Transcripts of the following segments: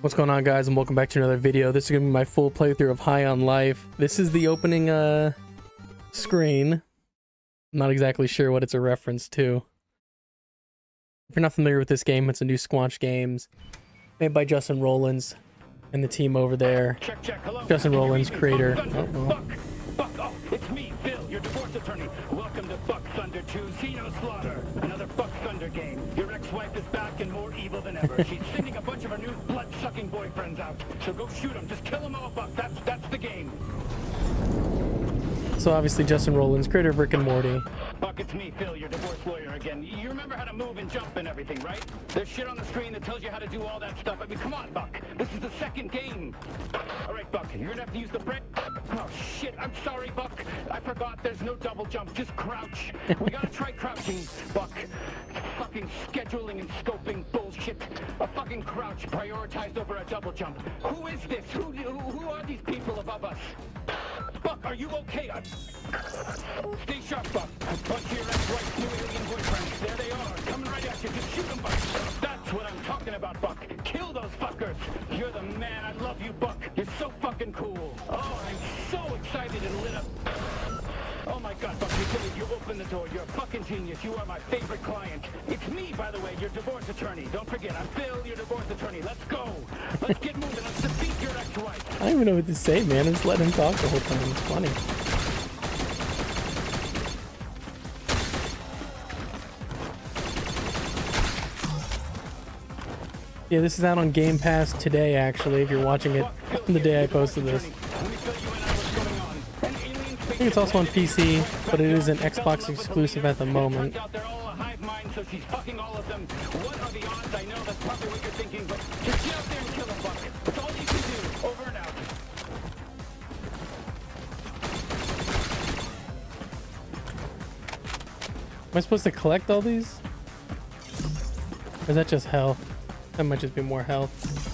What's going on guys and welcome back to another video. This is going to be my full playthrough of High on Life. This is the opening uh screen. I'm not exactly sure what it's a reference to. If you're not familiar with this game, it's a new Squanch Games made by Justin Roiland and the team over there. Check, check. Hello. Justin Roiland, creator. Buck Thunder. Uh-oh. Buck. Buck. Oh, it's me, Phil, your divorce attorney. Welcome to Buck Thunder 2 Xeno Slaughter. Another Buck Thunder game. Your ex-wife is back and more evil than ever. She's sending a bunch of her new blood-sucking boyfriends out. So go shoot them. Just kill them all, Buck. That's that's the game. So obviously Justin Roiland, creator of Rick and Morty. Buck, it's me, Phil, your divorce lawyer again. You remember how to move and jump and everything, right? There's shit on the screen that tells you how to do all that stuff. I mean, come on, Buck. This is the second game. All right, Buck, you're gonna have to use the brake. Oh, shit, I'm sorry, Buck. I forgot there's no double jump, just crouch. We gotta try crouching, Buck. Fucking scheduling and scoping bullshit. A fucking crouch prioritized over a double jump. Who is this? Who, who, who are these people above us? Buck, are you okay? Stay sharp, Buck. A your ex-wife's new alien boyfriends. There they are, coming right at you. Just shoot them, Buck. That's what I'm talking about, Buck. Kill those fuckers. You're the man. I love you, Buck. You're so fucking cool. Oh, I'm so excited and lit up. Oh my God, Buck, you did it. You opened the door. You're a fucking genius. You are my favorite client. It's me, by the way, your divorce attorney. Don't forget, I'm Phil, your divorce attorney. Let's go. Let's get moving. Let's defeat your ex-wife. I don't even know what to say, man. I just let him talk the whole time. It's funny. Yeah, this is out on Game Pass today, actually, if you're watching it the day I posted this. I think it's also on PC, but it is an Xbox exclusive at the moment. Am I supposed to collect all these? Or is that just health? That might just be more health.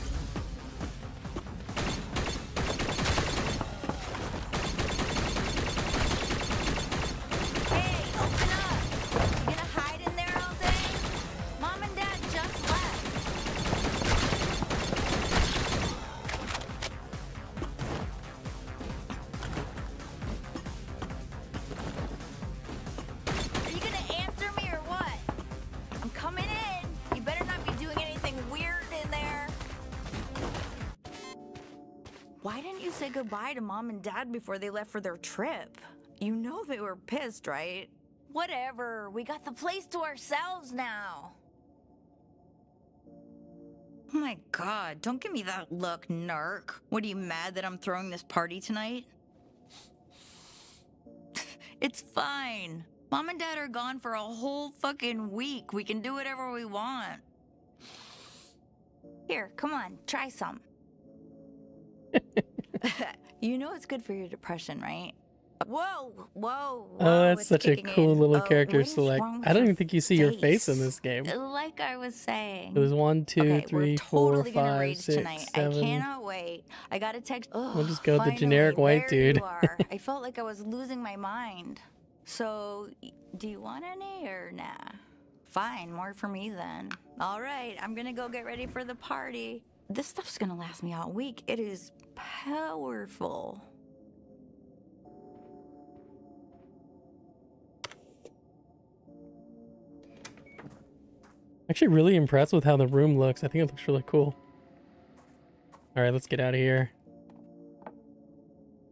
Mom and Dad before they left for their trip? You know they were pissed, right? Whatever. We got the place to ourselves now. Oh my god, don't give me that look, narc. What are you mad that I'm throwing this party tonight? it's fine. Mom and Dad are gone for a whole fucking week. We can do whatever we want. Here, come on, try some. you know it's good for your depression, right? Whoa, whoa, whoa. Oh, that's such a cool in. little Uh, character select. I don't even think you see your face in this game. Like I was saying. It was one, two, okay, three, we're four, totally gonna five, rage six, tonight. seven. I cannot wait. I got a text. Ugh, just go with the generic white there dude. You are. I felt like I was losing my mind. So, do you want any or nah? Fine, more for me then. All right, I'm gonna go get ready for the party. This stuff's gonna last me all week. It is powerful. Actually, really impressed with how the room looks. I think it looks really cool. All right, let's get out of here.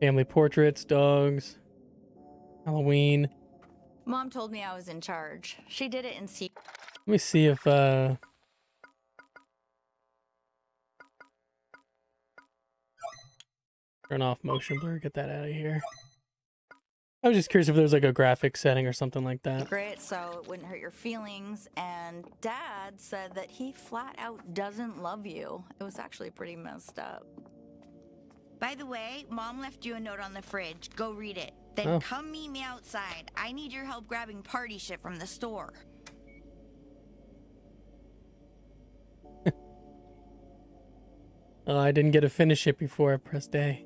Family portraits, dogs, Halloween. Mom told me I was in charge. She did it in secret. Let me see if uh turn off motion blur, get that out of here. I was just curious if there's like a graphic setting or something like that. Great, so it wouldn't hurt your feelings. And dad said that he flat out doesn't love you. It was actually pretty messed up. By the way, Mom left you a note on the fridge. Go read it. Then Oh. come meet me outside. I need your help grabbing party shit from the store. Oh, I didn't get to finish it before I pressed A.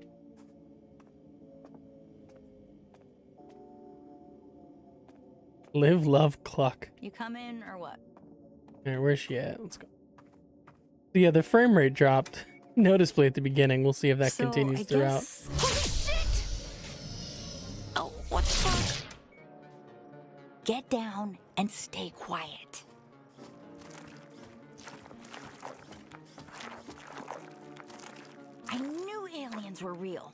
Live, love, cluck. You come in or what? Where's she at? Let's go. So yeah, the frame rate dropped No display at the beginning. We'll see if that So, continues I throughout. guess- Holy shit! Oh, what the fuck? Get down and stay quiet. I knew aliens were real.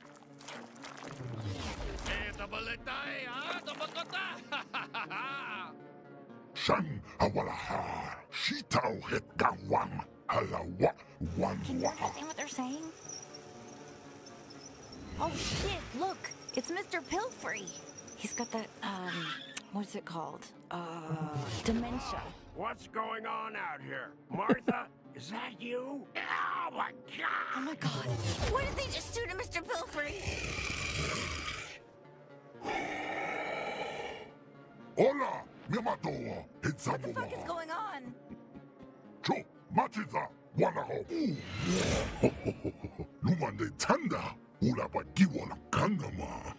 Shan hawalaha, shitao het gawang, halawa, wan Can you understand what they're saying? Oh shit, look! It's Mr. Pilfrey! He's got that, um, what's it called? Uh, dementia. What's going on out here? Martha, is that you? Oh my god! Oh god! my god. What did they just do to Mr. Pilfrey? Hola, miamatoa, What the fuck is going on? Cho, matiza, wanaho. Lumande tanda, ula bagiwa na kandama.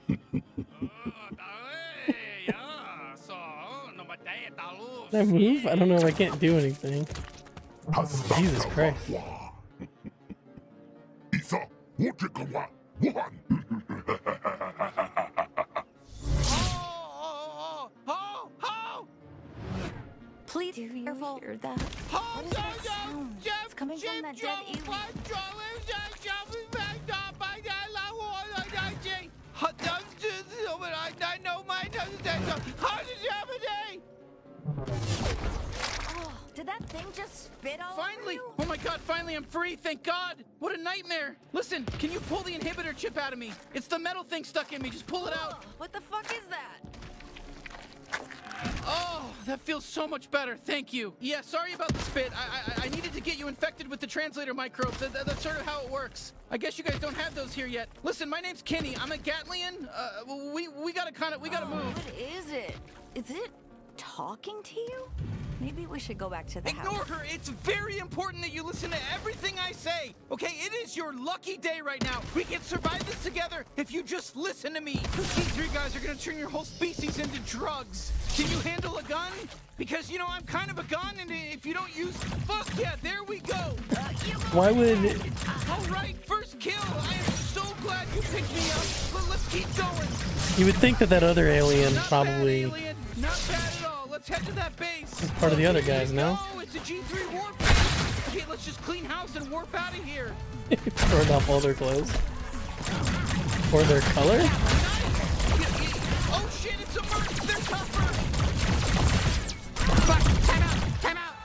I move? I don't know I can't do anything. Hasta Jesus Christ. kawawa. Isa, wotikawa, wuhan. Please do you hear that? What is that sound? It's coming from that dead alien. Oh, did that thing just spit all over Finally! Oh my god, finally I'm free, thank god! What a nightmare! Listen, can you pull the inhibitor chip out of me? It's the metal thing stuck in me, just pull it out! Ugh, What the fuck is that? Oh, that feels so much better, thank you. Yeah, sorry about the spit. I I, I needed to get you infected with the translator microbes. That, that- that's sort of how it works. I guess you guys don't have those here yet. Listen, my name's Kenny. I'm a Gatlian. Uh, we we gotta kind of we gotta Oh, move. What is it? Is it talking to you? Maybe we should go back to the Ignore house. her. It's very important that you listen to everything I say. Okay, it is your lucky day right now. We can survive this together if you just listen to me. Those T3 guys are gonna turn your whole species into drugs. Can you handle a gun? Because you know I'm kind of a gun, and if you don't use, fuck yeah, there we go. Why would All right, first kill. I am so glad you picked me up. But let's keep going. you would think that that other alien Not probably alien. Not bad at all. Let's head to that base. It's part of the other guys, no? No, it's a G3 warp. Okay, let's just clean house and warp out of here. turned off all their clothes or their color? Nice. Y- y- Oh shit, it's a merc. They're tougher. Fuck. Time out. Time out.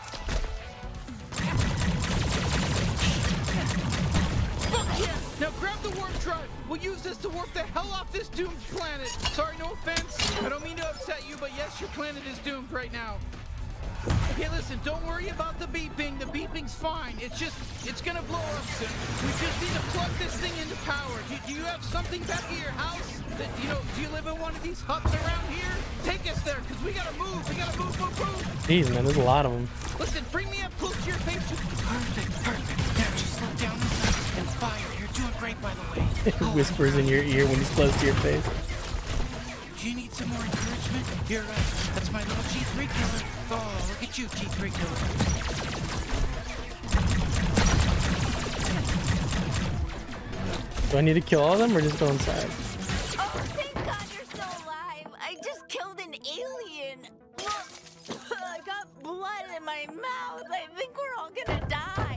Fuck yeah. Now grab the warp drive. We'll use this to warp the hell off this doomed planet. Sorry, no offense. I don't mean to upset you, but yes, your planet is doomed right now. Okay, listen, don't worry about the beeping. The beeping's fine. It's just, it's gonna blow up soon. We just need to plug this thing into power. Do, do you have something back at your house? That, you know, do you live in one of these huts around here? Take us there, because we gotta move. We gotta move, move, move. Jeez, man, there's a lot of them. Listen, bring me up close to your face. Perfect, perfect. Now just slow down and fire. You're great, by the way. Whispers in your ear when he's close to your face. Do you need some more encouragement? Here, uh, that's my little G3 killer. Oh, look at you, G3 killer. Do I need to kill all of them or just go inside? Oh, thank God you're still alive. I just killed an alien. Look, I got blood in my mouth. I think we're all gonna die.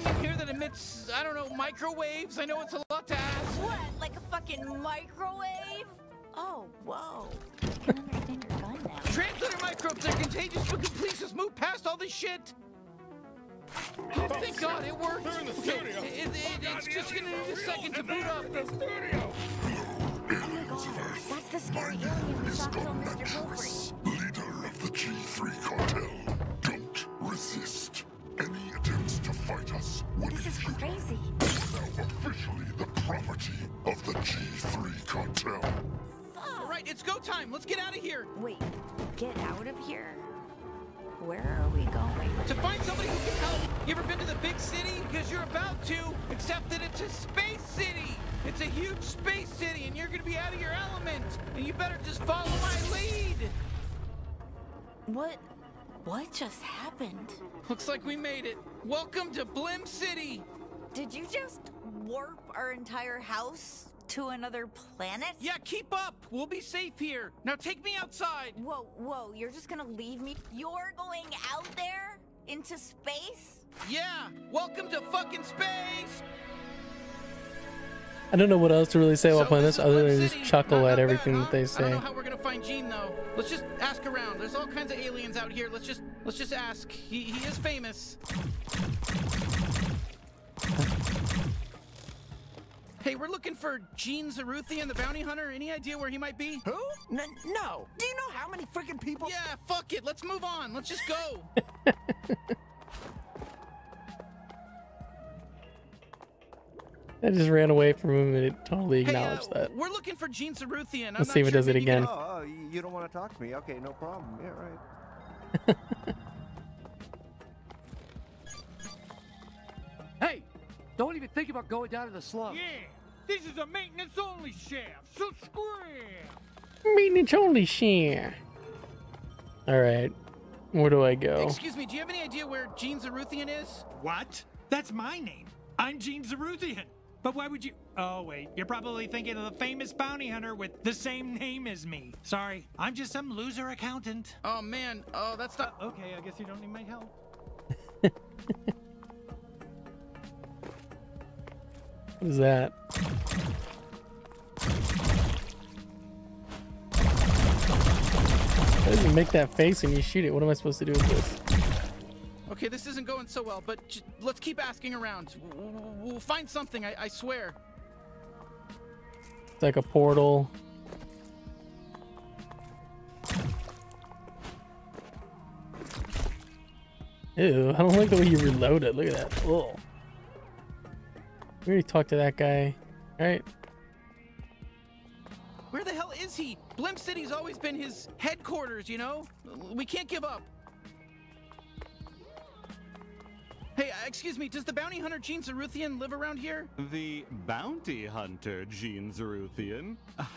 You in here that emits, I don't know, microwaves? I know it's a lot to ask. What? Like a fucking microwave? Oh, whoa. I can understand your gun now. Translator microbes are contagious, but can please just move past all this shit? Oh, thank God, it worked. They're Okay, it, it, it's just gonna need a second to boot up. Oh my God, that's the scary alien we is saw kill Gordon Mr. Pilfrey. Leader of the G3 cartel. Don't resist. This is be crazy. now officially the property of the G3 cartel. All right, it's go time. Let's get out of here. Wait, get out of here? Where are we going? To find somebody who can help. You ever been to the big city? Because you're about to, except that it's a space city. It's a huge space city, and you're gonna be out of your element. And you better just follow my lead. What? What just happened? Looks like we made it. Welcome to Blim City. Did you just warp our entire house to another planet? Yeah, keep up. We'll be safe here. Now take me outside. Whoa, whoa, you're just gonna leave me? You're going out there? Into space? Yeah, welcome to fucking space. I don't know what else to really say while So playing this is other than just chuckle at everything bad, that they huh? I say. don't know how we're gonna find Gene though. Let's just ask around. There's all kinds of aliens out here. Let's just let's just ask. He he is famous. Hey, we're looking for Gene Zaruthian, the bounty hunter. Any idea where he might be? Who? N- no. Do you know how many freaking people? Yeah, fuck it. Let's move on. Let's just go. I just ran away from him and it totally hey, uh, acknowledged that. we're looking for Gene Zaruthian. I'm Let's not see if it sure does it again. Oh, you you don't want to talk to me? Okay, no problem. Yeah, right. Hey, don't even think about going down to the slum. Yeah, this is a maintenance only shaft, so scram. Maintenance only share. Alright. Where do I go? Excuse me. Do you have any idea where Gene Zaruthian is? What? That's my name. I'm Gene Zaruthian. But why would you? Oh, wait. You're probably thinking of the famous bounty hunter with the same name as me. Sorry, I'm just some loser accountant. Oh man. Oh, that's not. Uh, okay, I guess you don't need my help. What is that? How does it make that face when you shoot it? What am I supposed to do with this? Okay, this isn't going so well, but j- let's keep asking around. We'll find something, I, I swear. It's like a portal. Ew, I don't like the way you reload it. Look at that. Oh. We already talked to that guy. Alright. Where the hell is he? Blim City's always been his headquarters, you know? We can't give up. Hey, uh, excuse me, does the bounty hunter Gene Zaruthian live around here? The bounty hunter, Gene Zaruthian?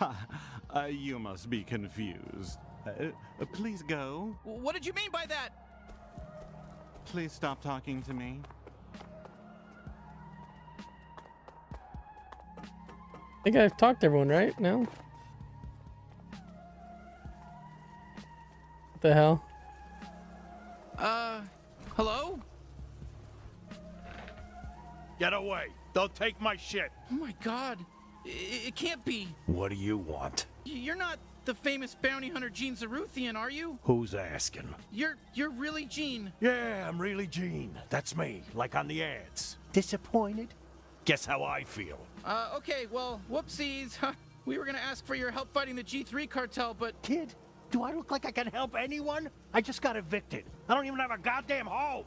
uh, you must be confused. Uh, uh, please go. What did you mean by that? Please stop talking to me. I think I've talked to everyone, right? No? What the hell? Uh, hello? Get away. They'll take my shit. Oh my god. I- it can't be. What do you want? Y- You're not the famous bounty hunter Gene Zaruthian, are you? Who's asking? You're you're really Gene. Yeah, I'm really Gene. That's me, like on the ads. Disappointed? Guess how I feel. Uh, okay, well, whoopsies. we were gonna ask for your help fighting the G3 cartel, but Kid, do I look like I can help anyone? I just got evicted. I don't even have a goddamn home.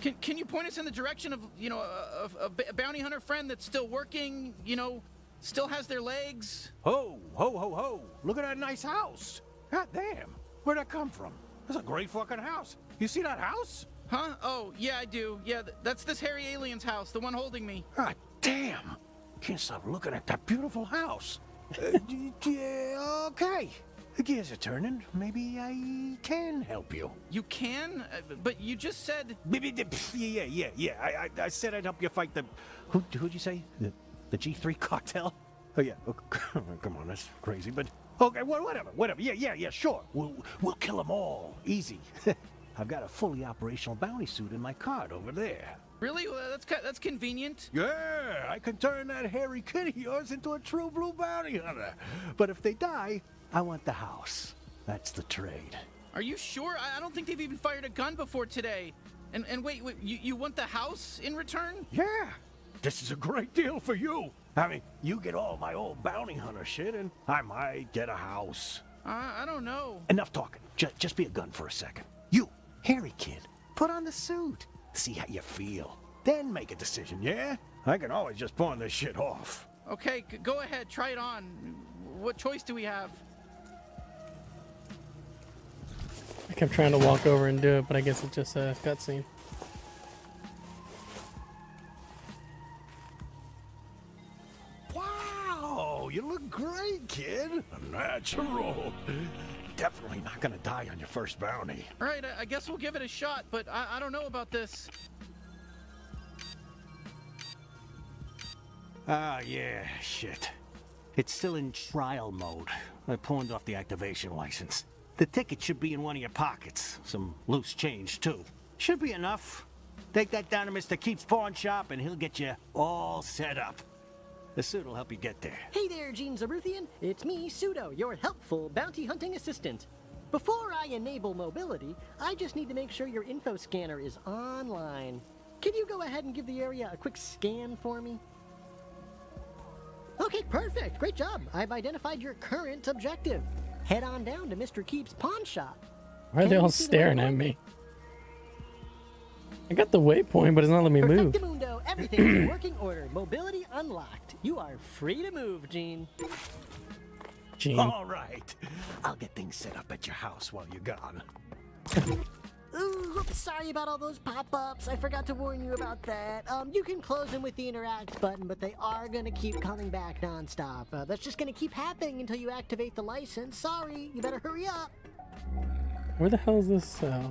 Can, can you point us in the direction of, you know, a, a, a b- a bounty hunter friend that's still working, you know, still has their legs? Ho, ho, ho, ho. Look at that nice house. God damn. Where'd that come from? That's a great fucking house. You see that house? Huh? Oh, yeah, I do. Yeah, th- that's this hairy alien's house, the one holding me. God damn. Can't stop looking at that beautiful house. Uh, d- yeah, okay. The gears are turning. Maybe I can help you. You can? Uh, but you just said. Maybe the- Yeah, yeah, yeah. I, I, I said I'd help you fight the. Who, who'd you say? The, the G3 cartel? Oh, yeah. Oh, come on, that's crazy, but. Okay, well, whatever, whatever. Yeah, yeah, yeah, sure. We'll, we'll kill them all. Easy. I've got a fully operational bounty suit in my cart over there. Really? Well, that's that's convenient. Yeah, I can turn that hairy kid of yours into a true blue bounty hunter. But if they die, I want the house. That's the trade. Are you sure? I, don't think they've even fired a gun before today. And and wait, wait, you, you want the house in return? Yeah, this is a great deal for you. I mean, you get all my old bounty hunter shit, and I might get a house. Uh, I don't know. Enough talking. Just, just be a gun for a second. You, hairy kid, put on the suit. See how you feel. Then make a decision, yeah? I can always just pawn this shit off. Okay, g- go ahead, try it on. What choice do we have? I kept trying to walk over and do it, but I guess it's just a cutscene. Wow, you look great, kid. Natural. Definitely not gonna die on your first bounty. All right, I, I guess we'll give it a shot, but I, I don't know about this. Ah, yeah, shit. It's still in trial mode. I pawned off the activation license. The ticket should be in one of your pockets. Some loose change, too. Should be enough. Take that down to Mr. Keep's pawn shop and he'll get you all set up. The suit will help you get there. Hey there, Gene Zaruthian. It's me, Pseudo, your helpful bounty hunting assistant. Before I enable mobility, I just need to make sure your info scanner is online. Can you go ahead and give the area a quick scan for me? Okay, perfect. Great job. I've identified your current objective. Head on down to Mr. Keep's pawn shop. Why are they all staring at me? I got the waypoint, but it's not letting me move. Perfectamundo, everything's in working order. Mobility unlocked. You are free to move, Gene. Gene. All right. I'll get things set up at your house while you're gone. Ooh, sorry about all those pop-ups. I forgot to warn you about that. Um, you can close them with the interact button, but they are gonna keep coming back nonstop. Uh, that's just gonna keep happening until you activate the license. Sorry, you better hurry up. Where the hell is this? Uh...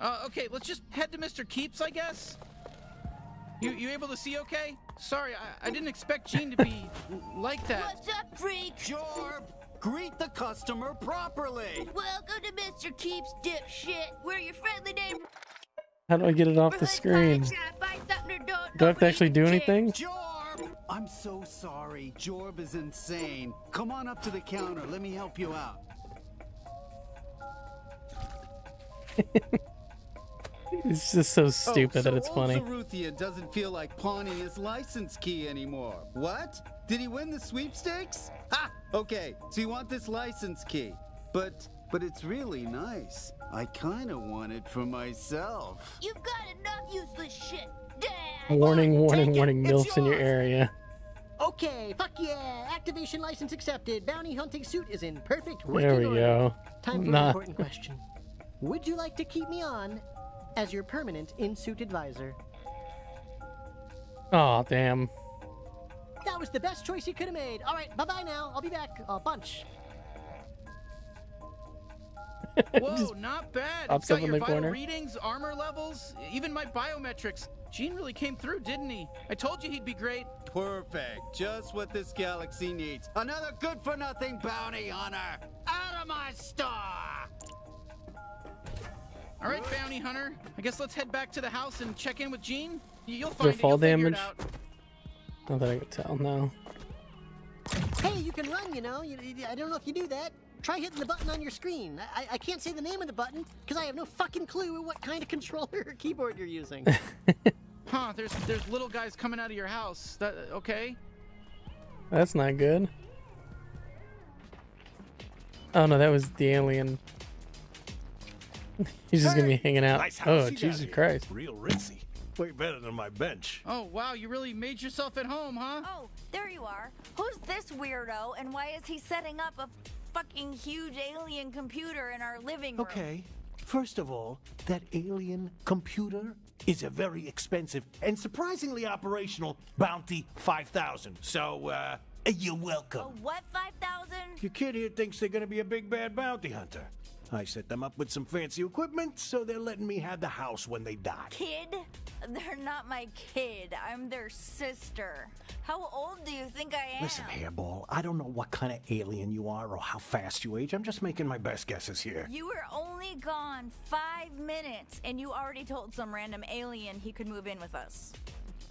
Uh, okay, let's just head to Mr. Keeps, I guess. You you able to see okay? Sorry, I, I didn't expect Gene to be like that. What's up, freak? Jorb, greet the customer properly. Welcome to Mr. Keeps, dipshit. We're your friendly name. How do I get it off the screen? Do I have to actually do anything? Jorb! I'm so sorry. Jorb is insane. Come on up to the counter. Let me help you out. It's just so oh, stupid oh, so that it's funny. Zaruthian doesn't feel like pawning his license key anymore. What? Did he win the sweepstakes? Ha! Okay, so you want this license key. But but it's really nice. I kind of want it for myself. You've got enough useless shit. Dad. Warning, warning, warning, MILFs in your area. Okay, fuck yeah! Activation license accepted. Bounty hunting suit is in perfect working order. There working we order. go. Time for Nah. an important question. Would you like to keep me on as your permanent in-suit advisor? Oh damn. That was the best choice you could have made. All right, bye-bye now. I'll be back. A bunch. Whoa, not bad. pops It's got up in your the vital corner. readings, armor levels, even my biometrics. Gene really came through, didn't he? I told you he'd be great. Perfect. Just what this galaxy needs. Another good-for-nothing bounty hunter. Out of my store! All right, bounty hunter. I guess let's head back to the house and check in with Gene. You'll Is find there it. fall You'll it damage? out. Not that I could tell. No. Hey, you can run, you know. You, you- I don't know if you do that. Try hitting the button on your screen. I, I- I can't say the name of the button because I have no fucking clue what kind of controller or keyboard you're using. Huh? There's there's little guys coming out of your house. That okay? That's not good. Oh no, that was the alien. He's just gonna be hanging out. Nice oh Jesus. Christ! Real ritzy. Way better than my bench. Oh wow, you really made yourself at home, huh? Oh, there you are. Who's this weirdo and why is he setting up a fucking huge alien computer in our living room? Okay. First of all, that alien computer is a very expensive and surprisingly operational Bounty 5000. So, uh, you're welcome. A what 5000? Your kid here thinks they're gonna be a big bad bounty hunter. I set them up with some fancy equipment, so they're letting me have the house when they die. Kid? They're not my kid. I'm their sister. How old do you think I am? Listen, Hairball, I don't know what kind of alien you are or how fast you age. I'm just making my best guesses here. You were only gone five minutes and you already told some random alien he could move in with us.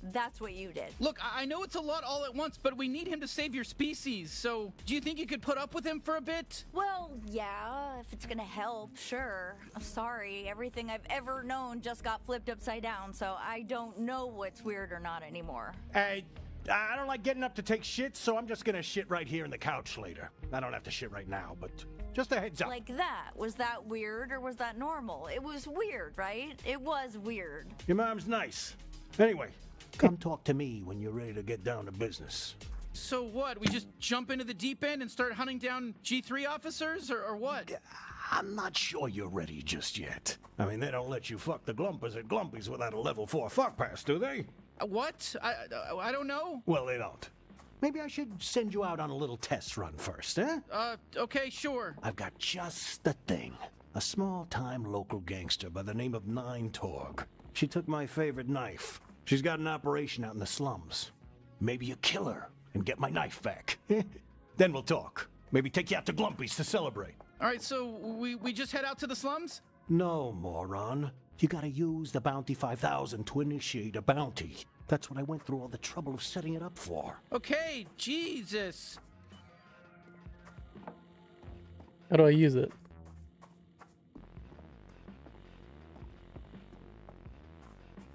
That's what you did. Look, I I know it's a lot all at once, but we need him to save your species. So, do you think you could put up with him for a bit? Well, yeah, if it's gonna help, sure. I'm sorry, everything I've ever known just got flipped upside down, so I don't know what's weird or not anymore. Hey, I don't like getting up to take shit, so I'm just gonna shit right here in the couch later. I don't have to shit right now, but just a heads up. Like that. Was that weird or was that normal? It was weird, right? It was weird. Your mom's nice. Anyway, come talk to me when you're ready to get down to business. So what? We just jump into the deep end and start hunting down G3 officers, or, or what? I'm not sure you're ready just yet. I mean, they don't let you fuck the Glumpers at Glumpies without a level 4 fuck pass, do they? Uh, what? I, I I don't know. Well, they don't. Maybe I should send you out on a little test run first, eh? Uh, okay, sure. I've got just the thing. A small-time local gangster by the name of Nine Torg. She took my favorite knife. She's got an operation out in the slums. maybe you kill her and get my knife back. then we'll talk. Maybe take you out to Glumpy's to celebrate. All right, so we, we just head out to the slums? No, moron. You gotta use the Bounty 5000 to initiate a bounty. That's what I went through all the trouble of setting it up for. Okay, Jesus. How do I use it?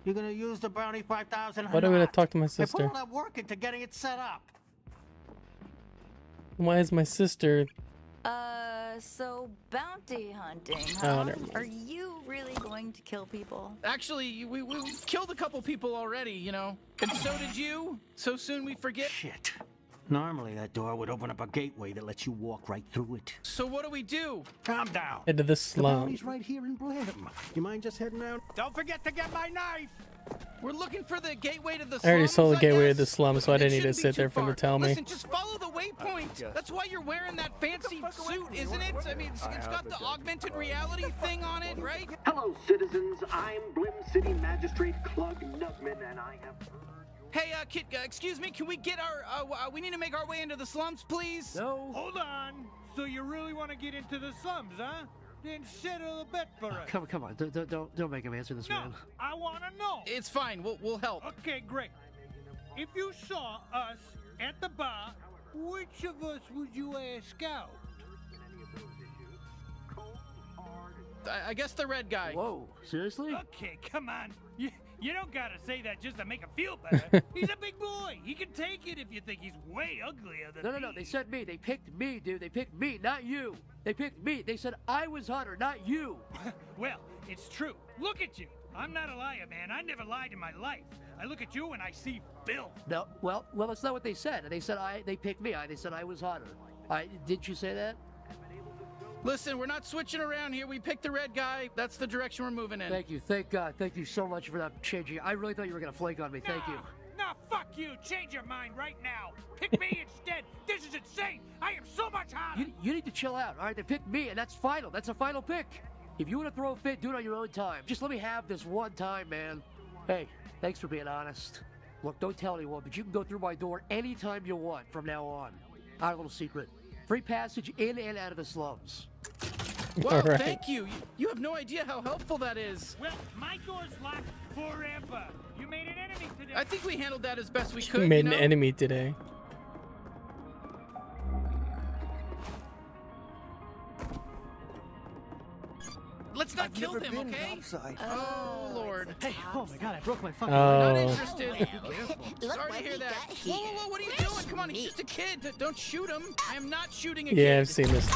You're gonna use the Bounty 5000 Why do I gotta talk to my sister? I put sister? all that work into getting it set up. Why is my sister? Uh, so bounty hunting, Oh, huh? never mind. Are you really going to kill people? Actually, we, we killed a couple people already, you know. And so did you. So soon we forget. Shit. Normally that door would open up a gateway that lets you walk right through it. So what do we do? Calm down. Into the The slum. bounty's right here in Blim. You mind just heading out? Don't forget to get my knife. We're looking for the gateway to the slums. I already saw the I gateway guess? to the slum, so I didn't need to sit there too for him to far. tell me. Listen, just follow the waypoint. That's why you're wearing that fancy suit, isn't it? I mean, it's, it's got the augmented reality thing on it, right? Hello, citizens. I'm Blim City Magistrate Clug Nugman, and I have Hey, uh, kid, uh, excuse me, can we get our, uh, uh, we need to make our way into the slums, please? No. Hold on. So you really want to get into the slums, huh? Then settle a bet for us. Come, come on. Don't, don't- don't, don't make him answer this, No, man. I want to know. It's fine, we'll, we'll help. Okay, great. If you saw us at the bar, which of us would you ask out? I, I guess the red guy. Whoa, seriously? Okay, come on. You, don't gotta say that just to make him feel better. he's a big boy. He can take it if you think he's way uglier than No, no, me. no. They said me. They picked me, dude. They picked me, not you. They picked me. They said I was hotter, not you. Well, it's true. Look at you. I'm not a liar, man. I never lied in my life. I look at you and I see Bill. No, well, well, that's not what they said. They said I. They picked me. I. They said I was hotter. I didn't you say that? Listen, we're not switching around here. We picked the red guy. That's the direction we're moving in. Thank you. Thank God. Thank you so much for that changing. I really thought you were gonna flake on me. Thank you. No, fuck you. Change your mind right now. Pick me instead. This is insane. I am so much hotter. You, you need to chill out. All right, they picked me, and that's final. That's a final pick. If you want to throw a fit, do it on your own time. Just let me have this one time, man. Hey, thanks for being honest. Look, don't tell anyone, but you can go through my door anytime you want from now on. Our little secret. Free passage in and out of the slums. Wow, All right. thank you. you. You have no idea how helpful that is. Well, my door's locked forever. You made an enemy today. I think we handled that as best we could. You made you an enemy today. Let's not kill them, okay? Oh, oh, Lord. Hey, oh my God, I broke my fucking. Oh. Not Oh. interested. Look Sorry to hear that. Whoa, whoa, whoa, what are you doing? Come on, he's just a kid. Don't shoot him. I am not shooting a kid. Yeah, I've seen this.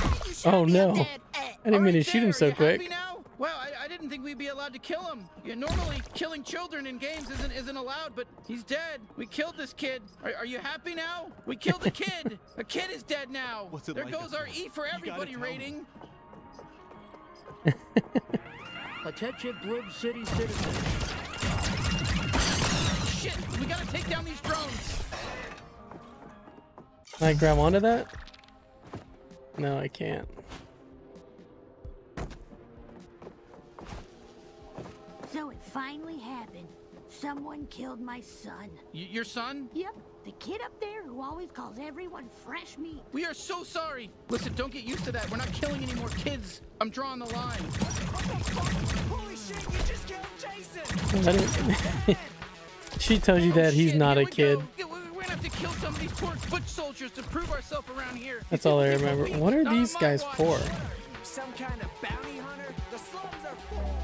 Oh no! I didn't mean to shoot him so You happy quick. now? Wow, I, I didn't think we'd be allowed to kill him. Yeah, normally, killing children in games isn't isn't allowed, but he's dead. We killed this kid. Are, are you happy now? We killed a kid. a kid is dead now. What's it there like goes up our? E for everybody tell me. Rating. Attention, Blim City citizens. Shit, we gotta take down these drones. Can I grab onto that? No, I can't. So it finally happened. Someone killed my son. Y- your son? Yep, the kid up there who always calls everyone fresh meat. We are so sorry. Listen, don't get used to that. We're not killing any more kids. I'm drawing the line. Holy shit, you just killed Jason. I didn't- she tells you that he's oh, Shit, not here a kid. go. We- We're gonna have to kill some of these poor foot soldiers to prove ourselves around here. That's all I remember. What are these guys for? Some kind of bounty hunter? The slums are full,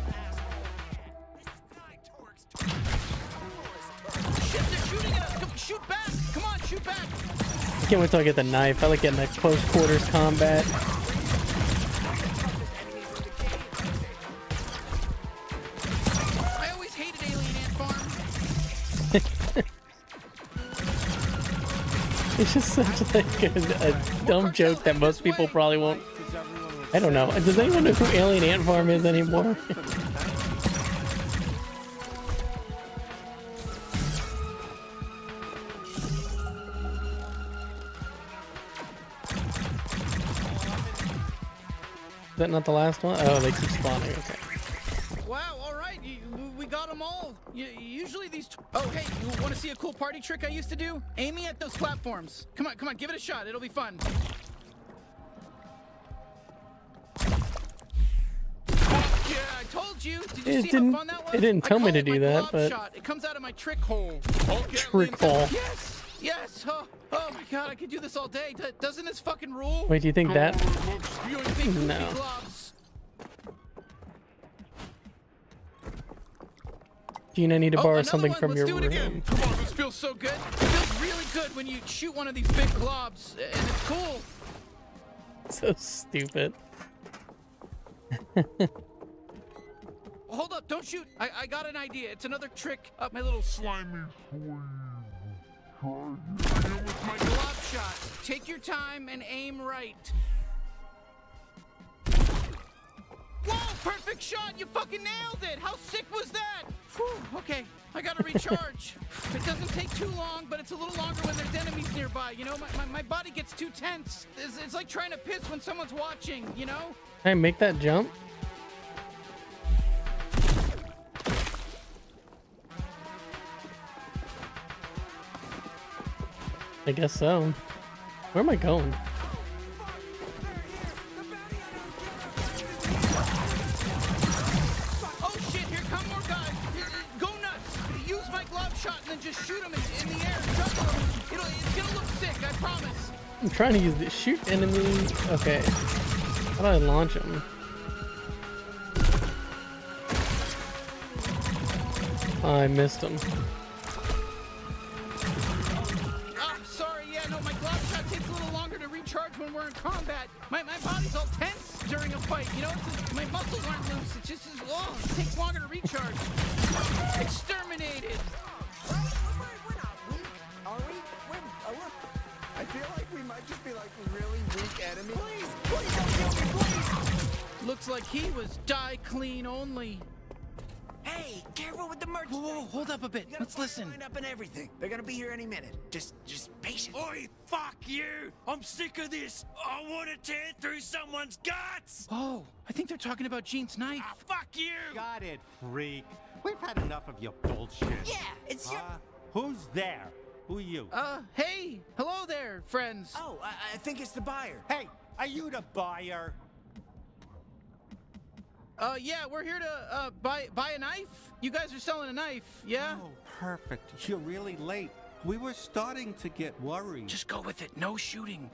Shit, they're shooting at us. Come, shoot back. Come on, shoot back. I can't wait till I get the knife. I like getting that close quarters combat. I always hated Alien Ant Farm. It's just such like a, a dumb joke that most people probably won't. I don't know. Does anyone know who Alien Ant Farm is anymore? that not the last one? Oh, they keep spawning. Okay. Wow, all right. We- got them all. Usually these. Oh, hey, you want to see a cool party trick I used to do? Aiming at those platforms. Come on, come on, give it a shot. It'll be fun. Yeah, I told you. Did you It see didn't- how fun that was? it didn't tell me to do that, but- shot. It comes out of my trick hole. Okay, Trick hole. Yes, yes. Oh, oh my god, I could do this all day. D- doesn't this fucking rule? Wait, do you think that? You and big goofy No. globs. Gene, I need to Oh, borrow another something one. from Let's your do it again. Come on, this feels so good. It feels really good when you shoot one of these big globs, and it's cool. So stupid. Hold up, don't shoot. I, I got an idea. It's another trick up my little slimy with my glob shot. Take your time and aim right. Whoa, perfect shot! You fucking nailed it! How sick was that? Whew, okay, I gotta recharge. it doesn't take too long, but it's a little longer when there's enemies nearby. You know, my, my, my body gets too tense. It's, it's like trying to piss when someone's watching, you know? Can I make that jump? It'll, it's gonna look sick, I promise. I'm trying to use the shoot enemy. Okay. How do I launch him? I missed him. Recharge when we're in combat. My, my body's all tense during a fight, you know? It's just, my muscles aren't loose. It just is, long. it takes longer to recharge. Exterminated. Are we? We're, we're, I feel like we might just be like really weak enemies. Please, please don't kill me, please. Looks like he was die clean only. Hey, careful with the merchandise. Whoa, whoa, hold up a bit. Let's listen. Line up and everything. They're gonna be here any minute. Just, just patient. Oi, fuck you! I'm sick of this! I want to tear through someone's guts! Oh, I think they're talking about Gene's knife. Ah, fuck you! Got it, freak. We've had enough of your bullshit. Yeah, it's your. Uh, who's there? Who are you? Uh, hey, hello there, friends. Oh, I, I think it's the buyer. Hey, are you the buyer? Uh, yeah, we're here to uh buy buy a knife. You guys are selling a knife, yeah? Oh, perfect. You're really late. We were starting to get worried. Just go with it. No shooting.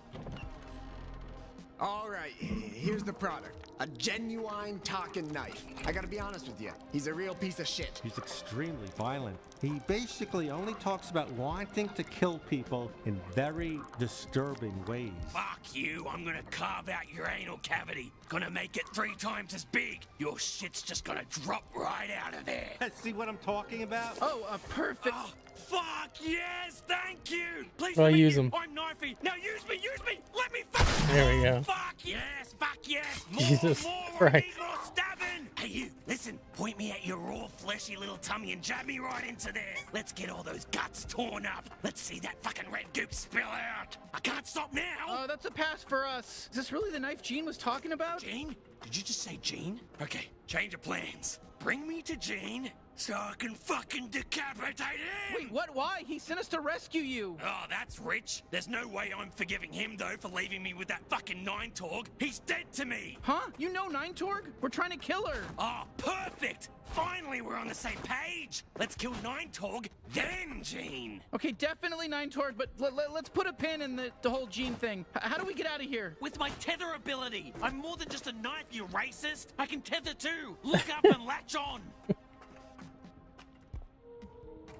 All right, here's the product. A genuine talking knife. I gotta be honest with you, he's a real piece of shit. He's extremely violent. He basically only talks about wanting to kill people in very disturbing ways. Fuck you! I'm gonna carve out your anal cavity. Gonna make it three times as big. Your shit's just gonna drop right out of there. See what I'm talking about? Oh, a perfect. Oh, fuck yes! Thank you. Please Well, let me use them. I'm knifey. Now use me. Use me. Let me. Fuck. There we go. Fuck yes. Fuck yes. More, Jesus more. I Christ. need more stabbing. Hey you. Listen. Point me at your raw, fleshy little tummy and jab me right into there. Let's get all those guts torn up. Let's see that fucking red goop spill out. I can't stop now. Uh, that's a pass for us. Is this really the knife Gene was talking about? Gene? Did you just say Gene? Okay, change of plans. Bring me to Gene so I can fucking decapitate him! Wait, what? Why? He sent us to rescue you. Oh, that's rich. There's no way I'm forgiving him, though, for leaving me with that fucking Nine Torg. He's dead to me! Huh? You know Nine Torg? We're trying to kill her. Oh, perfect! Finally, we're on the same page! Let's kill Nine Torg, then Gene! Okay, definitely Nine Torg, but let, let, us put a pin in the, the whole Gene thing. H- how do we get out of here? With my tether ability! I'm more than just a knife, you racist! I can tether too! Look up and latch on!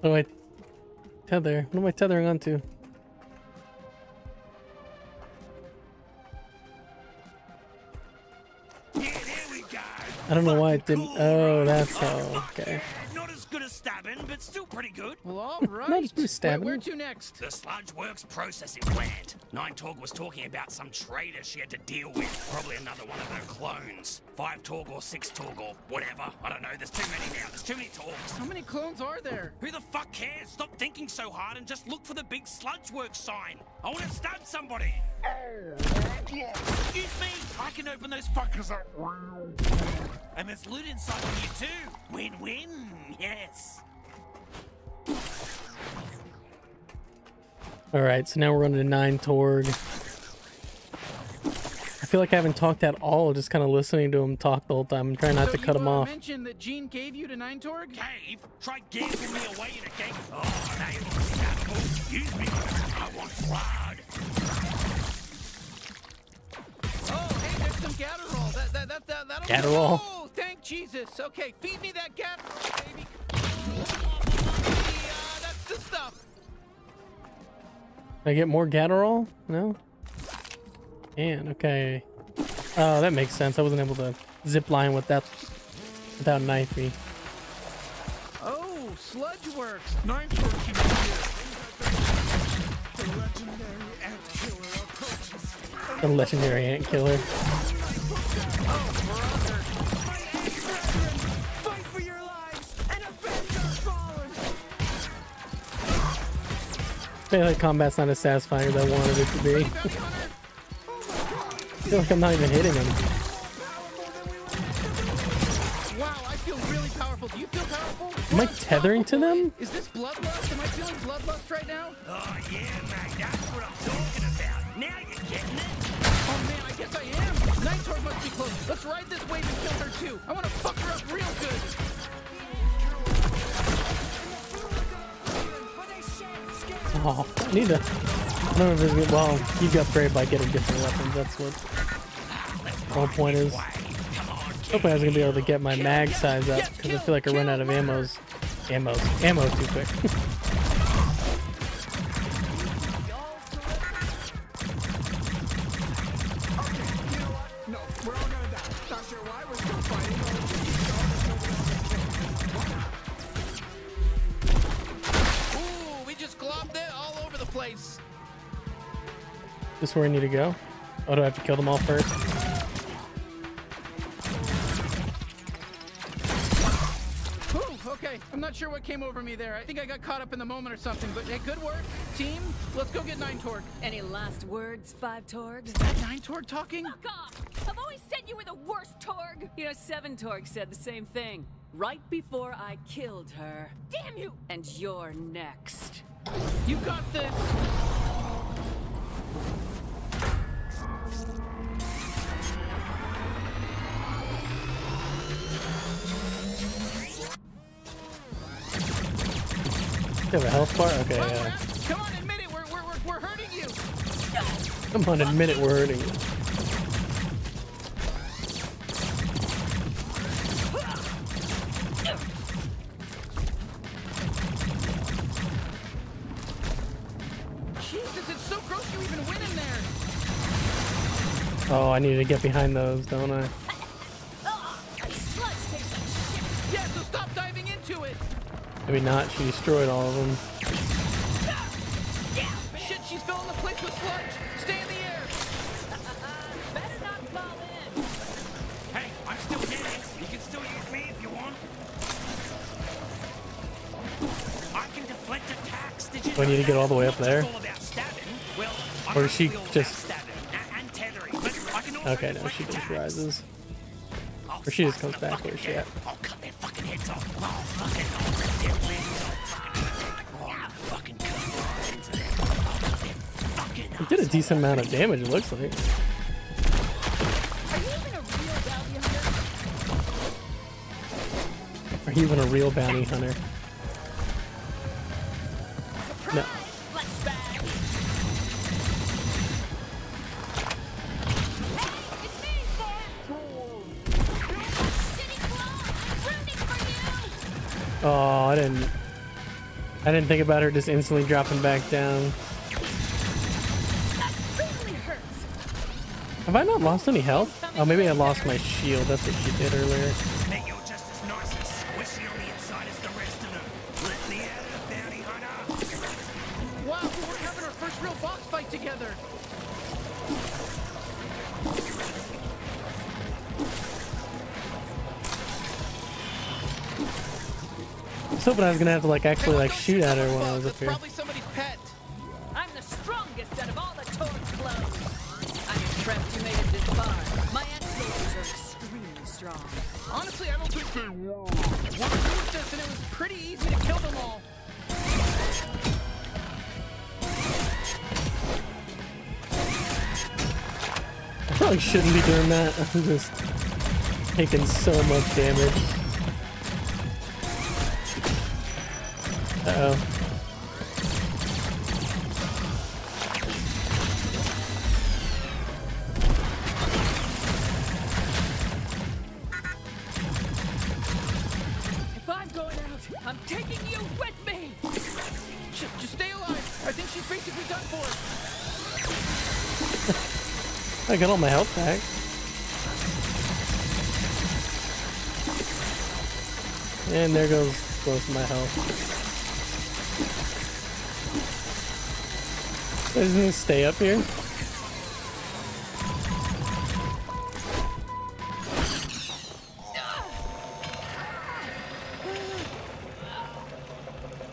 Oh, I tether. What am I tethering onto? I don't know why it didn't. Oh, that's how. Okay. Stabbing, but still pretty good. Well, all right. Not as good as Where, where to next? The Sludge Works processing plant. Nine Torg was talking about some traitor she had to deal with. Probably another one of her clones. Five Torg or six Torg or whatever. I don't know. There's too many now. There's too many Torgs. How many clones are there? Who the fuck cares? Stop thinking so hard and just look for the big Sludge Works sign. I want to stab somebody. Excuse me. I can open those fuckers up. And there's loot inside of you too. Win-win. Yes. All right, so now we're running to nine Torg. I feel like I haven't talked at all, just kind of listening to him talk the whole time. I'm trying not so to cut him off. mentioned that Gene gave you to Nine Torg? Cave? Try gambling me away in a game. Oh, now you look scandal. Use me. I want blood. Oh, hey, there's some Gatterall. That, that, that, that, that'll Gatterall? Oh, thank Jesus. Okay, feed me that Gatterall, baby. The stuff. Can I get more Gatterall? No? And okay. Oh, that makes sense. I wasn't able to zip line with that without knifey. Oh, Sludge Works. Torg should be here. The legendary ant killer. Fight Melee combat's not as satisfying as I wanted it to be. I feel like I'm not even hitting him. Wow, I feel really powerful. Do you feel powerful? Am I tethering to them? Is this bloodlust? Am I feeling bloodlust right now? Oh, yeah, mate. That's what I'm talking about. Now you're getting it. Oh man, I guess I am. Nine must be close. Let's ride this wave and kill her too. I want to fuck her up real good. Oh, I need to. I don't know if it's well. You can upgrade by getting different weapons. That's what the whole point is. Hopefully, I was gonna be able to get my mag size up because I feel like I run out of ammos, ammos, ammo too quick. place. this is where I need to go. Oh, do I have to kill them all first? Whew, okay, I'm not sure what came over me there. I think I got caught up in the moment or something, but hey, good work, team. Let's go get Nine Torg. Any last words, Five Torgs? Is that Nine Torg talking? Fuck off! I've always said you were the worst Torg! You know, Seven Torg said the same thing. Right before I killed her. Damn you! And you're next. You got this. You have a health bar? Okay, yeah. Come on, admit it. We're, we're, we're, we're hurting you. Come on, admit it, we're hurting you. Oh, I need to get behind those, don't I? Yeah, so stop diving into it. Maybe not. She destroyed all of them. Shit, she's filling the place with sludge. Stay in the air. Better not fall in. Hey, I'm still here. You can still use me if you want. I can deflect attacks. Did you Do I need to get all the way up there? Or is she mostly all about just... stabbing a- and tethering, but I can also Okay, no, she just rises. Or she just comes back. Where's she at? I'll cut their fucking heads off. Fucking, I'll rip their wings off. Fucking, fucking cut right into them. I'll cut their fucking It did a decent amount of damage, it looks like. Are you even a real bounty hunter? Are you even a real bounty hunter? No. Oh, I didn't. I didn't think about her just instantly dropping back down. Have I not lost any health? Oh, maybe I lost my shield. That's what she did earlier. was hoping I was gonna have to like actually like shoot at her when I was up here. Probably somebody's pet. I'm the strongest out of all the totem clones. I'm impressed you made it this far. My ancestors are extremely strong. Honestly, I don't think they were. One used us and it was pretty easy to kill them all. I probably shouldn't be doing that. I'm just taking so much damage. Stay alive. I think she's basically done for. I got all my health back. And there goes most of my health. Doesn't it stay up here?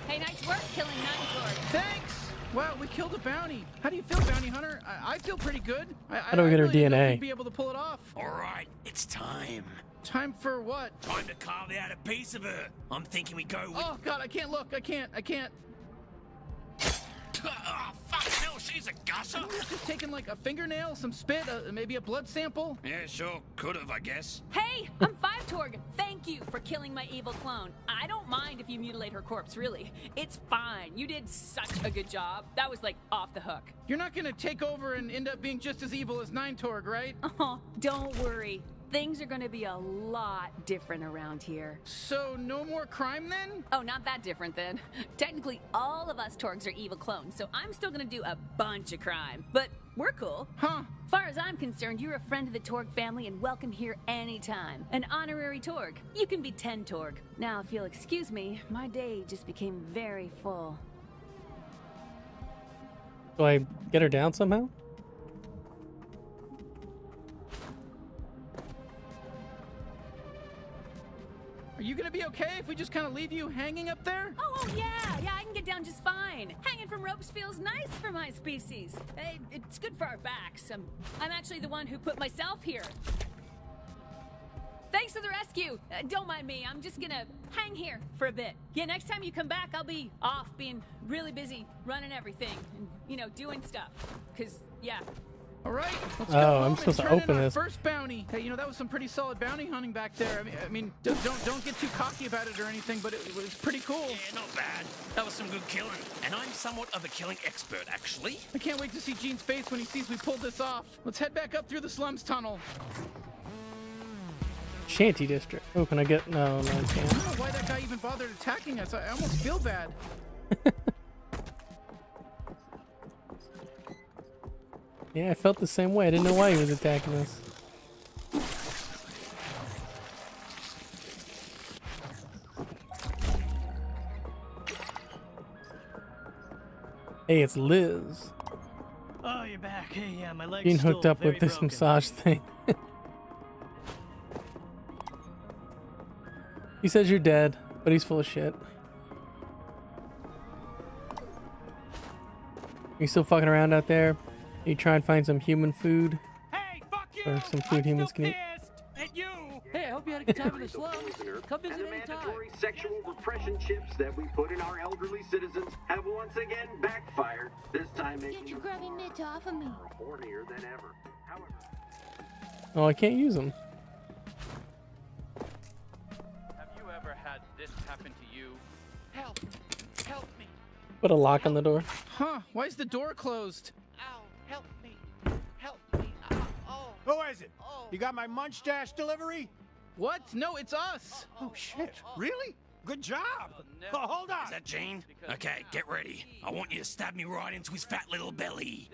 Hey, nice work killing Nine Torg. Thanks. Wow, we killed a bounty. How do you feel, bounty hunter? I, I feel pretty good. I, How do we I get her really didn't DNA? you'd Be able to pull it off. All right, it's time. Time for what? Time to carve out a piece of her. I'm thinking we go with. Oh God, I can't look. I can't. I can't. Oh, fuck hell, she's a gusher. Just taking like a fingernail, some spit, uh, maybe a blood sample. Yeah, sure, could have, I guess. Hey, I'm Five Torg. Thank you for killing my evil clone. I don't mind if you mutilate her corpse, really. It's fine. You did such a good job. That was like off the hook. You're not gonna take over and end up being just as evil as Nine Torg, right? Oh, don't worry. Things are gonna be a lot different around here. So no more crime then? Oh, not that different then. Technically, all of us Torgs are evil clones, so I'm still gonna do a bunch of crime. But we're cool. Huh? Far as I'm concerned, you're a friend of the Torg family and welcome here anytime. An honorary Torg. You can be 10 Torg. Now, if you'll excuse me, my day just became very full. Do I get her down somehow? Are you gonna be okay if we just kind of leave you hanging up there? Oh, oh, yeah, yeah, I can get down just fine. Hanging from ropes feels nice for my species. Hey, it's good for our backs. I'm, I'm actually the one who put myself here. Thanks for the rescue. Uh, don't mind me. I'm just gonna hang here for a bit. Yeah, next time you come back, I'll be off being really busy running everything and, you know, doing stuff. Cause, yeah. All right, let's Oh, go I'm and supposed to turn open this. First bounty. Hey, you know that was some pretty solid bounty hunting back there. I mean, I mean, don't don't, don't get too cocky about it or anything, but it, was pretty cool. Yeah, not bad. That was some good killing. And I'm somewhat of a killing expert, actually. I can't wait to see Gene's face when he sees we pulled this off. Let's head back up through the slums tunnel. Shanty district. Oh, can I get? No, no, I I can't. don't know why that guy even bothered attacking us. I I almost feel bad. Yeah, I felt the same way. I didn't know why he was attacking us. Hey, it's Liz. Oh, you're back. Hey, yeah, my legs Being hooked up with this broken. massage thing. he says you're dead, but he's full of shit. You still fucking around out there? You try and find some human food? Or some food humans can eat? Hey, I hope you had a good time in the slums. Come visit And the anytime. mandatory sexual repression chips that we put in our elderly citizens have once again backfired. This time making Get your them grubby mitts off of me. hornier than ever. However, Oh, I can't use them. Have you ever had this happen to you? Help! Help me! Put a lock on the door. Huh? Why is the door closed? Who is it? You got my munch dash delivery? What? No, it's us. Oh, shit. Really? Good job. Oh, hold on. Is that Gene? Okay, get ready. I want you to stab me right into his fat little belly.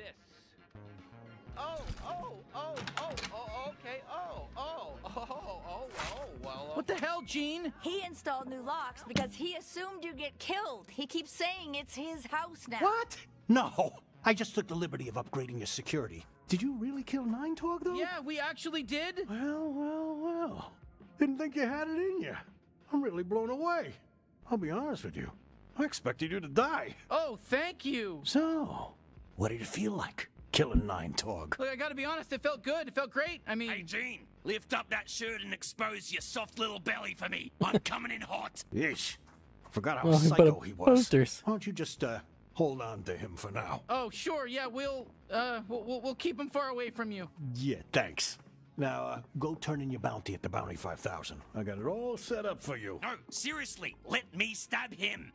Oh, oh! Oh! Oh! Oh! Oh! Okay! Oh! Oh! Oh! Oh! Oh! Well. What the hell, Gene? He installed new locks because he assumed you'd get killed. He keeps saying it's his house now. What? No. I just took the liberty of upgrading your security. Did you really kill Nine Torg, though? Yeah, we actually did. Well, well, well. Didn't think you had it in you. I'm really blown away. I'll be honest with you. I expected you to die. Oh, thank you. So, what did it feel like, killing Nine Torg? Look, I gotta be honest, it felt good. It felt great. I mean, Hey, Gene, lift up that shirt and expose your soft little belly for me. I'm coming in hot. Yeesh. Forgot how Well, psycho he was. posters. Why don't you just, uh, hold on to him for now. Oh, sure. Yeah, we'll uh we'll, we'll, we'll keep him far away from you. Yeah, thanks. Now, uh, go turn in your bounty at the Bounty 5000. I got it all set up for you. No, seriously, let me stab him.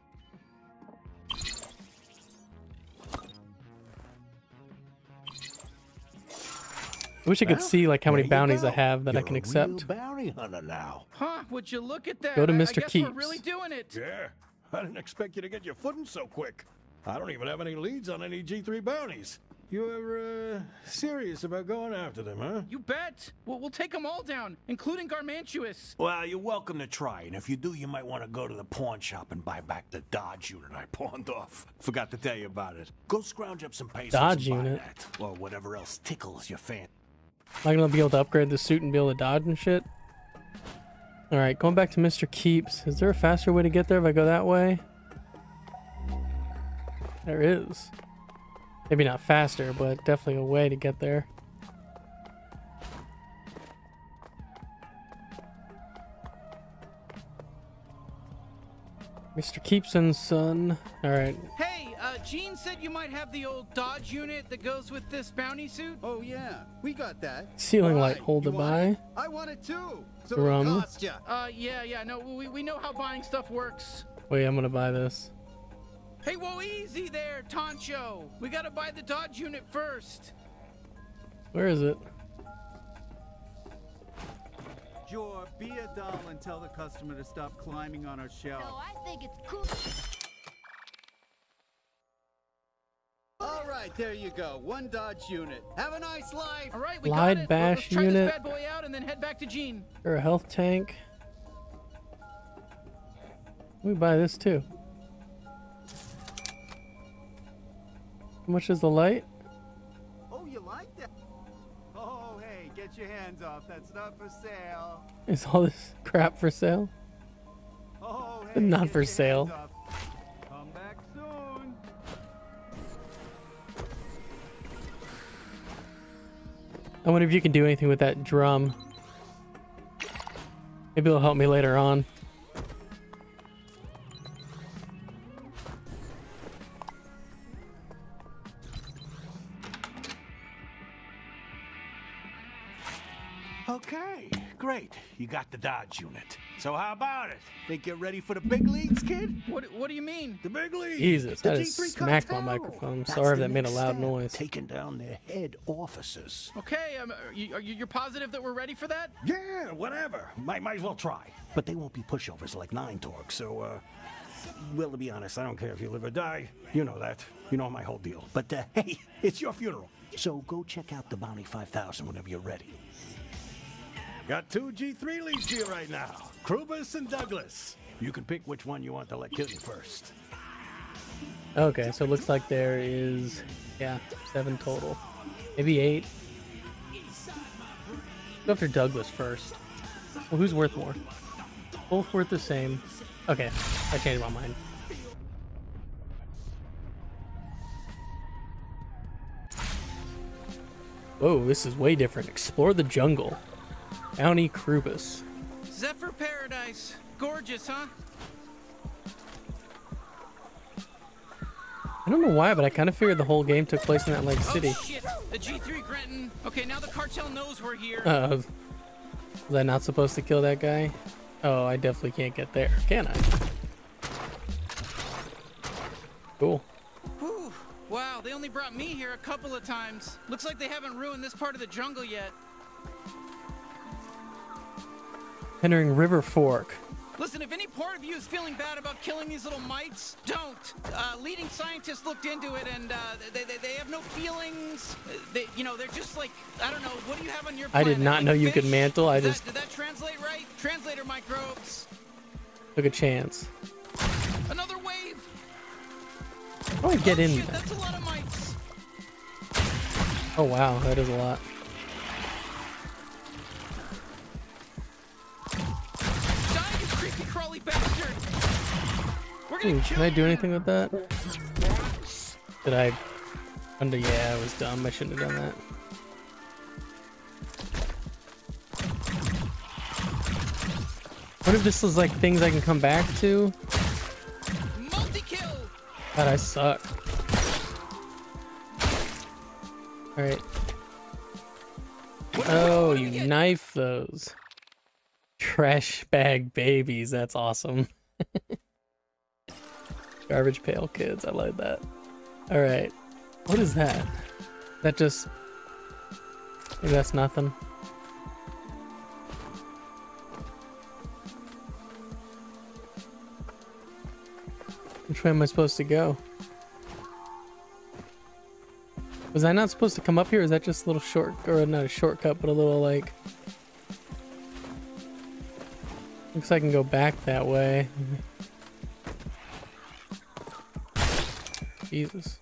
I wish I could Well, see like how many there you bounties I have that I You're can a accept. Real bounty hunter now. Huh? Would you look at that? Go to Mr. I- I Mr. guess We're really doing it. Yeah, I didn't expect you to get your footing so quick. I don't even have any leads on any G3 bounties. You ever uh, serious about going after them, huh? You bet. We'll, we'll take them all down, including Garmantuous. Well, you're welcome to try, and if you do, you might want to go to the pawn shop and buy back the Dodge unit I pawned off. Forgot to tell you about it. Go scrounge up some pesos Dodge and buy unit? that, or whatever else tickles your fan. Am I gonna be able to upgrade the suit and be able to dodge and shit? Alright, going back to Mr. Keeps. Is there a faster way to get there if I go that way? There is. Maybe not faster, but definitely a way to get there. Mr. Keepson's son. Alright. Hey, uh, Gene said you might have the old Dodge unit that goes with this bounty suit. Oh yeah, we got that. Ceiling Why? light, hold You to want buy. I want it too. So Rum. it cost ya. Uh, yeah, yeah, no, we, we know how buying stuff works. Wait, I'm gonna buy this. Hey, whoa, easy there, Toncho. We gotta buy the Dodge unit first. Where is it? Jor, be a doll and tell the customer to stop climbing on our shelf. No, I think it's cool. All right, there you go. One Dodge unit. Have a nice life. All right, we Glide got it. bash Let's try unit. this bad boy out and then head back to Gene. Or a health tank. We buy this too. How much is the light? Oh, you like that? Oh, hey, get your hands off. That's not for sale. Is all this crap for sale? Oh, hey, Not for sale. Come back soon. I wonder if you can do anything with that drum. Maybe it'll help me later on. Great. You got the Dodge unit. So how about it? Think you're ready for the big leagues, kid? What What do you mean? The big leagues. Jesus, the I just G3 smacked my cartel. microphone. That's Sorry if that made a loud noise. Taking down their head officers. Okay, um, are you, are you you're positive that we're ready for that? Yeah, whatever. Might, might as well try. But they won't be pushovers like Nine Torg, so, uh, well, to be honest, I don't care if you live or die. You know that. You know my whole deal. But, uh, hey, it's your funeral. So go check out the Bounty 5000 whenever you're ready. Got two G3 leads here right now Krubis and Douglas. You can pick which one you want to let kill you first. Okay, so it looks like there is, yeah, seven total. Maybe eight. Go after Douglas first. Well, who's worth more? Both worth the same. Okay, I changed my mind. Whoa, this is way different. Explore the jungle. Bounty Krubis. Zephyr Paradise. Gorgeous, huh? I don't know why, but I kind of figured the whole game took place in that like city. Oh shit! The G3 Grenton. Okay, now the cartel knows we're here. Uh, was I not supposed to kill that guy? Oh, I definitely can't get there, can I? Cool. Whew. Wow, they only brought me here a couple of times. Looks like they haven't ruined this part of the jungle yet. Entering River Fork. Listen, if any part of you is feeling bad about killing these little mites, don't. Uh, leading scientists looked into it, and uh, they, they, they have no feelings. They, you know, they're just like I don't know. What do you have on your I did not Like know you could mantle. I Did just that, did that translate right? Translator microbes. took a chance. Another wave. How do I get in Shit, that's a lot of mites. Oh wow, that is a lot. creepy crawly bastard! Ooh, can I do anything with that? Did I... Under, yeah, I was dumb. I shouldn't have done that. What if this is like things I can come back to? Multi-kill! God, I suck. Alright. Oh, you knife those. Trash bag babies. That's awesome. Garbage pail kids. I like that. Alright. What is that? That just... Maybe that's nothing. Which way am I supposed to go? Was I not supposed to come up here? Is that just a little short, or not a shortcut, but a little like... Looks like I can go back that way. Jesus.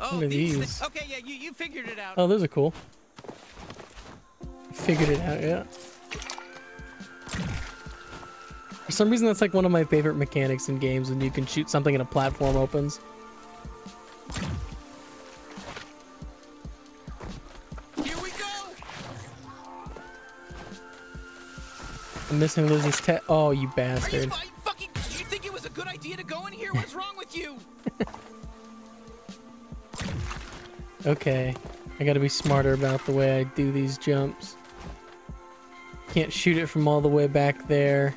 Oh, What are these. these? okay, yeah, you, you figured it out. Oh, those are cool. Figured it out, yeah. For some reason, that's like one of my favorite mechanics in games when you can shoot something and a platform opens. Here we go. I'm missing Lizzie's te- Oh, you bastard. Fucking, you think it was a good idea to go in here? What's wrong with you? Okay. I gotta be smarter about the way I do these jumps. Can't shoot it from all the way back there.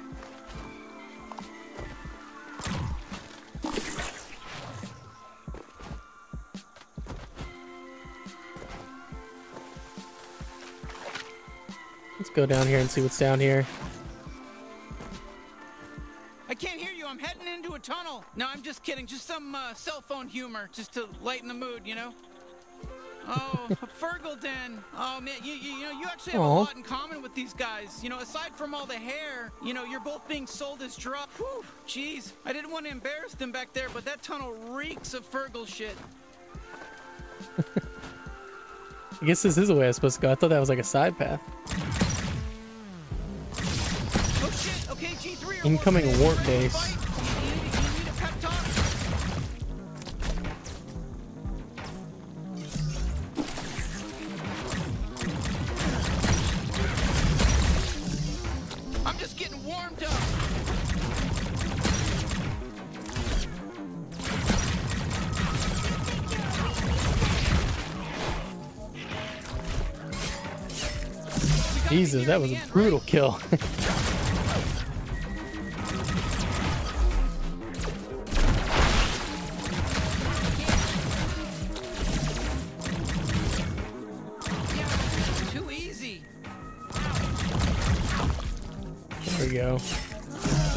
Let's go down here and see what's down here. I can't hear you. I'm heading into a tunnel. No, I'm just kidding. Just some uh, cell phone humor, just to lighten the mood, you know. Oh, Fergal Den. Oh man, you, you you know you actually have a lot in common with these guys. You know, aside from all the hair, you know, you're both being sold as drugs. Whew, jeez, I didn't want to embarrass them back there, but that tunnel reeks of Fergal shit. I guess this is the way I was supposed to go. I thought that was like a side path. Incoming warp base. I'm just getting warmed up. Jesus, that was a brutal kill.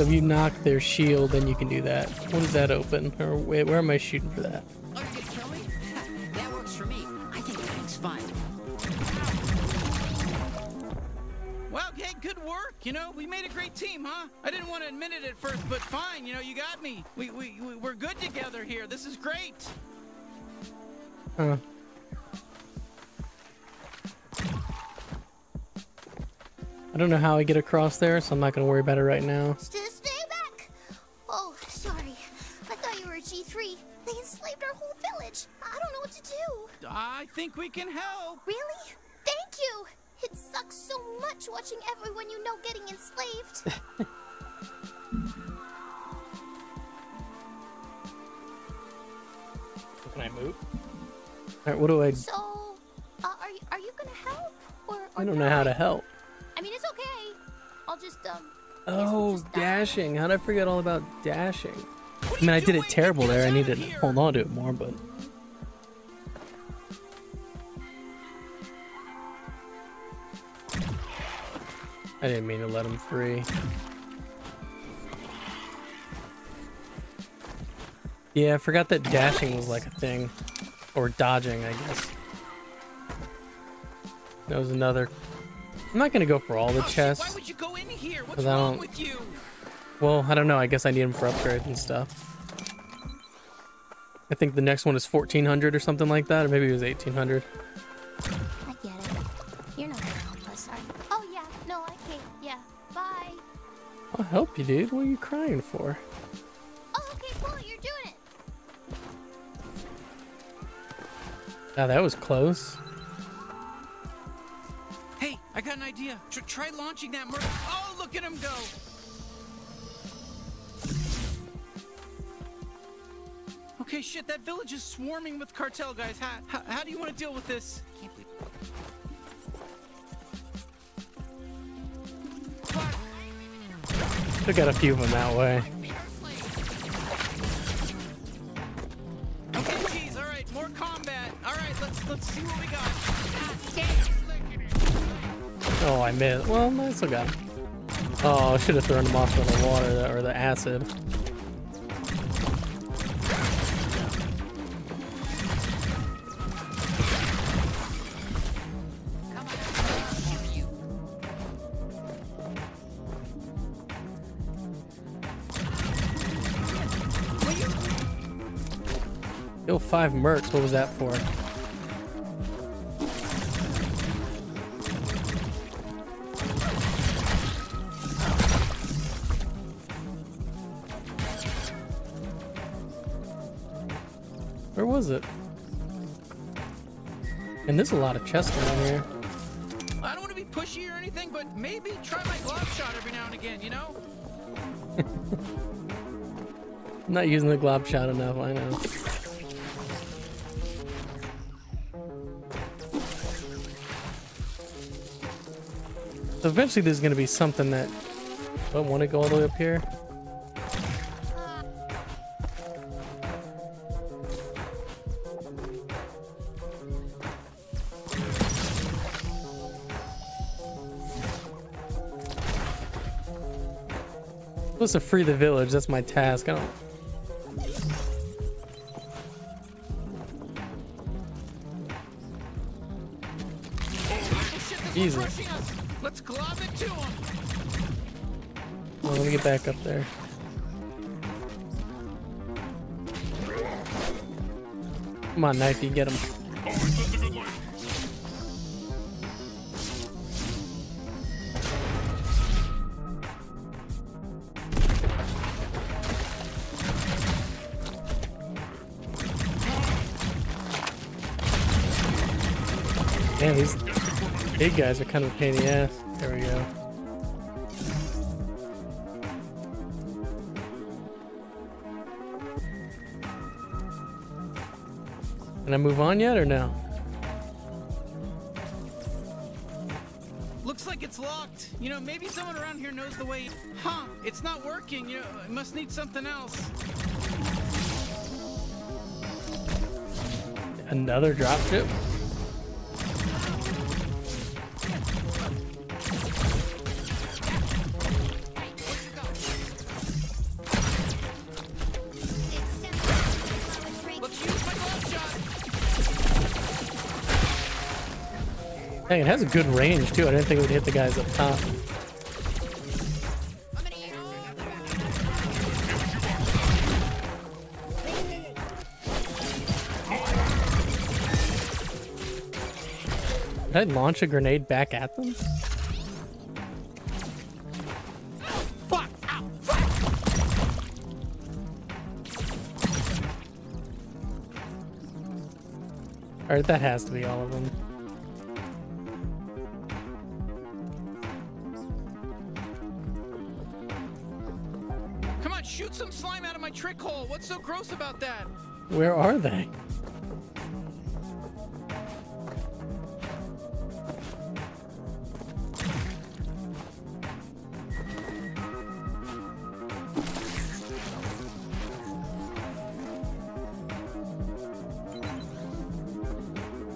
if you knock their shield, then you can do that. What does that open? Or wait, where am I shooting for that? You gonna kill me? that works for me. I think fighting's fun. Well, hey, good work. You know, we made a great team, huh? I didn't want to admit it at first, but fine. You know, you got me. We we, we we're good together here. This is great. Huh. I don't know how I get across there, so I'm not gonna worry about it right now. Stay, I think we can help. Really? Thank you! It sucks so much watching everyone you know getting enslaved. Can I move? Alright, what do I... so, uh, are, you, are you gonna help? Or, or I don't know how to help. I mean, it's okay. I'll just, um, Oh, dashing. How'd I forget all about dashing? I mean, I did it terrible there. I need to hold on to it more, but... I didn't mean to let him free. Yeah, I forgot that dashing was like a thing. Or dodging, I guess. That was another... I'm not gonna go for all the oh, chests. Why would you go in here? What's 'Cause I wrong with you? Well, I don't know. I guess I need them for upgrades and stuff. I think the next one is 1400 or something like that, or maybe it was 1800. I get it. You're not I'll help you, dude. What are you crying for? Oh, okay, cool. You're doing it. Now that was close. Hey, I got an idea. Tr try launching that murder. Oh, look at him go. Okay, shit, that village is swarming with cartel guys. How, how, how do you want to deal with this? Can't believe... Still got a few of them that way. Okay, geez, all right, more combat. All right, let's let's see what we got. Oh, I missed. Well, I still got him. Oh, I should have thrown him off with the water or the acid. Five mercs. What was that for? Where was it? And there's a lot of chests around here. I don't want to be pushy or anything, but maybe try my glob shot every now and again. You know? I'm not using the glob shot enough, I know. Eventually there's gonna be something that I want to go all the way up here. Supposed to free the village, that's my task. I don't Easy. Let me get back up there. Come on, Knifey, get him. Man, these big guys are kind of a pain in the ass. There we go. Can I move on yet or no? Looks like it's locked. You know, maybe someone around here knows the way. Huh? It's not working. You know, it must need something else. Another drop dropship? Dang, it has a good range too. I didn't think it would hit the guys up top. Did I launch a grenade back at them? Fuck! Ow! Fuck! Alright, that has to be all of them. What's so gross about that? Where are they?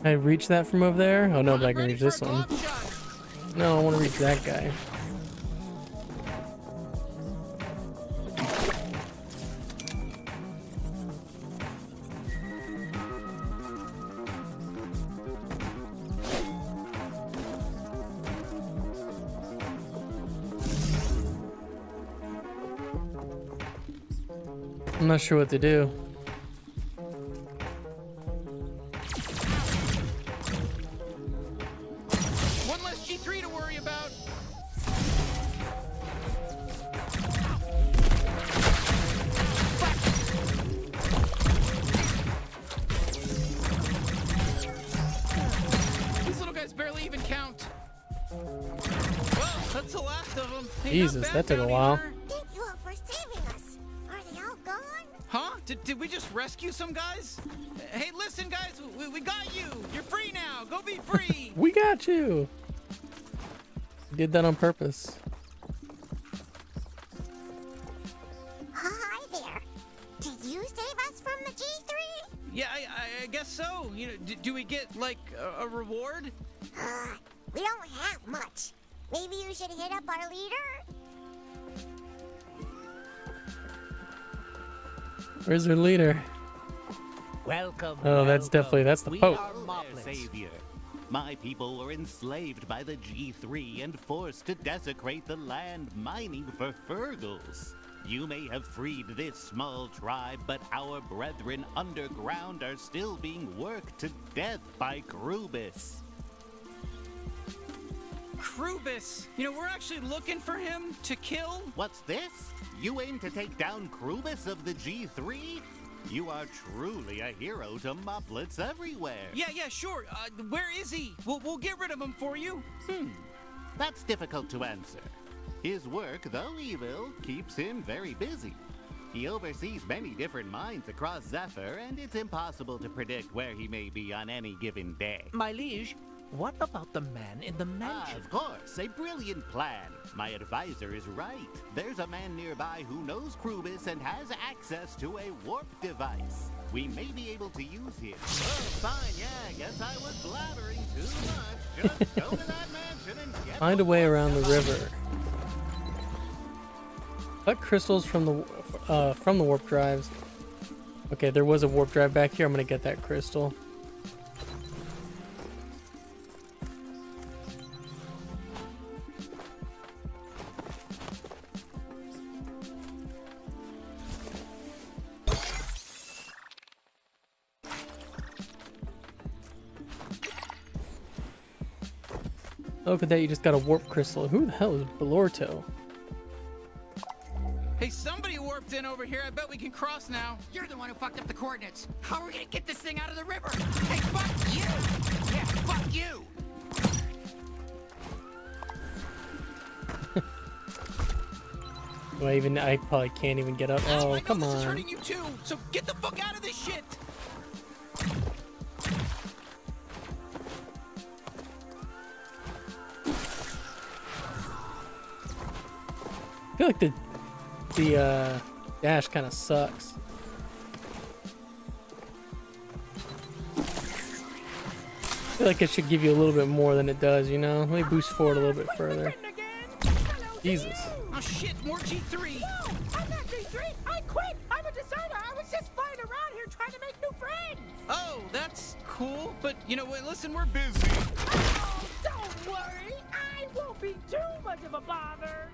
I reach that from over there? Oh no, but I can reach this one. No, I want to reach that guy. Not sure what to do. One less G3 to worry about. These little guys barely even count. Well, that's the last of them. Jesus, that took a while. Rescue some guys? Hey, listen, guys, we, we got you. You're free now. Go be free. We got you. Did that on purpose. Hi there. Did you save us from the G3? yeah, I, I, I guess so. You know, do, do we get like a, a reward? Uh, we don't have much. Maybe you should hit up our leader? Where's their leader? Welcome. Oh, that's welcome. definitely that's the we Pope. Are Moblins. Savior. My people were enslaved by the G3 and forced to desecrate the land mining for Fergals. You may have freed this small tribe, but our brethren underground are still being worked to death by Krubis. Krubis. You know, we're actually looking for him to kill. What's this? You aim to take down Krubis of the G3? You are truly a hero to Mooblets everywhere. Yeah, yeah, sure. Uh, where is he? We'll, we'll get rid of him for you. Hmm. That's difficult to answer. His work, though evil, keeps him very busy. He oversees many different mines across Zephyr, and it's impossible to predict where he may be on any given day. My liege, what about the man in the mansion? Of course, a brilliant plan. My advisor is right. There's a man nearby who knows Krubis and has access to a warp device. We may be able to use him. Oh, fine, yeah, I guess I was blabbering too much. Just go to that mansion and get Find a way around the river. Cut crystals from the uh, from the warp drives? Okay, there was a warp drive back here. I'm gonna get that crystal. Look at that, you just got a warp crystal. Who the hell is Belorto? Hey, somebody warped in over here. I bet we can cross now. You're the one who fucked up the coordinates. How are we gonna get this thing out of the river? Hey, fuck you! Yeah, fuck you! Do I even? I probably can't even get up. Oh, I know come this is on. hurting you too. So get the fuck out of this shit. Feel like the the uh, dash kind of sucks. I feel like it should give you a little bit more than it does, you know? Let me boost forward a little bit further. Jesus. Oh shit, more G3. No, I'm not G3. I quit. I'm a designer. I was just flying around here trying to make new friends. Oh, that's cool. But you know what? Listen, we're busy. Oh, don't worry. I won't be too much of a bother.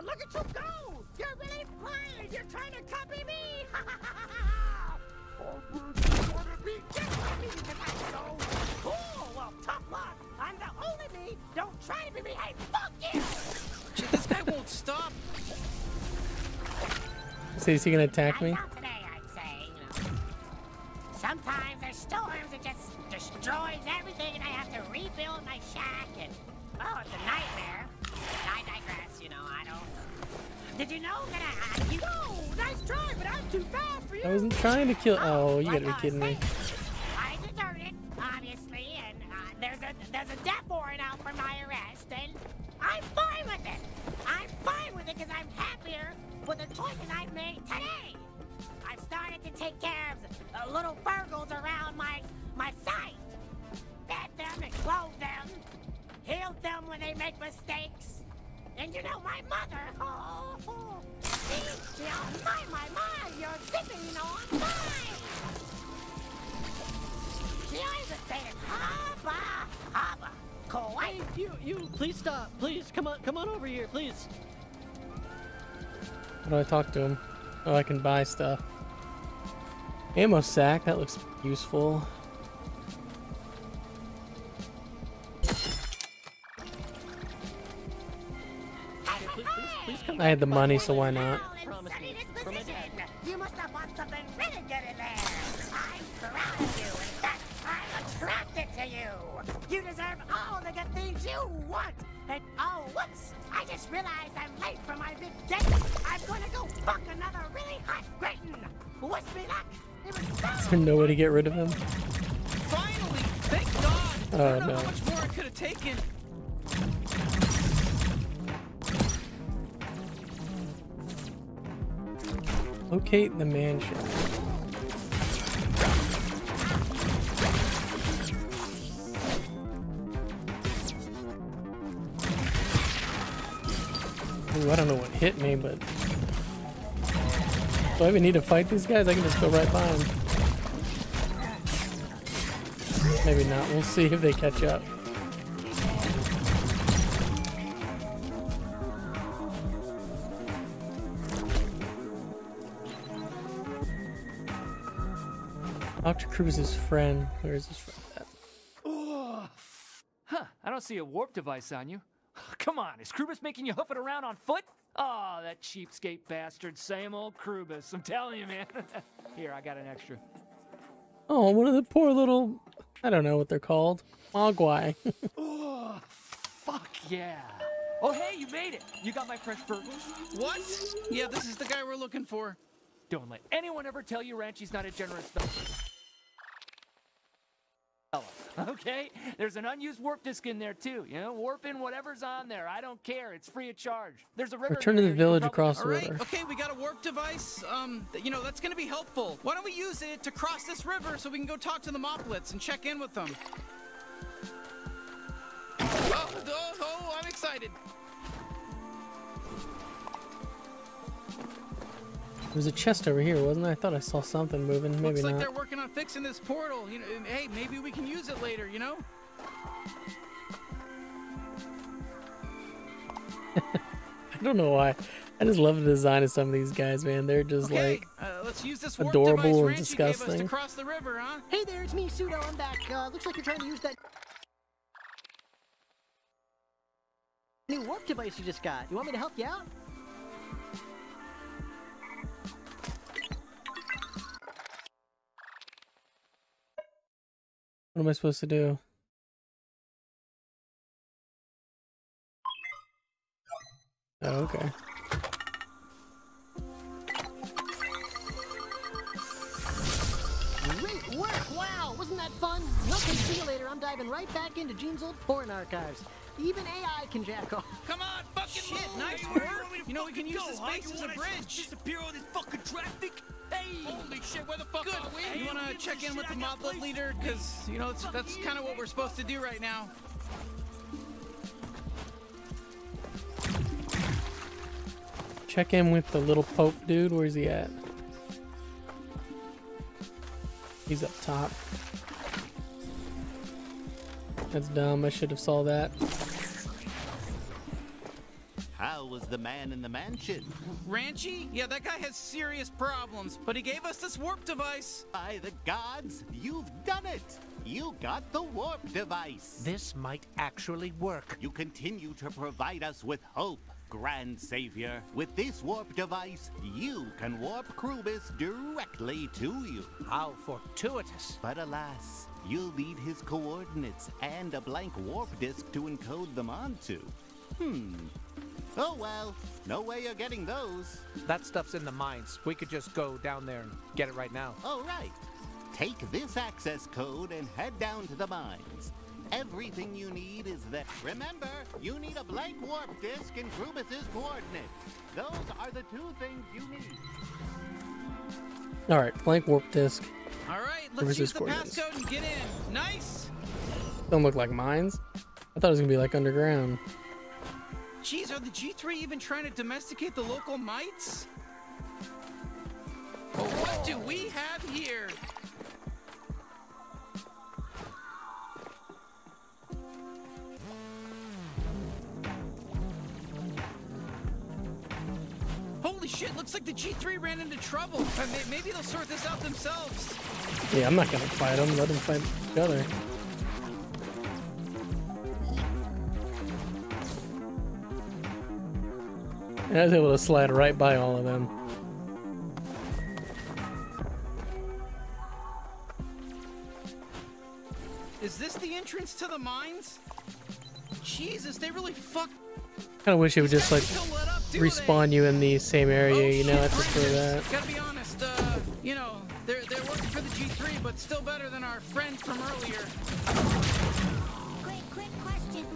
Wowza, look at you go. You're really flying. You're trying to copy me. oh, you want to be just like me because I'm so cool. Well, tough luck. I'm the only me. Don't try to be me. Hey, fuck you. Shit, this guy won't stop. So is he gonna attack me? Not today, I'd say. Sometimes there's storms that just destroys everything, and I have to rebuild my shack, and oh, it's a nightmare. Did you know that I? I you know, nice try, but I'm too fast for you. I wasn't trying to kill. Oh, you gotta be kidding me. I deserved it, obviously, and uh, there's a there's a death warrant out for my arrest, and I'm fine with it. I'm fine with it because I'm happier with the choices I've made today. I've started to take care of the little Fergals around my my site, fed them and clothed them, healed them when they make mistakes, and you know my mother. Oh, oh, see, you know, my my my, you're sipping on mine. She always would say it, haba, haba. Kawaii. You, you, please stop. Please, come on, come on over here, please. How do I talk to him? Oh, I can buy stuff. Ammo sack, that looks useful. I had the money, so why not? You must have bought something really good in there. I'm proud of you. In fact, I'm attracted to you. You deserve all the good things you want. And oh, whoops! I just realized I'm late for my big date. I'm gonna go fuck another really hot Briton. Wish me luck. It was so Is there no way to get rid of him? Finally! Thank God! Oh, I don't know no. how much more I could have taken. Locate the mansion. Ooh, I don't know what hit me, but do I even need to fight these guys? I can just go right by them. Maybe not. We'll see if they catch up. Dr. Cruz's friend. Where is his friend at? Oh, huh, I don't see a warp device on you. Come on, is Krubis making you hoof it around on foot? Oh, that cheapskate bastard. Same old Krubis. I'm telling you, man. Here, I got an extra. Oh, one of the poor little. I don't know what they're called. Mogwai. Oh, fuck yeah. Oh, hey, you made it. You got my fresh Fergus? What? Yeah, this is the guy we're looking for. Don't let anyone ever tell you Ranchi's not a generous fellow. Okay? There's an unused warp disk in there too. You know, warp in whatever's on there. I don't care. It's free of charge. There's a river. Return to the village across the All right, river. okay, we got a warp device. Um, you know, that's gonna be helpful. Why don't we use it to cross this river so we can go talk to the Mooblets and check in with them? Oh, oh, oh, I'm excited. There was a chest over here, wasn't there? I thought I saw something moving. Maybe Looks like not. they're working on fixing this portal. You know, hey, maybe we can use it later. You know? I don't know why. I just love the design of some of these guys, man. They're just Okay, like uh, let's use this warp adorable and device Ranchi gave us to disgusting. cross the river, huh? Hey there, it's me, Pseudo. I'm back. Uh, looks like you're trying to use that new warp device you just got. You want me to help you out? What am I supposed to do? Oh, okay. Great work! Wow, wasn't that fun? Okay, see you later. I'm diving right back into Gene's old porn archives. Even AI can jack off. Come on, fucking shit, nice work. You know we can use this space as a bridge. Disappear all this fucking traffic? Hey! Holy shit, where the fuck are we? You wanna check in with the Mooblet leader? Cause, you know, that's, that's kind of what we're supposed to do right now. Check in with the little Pope dude. Where's he at? He's up top. That's dumb. I should have saw that. How was the man in the mansion? Ranchi? Yeah, that guy has serious problems, but he gave us this warp device. By the gods, you've done it! You got the warp device! This might actually work. You continue to provide us with hope, Grand Savior. With this warp device, you can warp Krubis directly to you. How fortuitous. But alas, you'll need his coordinates and a blank warp disk to encode them onto. Hmm. Oh well, no way you're getting those. That stuff's in the mines. We could just go down there and get it right now. All right. Take this access code and head down to the mines. Everything you need is there. Remember, you need a blank warp disk and Krubis's coordinates. Those are the two things you need. All right, blank warp disk. All right, let's use his the passcode and get in. Nice. Don't look like mines. I thought it was gonna be like underground. Geez, are the G3 even trying to domesticate the local mites? What do we have here? Holy shit, looks like the G3 ran into trouble. Uh, Maybe they'll sort this out themselves. Yeah, I'm not gonna fight them. Let them fight each other. And I was able to slide right by all of them. Is this the entrance to the mines? Jesus, they really fuck. Kind of wish it would just like respawn you in the same area. You know, I for that. Gotta be honest, uh, you know, they're they're working for the G3, but still better than our friend from earlier. Quick, quick question.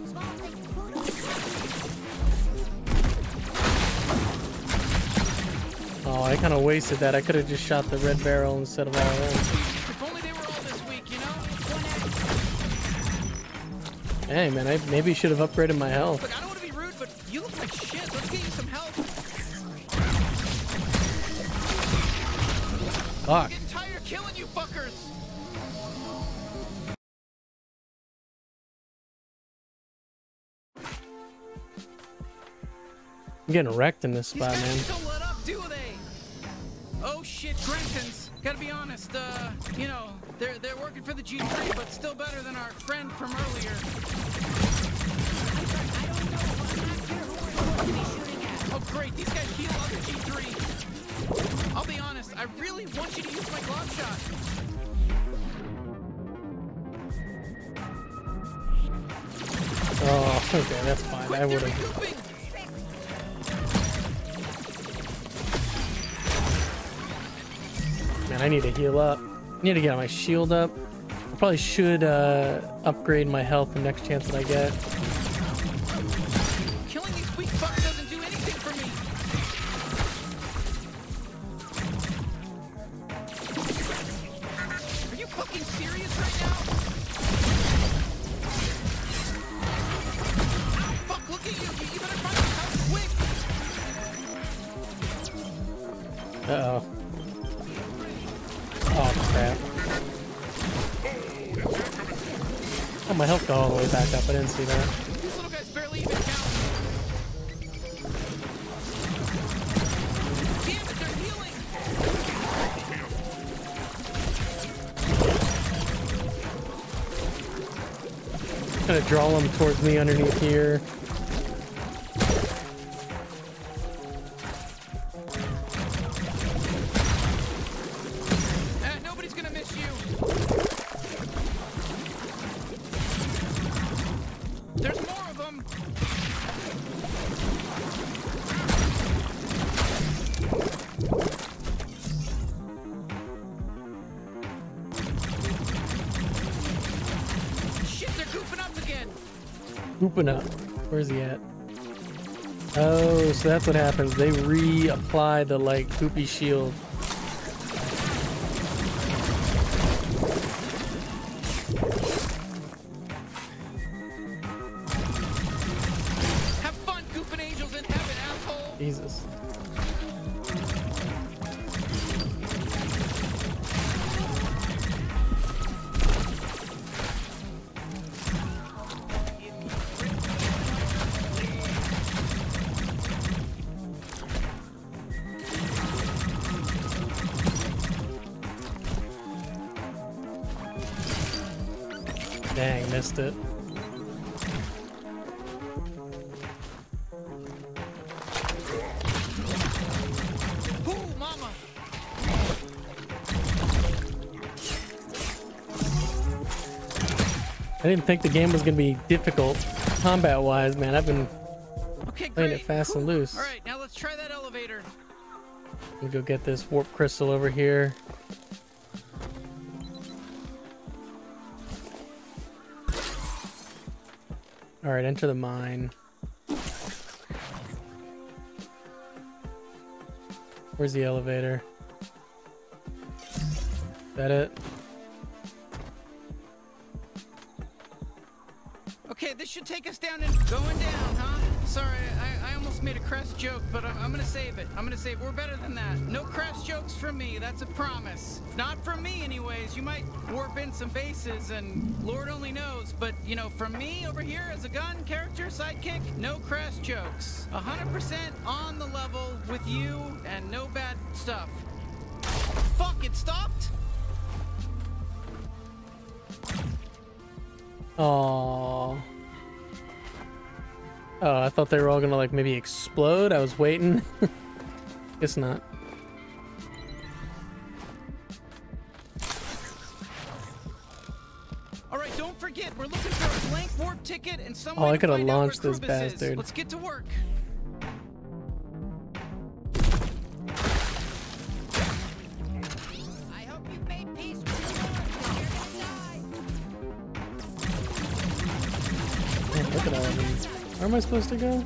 Oh, I kind of wasted that. I could have just shot the red barrel instead of all of them. If only they were all this weak, you know? Hey, man, I maybe should have upgraded my health. Look, I don't want to be rude, but you look like shit. Let's get you some help. Fuck. I'm getting tired of killing you fuckers. I'm getting wrecked in this spot, man. Shit, Grentons. Gotta be honest, uh, you know, they're they're working for the G3, but still better than our friend from earlier. Oh great, these guys heal other G3. I'll be honest, I really want you to use my glob shot. Oh, okay, that's fine. I would have. Man, I need to heal up. I need to get my shield up. I probably should uh, upgrade my health the next chance that I get. Killing these weak fucks doesn't do anything for me. Are you fucking serious right now? Ow, fuck, look at you. You, better find Uh house quick. oh. Oh, my health got all the way back up. I didn't see that. These little guys barely even count. Damn it, they're healing. Gonna draw them towards me underneath here. Hooping up. Where's he at? Oh, so that's what happens. They reapply the like poopy shield. Didn't think the game was gonna be difficult combat wise, man. I've been Okay, playing great. it fast and loose. All right, now let's try that elevator. Let me go get this warp crystal over here. All right, enter the mine. Where's the elevator? Is that it? Made a crass joke, but I'm, I'm gonna save it. I'm gonna save. It. We're better than that. No crass jokes from me. That's a promise. Not from me, anyways. You might warp in some bases, and Lord only knows. But you know, from me over here as a gun character sidekick, no crass jokes. 100% on the level with you, and no bad stuff. Fuck! It stopped. Aww. Oh, I thought they were all gonna like maybe explode. I was waiting. Guess not. All right, don't forget, we're looking after a blank warp ticket and some Oh, I to coulda find out where launched this Krubis is. bastard. Let's get to work. I hope you've made peace with the Lord, 'cause you're gonna die. Man, look at all of these. Where am I supposed to go?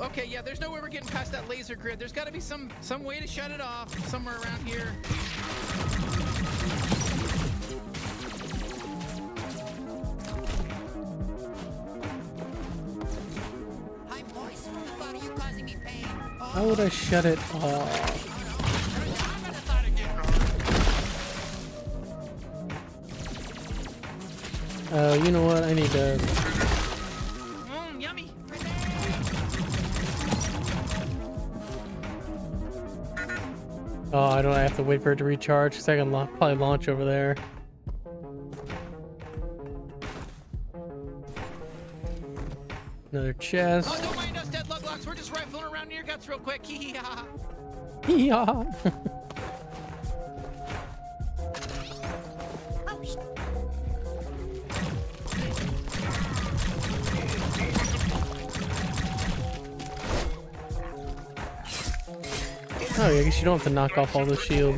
Okay, yeah, there's no way we're getting past that laser grid. There's got to be some some way to shut it off somewhere around here. I'm moist from the thought of you causing me pain. How would I shut it off? Oh, you know what? I need to. Mmm, yummy. Oh, I don't. I have to wait for it to recharge because I can la- probably launch over there. Another chest. Oh, don't mind us, dead luglocks. We're just rifling around near guts real quick. Hee hee ha. Yeah. Oh, I guess you don't have to knock off all the shield.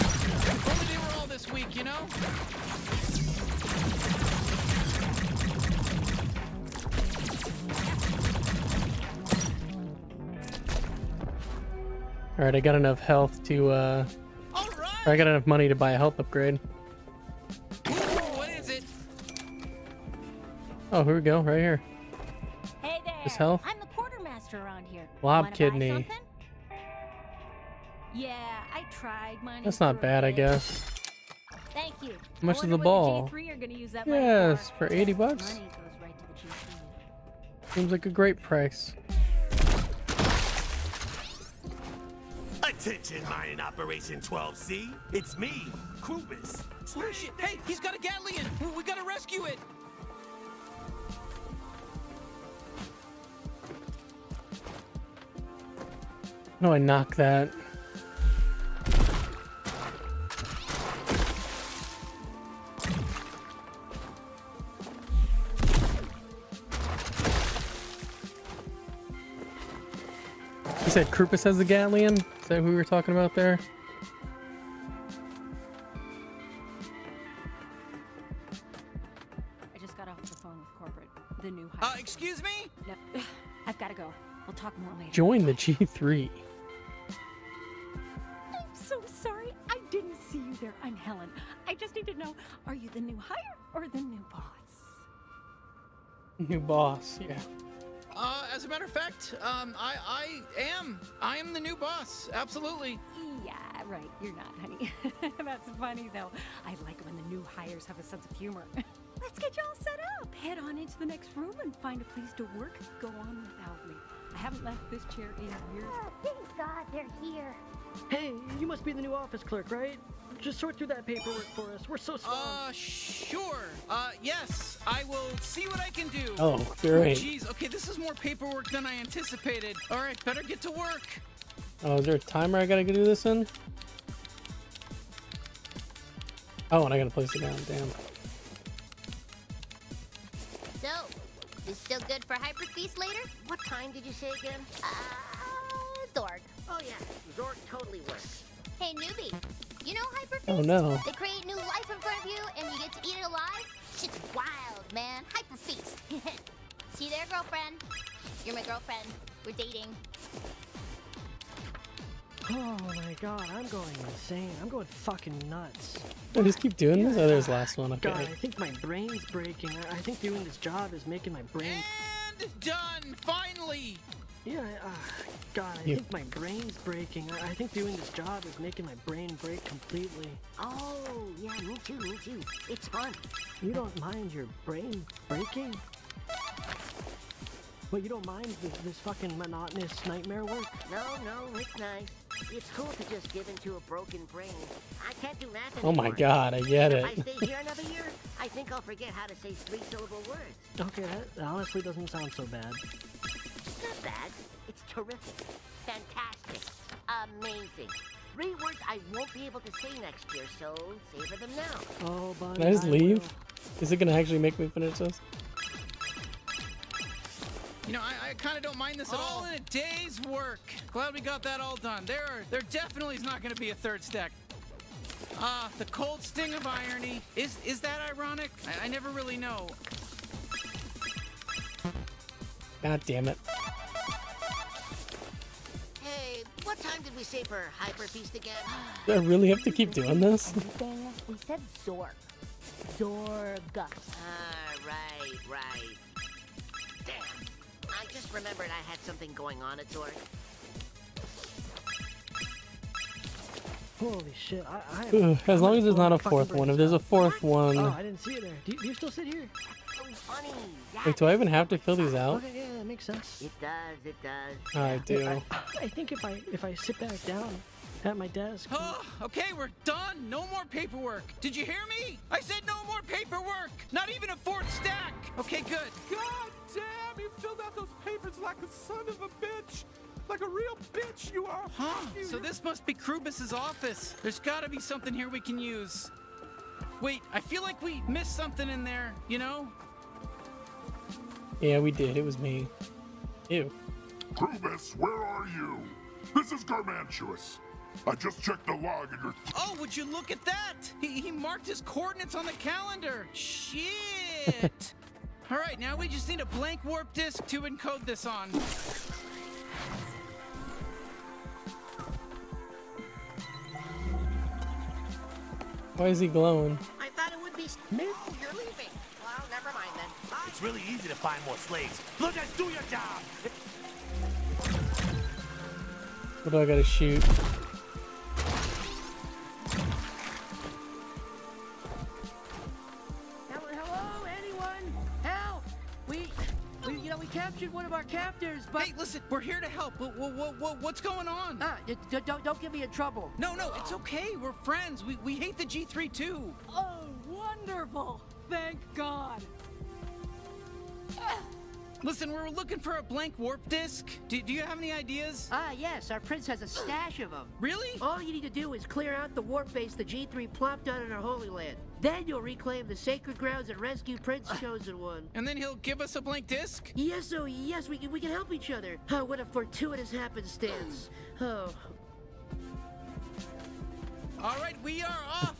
If only they were all this week, you know? Alright, I got enough health to, uh... I got enough money to buy a health upgrade. Ooh, what is it? Oh, here we go, right here. Hey there. This health? I'm around. Lob kidney. Yeah, I tried. Money That's not bad, I guess. Thank you. How much I is the what ball? G3 are gonna use that money Yes, for. for 80 bucks. Right to the G3. Seems like a great price. Attention, mining operation 12C. It's me, Krubis. Shit! Hey, he's got a Gatlian. We- We gotta rescue it. How do I knock that? You said Krubis has the Gatlian? Is that who we were talking about there? I just got off the phone with corporate. The new Uh, excuse me? No, I've got to go. We'll talk more later. Join the G3. Didn't see you there. I'm Helen. I just need to know, are you the new hire or the new boss? New boss, yeah. Uh, as a matter of fact, um, I I am I am the new boss. Absolutely. Yeah, right. You're not, honey. That's funny, though. I like when the new hires have a sense of humor. Let's get you all set up. Head on into the next room and find a place to work. Go on without me. I haven't left this chair in years. Oh, Thank God they're here. Hey, you must be the new office clerk, right? Just sort through that paperwork for us. We're so sorry. Uh, sure. Uh, yes. I will see what I can do. Oh, great. Jeez. Okay, this is more paperwork than I anticipated. All right, better get to work. Oh, is there a timer I gotta do this in? Oh, and I gotta place it down, damn. So, this still good for Hyper Feast later? What time did you say again? Uh, Zorg. Oh yeah, Zorg totally works. Hey, newbie. You know Hyper Feast? Oh, no. They create new life in front of you and you get to eat it alive? Shit's wild, man. Hyper Feast. See there, girlfriend. You're my girlfriend. We're dating. Oh my god, I'm going insane. I'm going fucking nuts. I just keep doing this? Oh, there's last one, God, I think my brain's breaking. I I think doing this job is making my brain. And done. Finally. Yeah, uh, God, I You- think my brain's breaking. I I think doing this job is making my brain break completely. Oh, yeah, me too, me too. It's fun. You don't mind your brain breaking? But you don't mind this, this fucking monotonous nightmare work? No, no, it's nice. It's cool to just give into a broken brain. I can't do math anymore. Oh my. God, I get If it. I stay here another year, I think I'll forget how to say three-syllable words. Okay, that honestly doesn't sound so bad. Bad. It's terrific. Fantastic. Amazing. Three words I won't be able to say next year, so savor them now. Oh, Bonnie. Can I just leave? Is it gonna actually make me finish this? You know, I, I kind of don't mind this at all. All in a day's work. Glad we got that all done. There, are, there definitely is not going to be a third stack. Ah, the cold sting of irony. Is is that ironic? I, I never really know. God damn it. Hey, what time did we say for Hyper Feast again? Do I really have to keep doing this? We said Zorg. Zorg. Ah, right, right. Damn. I just remembered I had something going on at Zorg. Holy shit! I, I Ugh, am- As long as there's not a fourth one. If there's a fourth Oh, I one... didn't see it there. Do you, do you still sit here? Wait, do I even have to fill these out? Okay, yeah, that makes sense. It does, it does. I do. I, I think if I if I sit back down at my desk. Oh, okay, we're done. No more paperwork. Did you hear me? I said no more paperwork. Not even a fourth stack. Okay, good. God damn, you filled out those papers like a son of a bitch. Like a real bitch you are. Huh? So this must be Krubis's office. There's gotta be something here we can use. Wait, I feel like we missed something in there, you know? Yeah, we did. It was me. Ew. Krubis, where are you? This is Garmantuous. I just checked the log in your. Oh, would you look at that? He, he marked his coordinates on the calendar. Shit. All right, now we just need a blank warp disk to encode this on. Why is he glowing? I thought it would be. No, you're leaving. Well, never mind then. It's really easy to find more slaves. Look, just do your job. What do I gotta shoot? Captured one of our captors, but. Hey, listen, we're here to help. What, what, what, what's going on? Ah, don't, don't get me in trouble. No, no, it's okay. We're friends. We, we hate the G3 too. Oh, wonderful! Thank God. Listen, we're looking for a blank warp disk. Do, do you have any ideas? Ah, yes, our prince has a stash of them. Really? All you need to do is clear out the warp base the G3 plopped down in our Holy Land. Then you'll reclaim the sacred grounds and rescue Prince Chosen One. And then he'll give us a blank disk? Yes, oh yes, we can, we can help each other. Oh, what a fortuitous happenstance. Oh. All right, we are off.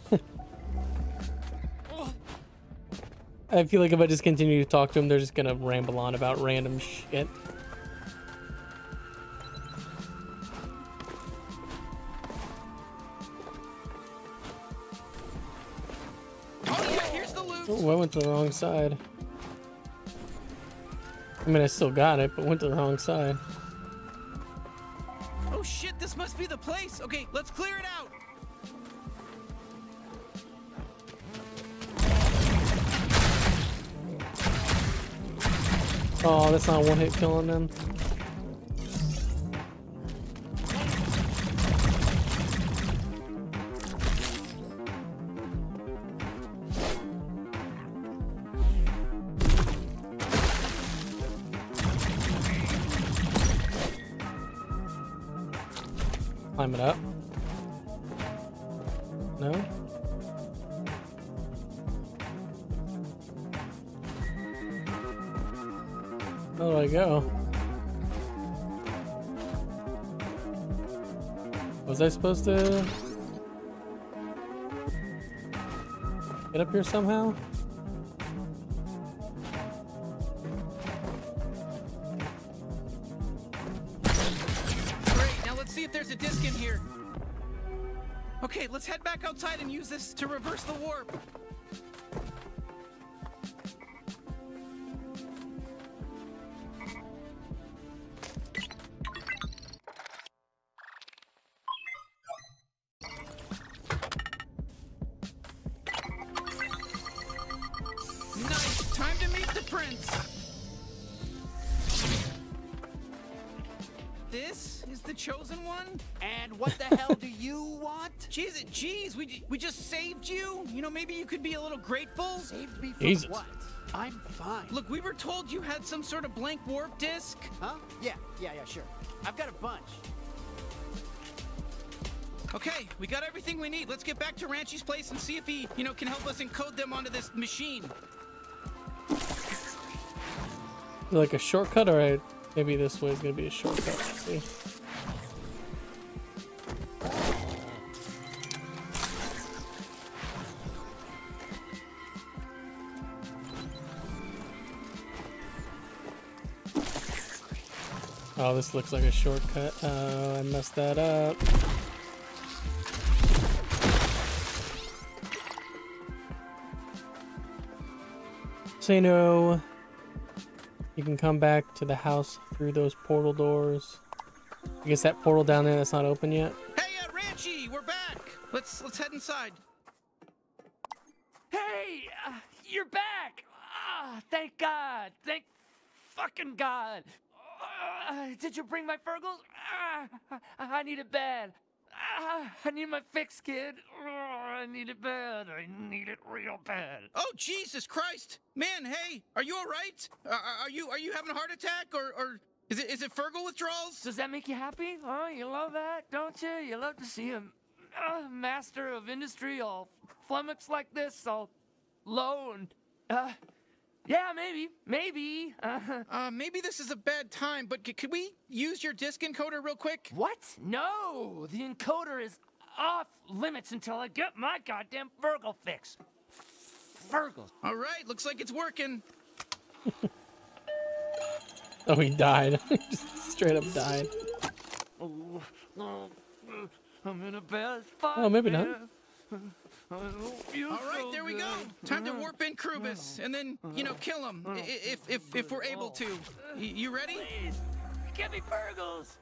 oh, I feel like if I just continue to talk to him, they're just gonna ramble on about random shit. oh yeah, here's the loot. Oh, I went to the wrong side. I mean, I still got it, but went to the wrong side. Oh shit, this must be the place. Okay, let's clear it out. Oh, that's not one hit killing them. Climb it up. No? Go? Was I supposed to get up here somehow? Great, now let's see if there's a disc in here. Okay, let's head back outside and use this to reverse the warp. Little grateful? Saved me Jesus. what? I'm fine. Look, we were told you had some sort of blank warp disk. Huh? Yeah, yeah, yeah, sure. I've got a bunch. Okay, we got everything we need. Let's get back to Ranchi's place and see if he, you know, can help us encode them onto this machine. Like a shortcut or I, maybe this way is gonna be a shortcut. Let's see. Oh, this looks like a shortcut. Oh, I messed that up. Say no. you can come back to the house through those portal doors. I guess that portal down there that's not open yet. Hey, uh, Ranchi, we're back. Let's let's head inside. Hey, uh, you're back. Ah, thank God. Thank fucking God. Uh, did you bring my Fergles? Ah, I need it bad. Ah, I need my fix, kid. Oh, I need it bad. I need it real bad. Oh Jesus Christ, man! Hey, are you all right? Are, are are you are you having a heart attack or or is it is it Fergal withdrawals? Does that make you happy? Oh, you love that, don't you? You love to see a uh, master of industry all flummoxed like this, all low and uh, yeah, maybe, maybe. Uh, Uh, maybe this is a bad time, but c- could we use your disk encoder real quick? What? No, the encoder is off limits until I get my goddamn Virgo fix. Virgos. All right, looks like it's working. Oh, he died. Just straight up died. Oh, oh, I'm in a bad spot. Oh, maybe not. Oh, man. I don't feel All right, there we go. Time to mm-hmm. warp in Krubis mm-hmm. and then, you know, kill him i- i- if if if we're able oh. to. You ready? Please, give me Virgos.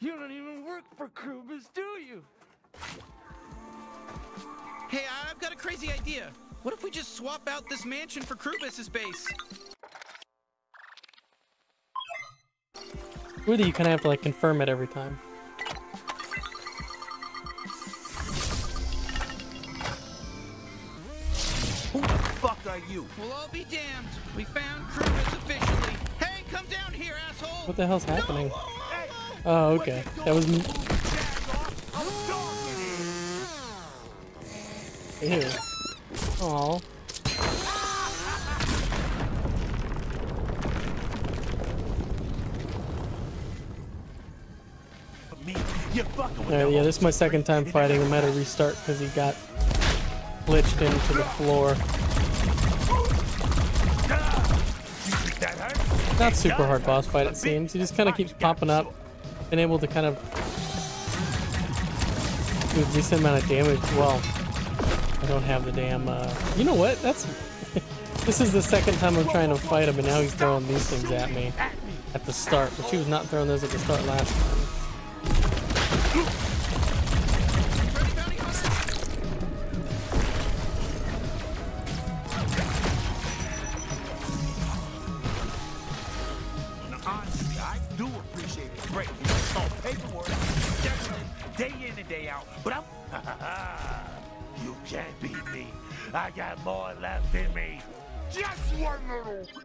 You don't even work for Krubis, do you? Hey, I- I've got a crazy idea. What if we just swap out this mansion for Krubis's base? Really, you kind of have to like confirm it every time. Are you? We'll all be damned. We found Krubis officially. Hey, come down here, asshole! What the hell's happening? Oh, okay. That was. m- Ew. Aw. Me, you fucking with Uh, yeah, this is my second time fighting him. I had to restart because he got glitched into the floor. Not super hard boss fight, it seems. He just kind of keeps popping up. Been able to kind of do a decent amount of damage. Well, I don't have the damn. Uh... You know what? That's. this is the second time I'm trying to fight him, and now he's throwing these things at me at the start. But she was not throwing those at the start last time.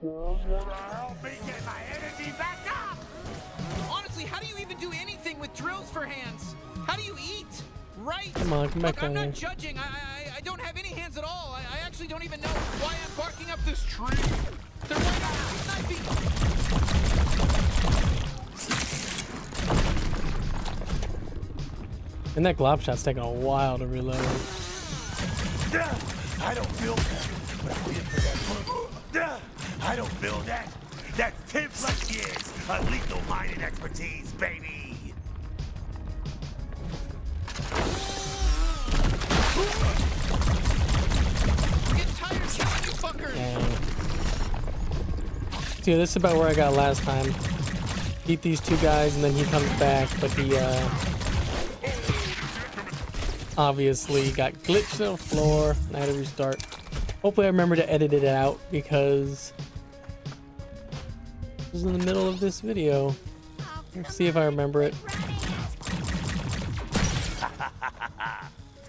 Help me get my energy back up? Honestly, how do you even do anything with drills for hands? How do you eat? Right? Come on, come back Look, I'm not judging. I, I I don't have any hands at all. I, I actually don't even know why I'm barking up this tree. They're right out sniping. And that glob shot's taking a while to reload. I don't feel that. But I feel for that book. Duh, I don't feel that. That's 10 plus years of lethal mining expertise, baby. I'm getting tired killing you fuckers. Dang. See, this is about where I got last time. Beat these two guys, and then he comes back, but he, uh... Obviously got glitched on the floor, and I had to restart. Hopefully I remember to edit it out, because... This is in the middle of this video. Let's see if I remember it.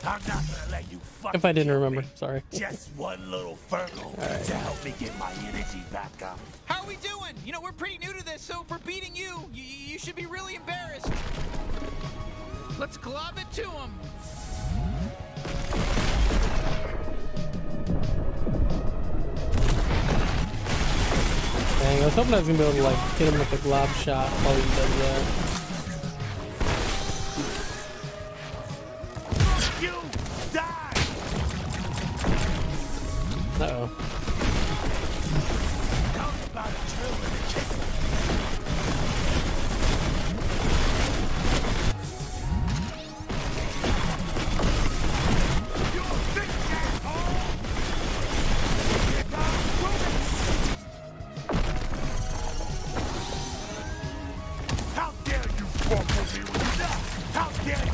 I'm not gonna let you fuck If I didn't remember, sorry. just one little Fergal Alright. to help me get my energy back up. How are we doing? You know, we're pretty new to this, so for beating you, you, you should be really embarrassed. Let's glob it to him. Dang, I was hoping I was gonna be able to like hit him with a glob shot while he does that. You die! Uh oh.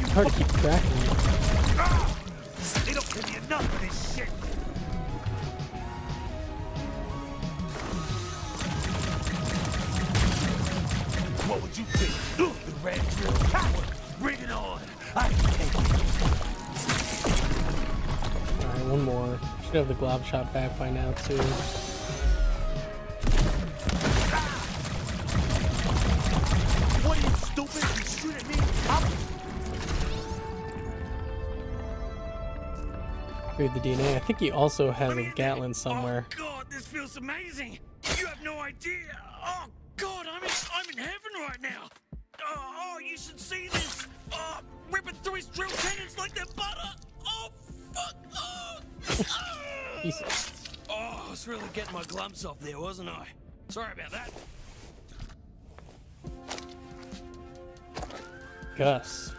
It's hard to keep track of! They don't give me enough of this shit. What would you think? Ugh, the red drill power. Bring it on. I can take it. Alright, one more. Should have the glob shot back by now too. Read the DNA. I think he also has a Gatlian somewhere. Oh God, this feels amazing. You have no idea. Oh God, I'm in, I'm in heaven right now. Oh, oh, you should see this. Oh, ripping through his drill tendons like they're butter. Oh, fuck. Oh, oh. Jesus. oh, I was really getting my gloves off there, wasn't I? Sorry about that. Gus.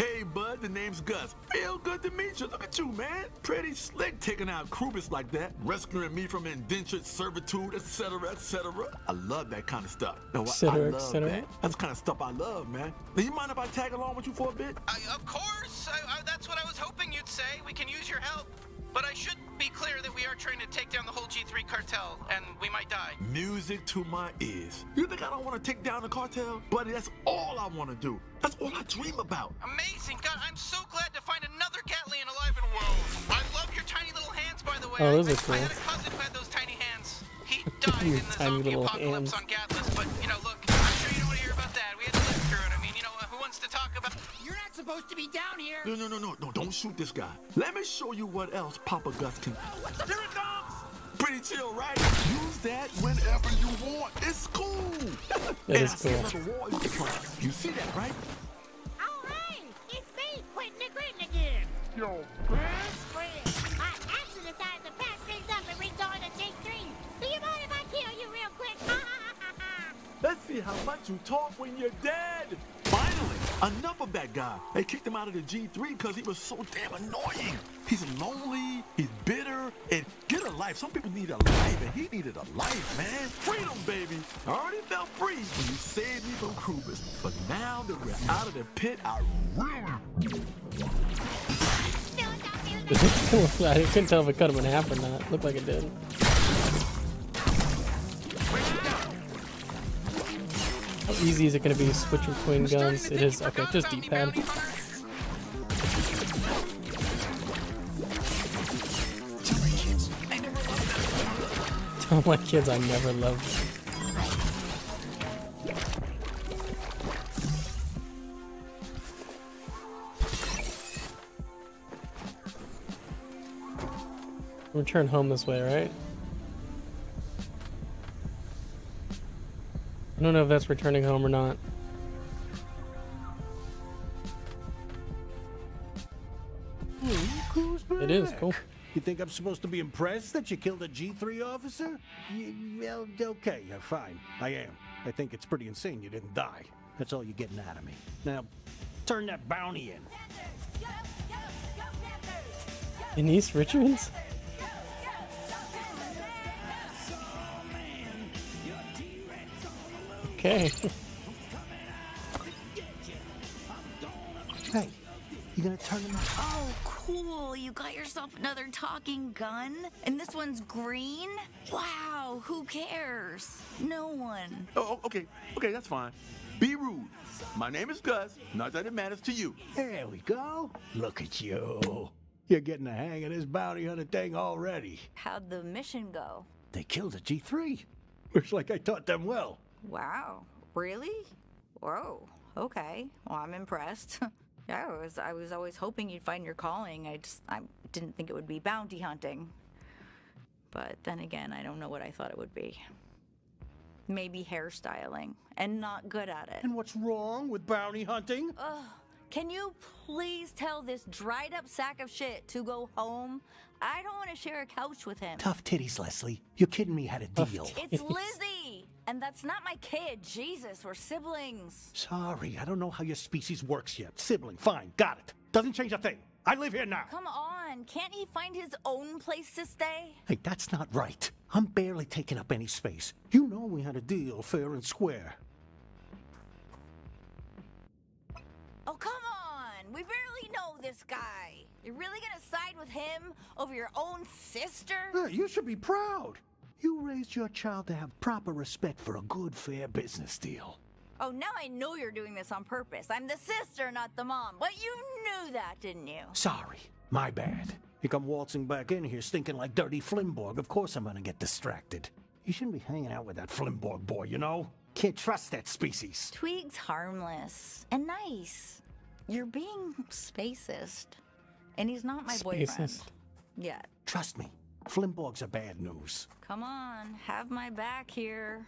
Hey, bud, the name's Gus. Feel good to meet you. Look at you, man. Pretty slick taking out Krubis like that, rescuing me from indentured servitude, etc., etc. I love that kind of stuff. No, I- I, Etc., love etc.. that. That's the kind of stuff I love, man. Do you mind if I tag along with you for a bit? I, of course. I, I, that's what I was hoping you'd say. We can use your help. But I should be clear that we are trying to take down the whole G3 cartel, and we might die. Music to my ears. You think I don't want to take down the cartel? Buddy, that's all I want to do. That's all I dream about. Amazing. God, I'm so glad to find another Gatlian alive and well. I love your tiny little hands, by the way. Oh, those I, are cool. I had a cousin who had those tiny hands. He died in the tiny zombie little apocalypse hands. on Gatlas, but, you know, look, I'm sure you don't want to hear about that. We had to wants to talk about... You're not supposed to be down here. No, no, no, no, no, don't shoot this guy. Let me show you what else Papa Gus can oh, Here it comes. Pretty chill, right? Use that whenever you want. It's cool. That and see cool. wall you can. You see that, right? Oh, hey, it's me, Quentin the Grittin again. Yo, Friend, I actually decided to pack things up and rejoin the G3. So you mind if I kill you real quick? Let's see how much you talk when you're dead. Finally, enough of that guy. They kicked him out of the G3 because he was so damn annoying. He's lonely, he's bitter, and get a life. Some people need a life, and he needed a life, man. Freedom, baby. I already felt free when you saved me from Krubis. But now that we're out of the pit, I really I couldn't tell if it cut him in half or not. Looked like it did. How easy is it going to be to switch between guns? It is. Okay, just D-pad. Tell my kids I never loved them. Return home this way, right? I don't know if that's returning home or not. Hmm, it is cool. You think I'm supposed to be impressed that you killed a G3 officer? Y- well, okay, yeah, fine. I am. I think it's pretty insane you didn't die. That's all you're getting out of me. Now, turn that bounty in. East Richards? Okay. Hey, you gonna turn him off? Oh, cool. You got yourself another talking gun? And this one's green? Wow. Who cares? No one. Oh, oh, okay, okay, that's fine. Be rude. My name is Gus. Not that it matters to you. There we go. Look at you. You're getting the hang of this bounty hunter thing already. How'd the mission go? They killed a G3. Looks like I taught them well. Wow. Really? Whoa. Okay. Well, I'm impressed. yeah, I was I was always hoping you'd find your calling. I just I didn't think it would be bounty hunting. But then again, I don't know what I thought it would be. Maybe hairstyling and not good at it. And what's wrong with bounty hunting? Ugh. Can you please tell this dried up sack of shit to go home? I don't want to share a couch with him. Tough titties, Leslie. You're kidding me had a deal. It's Lizzie! And that's not my kid. Jesus, we're siblings. Sorry, I don't know how your species works yet. Sibling, fine, got it. Doesn't change a thing. I live here now. Come on, can't he find his own place to stay? Hey, that's not right. I'm barely taking up any space. You know we had a deal fair and square. Oh, come on! We barely know this guy. You're really gonna side with him over your own sister? Hey, you should be proud. You raised your child to have proper respect for a good, fair business deal. Oh, now I know you're doing this on purpose. I'm the sister, not the mom. But you knew that, didn't you? Sorry, my bad. You come waltzing back in here stinking like dirty Flimborg. Of course I'm gonna get distracted. You shouldn't be hanging out with that Flimborg boy, you know? Can't trust that species. Twig's harmless and nice. You're being spacist. And he's not my boyfriend. Spacist. Yet. Trust me, Flimborgs are bad news. Come on, have my back here.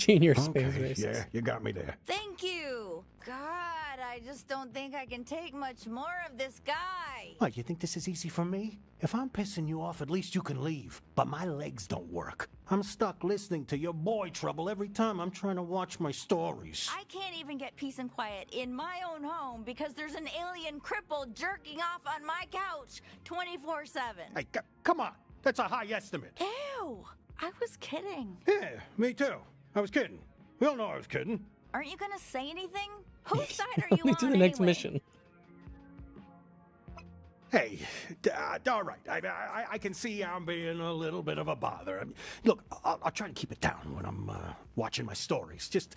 Junior Okay, space racist. yeah, you got me there. Thank you. God, I just don't think I can take much more of this guy. What, you think this is easy for me? If I'm pissing you off, at least you can leave. But my legs don't work. I'm stuck listening to your boy trouble every time I'm trying to watch my stories. I can't even get peace and quiet in my own home because there's an alien cripple jerking off on my couch 24 7. Hey, come on. That's a high estimate. Ew. I was kidding. Yeah, me too. I was kidding. We all know I was kidding. Aren't you gonna say anything? Whose side are you Me to on the next anyway? mission. Hey, d- uh, all right. I, I, I can see I'm being a little bit of a bother. I mean, look, I'll, I'll try to keep it down when I'm uh, watching my stories. Just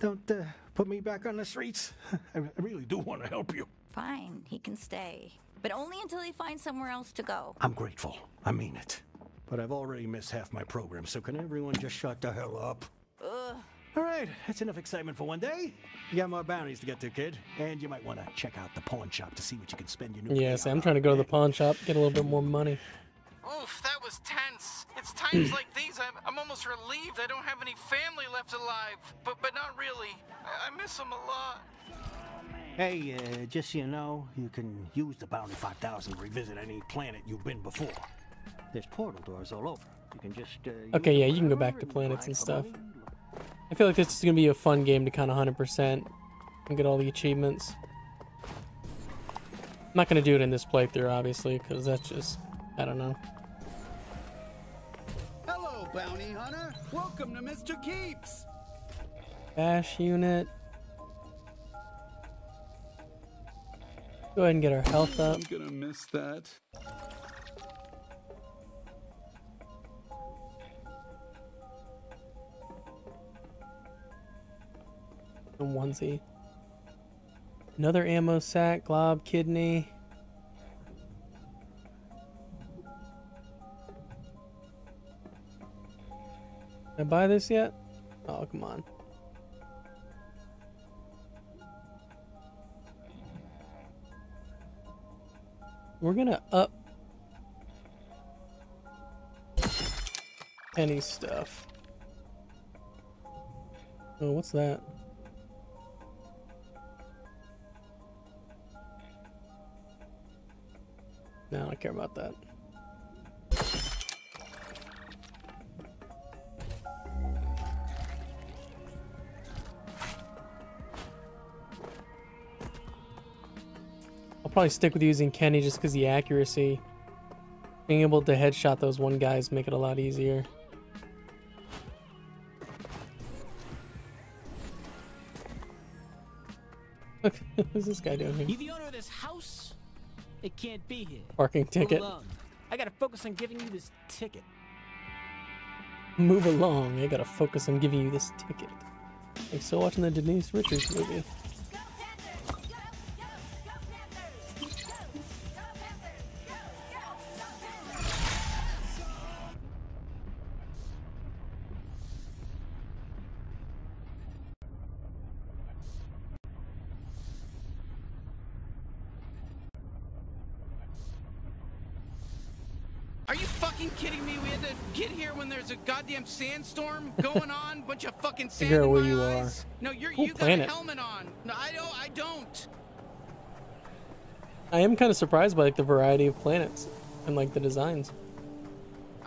don't uh, put me back on the streets. I, I really do want to help you. Fine, he can stay. But only until he finds somewhere else to go. I'm grateful. I mean it. But I've already missed half my program, so can everyone just shut the hell up? Ugh. All right, that's enough excitement for one day. You got more bounties to get to, kid. And you might want to check out the pawn shop to see what you can spend your new Yes, I'm trying to go to the pawn shop, get a little bit more money. Oof, that was tense. It's times like these I'm, I'm almost relieved I don't have any family left alive. But but not really. I, I miss them a lot. Hey, uh, just so you know, you can use the Bounty 5000 to revisit any planet you've been before. There's portal doors all over. You can just. Uh, Okay, yeah, you can go back to planets and for stuff. I feel like this is gonna be a fun game to kind of 100% and get all the achievements. I'm not gonna do it in this playthrough, obviously, because that's just I don't know. Hello, bounty hunter. Welcome to Mr. Keeps. Bash unit. Go ahead and get our health up. I'm gonna miss that. Onesie. Another ammo sack, glob, kidney. I buy this yet? Oh, come on. We're gonna up any stuff. Oh, what's that? No, I don't care about that. I'll probably stick with using Kenny just because the accuracy. Being able to headshot those one guys make it a lot easier. Look, what's this guy doing here? It can't be here. Parking ticket. Move along. I gotta focus on giving you this ticket. Move along. I gotta focus on giving you this ticket. Like still watching the Denise Richards movie. Sandstorm going on, bunch of fucking sand Figure in where you eyes. are. No, you're Cool you got planet. a helmet on. No, I don't. I don't. I am kind of surprised by like the variety of planets and like the designs.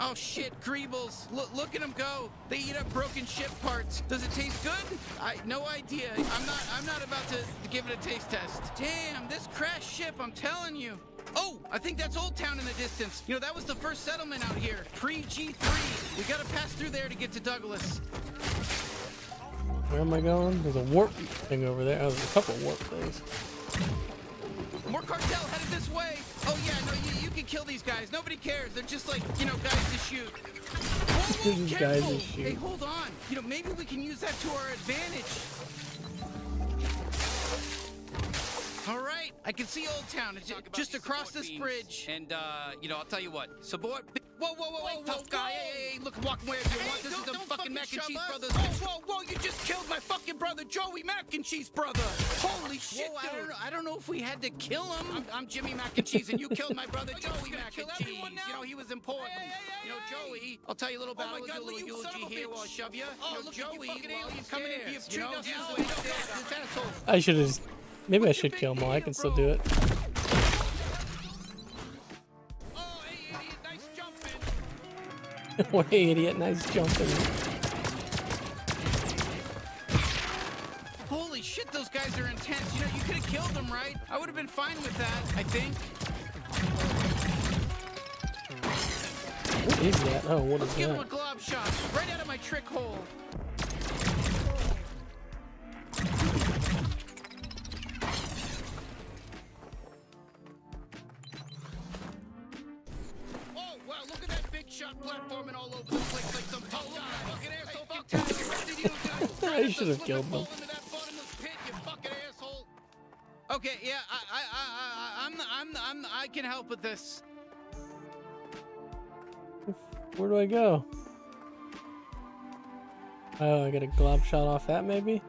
Oh shit, Greebles! Look, look at them go. They eat up broken ship parts. Does it taste good? I no idea. I'm not. I'm not about to give it a taste test. Damn, this crashed ship. I'm telling you. Oh, I think that's Old Town in the distance. You know, that was the first settlement out here, pre G3. We gotta pass through there to get to Douglas. Where am I going? There's a warp thing over there. Oh, there's a couple warp things. More cartel headed this way. Oh yeah, no, you, you can kill these guys. Nobody cares. They're just like, you know, guys to shoot. Whoa, whoa, guys to shoot. Hey, hold on. You know, maybe we can use that to our advantage. All right, I can see Old Town. It's just across this bridge. And, uh, you know, I'll tell you what. Support. Whoa, whoa, whoa, whoa, tough guy. Hey, hey, hey, look, walk wherever you want. This is the fucking Mac and Cheese Brothers. Whoa, whoa, whoa, you just killed my fucking brother, Joey Mac and Cheese Brother. Holy shit, I don't, know, I don't know if we had to kill him. I'm, I'm Jimmy Mac and Cheese, and you killed my brother, Joey Mac and Cheese. You know, he was important. you know, Joey, I'll tell you a little about oh I'll do a little eulogy here while I shove you. Oh, you know, Joey, well, he's coming in for your treat. You know, he's this asshole. I should have just. Maybe I should kill them all. I can still do it. what hey, idiot! Nice jumping. Holy shit, those guys are intense. You know, you could have killed them, right? I would have been fine with that, I think. What is that? Oh, what is Let's give him a glob shot, right out of my trick hole. All over the place like some. Fucking asshole, fuck tell me what did you? I should have killed them. Okay, yeah, I, I, I, I, I'm, I'm, I'm, I can help with this. Where do I go? Oh, I got a glob shot off that maybe?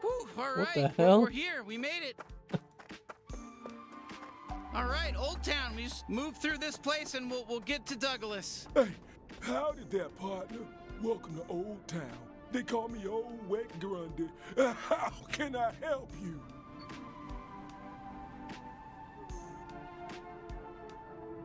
Whew, all right, What the we're- hell? We're, here. We made it. All right, Old Town. We just move through this place and we'll, we'll get to Douglas. Hey, howdy there, partner. Welcome to Old Town. They call me Old Wet Grundy. How can I help you?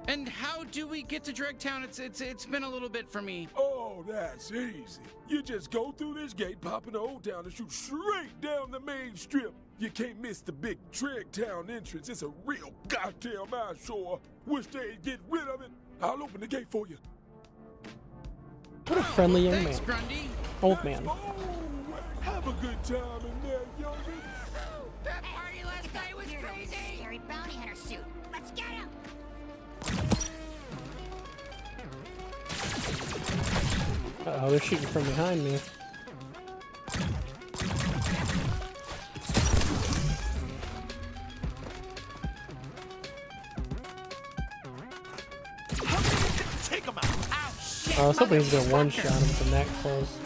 And how do we get to Dregtown? It's it's it's been a little bit for me. Oh, that's easy. You just go through this gate, pop into Old Town, and shoot straight down the main strip. You can't miss the big Dreg Town entrance. It's a real goddamn eyesore. Wish they'd get rid of it. I'll open the gate for you. What a friendly young Thanks, man. Grundy. Old man. Have a good time in there, youngin. That party last night was crazy! Scary bounty hunter suit. Let's get him! Uh oh, they're shooting from behind me. Take him out. Ow, shit. Oh, I was hoping he was gonna one shot him from that close.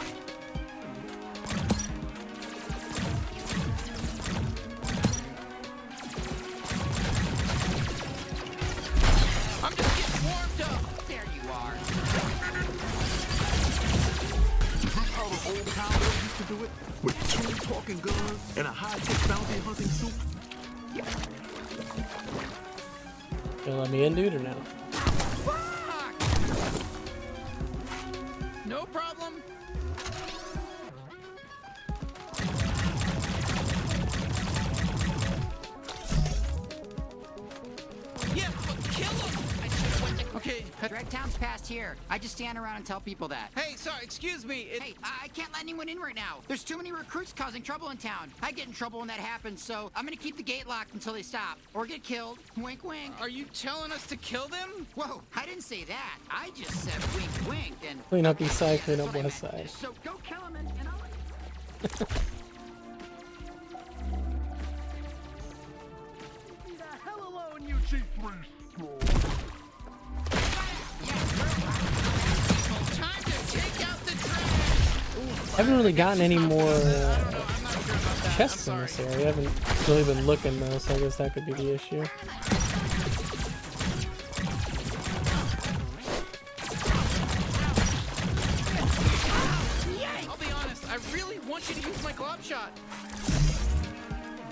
Me in, dude, or? No Dregtown's here. I just stand around and tell people that. Hey, sorry, excuse me. It, Hey, I I can't let anyone in right now. There's too many recruits causing trouble in town. I get in trouble when that happens, so I'm gonna keep the gate locked until they stop or get killed. Wink, wink. Are you telling us to kill them? Whoa, I didn't say that. I just said wink, wink, and. Clean up east side, clean up west side. So go kill him and, and I'll. Leave the hell alone, you G3 Time I haven't really gotten any more uh, chests in this area. I haven't really been looking though, so I guess that could be the issue. I'll I really want you to use my glob shot.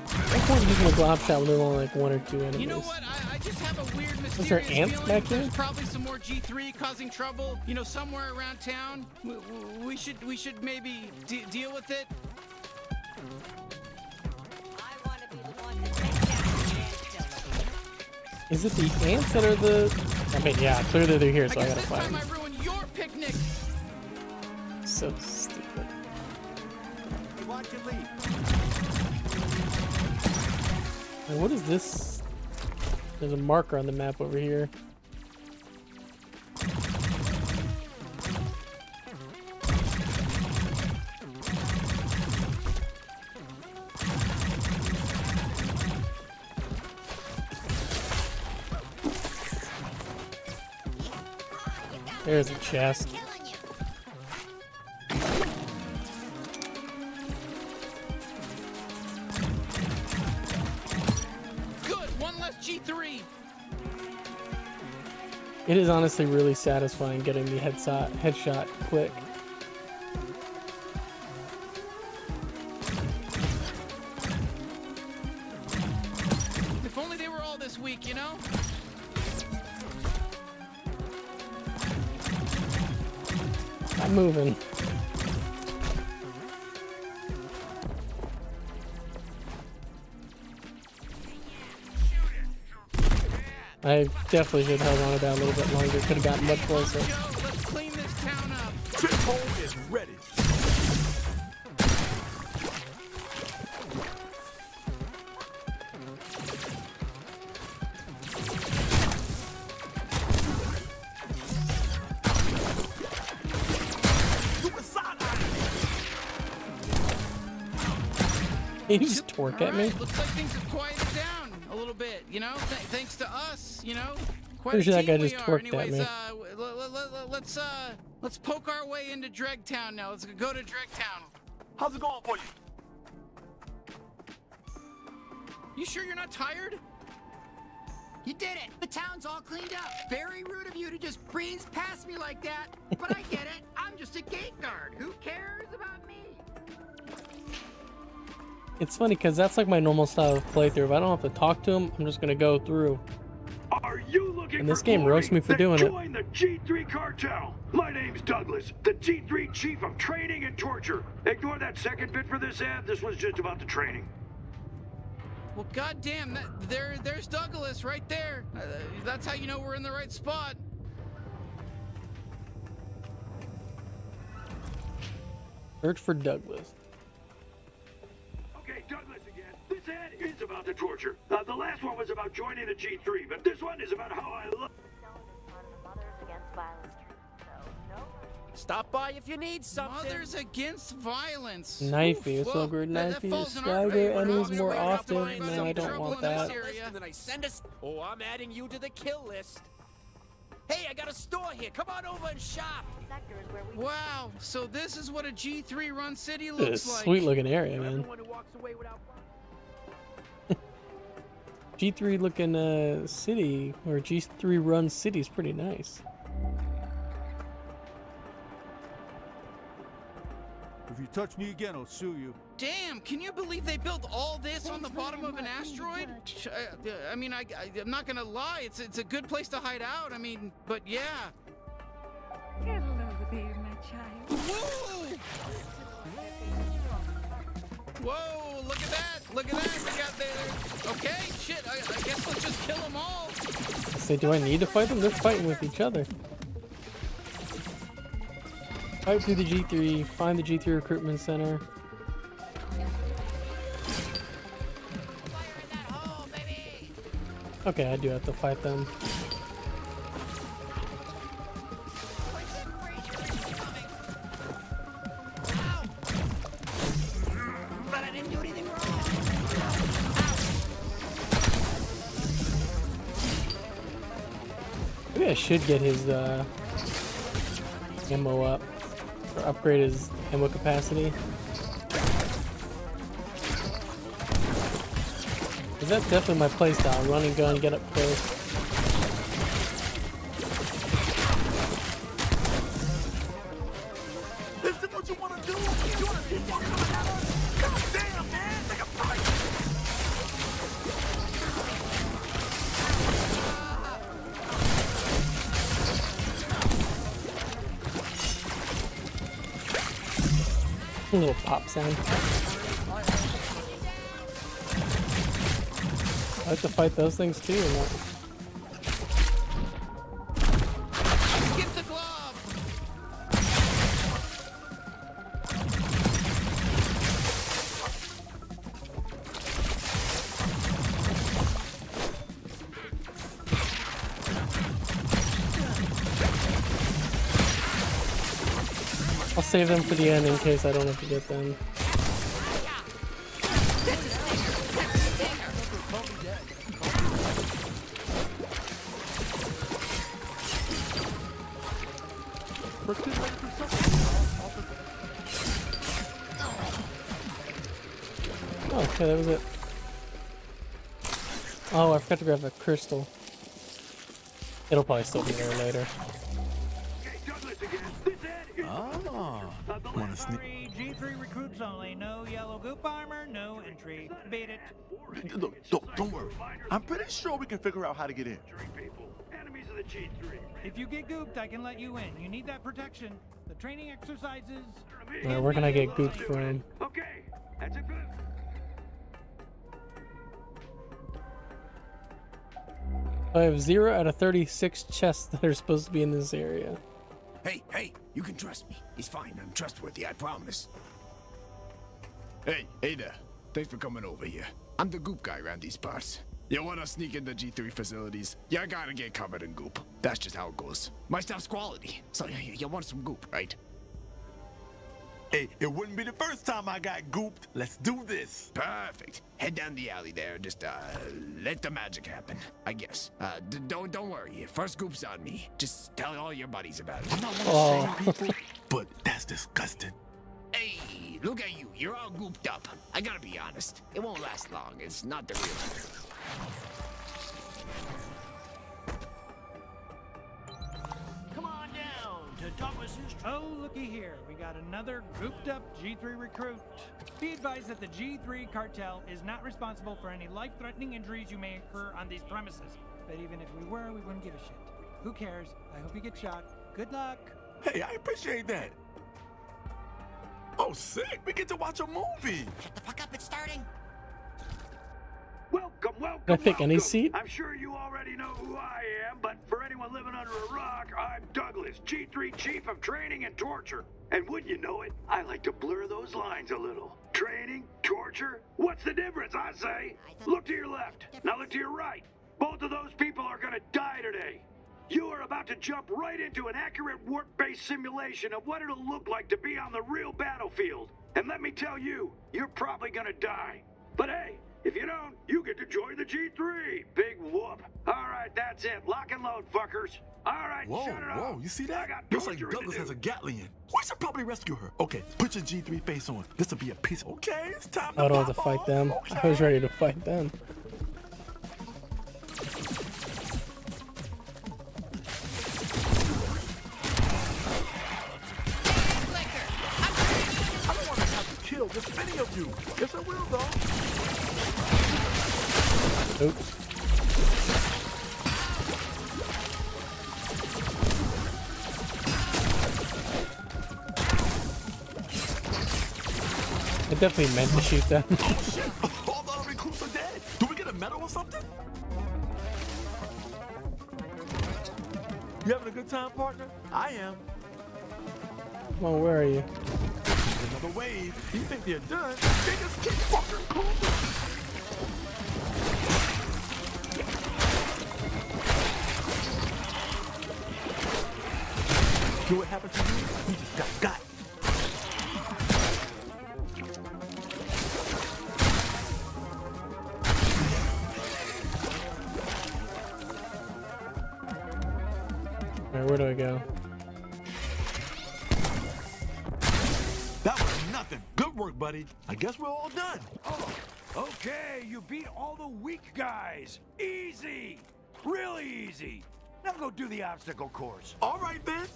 I can't use my glob shot there's only like one or two enemies. You know what? I, I just have a weird, there mysterious ants feeling back here? There's probably some more G3 causing trouble. You know, somewhere around town. We, we should, we should maybe de- deal with it. Is it the ants that are the? I mean, yeah, clearly they're here, so I, gotta This find time I them. ruined your picnic. So stupid. Watch it leave. And what is this? There's a marker on the map over here. There's a chest. It is honestly really satisfying getting the headshot headshot quick. If only they were all this week, you know? I'm moving. I definitely should have held on to that a little bit longer. Could have gotten much closer. Let's clean this town up. Trip home is ready. He just torque at me. Alright, looks like things have quieted down a little bit, you know? Th- thanks to us, you know? Quite Pretty a sure that guy we just are. torqued at Anyways, me. Uh, let's uh, let's poke our way into Dregtown now. Let's go to Dregtown. How's it going for you? You sure you're not tired? You did it! The town's all cleaned up. Very rude of you to just breeze past me like that. But I get it. I'm just a gate guard. Who cares about me? It's funny because that's like my normal style of playthrough. If I don't have to talk to him, I'm just gonna go through. Are you looking And this for game glory? roasts me for Then doing it. Join the G3 cartel. My name's Douglas, the G3 chief of training and torture. Ignore that second bit for this ad. This was just about the training. Well, goddamn, that, there, there's Douglas right there. Uh, that's how you know we're in the right spot. Search for Douglas. Again. This ad is about the torture. Uh, the last one was about joining the G3, but this one is about how I love. Stop by if you need something. Mothers Against Violence. Knifey, Oof, so well, good that- that knifey. falls in our Subscribe favor. to enemies We're more gonna often. find No, I don't want that. Then I send a oh, I'm adding you to the kill list. Hey, I got a store here. Come on over and shop. Wow, so this is what a G3 run city This is looks like. sweet looking area, man. G3 looking uh city or G3 run city is pretty nice. If you touch me again, I'll sue you. Damn, can you believe they built all this on the bottom of an asteroid? I, I mean, I, I, am not gonna lie, it's, it's a good place to hide out. I mean, but yeah. Hello there, my child. Whoa! Whoa, look at that! Look at that! We got there. Okay, shit, I, I guess let's just kill them all. Say, do I need to fight them? They're fighting with each other. Fight through the G3, find the G3 recruitment center. Okay, I do have to fight them. Maybe I should get his uh, ammo up or upgrade his ammo capacity. Cause that's definitely my playstyle: run and gun, get up close. I have to fight those things too. Or not? Get the glove! I'll save them for the end in case I don't have to get them. Okay, that was it. Oh, I forgot to grab the crystal. It'll probably still be there later. Ah, wanna sneak? G3 recruits only. No yellow goop armor, no entry. Beat it. Look, don't, don't worry. I'm pretty sure we can figure out how to get in. Enemies of the G3. If you get gooped, I can let you in. You need that protection. The training exercises. Alright, where can I get gooped from? Okay, that's it. I have 0 out of 36 chests that are supposed to be in this area. Hey, hey, you can trust me. He's fine. I'm trustworthy, I promise. Hey, hey there. Thanks for coming over here. I'm the goop guy around these parts. You wanna sneak into the G3 facilities? You gotta get covered in goop. That's just how it goes. My stuff's quality. So you want some goop, right? Hey, it wouldn't be the first time I got gooped. Let's do this. Perfect. Head down the alley there. Just uh, let the magic happen. I guess. Uh, d- don't don't worry. First goop's on me. Just tell all your buddies about it. I'm not one Oh. of those people. But that's disgusting. Hey, look at you. You're all gooped up. I gotta be honest. It won't last long. It's not the real. Oh, looky here. We got another gooped up G3 recruit. Be advised that the G3 cartel is not responsible for any life threatening injuries you may incur on these premises. But even if we were, we wouldn't give a shit. Who cares? I hope you get shot. Good luck. Hey, I appreciate that. Oh, sick. We get to watch a movie. Shut the fuck up, it's starting. Welcome, welcome. I pick any seat? I'm sure you already know who I am, but for anyone living under a rock, I'm Douglas, G3 Chief of Training and Torture. And wouldn't you know it, I like to blur those lines a little. Training, torture, what's the difference, I say? Look to your left, now look to your right. Both of those people are gonna die today. You are about to jump right into an accurate warp-based simulation of what it'll look like to be on the real battlefield. And let me tell you, you're probably gonna die. But hey, if you don't, you get to join the G3. Big whoop. All right, that's it. Lock and load, fuckers. All right, Whoa, shut it off. whoa, you see that? I got Looks like torture to Douglas do. has a Gatlian. We should probably rescue her. Okay, put your G3 face on. This will be a piece. Okay, it's time to I don't have to fight off. them. I was ready to fight them. I don't want to have to kill this many of you. Yes, I will, though. Oops. I definitely meant to shoot them. Oh shit! All the other recruits are dead. Do we get a medal or something? You having a good time, partner? I am. On, where are you? Another wave. You think they're done? They just keep fucking cool. See what happened to you? You just got got. Alright, where do I go? That was nothing. Good work, buddy. I guess we're all done. Oh, okay, you beat all the weak guys. Easy. Really easy. Now go do the obstacle course. All right, then.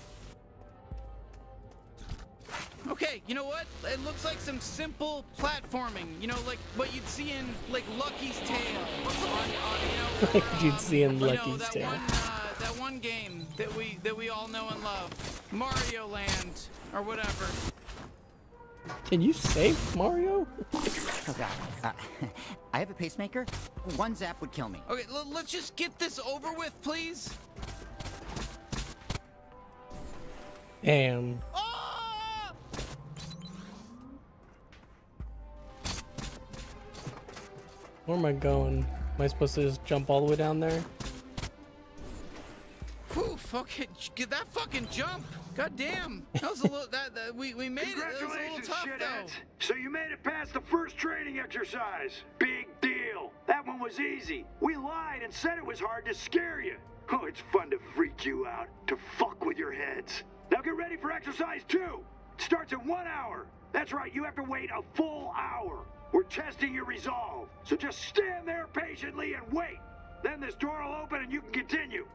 Okay, you know what? It looks like some simple platforming. You know, like what you'd see in like Lucky's Tale. On, on, you know, Like you'd see in you know, that Tale. one, uh, that one game that we that we all know and love, Mario Land or whatever. Can you save Mario? Oh god. Uh, I have a pacemaker. One zap would kill me. Okay, l- let's just get this over with, please. Damn. Where am I going? Am I supposed to just jump all the way down there? Whew, fucking get that fucking jump. God damn. That was a little that, that we we made it. That was a little Congratulations, tough though. shitheads. So you made it past the first training exercise. Big deal. That one was easy. We lied and said it was hard to scare you. Oh, it's fun to freak you out, to fuck with your heads. Now get ready for exercise two. It starts in one hour. That's right, you have to wait a full hour. We're testing your resolve. So just stand there patiently and wait. Then this door will open and you can continue.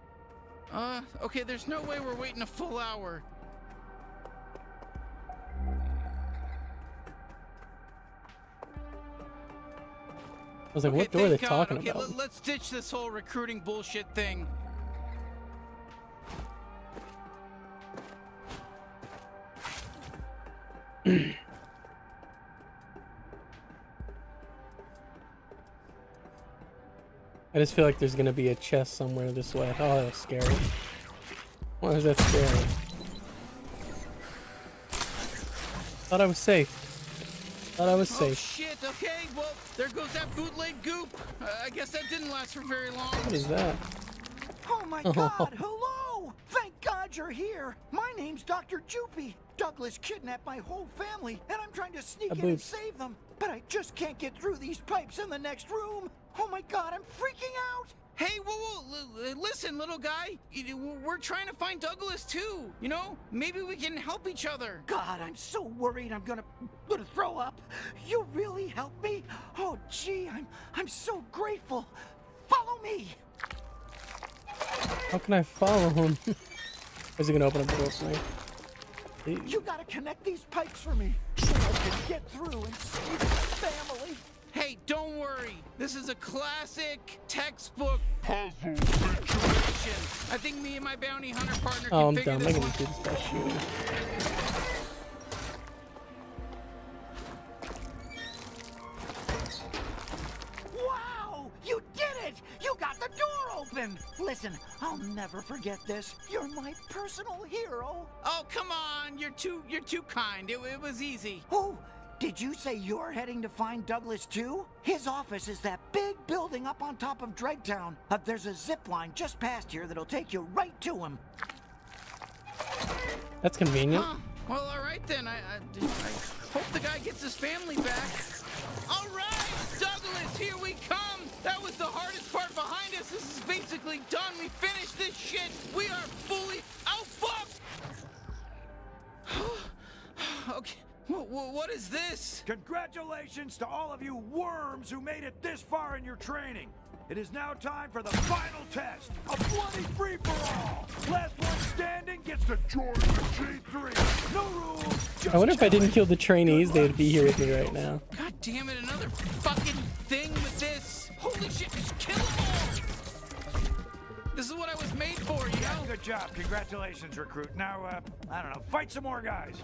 Uh, okay, there's no way we're waiting a full hour. I was like, okay, what door are they God. talking okay, about? let- let's ditch this whole recruiting bullshit thing. I just feel like there's gonna be a chest somewhere this way. Oh, that's scary. Why is that scary? Thought I was safe. Thought I was Oh safe. shit, okay, well, there goes that bootleg goop. Uh, I guess that didn't last for very long. What is that? Oh my Oh. god, hello! Thank God you're here! My name's Dr. Jupy. Douglas kidnapped my whole family, and I'm trying to sneak A in and save them. But I just can't get through these pipes in the next room. Oh my god, I'm freaking out! Hey, whoa, whoa, l- l- listen, little guy. We're trying to find Douglas too. You know, maybe we can help each other. God, I'm so worried I'm gonna gonna throw up. You really helped me? Oh gee, I'm I'm so grateful. Follow me. How can I follow him? is he gonna open up the door for me? You gotta connect these pipes for me so I can get through and save my family. Hey, don't worry. This is a classic textbook puzzle situation. I think me and my bounty hunter partner Oh, I'm can figure dumb. I this can one. do this by shooting. Door open! Listen, I'll never forget this. You're my personal hero. Oh, come on. You're too you're too kind. It, it was easy. Oh, did you say you're heading to find Douglas too? His office is that big building up on top of Dregtown. Uh, there's a zip line just past here that'll take you right to him. That's convenient. Huh. Well, all right then. I, I, I hope the guy gets his family back. All right, Douglas, here we come. That was the hardest part behind us. This is basically done. We finished this shit. We are fully. Oh fuck! okay. Wh- wh- what is this? Congratulations to all of you worms who made it this far in your training. It is now time for the final test, a bloody free-for-all. Last one standing gets to join the G3. No rules, I wonder if I didn't kill the trainees, they would be here with me right now. God damn it! Another fucking thing with this. Holy shit! Just kill them all. This is what I was made for, you know. Good job. Congratulations, recruit. Now, uh, I don't know, fight some more guys.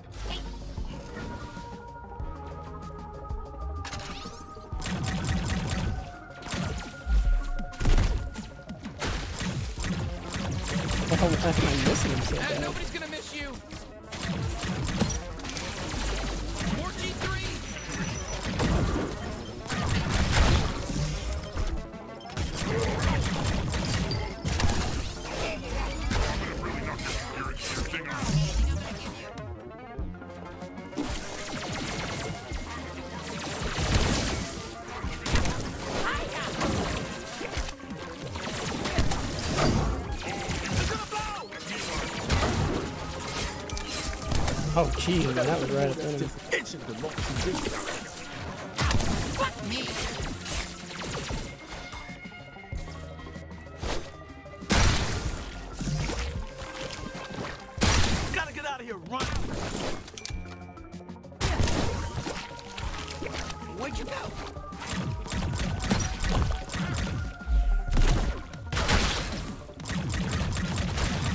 the hell am I missing him so Hey, bad? nobody's gonna That was right up in him. Itching to launch some big Fuck me. Gotta get out of here, run! Where'd you go?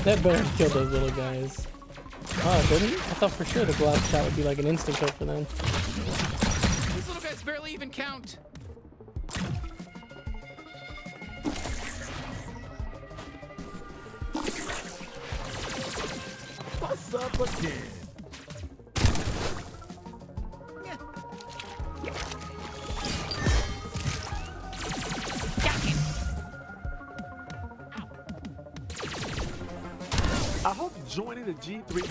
That better kill those little guys. Didn't he? I thought for sure the glass shot would be like an instant kill for them. These little guys barely even count. What's up again? I hope joining the G3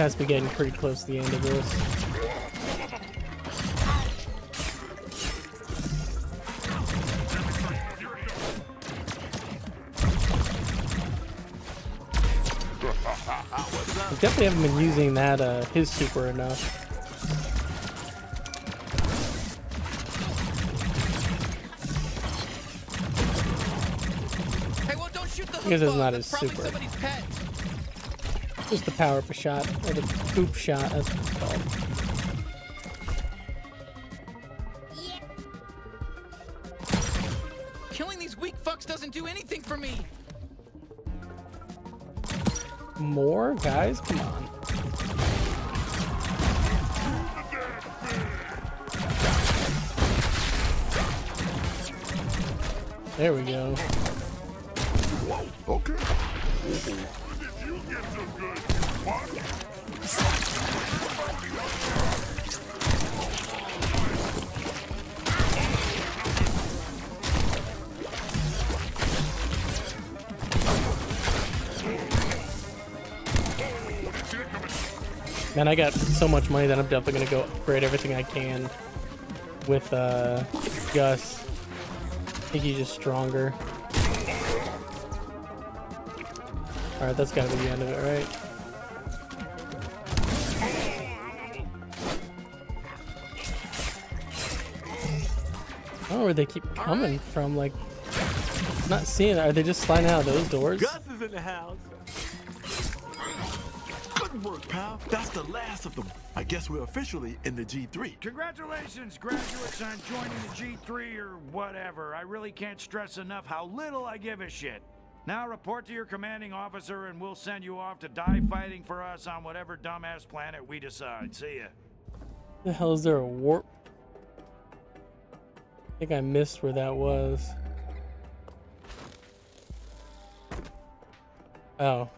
has to be getting pretty close to the end of this. We definitely haven't been using that, uh, his super enough. Hey, well, don't shoot the hook Because it's not probably super. Just the power up shot, or the poop shot, as it's called. I got so much money that I'm definitely gonna go upgrade everything I can with uh, Gus. I think he's just stronger. Alright, that's gotta be the end of it, right? I don't know where they keep coming from, like, not seeing. Are they just sliding out of those doors? Gus is in the house. That's the last of them. I guess we're officially in the G3. Congratulations, graduates, on joining the G3 or whatever. I really can't stress enough how little I give a shit. Now report to your commanding officer and we'll send you off to die fighting for us on whatever dumbass planet we decide. See ya. The hell is there a warp? I think I missed where that was. Oh.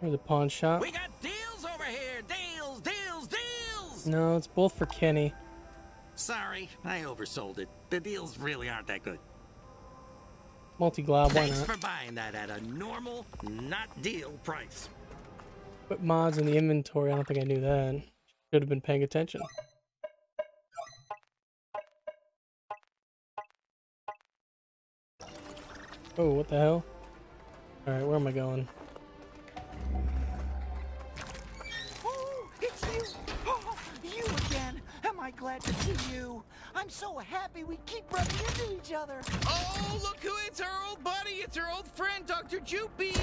Where's the pawn shop? We got deals over here. Deals, deals, deals. No, it's both for Kenny. Sorry, I oversold it. The deals really aren't that good. Multi-glob, why Thanks not? for buying that at a normal, not deal price. Put mods in the inventory. I don't think I knew that. Should have been paying attention. Oh, what the hell? Alright, where am I going? I glad to see you? I'm so happy we keep running into each other. Oh, look who it's our old buddy. It's our old friend, Dr. Jupy.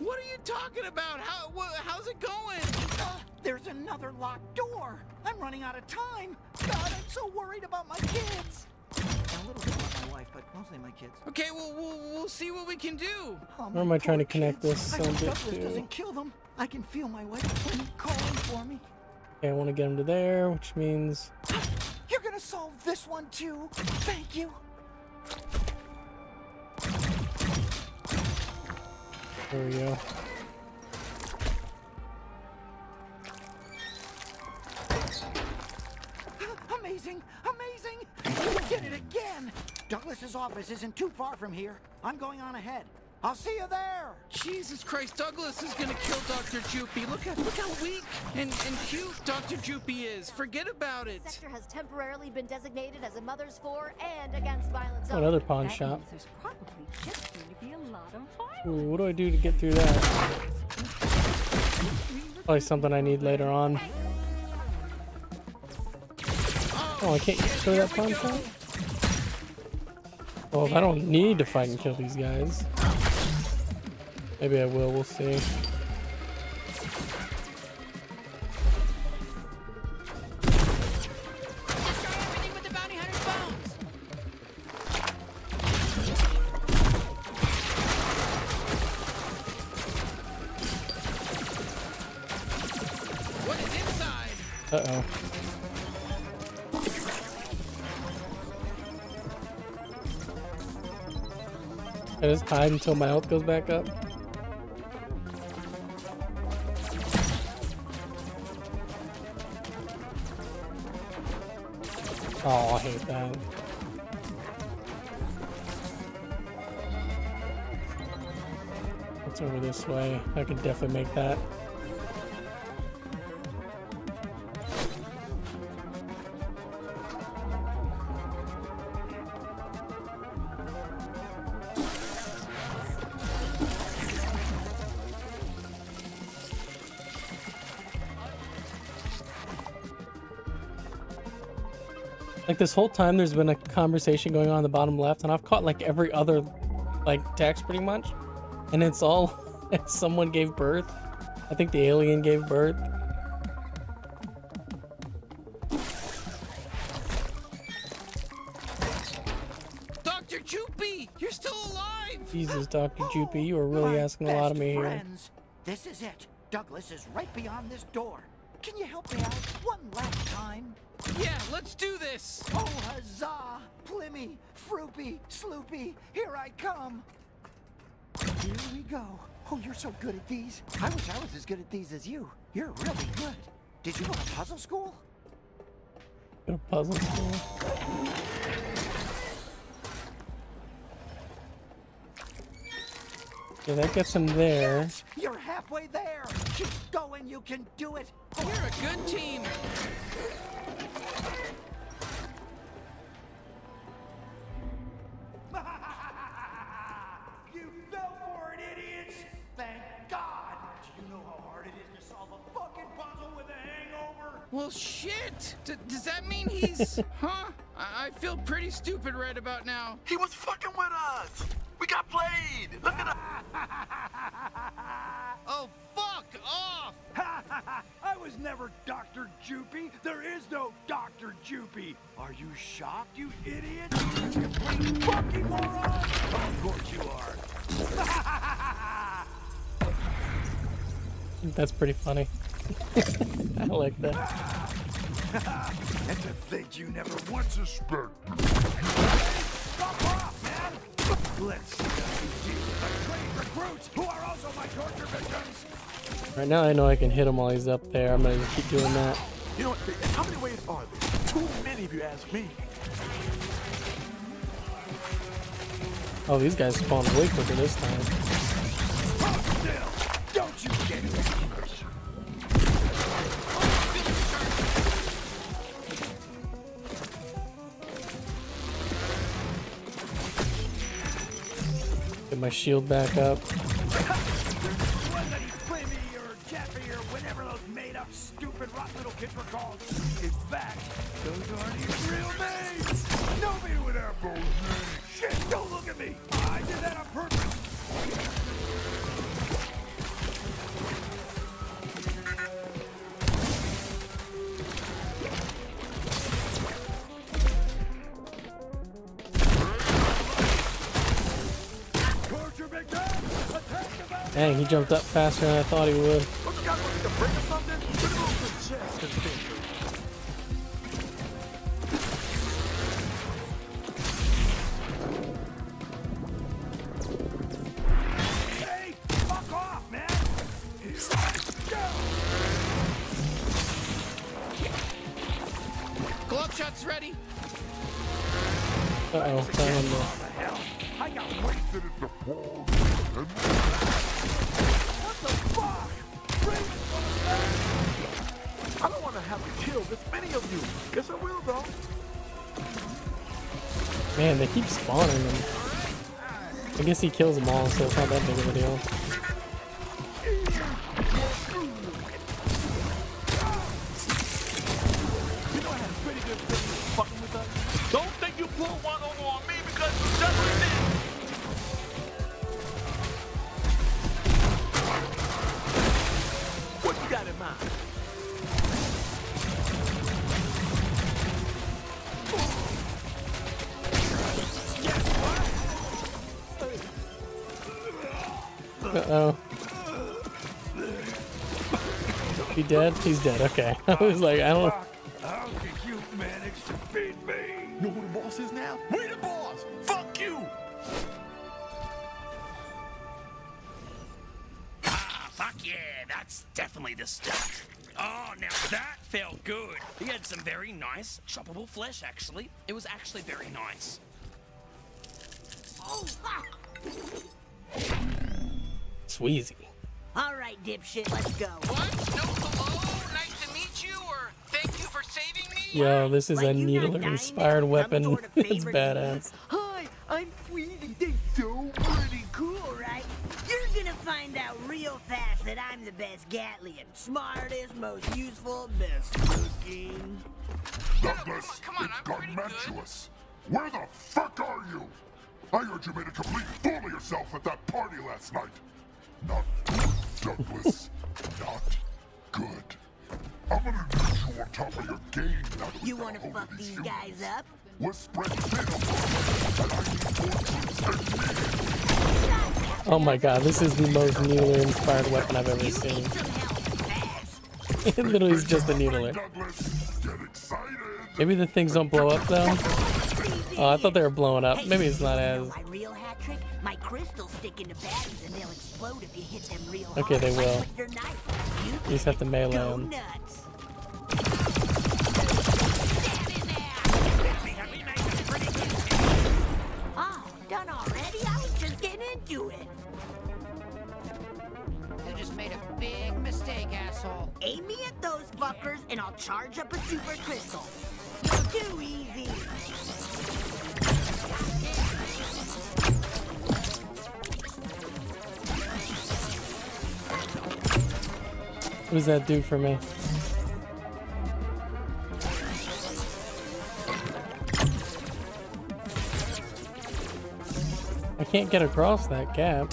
What are you talking about? How wha how's it going? Uh, there's another locked door. I'm running out of time. God, I'm so worried about my kids. A little bit about my wife, but mostly my kids. Okay, well, we'll, we'll see what we can do. Oh, Where am I trying to connect kids. this I son hope bitch Douglas to? doesn't kill them. I can feel my wife Clinton calling for me. Okay, I want to get him to there, which means You're gonna solve this one too. Thank you. there we go. Amazing! Amazing! You did it again! Douglas's office isn't too far from here. I'm going on ahead. I'll see you there! Jesus Christ, Douglas is gonna kill Dr. Jupy. Look at look how weak and, and cute Dr. Jupy is. Forget about it. Sector has temporarily been designated as a mother's for and against violence. Oh, another pawn shop. There's probably just going to be a lot of. Ooh, what do I do to get through that? Probably something I need later on. Oh, I can't go to that pawn shop? Well, I don't need to fight and kill these guys. Maybe I will, we'll see. Everything with the bounty hunter's bones. What is inside? Uh-oh. I just hide until my health goes back up. Way. I could definitely make that. Like this whole time, there's been a conversation going on in the bottom left, and I've caught like every other like text pretty much, and it's all someone gave birth. I think the alien gave birth. Dr. Jupy, you're still alive. Jesus, Dr. Oh, Jupy, you are really My asking a lot of best me here. This is it. Douglas is right beyond this door. Can you help me out one last time? Yeah, let's do this. Oh, huzzah! Plimmy, Froopy, Sloopy, here I come. Here we go. Oh, you're so good at these. I wish I was as good at these as you. You're really good. Did you go to puzzle school? Go to puzzle school. Yeah, that gets him there. You're halfway there. Keep going. You can do it. You're a good team. Well, shit. D- does that mean he's? huh? I-, I feel pretty stupid right about now. He was fucking with us. We got played. Look at us. Oh, fuck off! I was never Dr. Jupy. There is no Dr. Jupy. Are you shocked, you idiot? You complete fucking moron! Of course you are. That's pretty funny. I like that. and to think you never once suspected. Stop off, man! Let's see how you deal with trained recruits who are also my torture victims. Right now, I know I can hit him while he's up there. I'm gonna keep doing that. You know what? How many ways are there? Too many, if you ask me. Oh, these guys spawn way quicker this time. Don't you get it? Get my shield back up. Jumped up faster than I thought he would. He kills them all, so it's not that big of a dead? He's dead. Okay. I was like, I don't. How did you manage to beat me? Know who the boss is now? We the boss! Fuck you! Ah, fuck yeah, that's definitely the stuff. Oh, now that felt good. He had some very nice choppable flesh, actually. It was actually very nice. Oh, ha! Sweezy. All right, dipshit, let's go. Yo, this is a needler inspired weapon. it's badass. Hi, I'm Sweezy. That's so pretty cool, right? You're gonna find out real fast that I'm the best Gatlian. Smartest, most useful, best looking. Douglas, come it's gargantuous. Where the fuck are you? I heard you made a complete fool of yourself at that party last night. Not good, Douglas. Not good. I'm gonna need you on top of your game now that You wanna fuck these humans. guys up? We're spread thin and I need more troops. Oh my god, this is the most needler inspired weapon I've ever seen. it literally is just a needler. Maybe the things don't blow up though. Oh, I thought they were blowing up. Maybe it's not as. My real hat trick? My crystals stick into batteries and they'll explode if you hit them real hard. Okay, they will. with your knife. You You just have to melee go them. nuts. Oh, done already? I was just getting into it. You just made a big mistake, asshole. Aim me at those fuckers and I'll charge up a super crystal. You're too easy. What does that do for me? I can't get across that gap.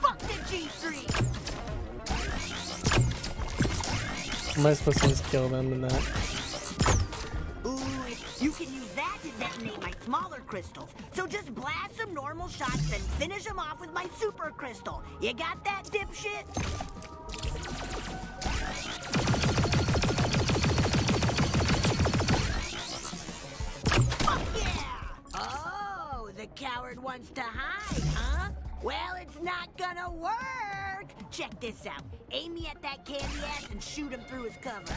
Fuck the G3! Am I supposed to just kill them in that? Ooh, detonate my smaller crystals. So just blast some normal shots and finish them off with my super crystal. You got that, dipshit? Fuck yeah! Oh, the coward wants to hide, huh? Well, it's not gonna work! Check this out. Aim me at that candy ass and shoot him through his cover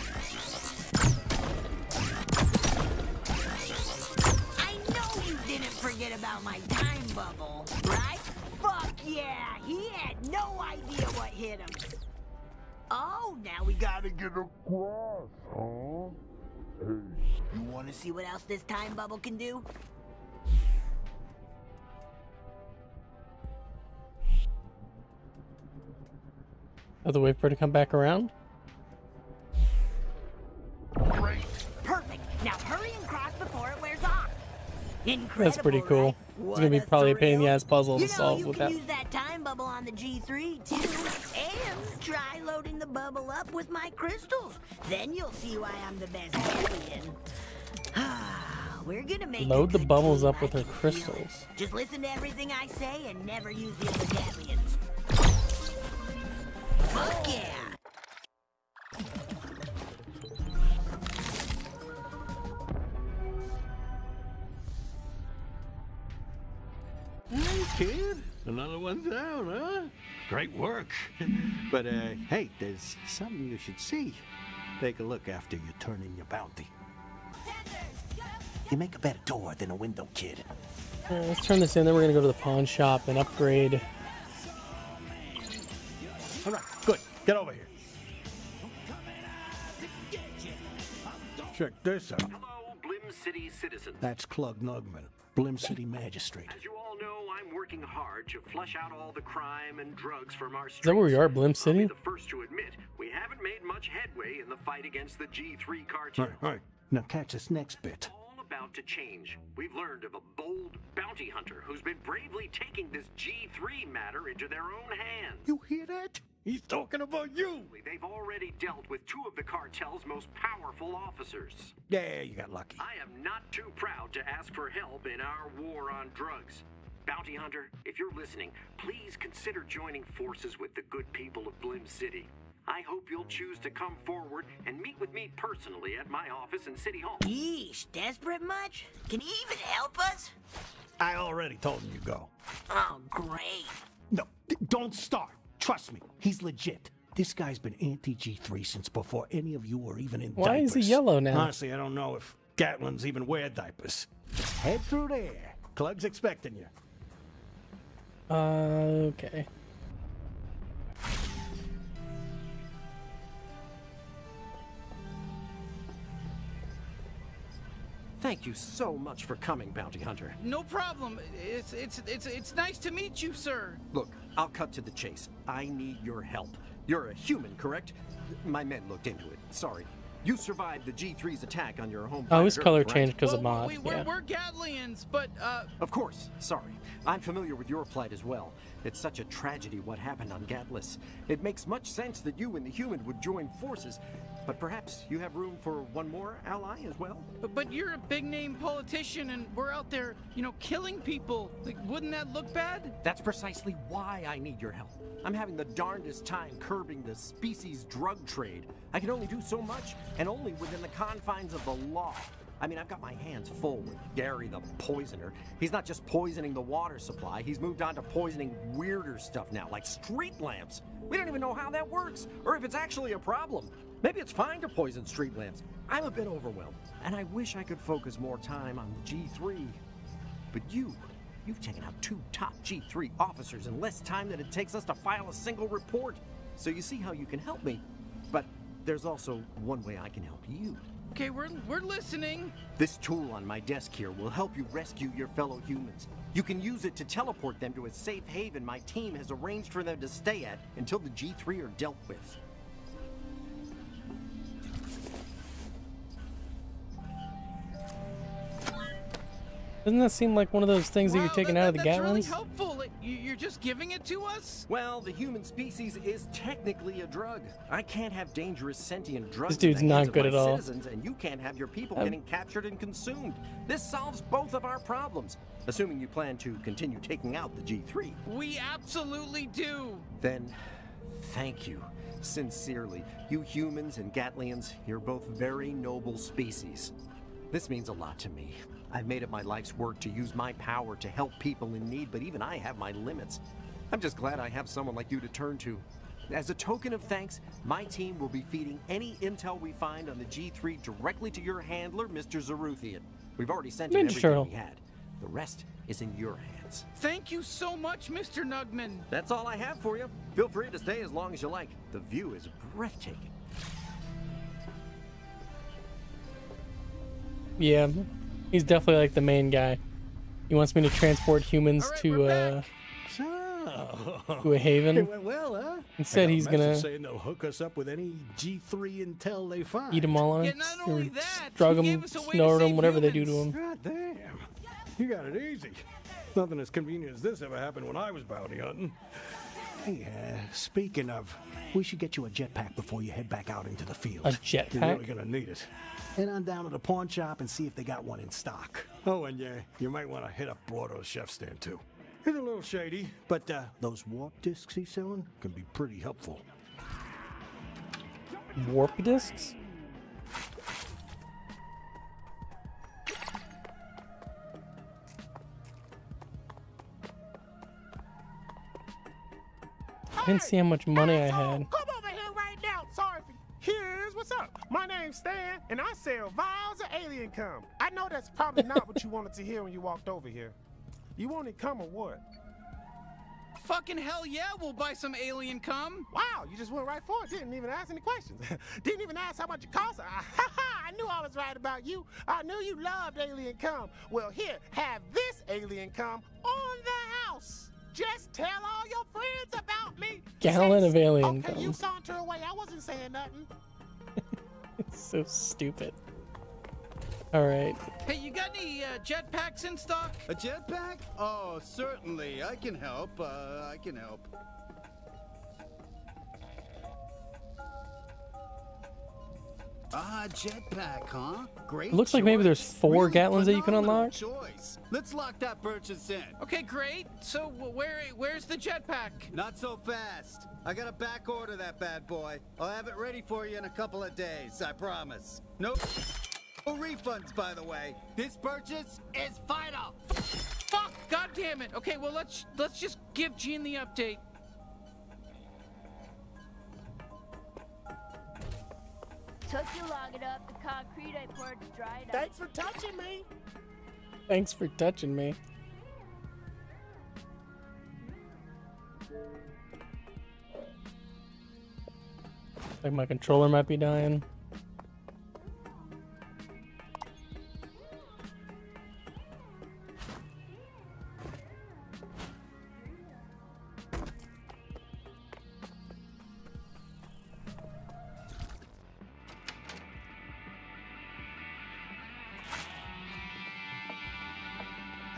didn't forget about my time bubble, right? Fuck yeah! He had no idea what hit him. Oh, now we gotta get across, huh? Hey. You wanna see what else this time bubble can do? Other way for it to come back around? Great! Perfect! Now hurry Incredible, That's pretty cool. right? It's gonna be probably a pain in the ass puzzle you to know, solve you with can that. use that time bubble on the G3 too, and try loading the bubble up with my crystals. Then you'll see why I'm the best alien. We're gonna make Load the bubbles up with her can feel it. crystals. Just listen to everything I say and never use the other Gatlians. Fuck yeah! Hey, kid. Another one down, huh? Great work. but, uh, hey, there's something you should see. Take a look after you turn in your bounty. You make a better door than a window, kid. Alright, let's turn this in, then we're gonna go to the pawn shop and upgrade. All right, good. Get over here. Check this out. Blim City citizens. That's Clug Nugman, Blim City Magistrate. As you all know, I'm working hard to flush out all the crime and drugs from our Is that where we are, Blim I'll City? be the first to admit we haven't made much headway in the fight against the G3 cartel. All right, all right. Now catch this next bit. All about to change. We've learned of a bold bounty hunter who's been bravely taking this G3 matter into their own hands. You hear that? He's talking about you. They've already dealt with two of the cartel's most powerful officers. Yeah, you got lucky. I am not too proud to ask for help in our war on drugs. Bounty Hunter, if you're listening, please consider joining forces with the good people of Blim City. I hope you'll choose to come forward and meet with me personally at my office in City Hall. Yeesh, desperate much? Can he even help us? I already told him you go. Oh, great. No, d- don't start. Trust me, he's legit. This guy's been anti G3 since before any of you were even in Why is he diapers. yellow now? Honestly, I don't know if Gatlians even wear diapers. Head through there. Clug's expecting you. Uh, okay. Thank you so much for coming, Bounty Hunter. No problem. It's it's it's it's nice to meet you, sir. Look, I'll cut to the chase. I need your help. You're a human, correct? My men looked into it. Sorry. You survived the G3's attack on your home Oh, planet his Earth, color right? changed because of Well, mod. we, we're, Yeah. we're Gatlians, but uh, Of course, sorry. I'm familiar with your plight as well. It's such a tragedy what happened on Gatlas. It makes much sense that you and the human would join forces, but perhaps you have room for one more ally as well? but, but you're a big name politician, and we're out there, you know, killing people. Like, wouldn't that look bad? That's precisely why I need your help. I'm having the darndest time curbing the species drug trade. I can only do so much, and only within the confines of the law. I mean, I've got my hands full with Gary the Poisoner. He's not just poisoning the water supply, he's moved on to poisoning weirder stuff now, like street lamps. We don't even know how that works, or if it's actually a problem. Maybe it's fine to poison street lamps. I'm a bit overwhelmed, and I wish I could focus more time on the G3. But you, you've taken out two top G3 officers in less time than it takes us to file a single report. So you see how you can help me. But there's also one way I can help you. Okay, we're we're listening. This tool on my desk here will help you rescue your fellow humans. You can use it to teleport them to a safe haven my team has arranged for them to stay at until the G3 are dealt with. Doesn't that seem like one of those things that you're taking that- out of the that's really Gatlians? helpful. Like, you, you're just giving it to us. Well, the human species is technically a drug. I can't have dangerous sentient drugs. This dude's in the hands not of good my at all. Citizens, and you can't have your people Um, getting captured and consumed. This solves both of our problems, assuming you plan to continue taking out the G3. We absolutely do. Then, thank you. Sincerely. You humans and Gatlians, you're both very noble species. This means a lot to me. I've made it my life's work to use my power to help people in need, but even I have my limits. I'm just glad I have someone like you to turn to. As a token of thanks, my team will be feeding any intel we find on the G3 directly to your handler, Mr. Zaruthian. We've already sent him Ninja everything Turtle. we had. The rest is in your hands. Thank you so much, Mr. Nugman. That's all I have for you. Feel free to stay as long as you like. The view is breathtaking. Yeah, he's definitely like the main guy. He wants me to transport humans to uh So. To a haven. It well, huh? Instead, I got a he's gonna- saying they'll hook us up with any G3 intel they find. Eat them all on Yeah, it, not only that, drug them, gave us a way to snort them, save whatever they do to them. God damn. You got it easy. Nothing as convenient as this ever happened when I was bounty hunting. Hey, uh, speaking of, we should get you a jetpack before you head back out into the field. A jetpack? You're really gonna need it. Head on down to the pawn shop and see if they got one in stock. Oh, and yeah, you might want to hit up Bordo's chef stand too. It's a little shady, but uh, those warp discs he's selling can be pretty helpful. Warp discs? I didn't see how much money I had. Here's what's up. My name's Stan, and I sell vials of alien cum. I know that's probably not what you wanted to hear when you walked over here. You wanted cum or what? Fucking hell yeah, we'll buy some alien cum. Wow, you just went right for it. Didn't even ask any questions. Didn't even ask how much it costs. Ah, I knew I was right about you. I knew you loved alien cum. Well, here, have this alien cum on the house. Just tell all your friends about me. Gallon of alien Okay, you saunter away. I wasn't saying nothing. It's so stupid. All right. Hey, you got any uh, jetpacks in stock? A jetpack? Oh, certainly. I can help. Uh, I can help. Ah, jetpack, huh? Great. It looks like maybe there's four Really gallons that you can unlock. Choice. Let's lock that purchase in. Okay, great. So where where's the jetpack? Not so fast. I gotta back order that bad boy. I'll have it ready for you in a couple of days. I promise. Nope. No refunds, by the way. This purchase is final. Fuck! God damn it. Okay, well let's let's just give Gene the update. Took you long enough. The concrete I poured dried up. Thanks for touching me. Thanks for touching me. Like my controller might be dying.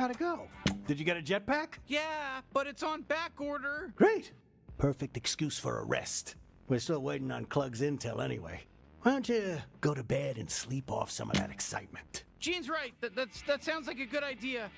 How'd it go? Did you get a jetpack? Yeah, but it's on back order. Great. Perfect excuse for a rest. We're still waiting on Clug's intel anyway. Why don't you go to bed and sleep off some of that excitement? Gene's right. That that's that sounds like a good idea.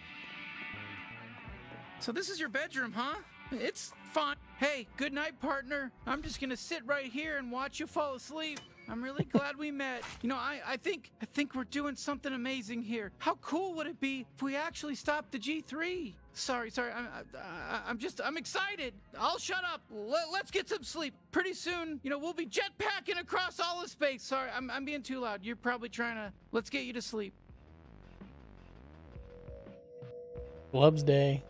So this is your bedroom, huh? It's fine. Hey, good night, partner. I'm just gonna sit right here and watch you fall asleep. I'm really glad we met. You know, I, I think I think we're doing something amazing here. How cool would it be if we actually stopped the G3? Sorry, sorry. I, I, I'm just I'm excited. I'll shut up. Let, let's get some sleep. Pretty soon, you know, we'll be jetpacking across all of space. Sorry, I'm I'm being too loud. You're probably trying to. Let's get you to sleep. Clubs Day.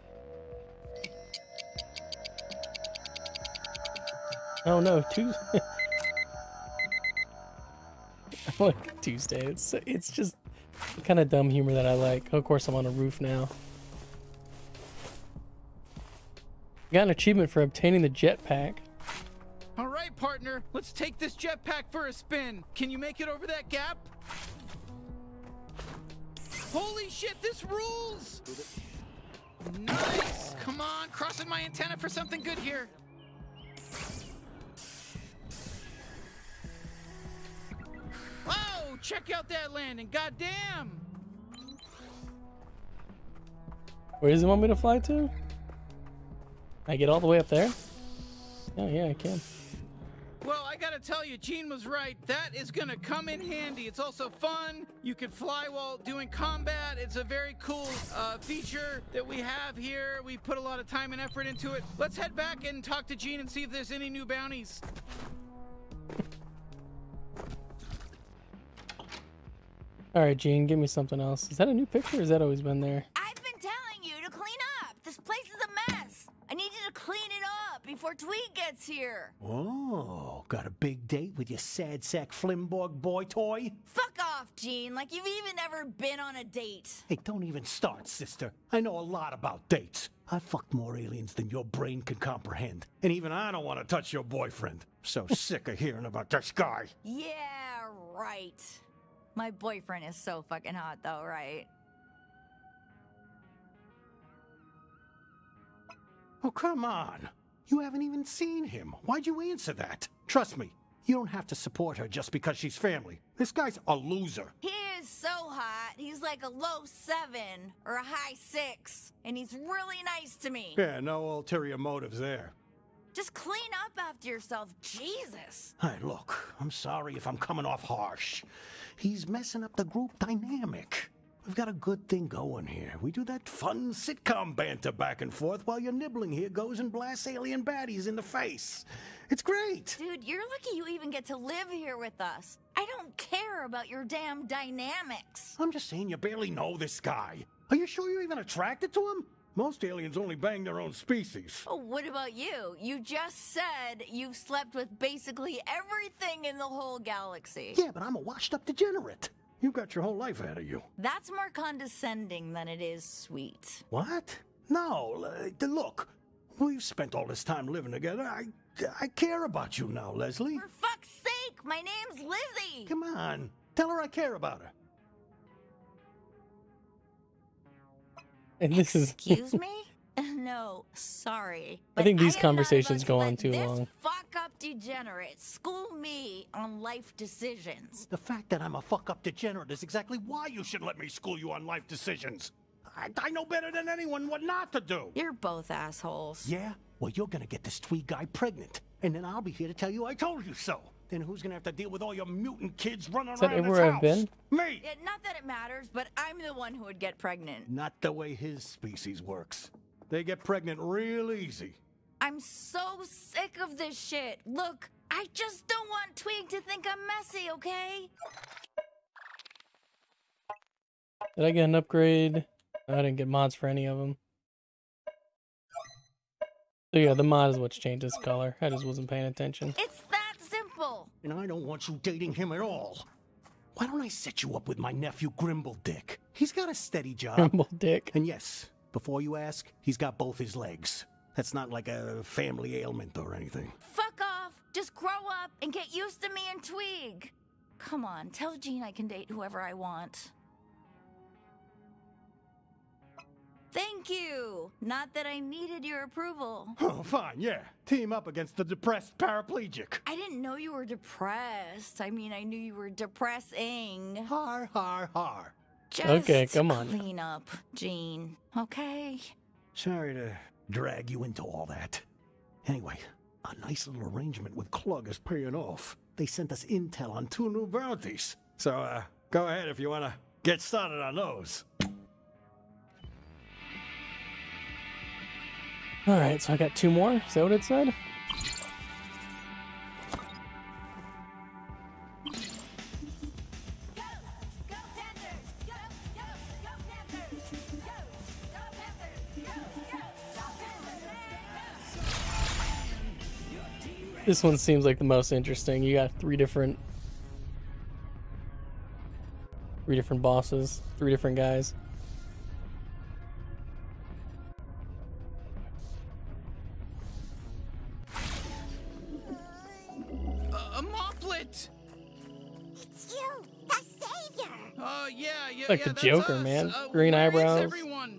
Oh no, Tuesday. Like Tuesday. It's it's just kind of dumb humor that I like. Of course, I'm on a roof now. Got an achievement for obtaining the jetpack. All right, partner. Let's take this jetpack for a spin. Can you make it over that gap? Holy shit, this rules! Nice! Come on, crossing my antenna for something good here. Oh, check out that landing. Goddamn! Where does it want me to fly to? I get all the way up there? Oh yeah, I can. Well, I gotta tell you, Gene was right. That is gonna come in handy. It's also fun. You can fly while doing combat. It's a very cool uh, feature that we have here. We put a lot of time and effort into it. Let's head back and talk to Gene and see if there's any new bounties. All right, Gene, give me something else. Is that a new picture? or Has that always been there? I've been telling you to clean up. This place is a mess. I need you to clean it up before Tweet gets here. Oh, got a big date with your sad sack Flimborg boy toy? Fuck off, Gene. Like you've even ever been on a date. Hey, don't even start, sister. I know a lot about dates. I fucked more aliens than your brain can comprehend. And even I don't want to touch your boyfriend. So sick of hearing about this guy. Yeah, right. My boyfriend is so fucking hot, though, right? Oh, come on. You haven't even seen him. Why'd you answer that? Trust me, you don't have to support her just because she's family. This guy's a loser. He is so hot. He's like a low seven or a high six, and he's really nice to me. Yeah, no ulterior motives there. Just clean up after yourself, Jesus. Hey, look, I'm sorry if I'm coming off harsh. He's messing up the group dynamic. We've got a good thing going here. We do that fun sitcom banter back and forth while your nibbling here goes and blasts alien baddies in the face. It's great. Dude, you're lucky you even get to live here with us. I don't care about your damn dynamics. I'm just saying you barely know this guy. Are you sure you're even attracted to him? Most aliens only bang their own species. Oh, what about you? You just said you've slept with basically everything in the whole galaxy. Yeah, but I'm a washed up degenerate. You've got your whole life ahead of you. That's more condescending than it is sweet. What? No, uh, look. We've spent all this time living together. I, I care about you now, Leslie. For fuck's sake, my name's Lizzie. Come on, tell her I care about her. And this is. Excuse me? No, sorry. I think these am not conversations go on too this long. Fuck up degenerate. School me on life decisions. The fact that I'm a fuck up degenerate is exactly why you should let me school you on life decisions. I, I know better than anyone what not to do. You're both assholes. Yeah? Well, you're gonna get this tweed guy pregnant. And then I'll be here to tell you I told you so. Then who's gonna have to deal with all your mutant kids running Is that around everywhere I've house? been? Me! Yeah, not that it matters, but I'm the one who would get pregnant. Not the way his species works. They get pregnant real easy. I'm so sick of this shit. Look, I just don't want Twig to think I'm messy, okay? Did I get an upgrade? I didn't get mods for any of them. So yeah, the mod is what's changed its color. I just wasn't paying attention. It's that simple. And I don't want you dating him at all. Why don't I set you up with my nephew Grimble Dick? He's got a steady job. Grimble Dick. And yes, before you ask, he's got both his legs. That's not like a family ailment or anything. Fuck off. Just grow up and get used to me and Twig. Come on, tell Gene I can date whoever I want. Thank you. Not that I needed your approval. Oh, fine, yeah. Team up against the depressed paraplegic. I didn't know you were depressed. I mean, I knew you were depressing. Har, har, har. Just Okay, come on. Clean up, Gene. Okay. Sorry to drag you into all that. Anyway, a nice little arrangement with Clug is paying off. They sent us intel on two new bounties. So, uh, go ahead if you want to get started on those. All right, so I got two more. Is that what it said? This one seems like the most interesting. You got three different three different bosses, three different guys. Joker, us. man. Uh, Green eyebrows,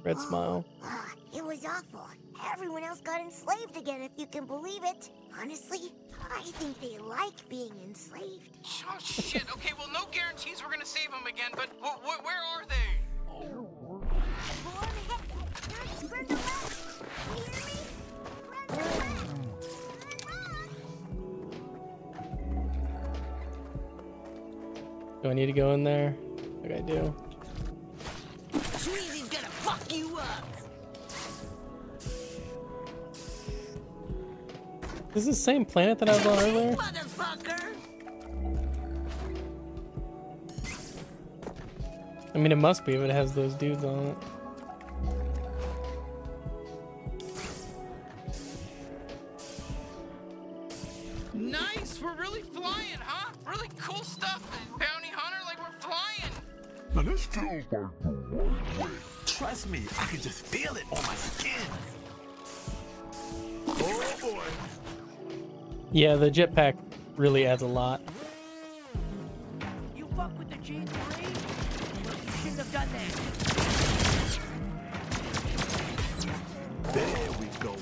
red smile. It was awful. Everyone else got enslaved again, if you can believe it. Honestly, I think they like being enslaved. Oh, shit. Okay, well, no guarantees we're gonna save them again, but wh- wh- where are they? Do I need to go in there? Like I do. Is this is the same planet that I was on earlier? Motherfucker. I mean, it must be if it has those dudes on it. Nice! We're really flying, huh? Really cool stuff, Bounty Hunter, like we're flying! Now this feels like the right way. Trust me, I can just feel it on my Yeah, the jetpack really adds a lot. You fuck with the G3? You shouldn't have done that. There we go.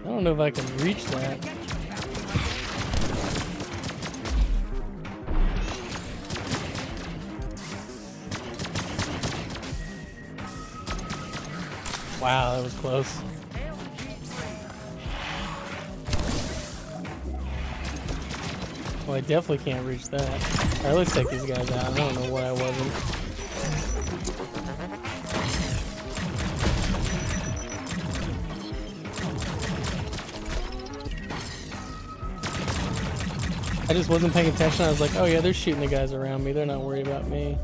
I don't know if I can reach that. Wow, that was close. Well, I definitely can't reach that. Alright, let's take these guys out. I don't know why I wasn't. I just wasn't paying attention. I was like, oh yeah, they're shooting the guys around me. They're not worried about me.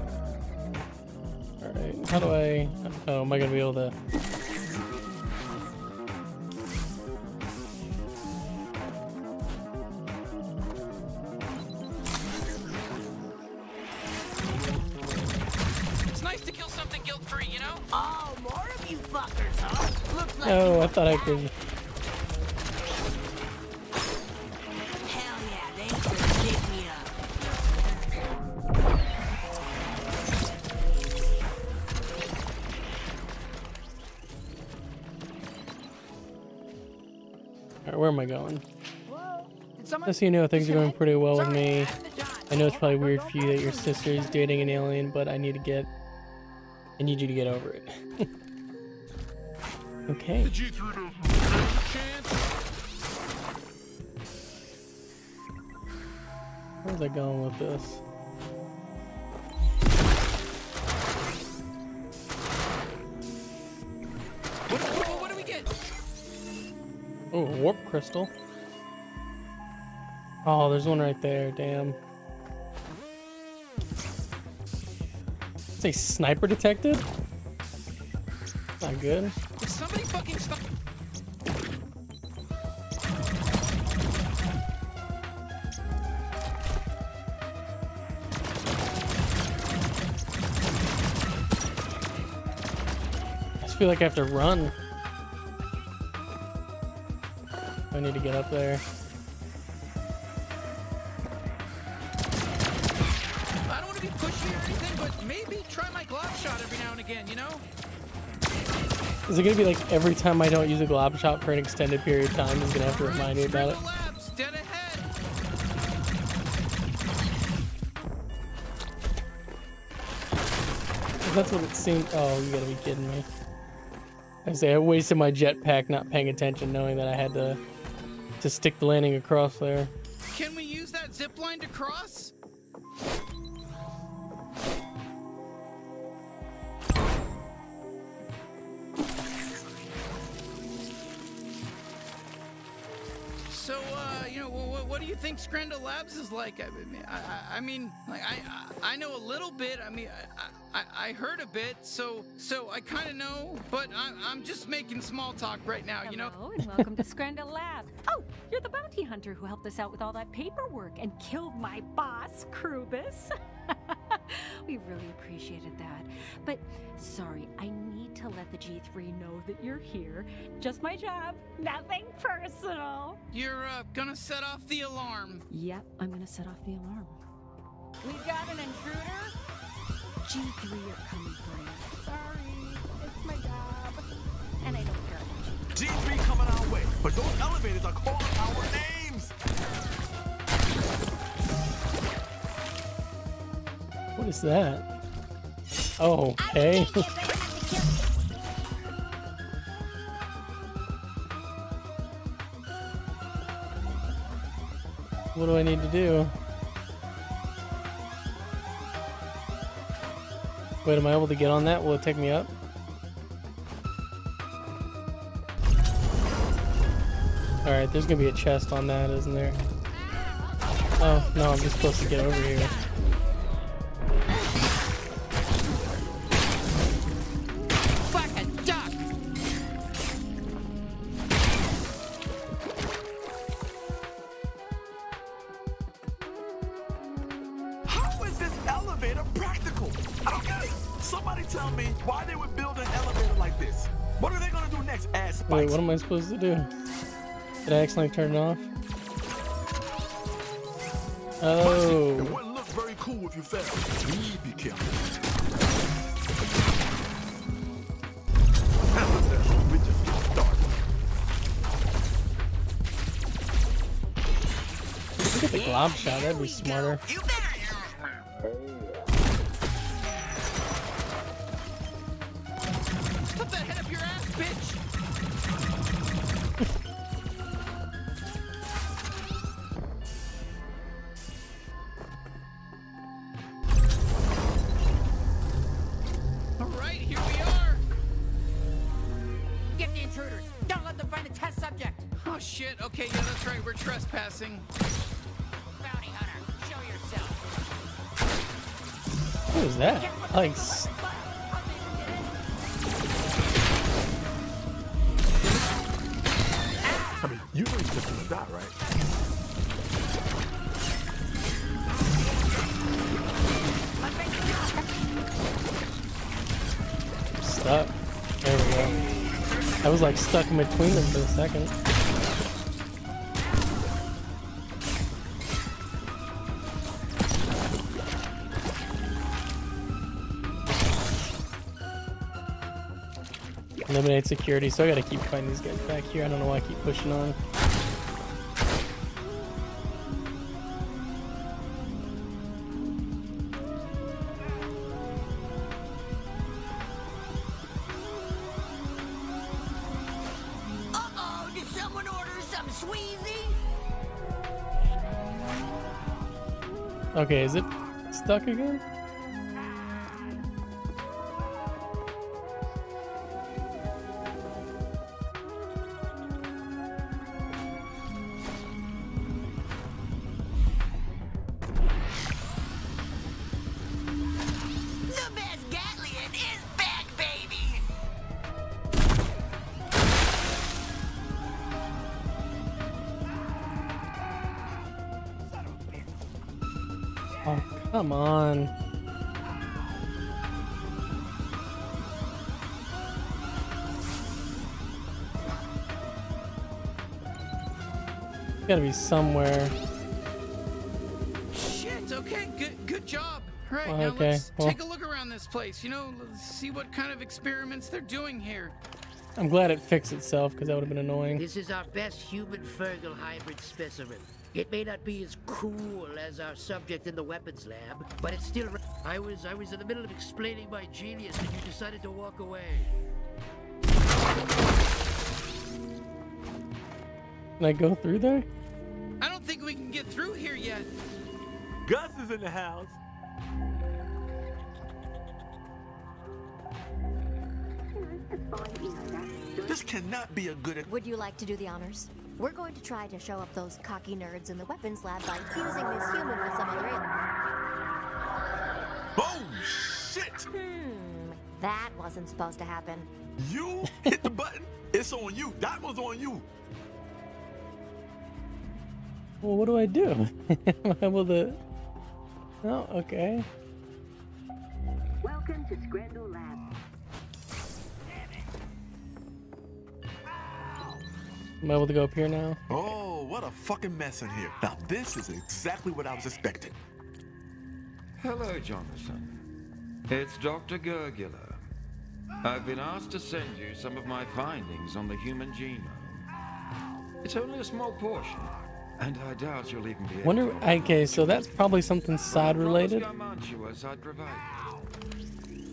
Alright, how do I... Oh, am I going to be able to... up. Alright, where am I going? Did someone Just so you know, things are going pretty well with me. I know it's probably weird for you that your sister is dating an alien, but I need to get... I need you to get over it. okay. Where's I going with this? What, what, what do we get? Oh, a warp crystal. Oh, there's one right there. Damn. Say sniper detected? Not good. Is somebody fucking stop? I just feel like I have to run. I need to get up there. I don't want to be pushy or anything, but maybe try my glob shot every now and again, you know? Is it gonna be like every time I don't use a glob shot for an extended period of time, it's gonna have to remind me about it? That's what it seemed. Oh, you gotta be kidding me. I say I wasted my jetpack not paying attention, knowing that I had to to stick the landing across there. Can we use that zip line to cross? So, uh, you know, what, what do you think Scrandal Labs is like? I mean, I, I, I mean, like, I, I know a little bit. I mean, I, I, I heard a bit, so, so I kind of know, but I'm, I'm just making small talk right now, you know. Hello and welcome to Scrandal Lab. Oh, you're the bounty hunter who helped us out with all that paperwork and killed my boss, Krubis. we really appreciated that. But sorry, I need to let the G3 know that you're here. Just my job, nothing personal. You're uh, gonna set off the alarm. Yep, I'm gonna set off the alarm. We've got an intruder. G3 are coming for you. Sorry, it's my job. And I don't care about G3 coming our way, but those elevators are calling our names. What is that? Oh, okay. what do I need to do? Wait, am I able to get on that? Will it take me up? Alright, there's gonna be a chest on that, isn't there? Oh, no, I'm just supposed to get over here. Am I supposed to do? Did I accidentally turn it off? Oh. It wouldn't look very cool if you fell. Please be careful. we just get started. Look at the glob shot, that'd be smarter. Stuck in between them for a second. Eliminate security, so I gotta keep fighting these guys back here. I don't know why I keep pushing on. Okay, is it stuck again? Gotta be somewhere. Shit, okay, good good job. Right, Well, now okay, let's well- take a look around this place, you know, let's see what kind of experiments they're doing here. I'm glad it fixed itself because that would have been annoying. This is our best human Fergal hybrid specimen. It may not be as cool as our subject in the weapons lab, but it's still. I was I was in the middle of explaining my genius, and you decided to walk away. Can I go through there? Is in the house. This cannot be a good. Would you like to do the honors? We're going to try to show up those cocky nerds in the weapons lab by fusing this human with some other alien. Oh shit! Hmm, that wasn't supposed to happen. You hit the button. It's on you. That was on you. Well, what do I do? Am I able to? Oh, okay. Welcome to Scrandle Lab. Am I able to go up here now? Oh, what a fucking mess in here. Now this is exactly what I was expecting. Hello, Jonathan. It's Dr. Gurgula. I've been asked to send you some of my findings on the human genome. It's only a small portion, and I doubt you'll even be able Wonder. Okay, so that's probably something side related. Garmantuous I'd provide.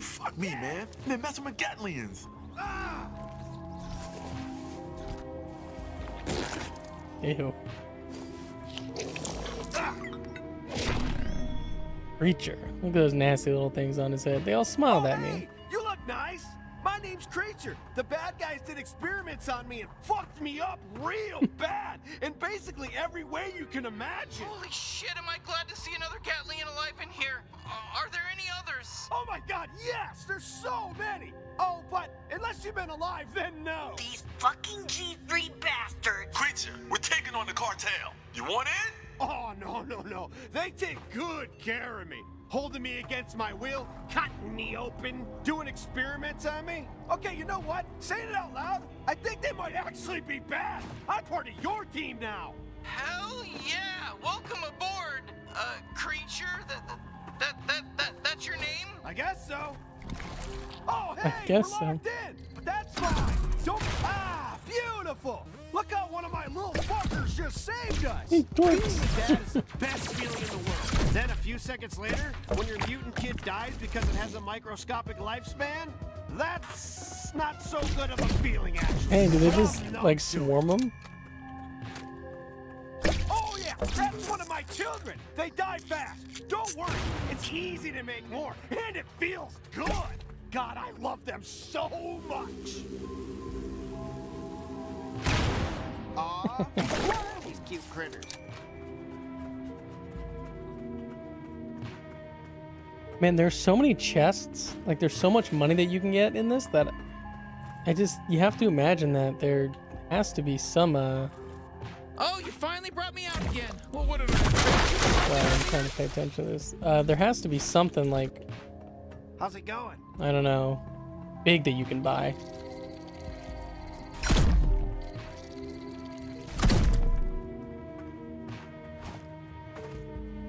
Fuck me, man. They're messing with Gatlians. Ew. Creature. Look at those nasty little things on his head. They all smiled at me. You look nice. My name's Creature. The bad guys did experiments on me and fucked me up real bad in basically every way you can imagine. Holy shit, am I glad to see another Gatlian alive in here. Uh, are there any others? Oh my god, yes! There's so many! Oh, but unless you've been alive, then no. These fucking G3 bastards! Creature, we're taking on the cartel. You want in? Oh, no, no, no. They take good care of me. Holding me against my will, cutting me open, doing experiments on me? Okay, you know what? Saying it out loud, I think they might actually be bad. I'm part of your team now. Hell yeah! Welcome aboard, uh, creature. That that that that, that that's your name? I guess so. Oh, I hey, guess we're so. locked in. But that's fine. Don't. Ah, beautiful. Look how one of my little fuckers just saved us. Being dorks. dad is the best feeling in the world. Then a few seconds later, when your mutant kid dies because it has a microscopic lifespan, that's not so good of a feeling, actually. Hey, do they just like swarm them? Oh yeah, that's one of my children. They die fast. Don't worry, it's easy to make more, and it feels good. God, I love them so much. Aw, what are these cute critters? Man, there's so many chests. Like, there's so much money that you can get in this that I just you have to imagine that there has to be some. uh Oh, you finally brought me out again. Well, what did I? Sorry, I'm trying to pay attention to this. Uh, there has to be something like How's it going? I don't know, big that you can buy.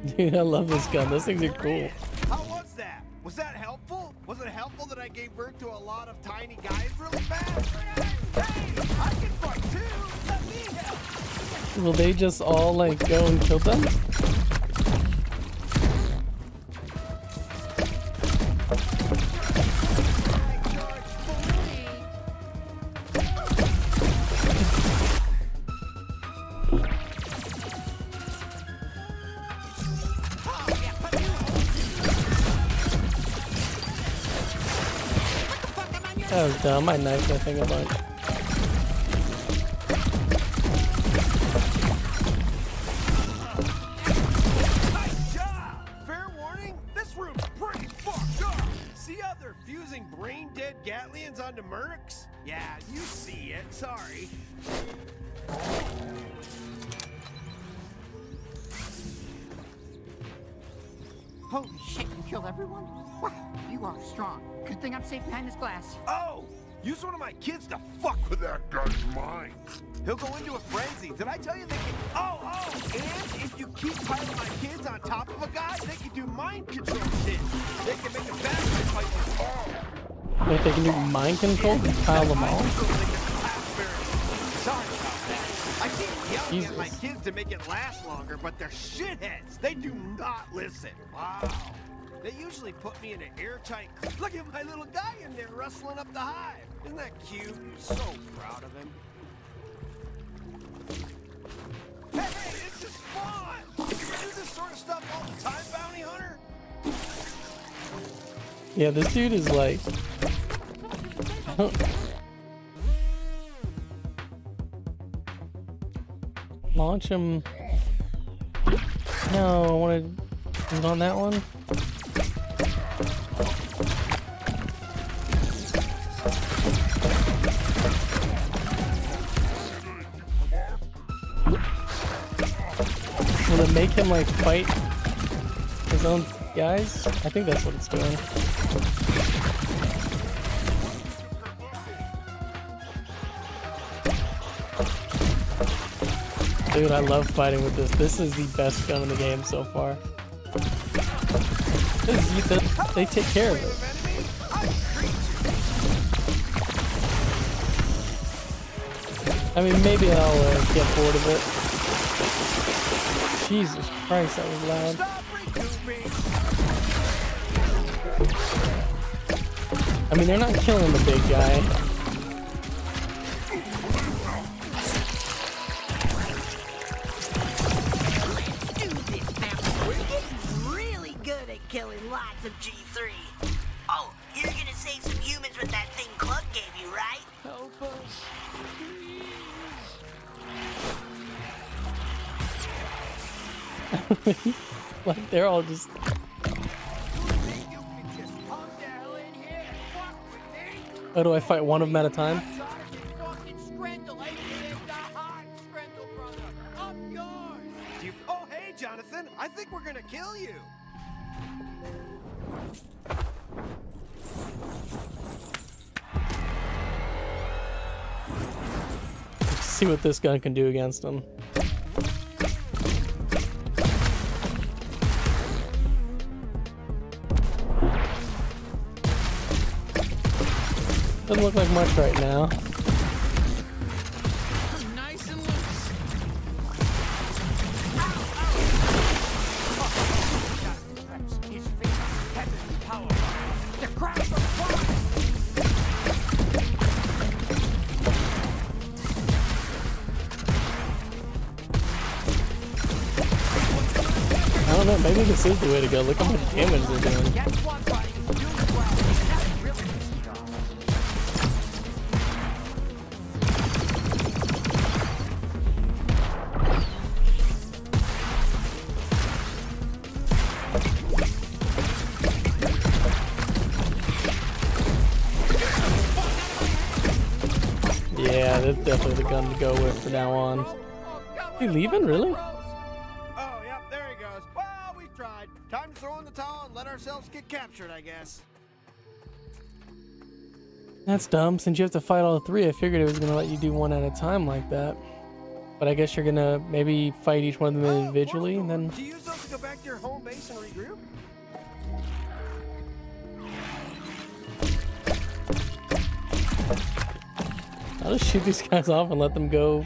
Dude, I love this gun. Those things are cool. How was that? Was that helpful? Was it helpful that I gave birth to a lot of tiny guys really fast? Hey, I can fuck too. Let me help. Will they just all like go and kill them? Oh, that was dumb. I knifed that thing a bunch. Nice job! Fair warning, this room's pretty fucked up. See how they're fusing brain-dead Gatlians onto Mercs? Yeah, you see it. Sorry. Holy shit, you killed everyone? Wow, you are strong. Good thing I'm safe behind this glass. Oh! Use one of my kids to fuck With that guy's mind. He'll go into a frenzy. Did I tell you they can? Oh, oh! And if you keep piling my kids on top of a guy, they can do mind control shit. They can make a bad guy fight with all. Wait, they can do mind control and pile them all? Sorry about that. I keep yelling at my Jesus. kids to make it last longer, but they're shitheads. They do not listen. Wow. They usually put me in an airtight. Look at my little guy in there rustling up the hive. Isn't that cute? I'm So proud of him. Hey, this is fun! You do this sort of stuff all the time, bounty hunter? Yeah, this dude is like. Launch him. No, I wanted. It on that one? Will it make him like fight his own guys? I think that's what it's doing. Dude, I love fighting with this. This is the best gun in the game so far. They, they take care of it. I mean, maybe I'll uh, get bored of it. Jesus Christ, that was loud. I mean, they're not killing the big guy. Really good at killing lots of G3. Oh, you're gonna save some humans with that thing Clug gave you, right? Help us, like, they're all just. Oh, do I fight one of them at a time? Do you, oh, hey, Jonathan. I think we're gonna kill you. See what this gun can do against him. Doesn't look like much right now. This is the way to go. Look how much damage they're doing. Yeah, that's definitely the gun to go with from now on. You leaving, really? Get captured, I guess. That's dumb. Since you have to fight all three, I figured it was gonna let you do one at a time like that. But I guess you're gonna maybe fight each one of them oh, individually, and then Do you use those to go back to your home base and regroup? I'll just shoot these guys off and let them go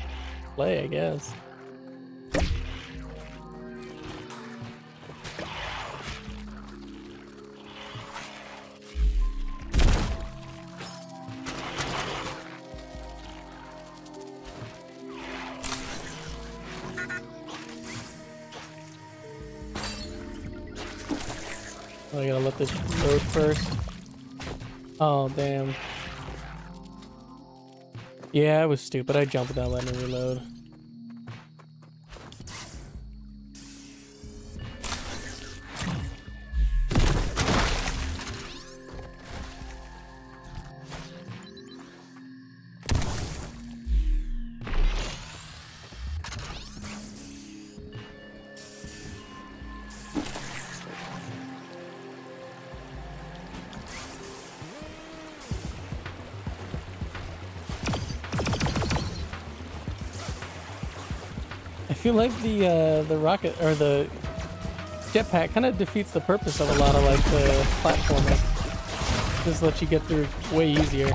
play, I guess. I gotta let this load first. Oh, damn. Yeah, it was stupid. I jumped without letting it reload. I feel like the uh, the rocket or the jetpack kind of defeats the purpose of a lot of like the platforming. Just lets you get through way easier.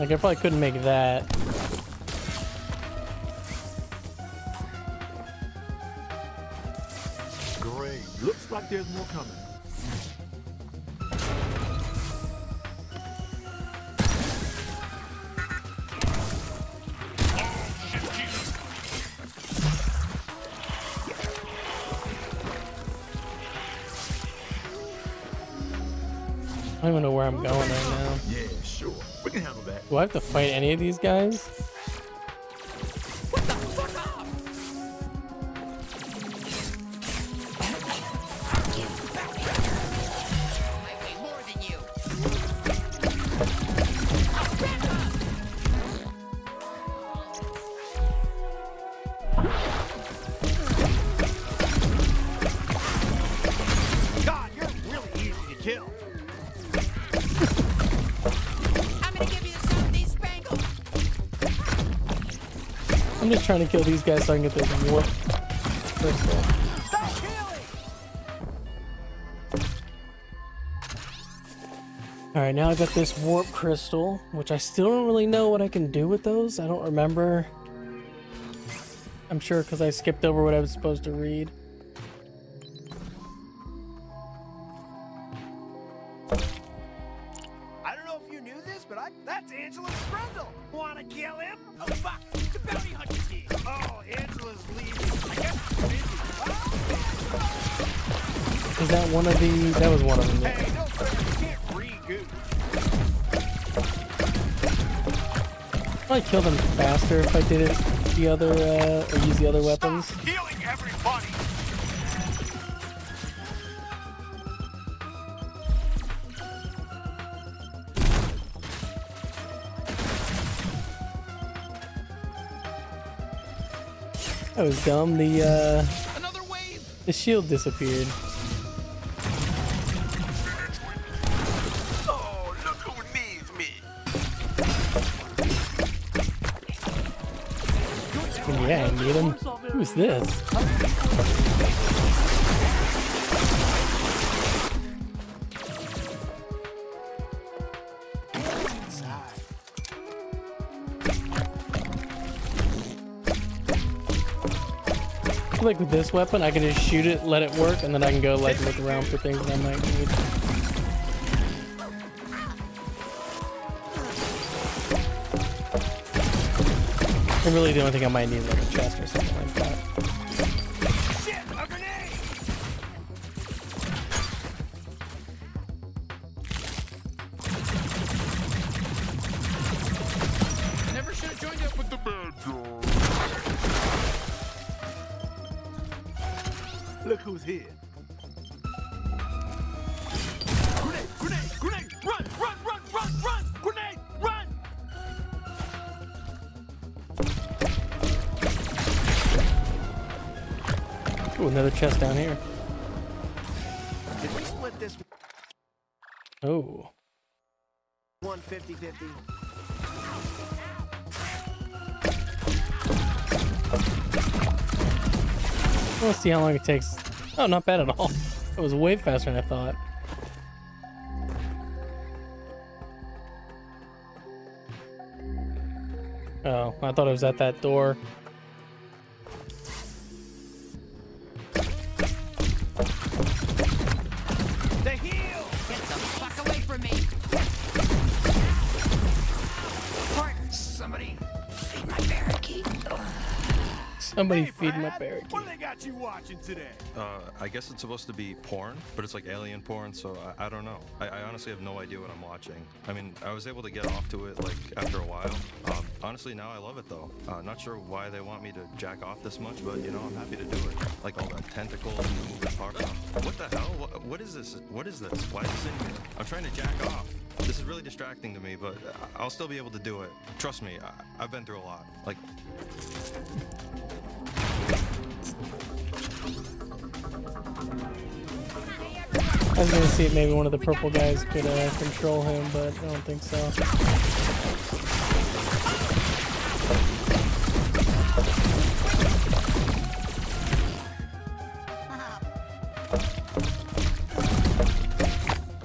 Like I probably couldn't make that. Great. Looks like there's more coming. I'm going right now. Yeah, sure. We can handle that. Do I have to fight any of these guys? Trying to kill these guys so I can get this warp crystal. Alright, now I got this warp crystal, which I still don't really know what I can do with those. I don't remember. I'm sure because I skipped over what I was supposed to read. kill them faster if I did it the other, uh, or use the other weapons. Stop healing everybody. That was dumb. The, uh, the shield disappeared. Who's this? Like with this weapon, I can just shoot it, let it work, and then I can go like look around for things that I might need. Really the only thing I might need is like a chest or something chest down here. Did we split this Oh. one 50 50? We'll see how long it takes. Oh, not bad at all. It was way faster than I thought. Oh, I thought it was at that door. Somebody feed my parakeet. What they got you watching today? Uh, I guess it's supposed to be porn, but it's like alien porn, so I, I don't know. I, I honestly have no idea what I'm watching. I mean, I was able to get off to it like after a while. Um, honestly, now I love it though. Uh, not sure why they want me to jack off this much, but you know, I'm happy to do it. Like all the tentacles and the moving parts. What the hell? What, what is this? What is this? Why is this in here? I'm trying to jack off. This is really distracting to me, but I- I'll still be able to do it. Trust me, I, I've been through a lot. Like, I was gonna see if maybe one of the purple guys could uh, control him, but I don't think so.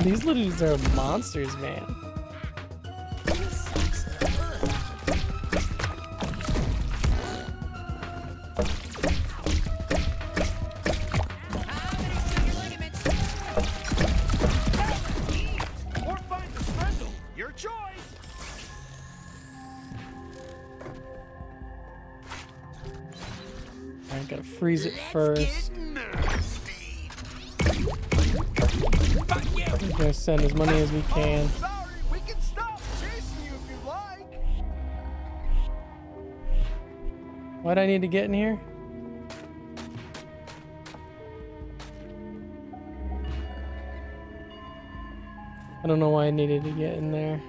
These little dudes are monsters, man. First. We're gonna send as many as we can. Like. Why'd I need to get in here? I don't know why I needed to get in there.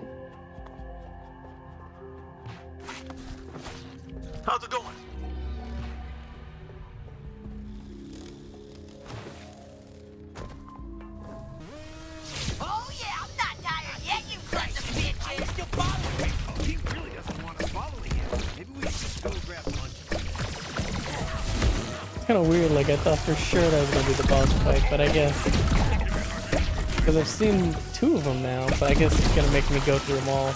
Thought for sure that was gonna be the boss fight, but I guess because I've seen two of them now, but I guess it's gonna make me go through them all.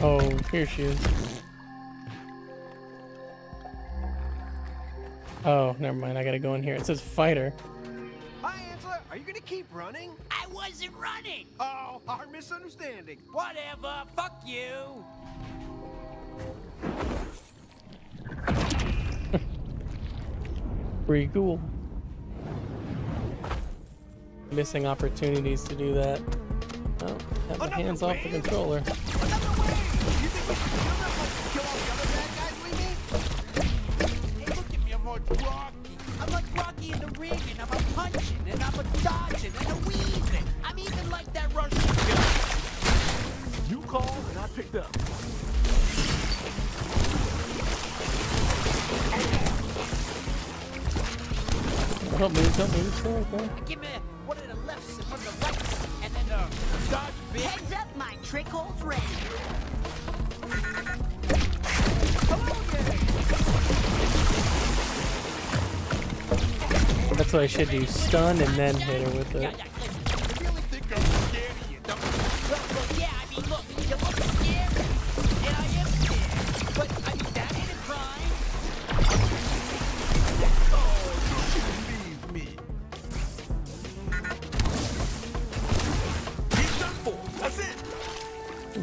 Oh, here she is. Oh, never mind. I gotta go in here. It says fighter. Hi, Angela. Are you gonna keep running? I wasn't running! Oh, our misunderstanding. Whatever, fuck you! Pretty cool. Missing opportunities to do that. Oh, have my hands off the controller. Called and I picked up. Don't move, don't move, stay. Give me one of the lefts and one of the rights, and then uh, dodge big. Heads up, my trick hole's ready. That's what I should do. Stun and then hit her with it.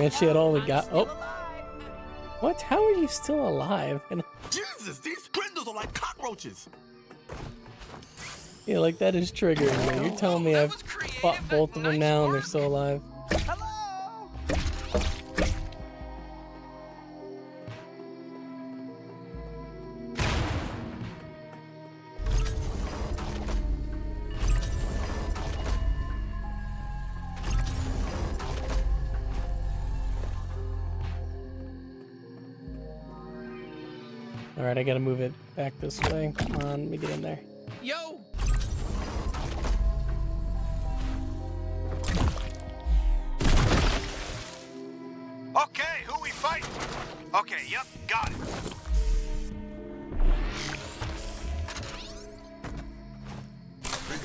Man, she had all the got. Oh. What? How are you still alive? And Jesus, these grindles are like cockroaches. yeah, like that is triggering me. You're telling me I've fought both of them now and they're still alive. All right, I gotta move it back this way. Come on, let me get in there. Yo! Okay, who we fighting? Okay, yep, got it.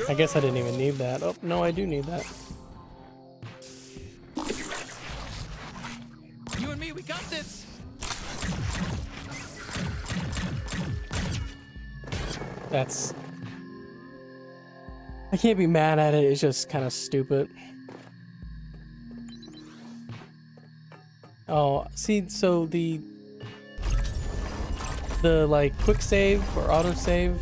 I guess I didn't even need that. Oh, no, I do need that. You and me, we got this! That's. I can't be mad at it. It's just kind of stupid. Oh, see, so the the like quick save or auto save.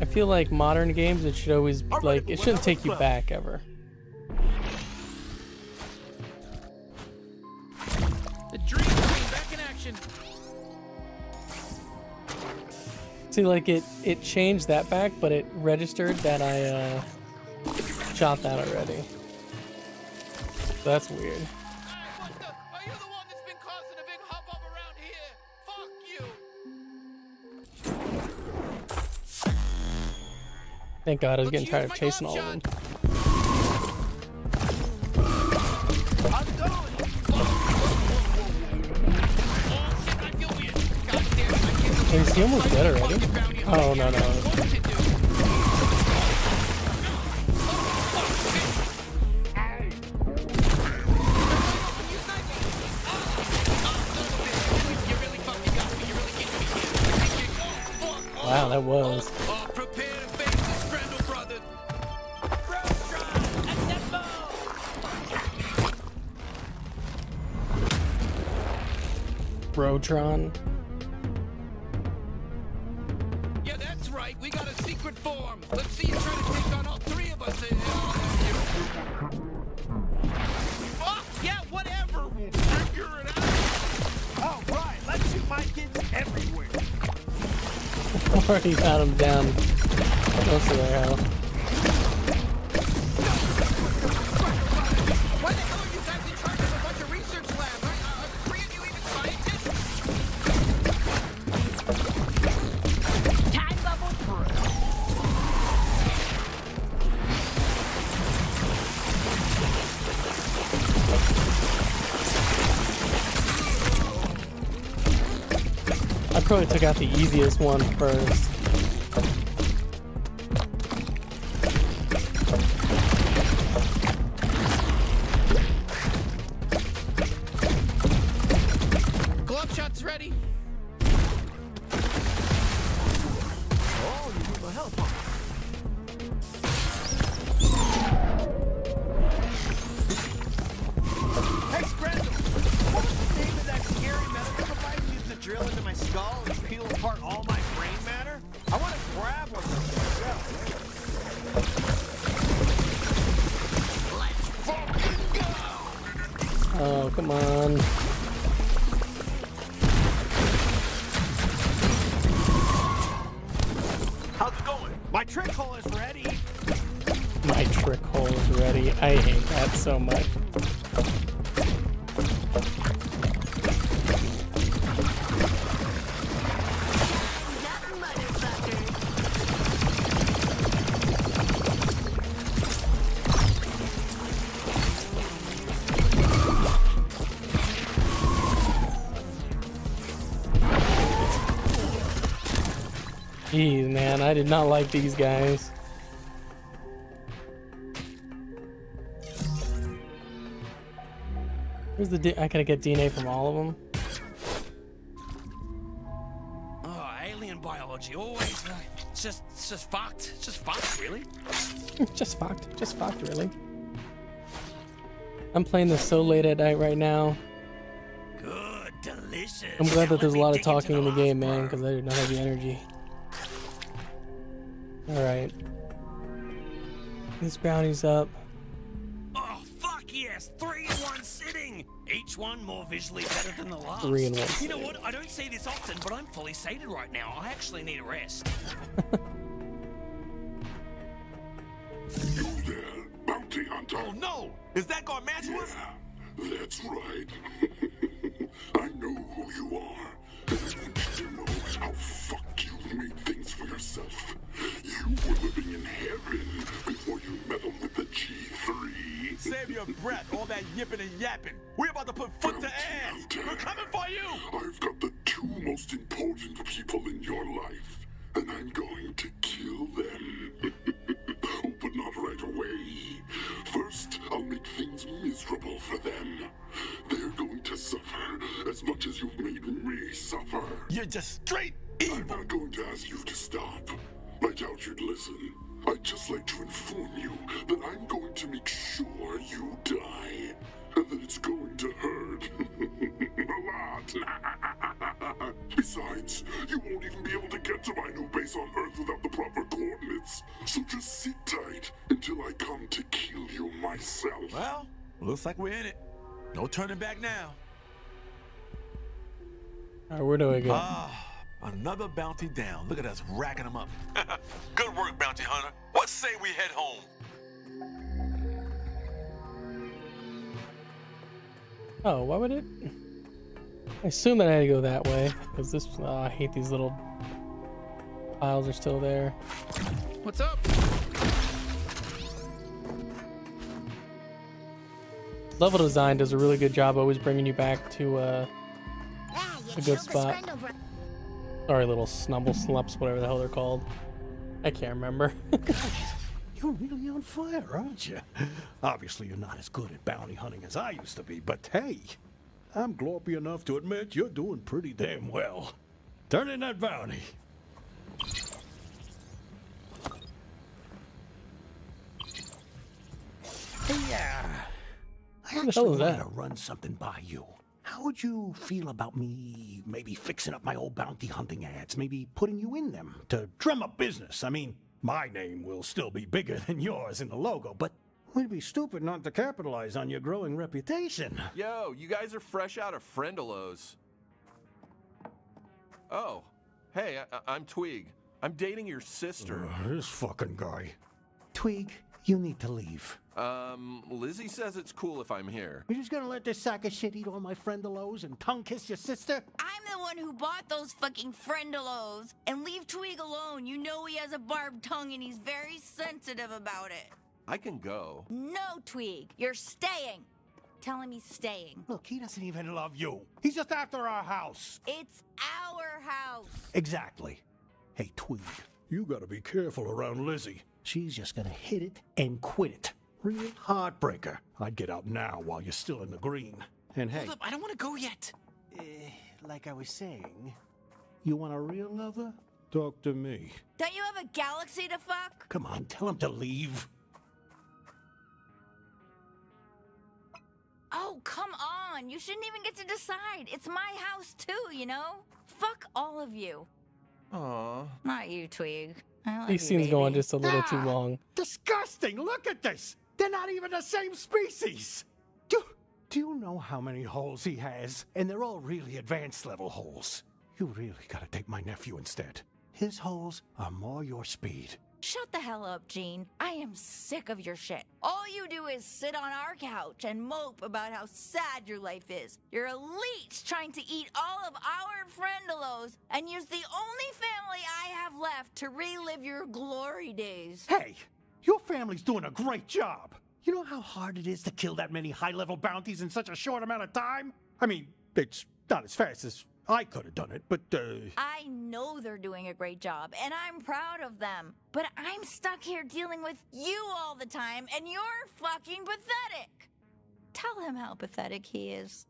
I feel like modern games it should always like it shouldn't take you back ever. See, like it it changed that back, but it registered that I uh, shot that already. That's weird. Thank God I was getting tired of chasing all of them. Is he almost dead already? Oh no no. Wow, that was. Brotron. Already got him down close to their house. I out the easiest one first. Did not like these guys. Where's the D I gotta get DNA from all of them? Oh, alien biology, always. Uh, it's just, it's just fucked. It's just fucked, really. just fucked. Just fucked, really. I'm playing this so late at night right now. Good, delicious. I'm glad that there's a lot of talking in the game, man, because I do not have the energy. Alright. This bounty's up. Oh, fuck yes! Three in one sitting! Each one more visually better than the last. Three in one You know what? I don't say this often, but I'm fully sated right now. I actually need a rest. You there, bounty hunter. Oh no! Is that Garmantuous? That's right. I know who you are. And I want you to know how fucked you've made things for yourself. You were living in heaven before you meddled with the G3. Save your breath, all that yipping and yapping. We're about to put foot to ass. We're coming for you. I've got the two most important people in your life, and I'm going to kill them. oh, but not right away. First, I'll make things miserable for them. They're going to suffer as much as you've made me suffer. You're just straight evil. I'm not going to ask you to stop. I doubt you'd listen. I'd just like to inform you that I'm going to make sure you die. And that it's going to hurt. a lot. Besides, you won't even be able to get to my new base on Earth without the proper coordinates. So just sit tight until I come to kill you myself. Well, looks like we're in it. No turning back now. Alright, where do I go? Ah, another bounty down. Look at us racking them up. Good work, bounty hunter. What say we head home? Oh, why would it? I assume that I had to go that way, because this, oh, I hate these little piles are still there. What's up? Level design does a really good job always bringing you back to uh, a good spot. Sorry, little snumble slumps, whatever the hell they're called. I can't remember. You're really on fire, aren't you? Obviously, you're not as good at bounty hunting as I used to be, but hey, I'm glorpy enough to admit you're doing pretty damn well. Turn in that bounty. Yeah. Uh, I the hell actually that? to run something by you. How would you feel about me maybe fixing up my old bounty hunting ads, maybe putting you in them to drum up business? I mean, my name will still be bigger than yours in the logo, but we'd be stupid not to capitalize on your growing reputation. Yo, you guys are fresh out of Friendalos. Oh, hey, I- I'm Twig. I'm dating your sister. Ugh, this fucking guy. Twig, you need to leave. Um, Lizzie says it's cool if I'm here. You're just gonna let this sack of shit eat all my friendalos and tongue kiss your sister? I'm the one who bought those fucking friendalos. And leave Twig alone. You know he has a barbed tongue and he's very sensitive about it. I can go. No, Twig. You're staying. Tell him he's staying. Look, he doesn't even love you. He's just after our house. It's our house. Exactly. Hey, Twig, you gotta be careful around Lizzie. She's just gonna hit it and quit it. Real heartbreaker. I'd get out now while you're still in the green. And hey, Hold up, I don't want to go yet. eh, like I was saying, you want a real lover? Talk to me. Don't you have a galaxy to fuck? Come on, tell him to leave. Oh, come on. You shouldn't even get to decide. It's my house too, you know? Fuck all of you. Aw. Not you, Twig. I love These you, scenes go on just a little too Ah, long. Disgusting! Look at this! They're not even the same species! Dude, Do you know how many holes he has? And they're all really advanced level holes. You really gotta take my nephew instead. His holes are more your speed. Shut the hell up, Gene. I am sick of your shit. All you do is sit on our couch and mope about how sad your life is. You're a leech trying to eat all of our friendalos and use the only family I have left to relive your glory days. Hey, your family's doing a great job. You know how hard it is to kill that many high level bounties in such a short amount of time? I mean, it's not as fast as I could have done it, but, uh. I know they're doing a great job, and I'm proud of them. But I'm stuck here dealing with you all the time, and you're fucking pathetic. Tell him how pathetic he is.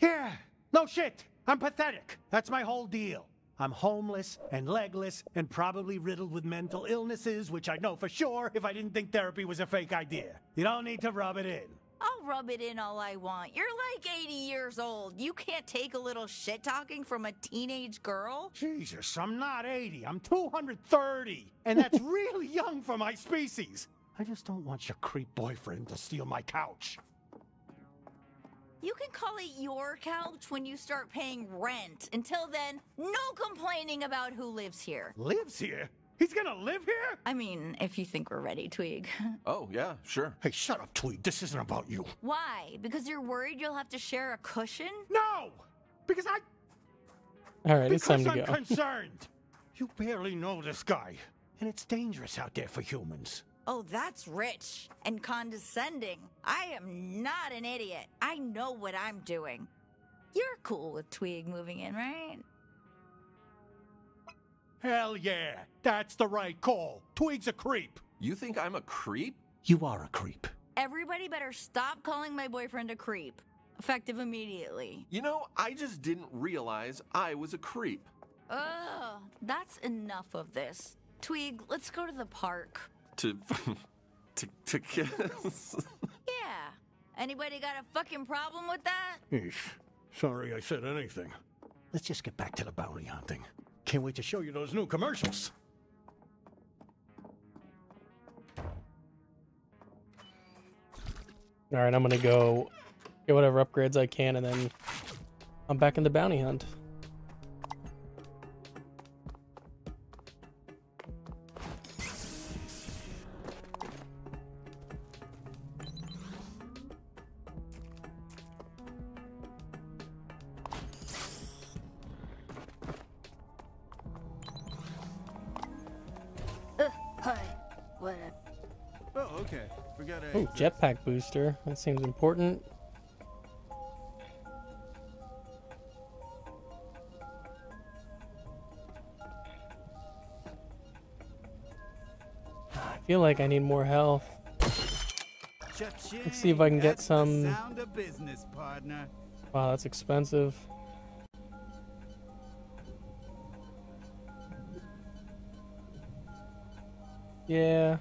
Yeah, no shit. I'm pathetic. That's my whole deal. I'm homeless and legless and probably riddled with mental illnesses, which I'd know for sure if I didn't think therapy was a fake idea. You don't need to rub it in. I'll rub it in all I want. You're like 80 years old. You can't take a little shit talking from a teenage girl? Jesus, I'm not 80. I'm 230. And that's really young for my species. I just don't want your creep boyfriend to steal my couch. You can call it your couch when you start paying rent. Until then, no complaining about who lives here. Lives here? He's gonna live here? I mean, if you think we're ready, Tweeg. Oh, yeah, sure. Hey, shut up, Tweeg. This isn't about you. Why? Because you're worried you'll have to share a cushion? No! Because I. All right, it's because time to I'm go. concerned. You barely know this guy. And it's dangerous out there for humans. Oh, that's rich and condescending. I am not an idiot. I know what I'm doing. You're cool with Tweeg moving in, right? Hell yeah. That's the right call. Tweeg's a creep. You think I'm a creep? You are a creep. Everybody better stop calling my boyfriend a creep. Effective immediately. You know, I just didn't realize I was a creep. Ugh, that's enough of this. Tweeg, let's go to the park. To. to, to kiss. Yeah. Anybody got a fucking problem with that? Eesh. Sorry I said anything. Let's just get back to the bounty hunting. Can't wait to show you those new commercials. All right, I'm gonna go get whatever upgrades I can, and then I'm back in the bounty hunt. Jetpack booster. That seems important. Ah, I feel like I need more health. Let's see if I can get some. Wow, that's expensive. Yeah.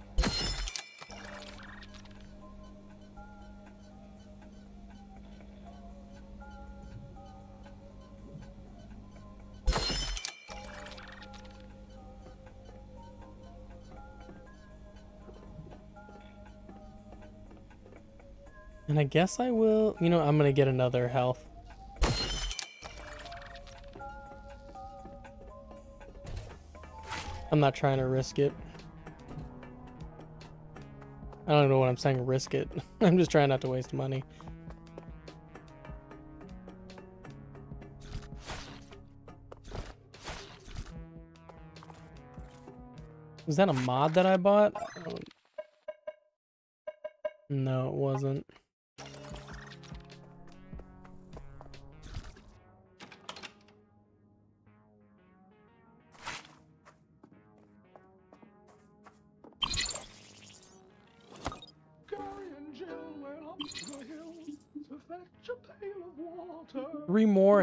And I guess I will, you know, I'm gonna get another health. I'm not trying to risk it. I don't know what I'm saying, risk it. I'm just trying not to waste money. Was that a mod that I bought? No, it wasn't.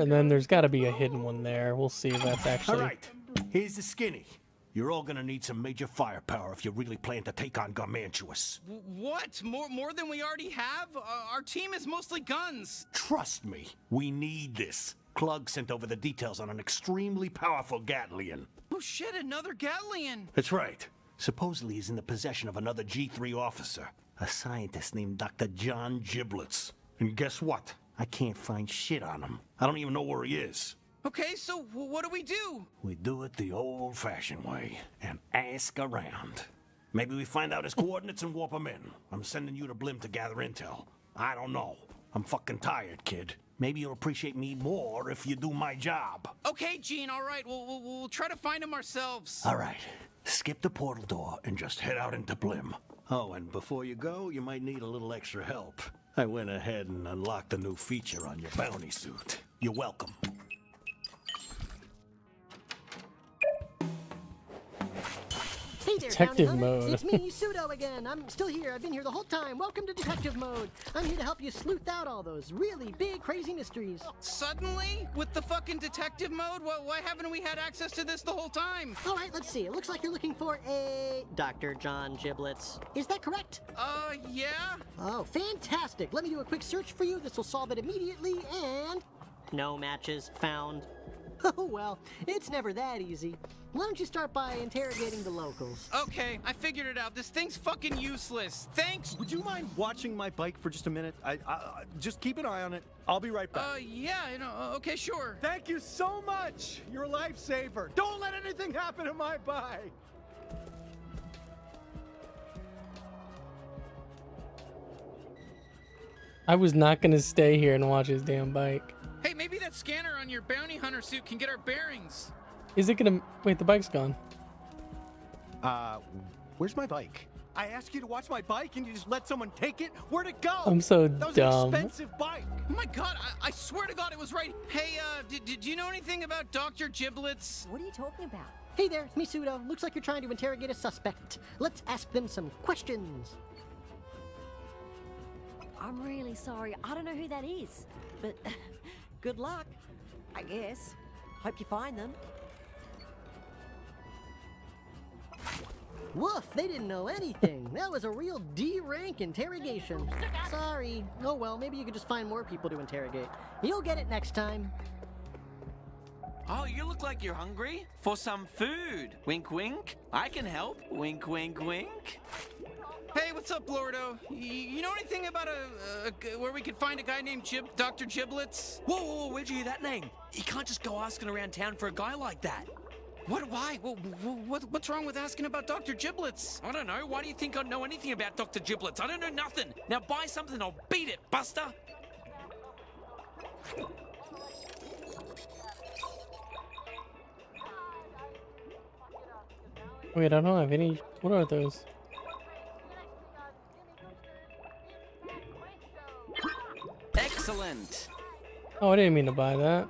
And then there's got to be a hidden one there. We'll see if that's actually. All right, here's the skinny. You're all gonna need some major firepower if you really plan to take on Garmantuous. What? More more than we already have? Uh, our team is mostly guns. Trust me, we need this. Clug sent over the details on an extremely powerful Gatlian. Oh shit, another Gatlian. That's right. Supposedly he's in the possession of another G3 officer. A scientist named Dr. John Giblets. And guess what? I can't find shit on him. I don't even know where he is. Okay, so what do we do? We do it the old fashioned way and ask around. Maybe we find out his coordinates and warp him in. I'm sending you to Blim to gather intel. I don't know. I'm fucking tired, kid. Maybe you'll appreciate me more if you do my job. Okay, Gene, all right. We'll, we'll, we'll try to find him ourselves. All right. Skip the portal door and just head out into Blim. Oh, and before you go, you might need a little extra help. I went ahead and unlocked a new feature on your bounty suit. You're welcome. Hey there, Detective Bounty Hunter. mode. It's me, Pseudo again. I'm still here. I've been here the whole time. Welcome to Detective Mode. I'm here to help you sleuth out all those really big, crazy mysteries. Suddenly? With the fucking detective mode? Why, why haven't we had access to this the whole time? All right, let's see. It looks like you're looking for a Dr. John Giblets. Is that correct? Uh, yeah? Oh, fantastic. Let me do a quick search for you. This will solve it immediately, and... No matches found. Oh, well, it's never that easy. Why don't you start by interrogating the locals? Okay, I figured it out. This thing's fucking useless. Thanks. Would you mind watching my bike for just a minute? I, I, I just keep an eye on it. I'll be right back. Uh, yeah, you know, uh, okay, sure. Thank you so much. You're a lifesaver. Don't let anything happen to my bike. I was not gonna stay here and watch his damn bike. Hey, maybe that scanner on your bounty hunter suit can get our bearings. Is it gonna wait? The bike's gone. Uh, where's my bike? I asked you to watch my bike and you just let someone take it? Where'd it go? I'm so that was dumb. an expensive bike. Oh my god, I, I swear to god it was right. Hey, uh, did, did you know anything about Dr. Giblets? What are you talking about? Hey there, it's me, Pseudo. Looks like you're trying to interrogate a suspect. Let's ask them some questions. I'm really sorry. I don't know who that is. But good luck, I guess. Hope you find them. Woof, they didn't know anything. That was a real D-rank interrogation. Sorry. Oh well, maybe you could just find more people to interrogate. You'll get it next time. Oh, you look like you're hungry for some food. Wink, wink. I can help. Wink, wink, wink. Hey, what's up, Lordo? You know anything about a, a g- where we could find a guy named Gib, Dr. Giblets? Whoa, whoa, whoa, where'd you hear that name? You can't just go asking around town for a guy like that. What? Why? What, what, what's wrong with asking about Dr. Giblets? I don't know. Why do you think I know anything about Dr. Giblets? I don't know nothing. Now buy something, I'll beat it, Buster. Wait, I don't have any. What are those? Excellent. Oh, I didn't mean to buy that.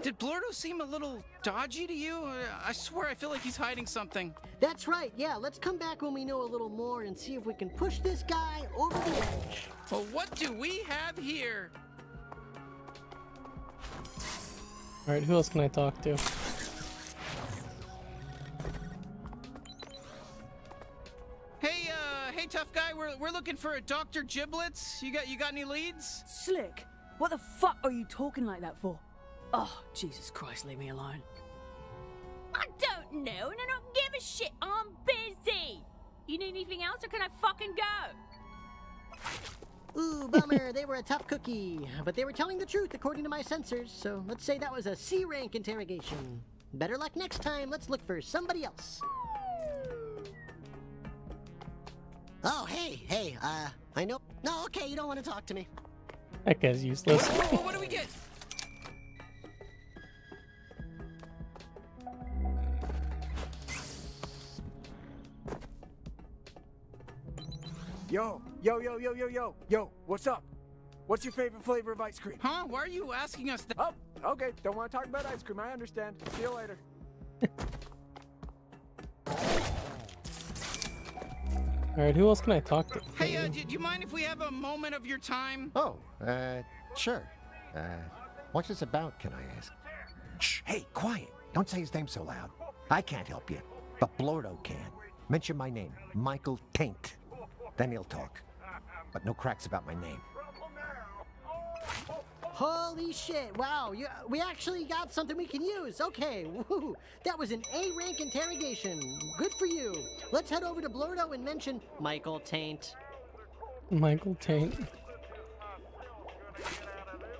Did Blorto seem a little dodgy to you? I swear I feel like he's hiding something. That's right, yeah, let's come back when we know a little more and see if we can push this guy over the edge. Well, what do we have here? All right, who else can I talk to? Hey, uh, hey, tough guy, we're, we're looking for a Dr. Giblets. You got you got any leads? Slick, what the fuck are you talking like that for? Oh, Jesus Christ, leave me alone. I don't know, and I don't give a shit. I'm busy. You need anything else, or can I fucking go? Ooh, bummer, they were a tough cookie. But they were telling the truth according to my sensors, so let's say that was a C rank interrogation. Better luck next time, let's look for somebody else. Oh, hey, hey, uh, I know. No, okay, you don't want to talk to me. That guy's useless. Whoa, what do we get? Yo, yo, yo, yo, yo, yo, yo, what's up? What's your favorite flavor of ice cream? Huh? Why are you asking us that? Oh, okay. Don't want to talk about ice cream. I understand. See you later. All right, who else can I talk to? Hey, uh, do, do you mind if we have a moment of your time? Oh, uh, sure. Uh, what's this about, can I ask? Shh, hey, quiet. Don't say his name so loud. I can't help you, but Blorto can. Mention my name, Michael Taint. Then he'll talk. But no cracks about my name. Holy shit! Wow, you, we actually got something we can use. Okay, woo, that was an A-rank interrogation. Good for you. Let's head over to Blorto and mention Michael Taint. Michael Taint.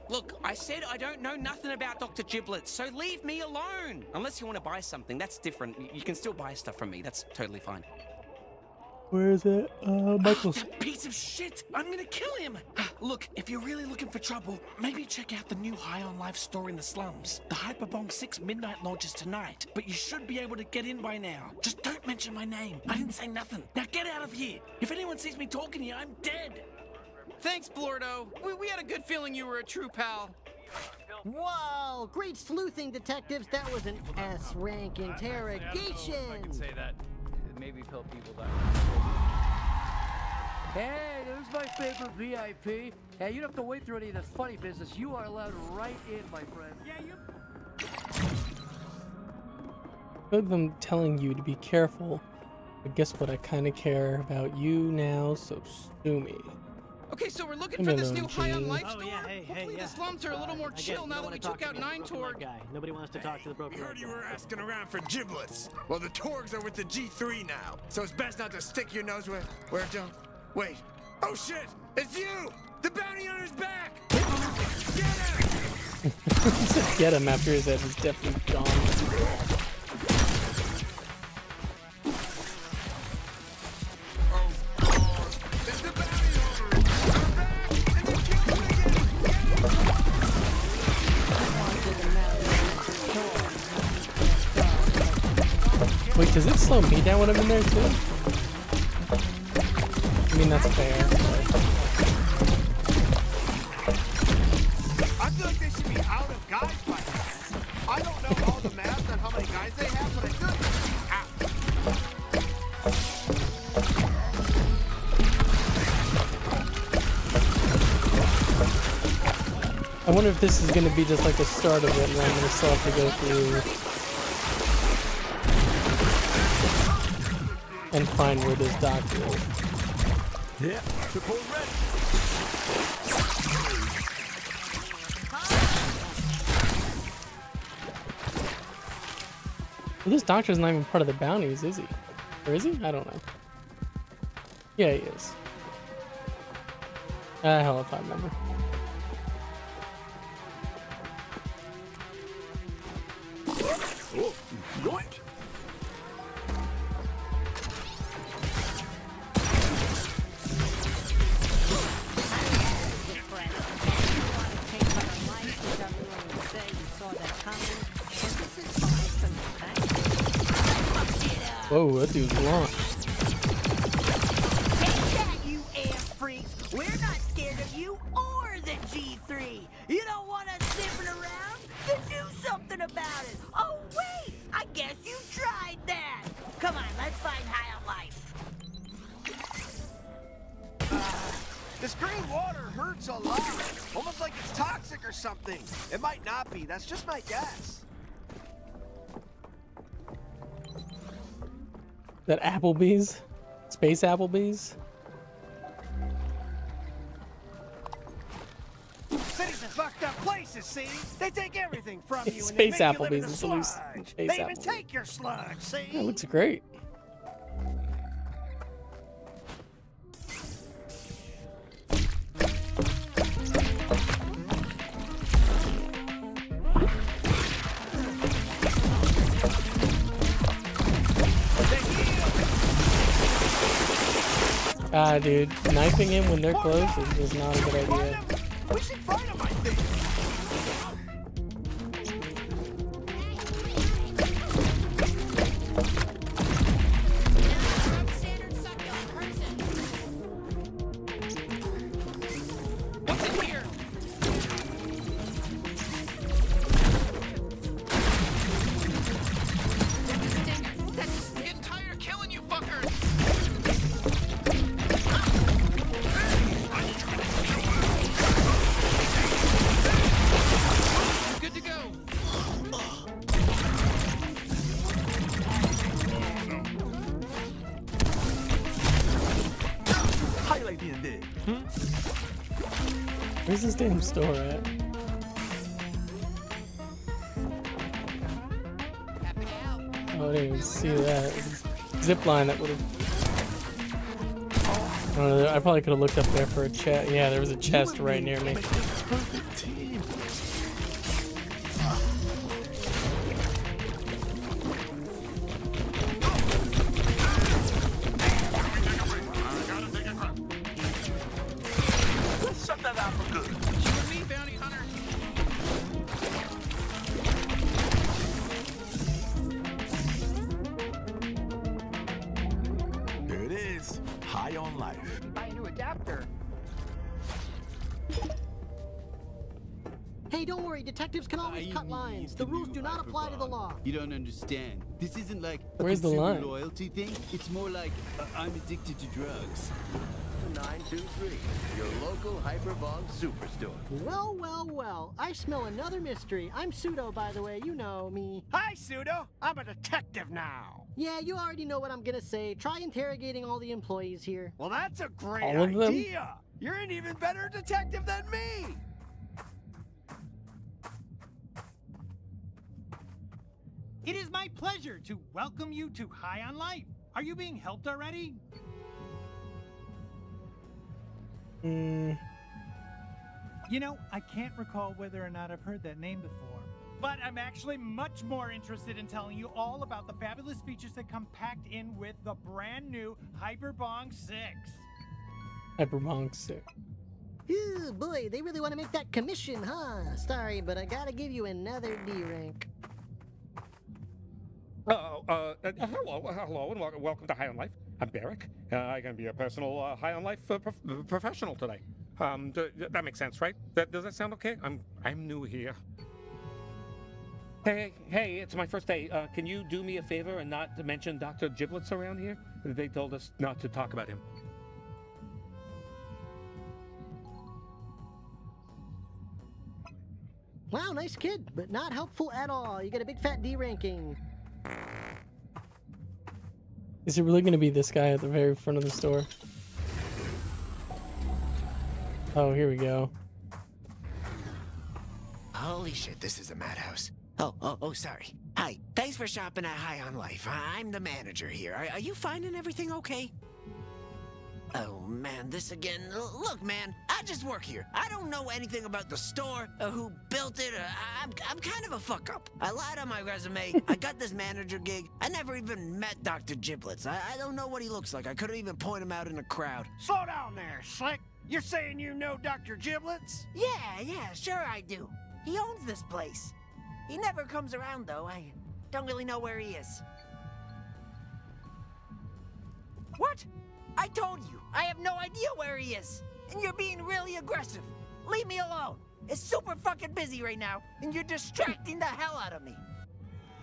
Look, I said I don't know nothing about Dr. Giblets, so leave me alone. Unless you want to buy something, that's different. You can still buy stuff from me. That's totally fine. Where is it? Uh, Michael's. Piece of shit! I'm gonna kill him! Look, if you're really looking for trouble, maybe check out the new High on Life store in the slums. The Hyperbong 6 midnight launches tonight, but you should be able to get in by now. Just don't mention my name. I didn't say nothing. Now get out of here! If anyone sees me talking to you, I'm dead! Thanks, Blorto. We, we had a good feeling you were a true pal. Whoa, great sleuthing detectives. That was an S-rank interrogation. that. Maybe tell people that. Hey, there's my favorite VIP. Hey, you don't have to wait through any of this funny business. You are allowed right in, my friend. Yeah, you. Good of them telling you to be careful. But guess what? I kind of care about you now, so sue me. Okay, so we're looking for this new High on Gene. Life Oh, yeah, hey, hey, Hopefully yeah. the slums are a little uh, more I chill now that we took to out me. Nine Broken Torg. guy. Nobody wants to talk to the broken We heard you were asking around for giblets. Well, the Torgs are with the G3 now, so it's best not to stick your nose where, where it don't. Wait. Oh shit! It's you! The bounty hunter's back! Get him! get him after his head is definitely gone. Slow me down when I'm in there too? I mean, that's fair. I feel like they should be out of guys by now. I don't know all the math on how many guys they have, but I feel like they should be out. I wonder if this is going to be just like the start of it, and I'm going to still have to go through find where this doctor is. Yeah, suppose ready. Well, this doctor's not even part of the bounties, is he? Or is he? I don't know. Yeah, he is. Ah, hell if I remember. That Applebee's? Space Applebee's? Cities are fucked up places, see? They take everything from you and Space make you Applebee's the is the least- Space They even Applebee's. take your sludge, see? It looks great. Ah, dude, knifing him when they're close is, is not a good idea. store it. Oh, I didn't even see that. Zip line that would have... I, I probably could have looked up there for a chest. Yeah, there was a chest right near me. Understand. This isn't like a Where's the line? loyalty thing. It's more like uh, I'm addicted to drugs. 923, your local Hyperbong superstore. Well, well, well. I smell another mystery. I'm Pseudo, by the way. You know me. Hi, Pseudo. I'm a detective now. Yeah, you already know what I'm gonna say. Try interrogating all the employees here. Well, that's a great All of them? idea. You're an even better detective than me. It is my pleasure to welcome you to High on Life. Are you being helped already? Mm, You know, I can't recall whether or not I've heard that name before. But I'm actually much more interested in telling you all about the fabulous features that come packed in with the brand new Hyperbong 6. Hyperbong 6. Ooh, boy, they really want to make that commission, huh? Sorry, but I gotta give you another D rank. Uh, uh, uh, hello, uh, hello, and wel- welcome to High on Life. I'm Barrick. Uh, going to be a personal uh, High on Life uh, prof- professional today. Um, that makes sense, right? That, does that sound okay? I'm I'm new here. Hey, hey, it's my first day. Can you do me a favor and not mention Dr. Giblets around here? They told us not to talk about him. Wow, nice kid, but not helpful at all. You get a big fat D ranking. Is it really going to be this guy at the very front of the store? Oh, here we go. Holy shit, this is a madhouse. Oh, oh, oh, sorry. Hi, thanks for shopping at High on Life. I'm the manager here. Are, are you finding everything okay? Oh man, this again. L- Look, man, I just work here. I don't know anything about the store or who built it. Or I- I'm, I'm kind of a fuck up. I lied on my resume. I got this manager gig. I never even met Dr. Giblets. I, I don't know what he looks like. I couldn't even point him out in a crowd. Slow down there, Slick. You're saying you know Dr. Giblets? Yeah, yeah, sure I do. He owns this place. He never comes around, though. I don't really know where he is. What? I told you, I have no idea where he is. And you're being really aggressive. Leave me alone. It's super fucking busy right now, and you're distracting the hell out of me.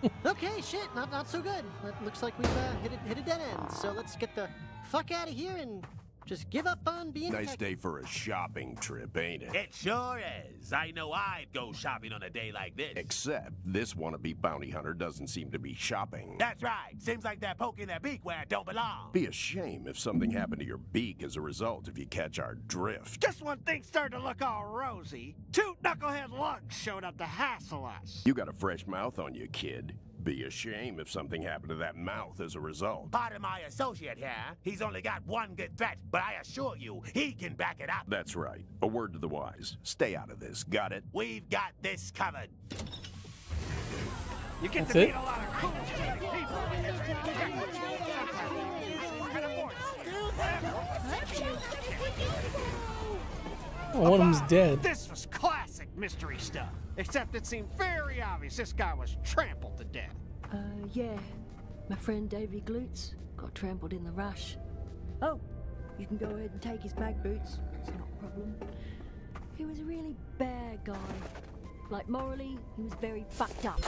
okay, shit, not not so good. It looks like we've uh, hit, a, hit a dead end. So let's get the fuck out of here and just give up on being. Nice day for a shopping trip, ain't it? It sure is. I know I'd go shopping on a day like this. Except this wannabe bounty hunter doesn't seem to be shopping. That's right. Seems like they're poking their beak where it don't belong. Be a shame if something happened to your beak as a result if you catch our drift. Just when things started to look all rosy, two knucklehead lugs showed up to hassle us. You got a fresh mouth on you, kid. Be a shame if something happened to that mouth as a result. Pardon my associate here. He's only got one good threat, but I assure you, he can back it up. That's right. A word to the wise. Stay out of this. Got it? We've got this covered. You get That's to it? meet a lot of cool people. Oh, one of them's dead. This was classic mystery stuff. Except it seemed very obvious this guy was trampled to death. Uh, yeah. My friend Davy Glutes got trampled in the rush. Oh, you can go ahead and take his mag boots. It's not a problem. He was a really bad guy. Like, morally, he was very fucked up.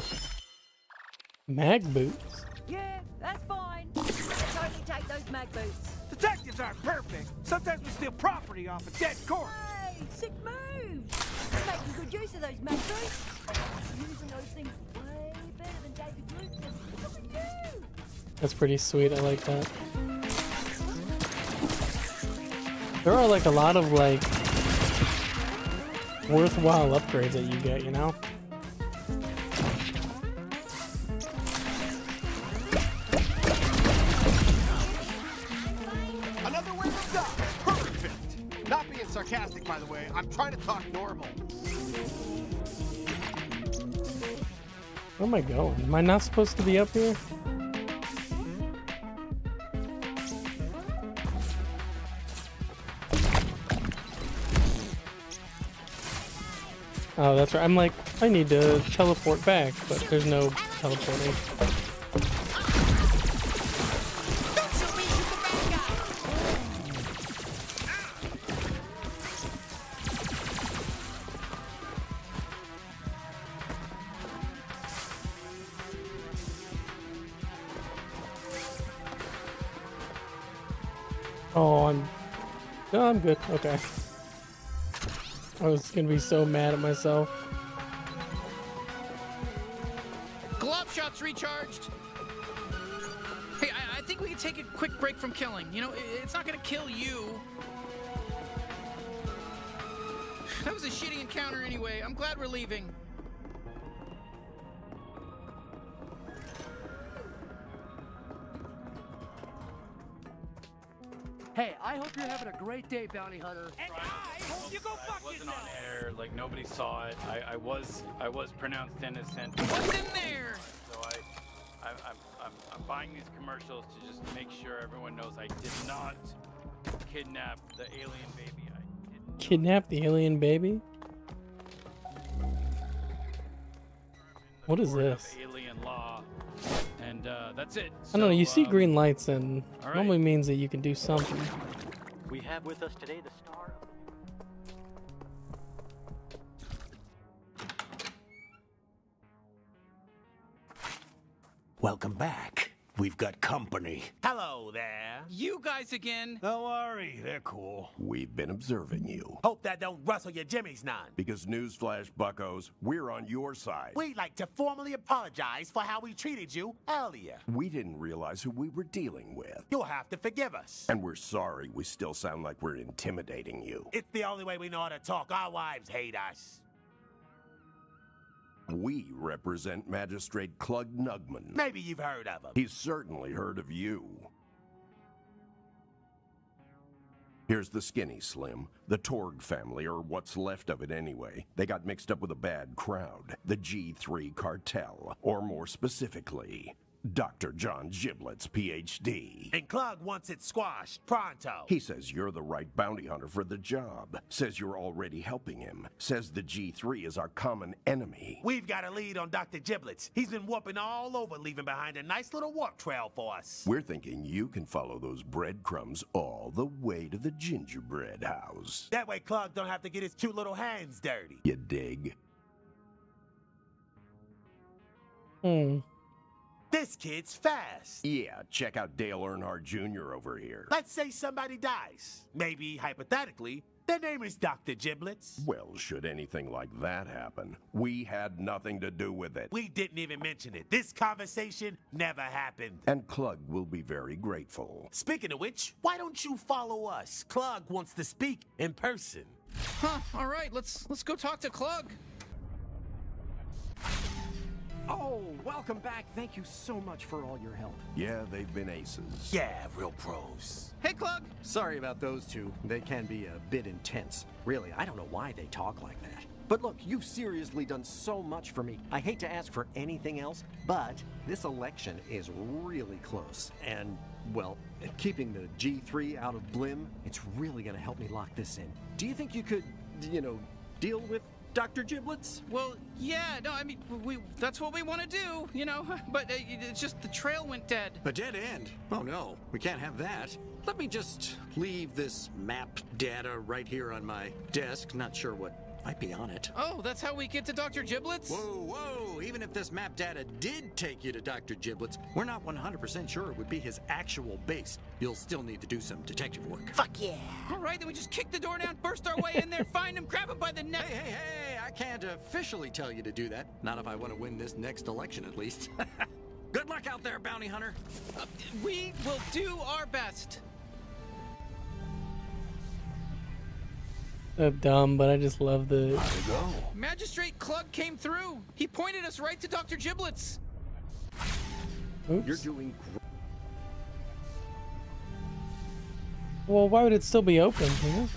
Mag boots. Yeah, that's fine. Totally take those mag boots. Detectives aren't perfect. Sometimes we steal property off a dead corpse. Sick moves! Making good use of those mag boots. Using those things way better than David does. Look at you! That's pretty sweet. I like that. There are like a lot of like worthwhile upgrades that you get, you know? Sarcastic, by the way. I'm trying to talk normal. Where am I going? Am I not supposed to be up here? Oh, that's right. I'm like, I need to teleport back, but there's no teleporting. Good. Okay. I was gonna be so mad at myself. Glob shots recharged. Hey, I, I think we can take a quick break from killing. You know, i- it's not gonna kill you. That was a shitty encounter anyway. I'm glad we're leaving. Hey, I hope you're having a great day, Bounty Hunter. And I hope you go fuck wasn't on air, like nobody saw it. I, I was I was pronounced innocent. What's in there? So I, I I'm, I'm I'm buying these commercials to just make sure everyone knows I did not kidnap the alien baby. I Kidnap the alien baby? What is this? Alien law, and uh, that's it. I don't know. You So, see um, green lights, and all right. normally means that you can do something. We have with us today the star of Welcome back. We've got company. Hello there. You guys again. Don't worry, they're cool. We've been observing you. Hope that don't rustle your jimmies none. Because newsflash, buckos, we're on your side. We'd like to formally apologize for how we treated you earlier. We didn't realize who we were dealing with. You'll have to forgive us. And we're sorry we still sound like we're intimidating you. It's the only way we know how to talk. Our wives hate us. We represent Magistrate Clug Nugman. Maybe you've heard of him. He's certainly heard of you. Here's the skinny slim, the Torg family, or what's left of it anyway. They got mixed up with a bad crowd, the G3 cartel, or more specifically, Dr. John Giblets, PhD. And Clug wants it squashed pronto. He says you're the right bounty hunter for the job. Says you're already helping him. Says the G3 is our common enemy. We've got a lead on Dr. Giblets. He's been warping all over, leaving behind a nice little warp trail for us. We're thinking you can follow those breadcrumbs all the way to the gingerbread house. That way Clug don't have to get his cute little hands dirty. You dig? Hmm. This kid's fast. Yeah, check out Dale Earnhardt Jr. over here. Let's say somebody dies. Maybe, hypothetically, their name is Dr. Giblets. Well, should anything like that happen, we had nothing to do with it. We didn't even mention it. This conversation never happened. And Clug will be very grateful. Speaking of which, why don't you follow us? Clug wants to speak in person. Huh. All right. Let's let's go talk to Clug. Oh, welcome back. Thank you so much for all your help. Yeah, they've been aces. Yeah, real pros. Hey, Clug. Sorry about those two. They can be a bit intense. Really, I don't know why they talk like that. But look, you've seriously done so much for me. I hate to ask for anything else, but this election is really close. And, well, keeping the G3 out of Blim, it's really going to help me lock this in. Do you think you could, you know, deal with Dr. Giblets? Well, yeah. No, I mean, we that's what we want to do, you know. But uh, it's just the trail went dead. A dead end? Oh no, we can't have that. Let me just leave this map data right here on my desk. Not sure what might be on it. Oh, that's how we get to Dr. Giblets? Whoa, whoa! Even if this map data did take you to Dr. Giblets, we're not 100% sure it would be his actual base. You'll still need to do some detective work. Fuck yeah. All right, then we just kick the door down, burst our way in there, find him, grab him by the neck. Hey, hey, hey! I can't officially tell you to do that. Not if I want to win this next election, at least. Good luck out there, bounty hunter. Uh, we will do our best. So dumb, but I just love the. Go. Magistrate Clug came through. He pointed us right to Dr. Giblets. Oops. You're doing great. Well, why would it still be open? You?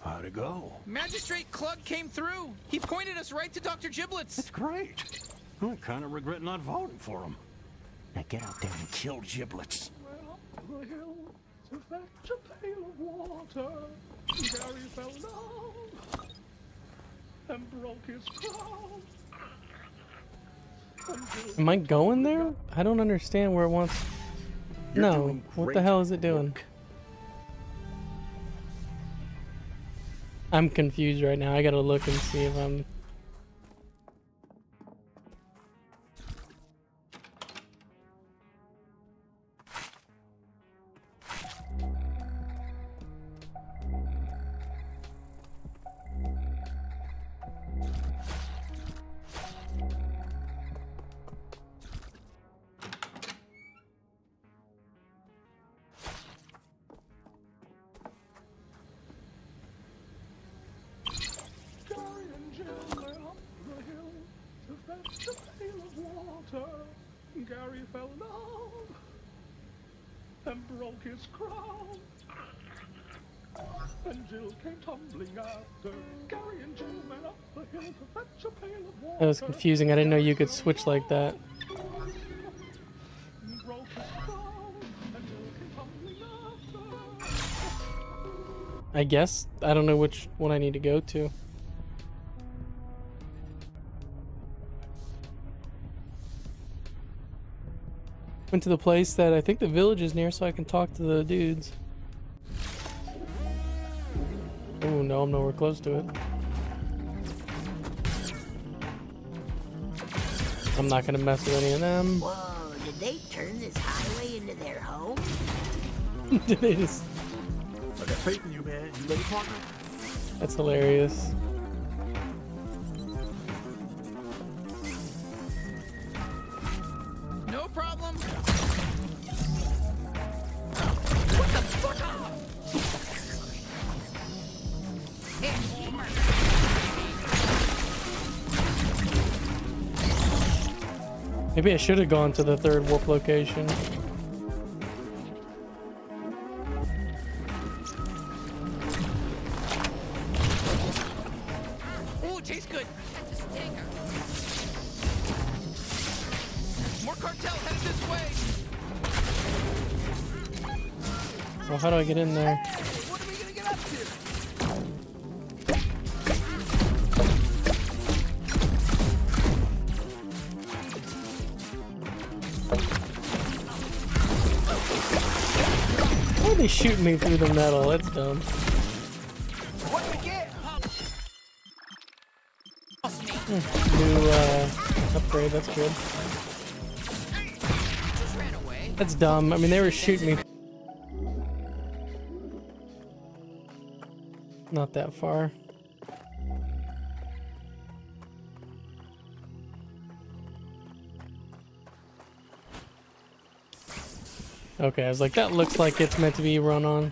How'd it go? Magistrate Clug came through. He pointed us right to Dr. Giblets. That's great. I kind of regret not voting for him. Now get out there and kill Giblets. the hill to fetch a pail of water. Gary fell down and broke his crown. Am I going there? I don't understand where it wants. You're no. What the hell is it doing? I'm confused right now. I gotta look and see if I'm. His crown. And Jill came tumbling after. Gary and Jill went up the hill to fetch a pail of water. That was confusing. I didn't know you could switch like that. and broke his crown. And Jill came tumbling after. I guess I don't know which one I need to go to. Went to the place that I think the village is near so I can talk to the dudes. Oh no, I'm nowhere close to it. I'm not gonna mess with any of them. Whoa, did they turn this highway into their home? Did they just I got faith in you, man. You ready, partner? That's hilarious. Maybe I should have gone to the third warp location. Oh, tastes good. That's a stinker. More cartel headed this way. Well, how do I get in there? They shooting me through the metal? That's dumb. What do get? New uh, upgrade, that's good. That's dumb. I mean, they were shooting me. Not that far. Okay, I was like, that looks like it's meant to be run on.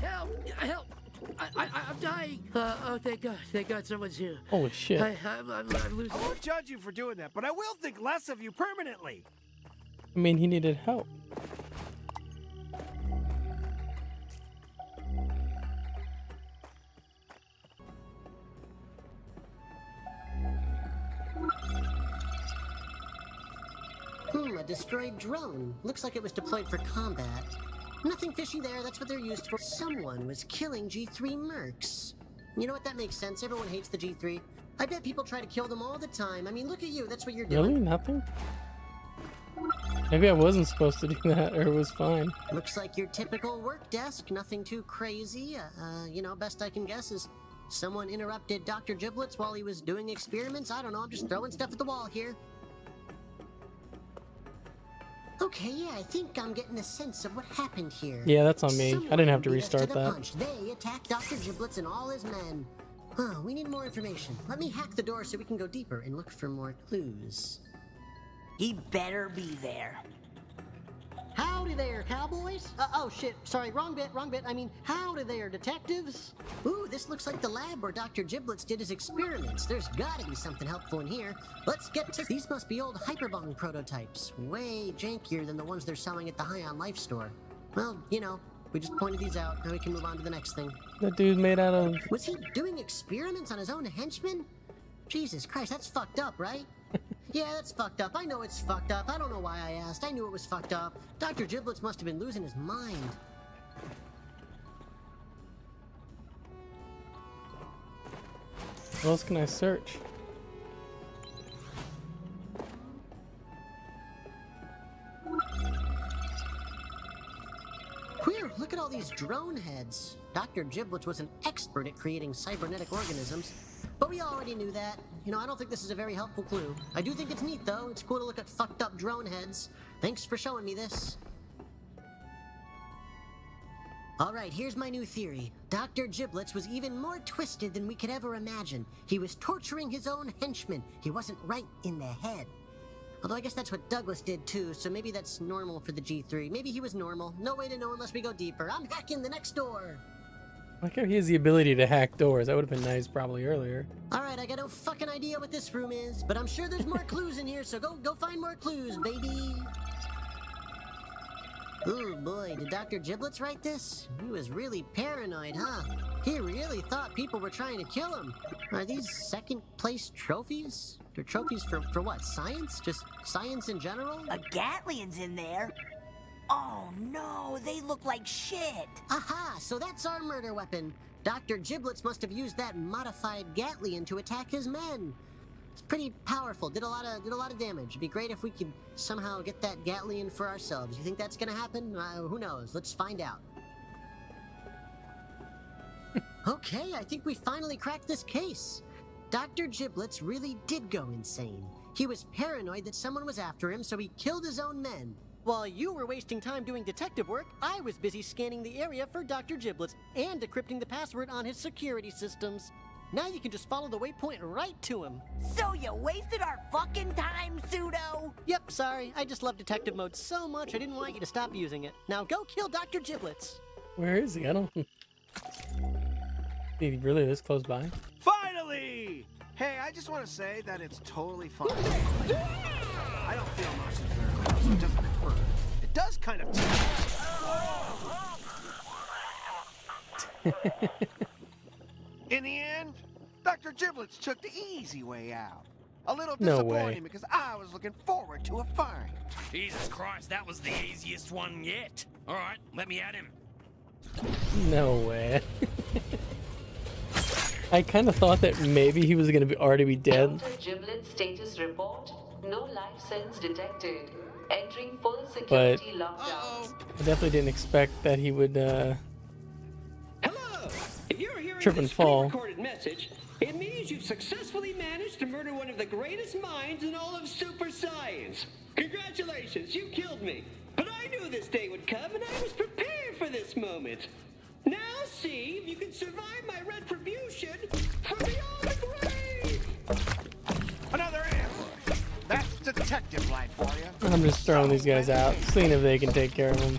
Help! Help! I, I, I'm dying. Uh, oh, thank God! Thank God, someone's here. Holy shit. I, I'm, I'm, I'm losing. I won't judge you for doing that, but I will think less of you permanently. I mean, he needed help. A destroyed drone. Looks like it was deployed for combat. Nothing fishy there, that's what they're used for. Someone was killing G3 mercs. You know what, that makes sense. Everyone hates the G3. I bet people try to kill them all the time. I mean, look at you, that's what you're doing. Really? Nothing? Maybe I wasn't supposed to do that, or it was fine. Looks like your typical work desk, nothing too crazy. Uh, uh, you know, best I can guess is someone interrupted Dr. Giblets while he was doing experiments. I don't know, I'm just throwing stuff at the wall here. Okay, yeah, I think I'm getting a sense of what happened here. Yeah, that's on me. I didn't have to Someone beat us restart the that. punch. They attacked Dr. Giblets and all his men. Huh, we need more information. Let me hack the door so we can go deeper and look for more clues. He better be there. Howdy there, cowboys. Uh, oh, shit. Sorry, wrong bit, wrong bit. I mean, howdy there, detectives. Ooh, this looks like the lab where Dr. Giblets did his experiments. There's gotta be something helpful in here. Let's get to... These must be old Hyperbong prototypes. Way jankier than the ones they're selling at the High on Life store. Well, you know, we just pointed these out. Now we can move on to the next thing. That dude made out of. Was he doing experiments on his own henchmen? Jesus Christ, that's fucked up, right? Yeah, that's fucked up. I know it's fucked up. I don't know why I asked. I knew it was fucked up. Dr. Giblets must have been losing his mind. What else can I search? Whew, look at all these drone heads. Dr. Giblets was an expert at creating cybernetic organisms, we already knew that. You know, I don't think this is a very helpful clue. I do think it's neat, though. It's cool to look at fucked up drone heads. Thanks for showing me this. All right, here's my new theory. Dr. Giblets was even more twisted than we could ever imagine. He was torturing his own henchmen. He wasn't right in the head. Although I guess that's what Douglas did too, so maybe that's normal for the G3. Maybe he was normal. No way to know unless we go deeper. I'm hacking the next door. Like how he has the ability to hack doors. That would have been nice probably earlier. All right, I got no fucking idea what this room is, but I'm sure there's more clues in here, so go go find more clues, baby. Ooh boy, did Dr. Giblets write this? He was really paranoid, huh? He really thought people were trying to kill him. Are these second place trophies? They're trophies for, for what? Science? Just science in general? A Gatlian's in there. Oh no, they look like shit. Aha, so that's our murder weapon. Dr. Giblets must have used that modified Gatlian to attack his men. It's pretty powerful. Did a lot of did a lot of damage. It'd be great if we could somehow get that Gatlian for ourselves. You think that's gonna happen? Uh, who knows? Let's find out. okay, I think we finally cracked this case. Dr. Giblets really did go insane. He was paranoid that someone was after him, so he killed his own men. While you were wasting time doing detective work, I was busy scanning the area for Dr. Giblets and decrypting the password on his security systems. Now you can just follow the waypoint right to him. So you wasted our fucking time, Pseudo? Yep, sorry. I just love detective mode so much I didn't want you to stop using it. Now go kill Dr. Giblets. Where is he? I don't. Is he really this close by? Finally! Hey, I just want to say that it's totally fine. I don't feel nauseous very well, so it doesn't hurt. It does kind of In the end, Dr. Giblets took the easy way out. A little No disappointing way. because I was looking forward to a fight. Jesus Christ, that was the easiest one yet. All right, let me at him. No way. I kind of thought that maybe he was gonna be already be dead. Giblet status report. No life sense detected. Entering full But security lockdown. I definitely didn't expect that he would uh, If you're hearing trip and this fall. recorded message, it means you've successfully managed to murder one of the greatest minds in all of super science. Congratulations, you killed me. But I knew this day would come, and I was prepared for this moment. Now see if you can survive my retribution from beyond the grave. Another ambush. That's detective life for you. I'm just throwing these guys out, seeing if they can take care of him.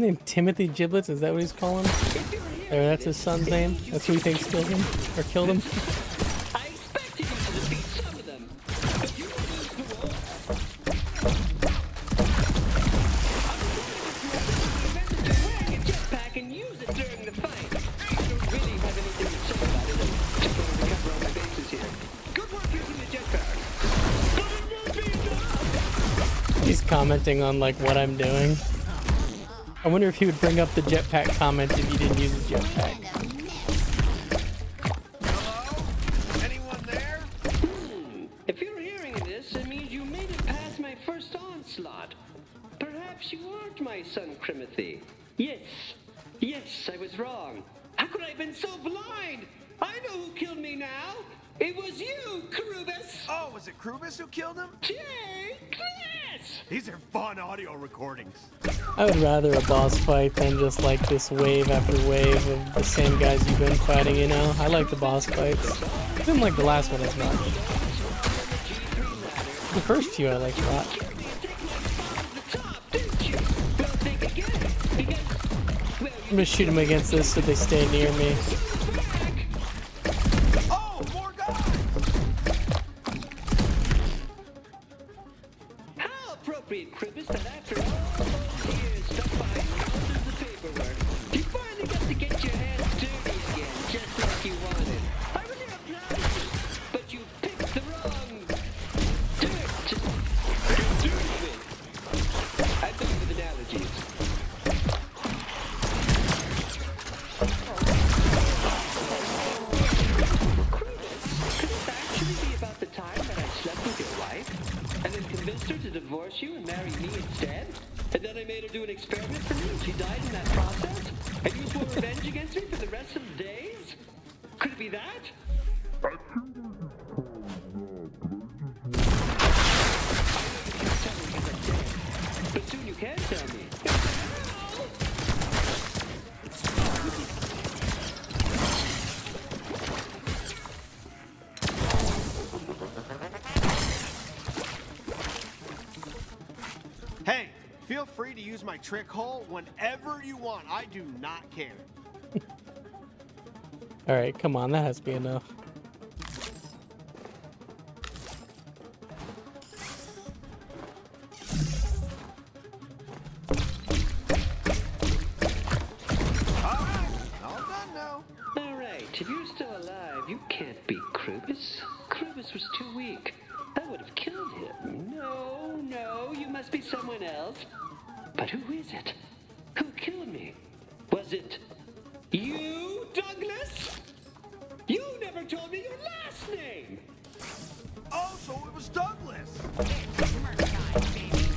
His name Timothy Giblets? Is that what he's calling? Or that's his son's name? That's who he thinks killed him or killed him. I some of them. Good work. He's commenting on like what I'm doing. I wonder if he would bring up the jetpack comment if you didn't use the jetpack. Audio recordings. I would rather a boss fight than just like this wave after wave of the same guys you've been fighting, you know? I like the boss fights. I didn't like the last one as much. The first few I liked a lot. I'm gonna shoot them against this so they stay near me. Trick hole whenever you want. I do not care. Alright, come on, that has to be enough. All done now. All right, if you're still alive, you can't beat Krubis. Krubis was too weak. I would have killed him. No, no, you must be someone else. But who is it? Who killed me? Was it you, Douglas? You never told me your last name. Oh, so it was Douglas. Douglas,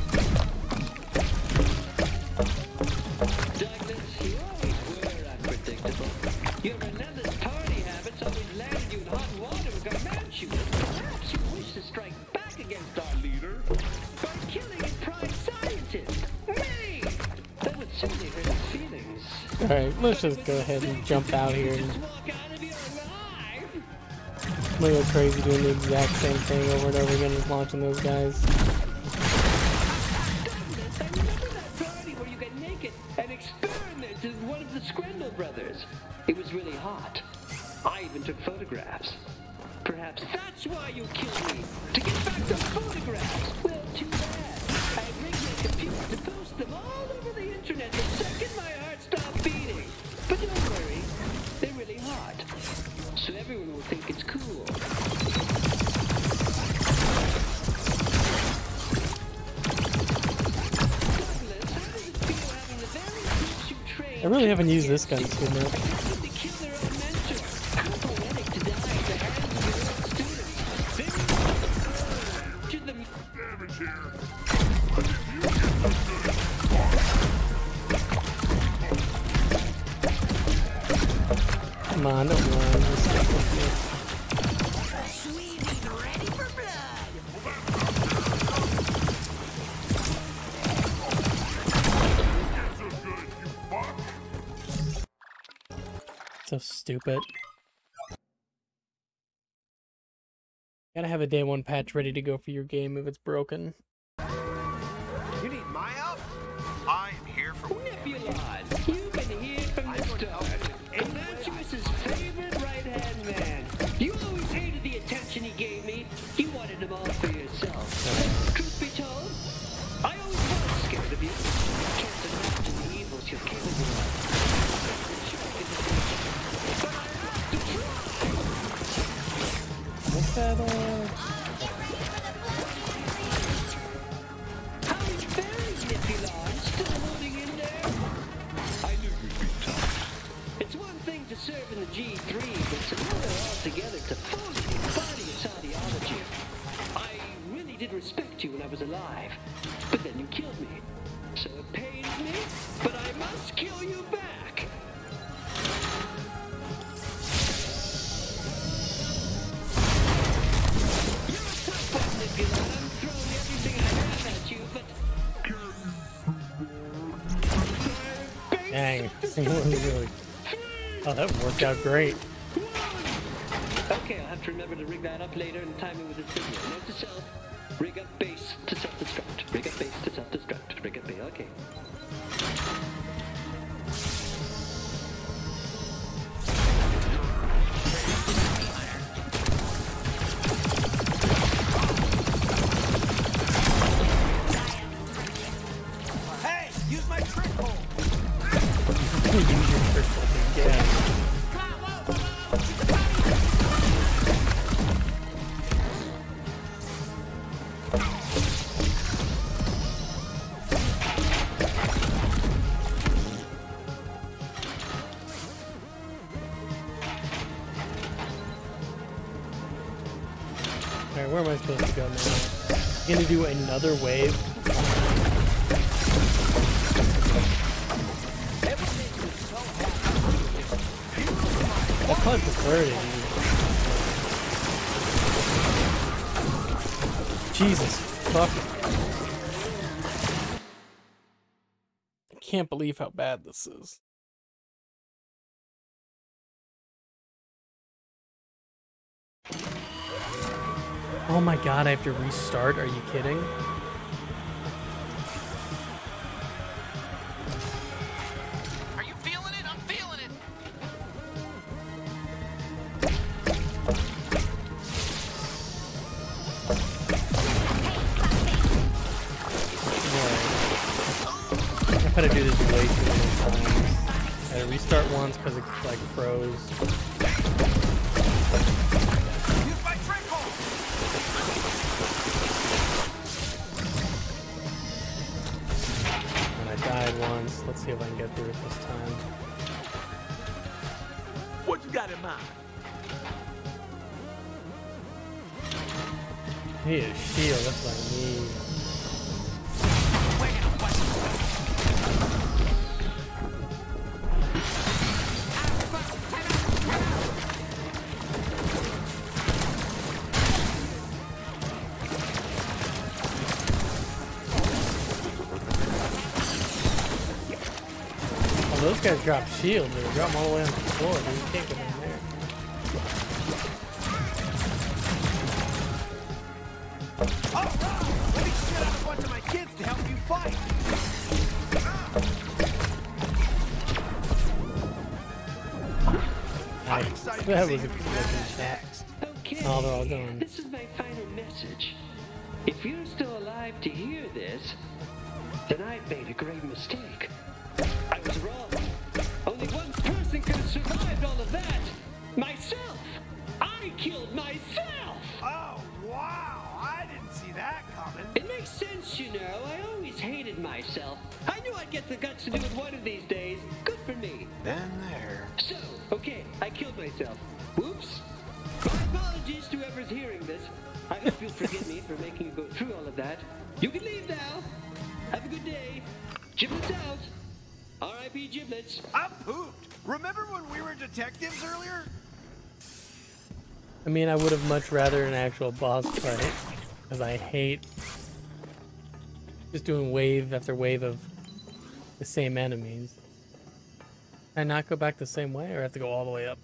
Alright, let's just go ahead and jump out here and I'm gonna go crazy doing the exact same thing over and over again, just launching those guys. brothers. It was really hot. I even took photographs. Perhaps that's why you killed I really haven't used this gun too much. Come on, Stupid. Gotta have a day one patch ready to go for your game if it's broken. Nebulon still holding in there? I knew you'd be tough. It's one thing to serve in the G3, but it's another altogether to fully embody its ideology. I really did respect you when I was alive, but then you killed me. Oh, that worked out great. Okay, I'll have to remember to rig that up later and time it with a signal. Note to self, rig up base to self-destruct. Rig up base to another wave? I probably prefer it. Jesus, fuck. I can't believe how bad this is. Oh my god, I have to restart? Are you kidding? Need a shield, that's what I need. Oh, those guys drop shields. They drop them all the way on the floor. Dude. You can't That was a good shot. Okay. Oh, they're all gone. This is my final message. If you're still alive to hear mean, I would have much rather an actual boss fight, because I hate just doing wave after wave of the same enemies. Can I not go back the same way, or I have to go all the way up?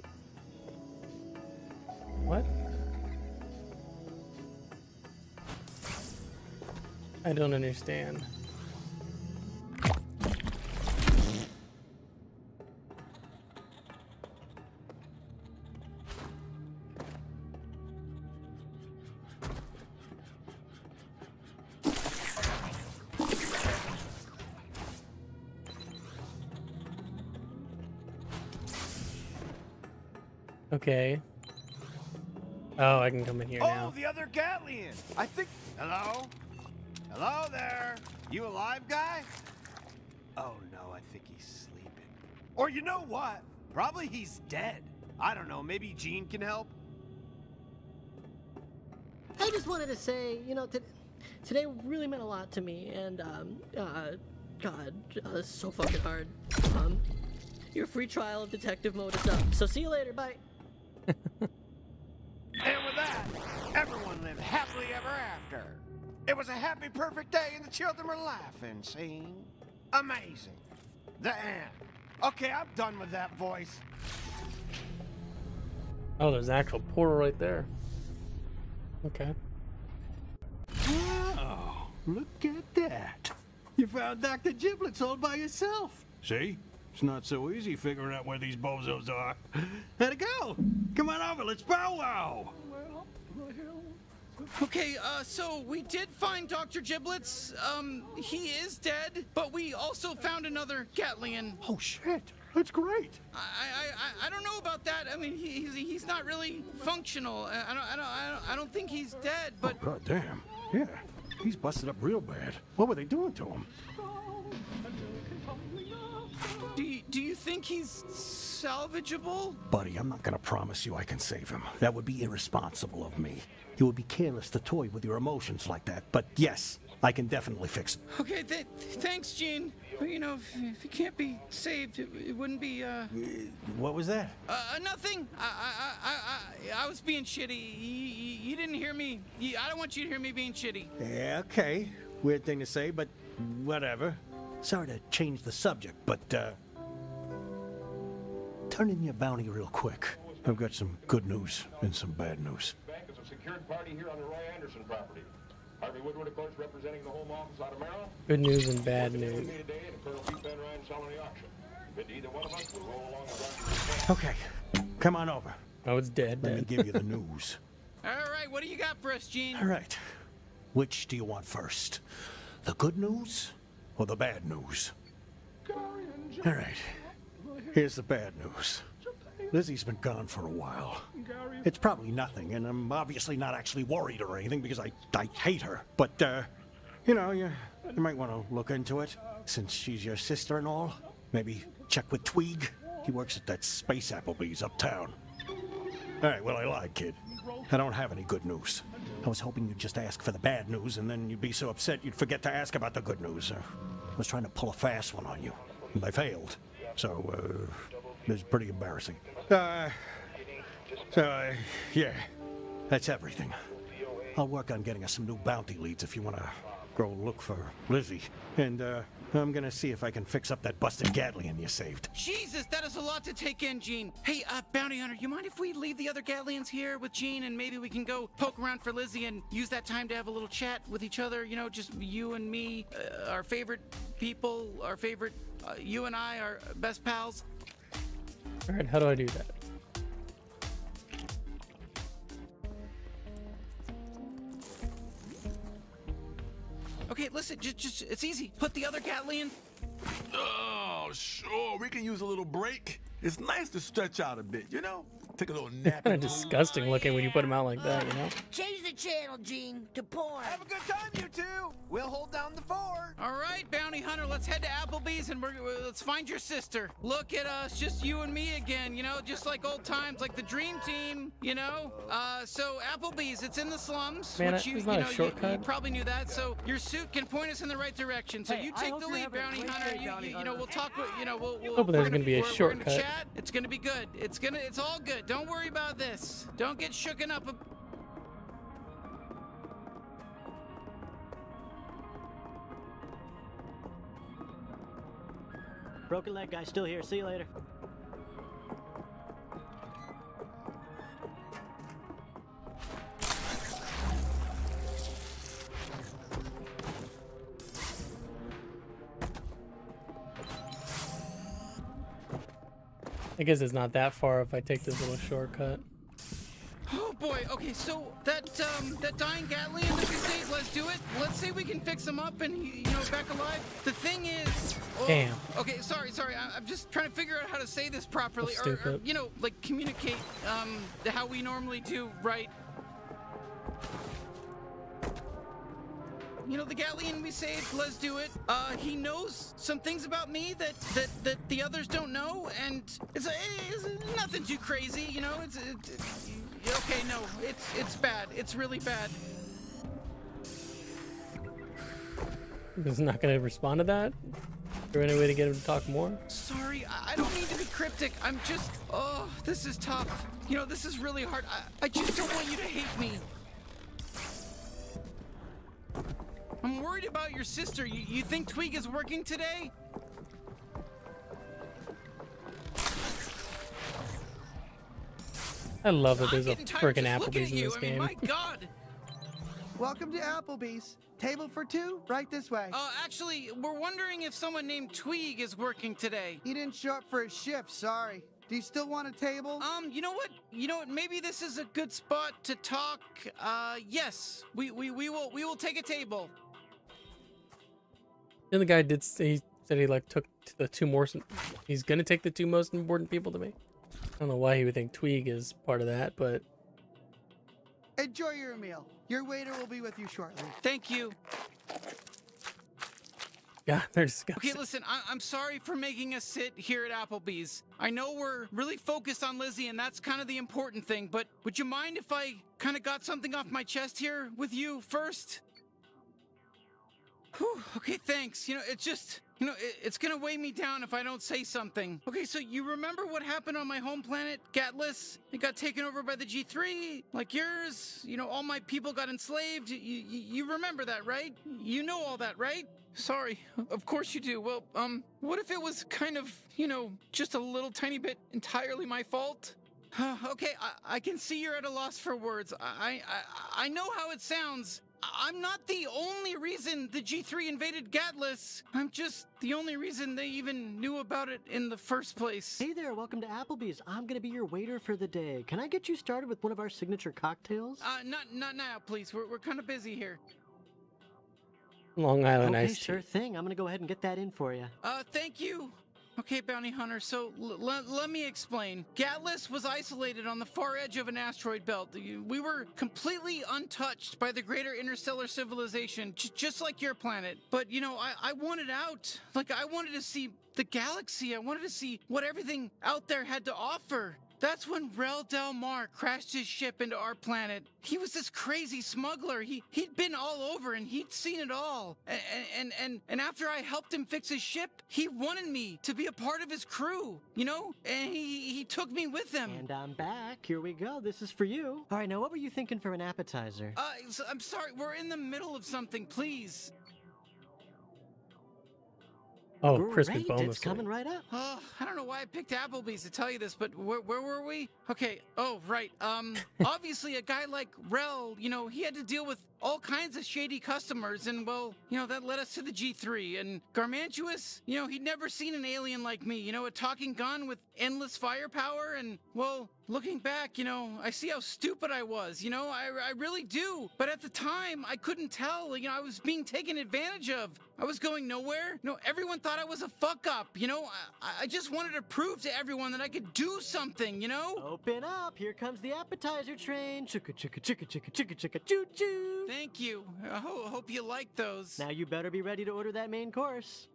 What? I don't understand. Okay. Oh, I can come in here oh, now. the other Gatlian. I think. Hello? Hello there. You alive, guy? Oh no, I think he's sleeping. Or you know what? Probably he's dead. I don't know. Maybe Gene can help. I just wanted to say, you know, t- today really meant a lot to me, and um, uh, God, uh, this is so fucking hard. Um, your free trial of detective mode is up. So see you later. Bye. And with that, everyone lived happily ever after. It was a happy, perfect day, and the children were laughing, see? Amazing. The end. Okay, I'm done with that voice. Oh, there's an actual portal right there. Okay. Oh, look at that. You found Dr. Giblets all by yourself. See? It's not so easy figuring out where these bozos are. How'd it go? Come on over, let's powwow. Okay, uh, so we did find Dr. Giblets. Um, he is dead, but we also found another Gatlian. Oh shit, that's great. I, I, I, I don't know about that. I mean, he, he's, he's not really functional. I, I don't, I don't, I don't, I don't think he's dead, but. Oh, God damn. Yeah, he's busted up real bad. What were they doing to him? Do you, do you think he's salvageable? Buddy, I'm not gonna promise you I can save him. That would be irresponsible of me. It would be careless to toy with your emotions like that. But yes, I can definitely fix him. Okay, th- thanks, Gene. But you know, if, if he can't be saved, it, it wouldn't be, uh. What was that? Uh, nothing. I, I, I, I, I was being shitty. You, you, you didn't hear me. You, I don't want you to hear me being shitty. Yeah, okay. Weird thing to say, but whatever. Sorry to change the subject, but, uh. Turn in your bounty real quick. I've got some good news and some bad news. Bank is a secured party here on the Roy Anderson property. Harvey Woodward, of course, representing the home office out of Merrill. Good news and bad news. me today and Colonel Pete Van Ryan selling the auction. If it either one of us will roll along and run to Okay, come on over. Oh, it's dead. Let me give you the news. All right, what do you got for us, Gene? All right. Which do you want first? The good news or the bad news? All right. Here's the bad news. Lizzie's been gone for a while. It's probably nothing, and I'm obviously not actually worried or anything because I, I hate her. But, uh, you know, you, you might want to look into it since she's your sister and all. Maybe check with Tweeg. He works at that Space Applebee's uptown. All right, well, I lied, kid. I don't have any good news. I was hoping you'd just ask for the bad news, and then you'd be so upset you'd forget to ask about the good news. I was trying to pull a fast one on you, and I failed. So, uh, it was pretty embarrassing. Uh, so, uh, yeah, that's everything. I'll work on getting us some new bounty leads if you want to go look for Lizzie. And, uh, I'm gonna see if I can fix up that busted Gatlian you saved. Jesus, that is a lot to take in, Gene. Hey, uh, Bounty Hunter, you mind if we leave the other Gatlians here with Gene and maybe we can go poke around for Lizzie and use that time to have a little chat with each other? You know, just you and me, uh, our favorite people, our favorite, uh, you and I, our best pals. All right, how do I do that? Okay, listen, just, just, it's easy. Put the other Gatlian. Oh, sure. We can use a little break. It's nice to stretch out a bit, you know? Take a little nap. Kind of disgusting looking when you put them out like that, you know? Change the channel, Gene, to porn. Have a good time, you two. We'll hold down the fort. All right, Bounty Hunter, let's head to Applebee's and we're, let's find your sister. Look at us, just you and me again, you know, just like old times, like the dream team, you know? Uh, so Applebee's, it's in the slums, Man, which you, it's you not a know, you- You, probably knew that. So your suit can point us in the right direction. So Hey, you take the lead, Bounty Hunter. day, You, Bounty you, you know, we'll talk. You know, we'll. we'll Hoping there's we're gonna be a we're- We're shortcut. gonna chat. It's gonna be good. It's gonna. It's all good. Don't worry about this. Don't get shooken up. Broken leg guy still here. See you later. I guess it's not that far if I take this little shortcut. Oh boy. Okay, so that um that dying Gatlian that we saved, let's do it. Let's say we can fix him up and he, you know, back alive. The thing is. Oh, Damn. Okay, sorry, sorry. I, I'm just trying to figure out how to say this properly, or, or you know, like communicate um how we normally do, right? You know, the Gatlian we saved, let's do it. Uh, he knows some things about me that, that, that the others don't know, and it's, it's nothing too crazy, you know? It's, it, it- okay, no, it's, it's bad. It's really bad. He's not gonna respond to that? Is there any way to get him to talk more? Sorry, I I don't mean to be cryptic. I'm just, oh, this is tough. You know, this is really hard. I, I just don't want you to hate me. I'm worried about your sister. You, you think Tweeg is working today? I love that there's a getting freaking Applebee's in you. this I mean, game. my God. Welcome to Applebee's. Table for two, right this way. Uh, actually, we're wondering if someone named Tweeg is working today. He didn't show up for his shift, sorry. Do you still want a table? Um, you know what? You know what? Maybe this is a good spot to talk. Uh, yes, we we, we will we will take a table. And the guy did say he said he like took the two more. He's gonna take the two most important people to me. I don't know why he would think Tweeg is part of that, but Enjoy your meal. Your waiter will be with you shortly. Thank you. God, they're disgusting. Okay, listen, I- I'm sorry for making us sit here at Applebee's. I know we're really focused on Lizzie, and that's kind of the important thing, but would you mind if I kind of got something off my chest here with you first? Whew, okay, thanks. You know, it's just, you know, it, it's gonna weigh me down if I don't say something. Okay, so you remember what happened on my home planet, Gatlas? It got taken over by the G3, like yours. You know, all my people got enslaved. You, you, you remember that, right? You know all that, right? Sorry, of course you do. Well, um, what if it was kind of, you know, just a little tiny bit entirely my fault? okay, I, I can see you're at a loss for words. I, I I know how it sounds. I- I'm not the only reason the G3 invaded Gatlas. I'm just the only reason they even knew about it in the first place. Hey there, welcome to Applebee's. I'm gonna be your waiter for the day. Can I get you started with one of our signature cocktails? Uh, not not now, please. We're we're kind of busy here. Long Island okay, iced tea. sure thing. I'm gonna go ahead and get that in for you. Uh, thank you. Okay, Bounty Hunter, so let me explain. Gatlas was isolated on the far edge of an asteroid belt. We were completely untouched by the greater interstellar civilization, just like your planet. But, you know, I-, I wanted out. Like, I wanted to see the galaxy. I wanted to see what everything out there had to offer. That's when Rel Del Mar crashed his ship into our planet. He was this crazy smuggler. He he'd been all over and he'd seen it all. And and and and after I helped him fix his ship, he wanted me to be a part of his crew. You know, and he he took me with him. And I'm back. Here we go. This is for you. All right, now what were you thinking for an appetizer? Uh, I'm sorry. We're in the middle of something. Please. Oh, Great, crispy boneless. It's coming right up. Oh, I don't know why I picked Applebee's to tell you this, but where, where were we? Okay. Oh, right. Um, obviously, a guy like Rel, you know, he had to deal with all kinds of shady customers, and well, you know, that led us to the G3. And Garmantuous, you know, he'd never seen an alien like me, you know, a talking gun with endless firepower. And well, looking back, you know, I see how stupid I was, you know, I, I really do. But at the time, I couldn't tell, you know, I was being taken advantage of. I was going nowhere. You know, everyone thought I was a fuck up, you know, I, I just wanted to prove to everyone that I could do something, you know? Open up. Here comes the appetizer train. Chicka chicka chicka chicka chicka chicka choo choo. Thank you. I ho- hope you like those. Now you better be ready to order that main course.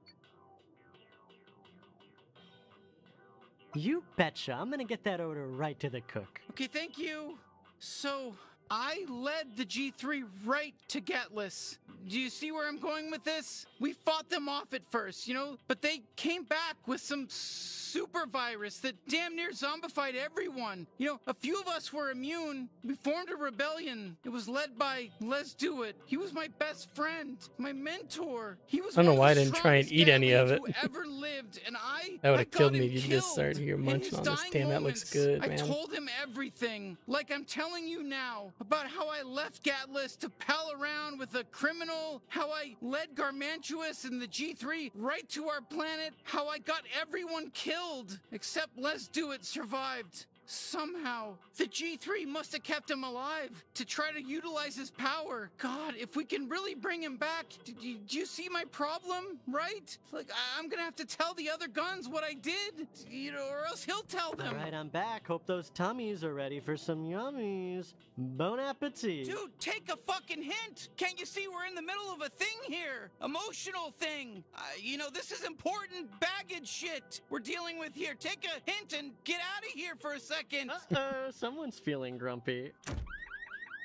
You betcha. I'm gonna get that order right to the cook. Okay, thank you. So, I led the G3 right to Gatlas. Do you see where I'm going with this? We fought them off at first, you know, but they came back with some super virus that damn near zombified everyone. You know, a few of us were immune. We formed a rebellion. It was led by Lezduit. He was my best friend, my mentor. He was I don't know why I didn't try and eat any of it. Ever lived, and I That would have killed me if you just started here munching on this. Damn, that looks good, man. I told him everything, like I'm telling you now, about how I left Gatlas to pal around with a criminal, how I led Garmantuous and the G3 right to our planet, how I got everyone killed, except Lezduit survived. Somehow, the G3 must have kept him alive to try to utilize his power. God, if we can really bring him back, do, do- you see my problem? Right? Like, I- I'm gonna have to tell the other guns what I did, you know, or else he'll tell them. All right, I'm back. Hope those tummies are ready for some yummies. Bon appetit. Dude, take a fucking hint. Can't you see we're in the middle of a thing here? Emotional thing. Uh, you know, this is important baggage shit we're dealing with here. Take a hint and get out of here for a second. Uh-oh, someone's feeling grumpy.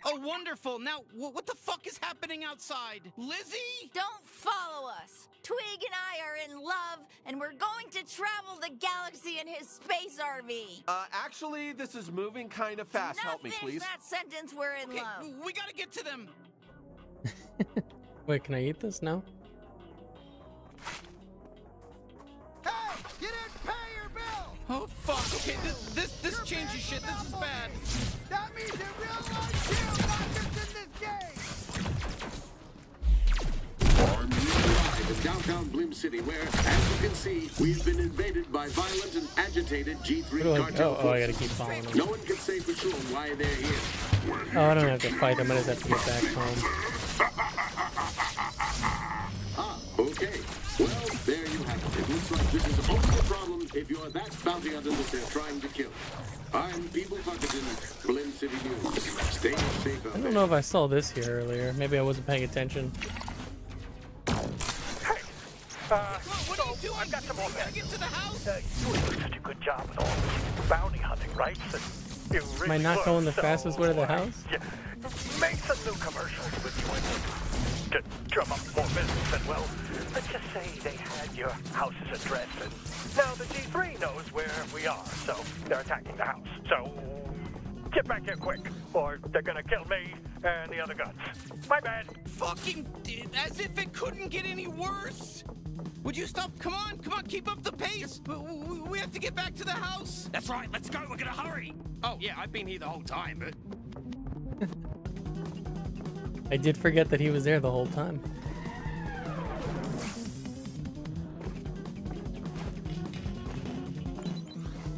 Oh, wonderful. Now, wh- what the fuck is happening outside? Lizzie? Don't follow us. Tweeg and I are in love, and we're going to travel the galaxy in his space RV. Uh, actually, this is moving kind of fast. Help me, Nothing please. that sentence we're in Okay, love. we gotta get to them. Wait, can I eat this now? Hey, you didn't pay your bill! Oh, fuck. Okay, this, this, this changes shit. This is bad. That means in real life too, not just in this game! I'm live in downtown Blim City, where, as you can see, we've been invaded by violent and agitated G3 Where do I cartel go? Oh, I gotta keep following them. No one can say for sure why they're here. Oh, I don't have to fight them. I just have to get back home. Ah, okay. Well, there you have it. It looks like this is only a problem if you're that bounty hunter that they're trying to kill. I'm People Huckerton, Blim City News. Stay safe out I don't know if I saw this here earlier. Maybe I wasn't paying attention. Uh, what are you doing? I've got some more Gotta get to the house. Uh, you were doing such a good job with all this bounty hunting, right? That you Am I not going the so, fastest way to the house? Yeah. Make some new commercials with you and to drum up more business. And well, let's just say they had your house's address, and now the G3 knows where we are, so they're attacking the house. So get back here quick, or they're gonna kill me and the other guns. My bad. Fucking as if it couldn't get any worse. Would you stop? Come on, come on, keep up the pace. We, we, we have to get back to the house. That's right, let's go, we're gonna hurry. Oh, yeah, I've been here the whole time, but. I did forget that he was there the whole time.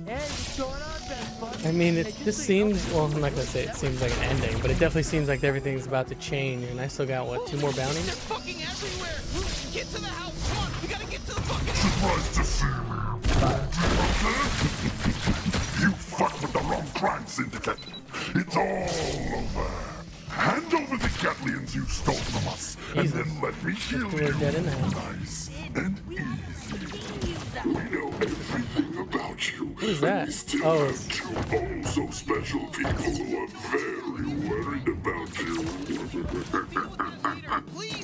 Hey, what's going on, best bud? I mean, it just this so you know, seems well. I'm not gonna say it seems like an ending, but it definitely seems like everything's about to change, and I still got what two more bounties? They're fucking everywhere. Get to the house. Come on, we gotta get to the fucking. Surprised to see me. You fucked with the wrong crime syndicate. It's all over. Hand over the Gatlians you stole from us, and then let me kill We're you. dead in the. Nice and easy. We know everything about you. Who's that? We still Oh, have two oh so special people who are very worried about you.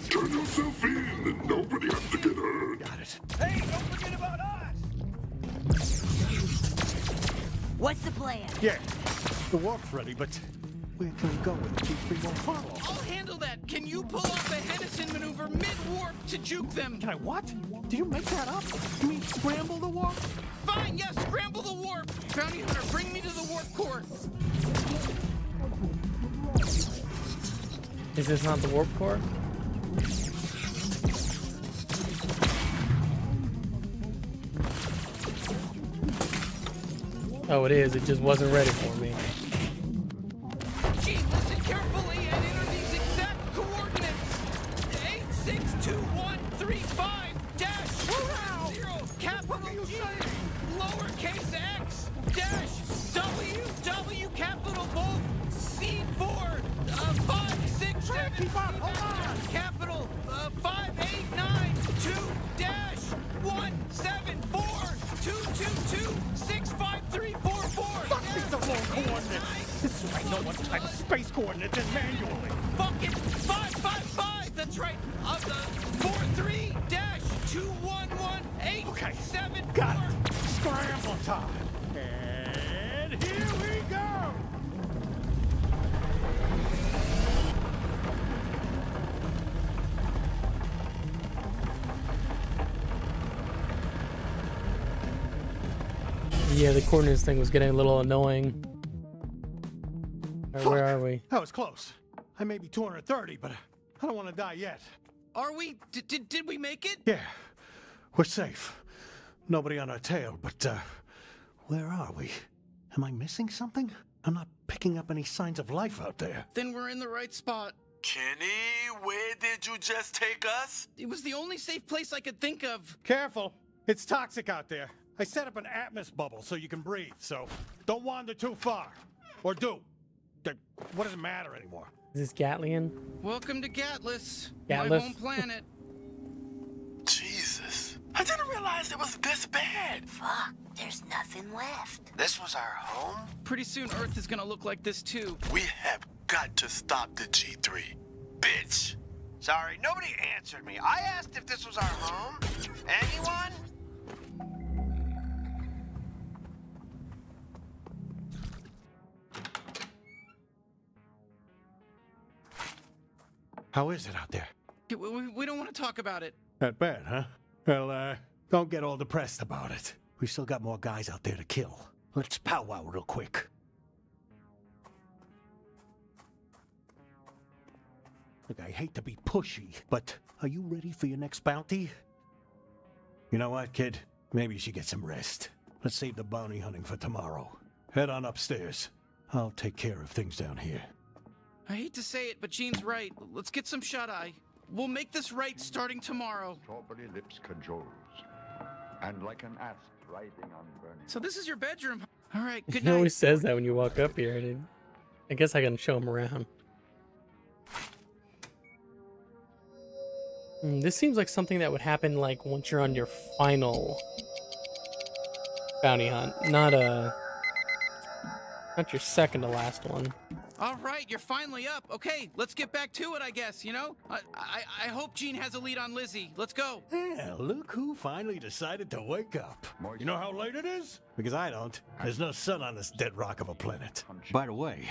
Turn yourself in, and nobody has to get hurt. Got it. Hey, don't forget about us. What's the plan? Yeah, the warp's ready, but where can we go when the G3 won't follow? I'll handle that. Can you pull off the Henderson maneuver mid-warp to juke them? Can I what? Did you make that up? You mean scramble the warp? Fine, yes, scramble the warp. Bounty hunter, bring me to the warp core. Is this not the warp core? Oh, it is. It just wasn't ready for me. Carefully and enter these exact coordinates. 862135 dash zero capital G lowercase x dash W W capital both C4 uh, 5 6 7 capital uh, 5 8 9 2 dash 1 7 4 2 2 2 6 5 3 4 4 Fuck, these are wrong coordinates. This is I know what type of space coordinates in manually. Fucking 555! That's right! Of the 43 dash 2118 Okay, 7 got it. Scramble time. And here we go. Yeah, the coordinates thing was getting a little annoying. Alright, where are we? That was close. I may be 230, but I don't want to die yet. Are we? Did, did, did we make it? Yeah, we're safe. Nobody on our tail, but uh, where are we? Am I missing something? I'm not picking up any signs of life out there. Then we're in the right spot. Kenny, where did you just take us? It was the only safe place I could think of. Careful. It's toxic out there. I set up an atmos bubble so you can breathe, so don't wander too far. Or do. D- What does it matter anymore? Is this Gatlian? Welcome to Gatlas, my home planet. Jesus. I didn't realize it was this bad. Fuck, there's nothing nothing left. This was our home? Pretty soon Earth is gonna look like this too. We have got to stop the G3. Bitch! Sorry, nobody answered me. I asked if this was our home. Anyone? How is it out there? We, we, we don't want to talk about it. Not bad, huh? Well, uh, don't get all depressed about it. We still got more guys out there to kill. Let's powwow real quick. Look, I hate to be pushy, but are you ready for your next bounty? You know what, kid? Maybe you should get some rest. Let's save the bounty hunting for tomorrow. Head on upstairs. I'll take care of things down here. I hate to say it, but Gene's right. Let's get some shut eye. We'll make this right starting tomorrow. Strawberry lips cajoles, and like an asp riding on burning. So this is your bedroom. All right, good night. He night. always says that when you walk up here. Dude. I guess I can show him around. Hmm, this seems like something that would happen like once you're on your final bounty hunt, not a not your second to last one. All right, you're finally up. Okay, let's get back to it, I guess, you know? I, I, I hope Gene has a lead on Lizzie. Let's go. Yeah, look who finally decided to wake up. You know how late it is? Because I don't. There's no sun on this dead rock of a planet. By the way,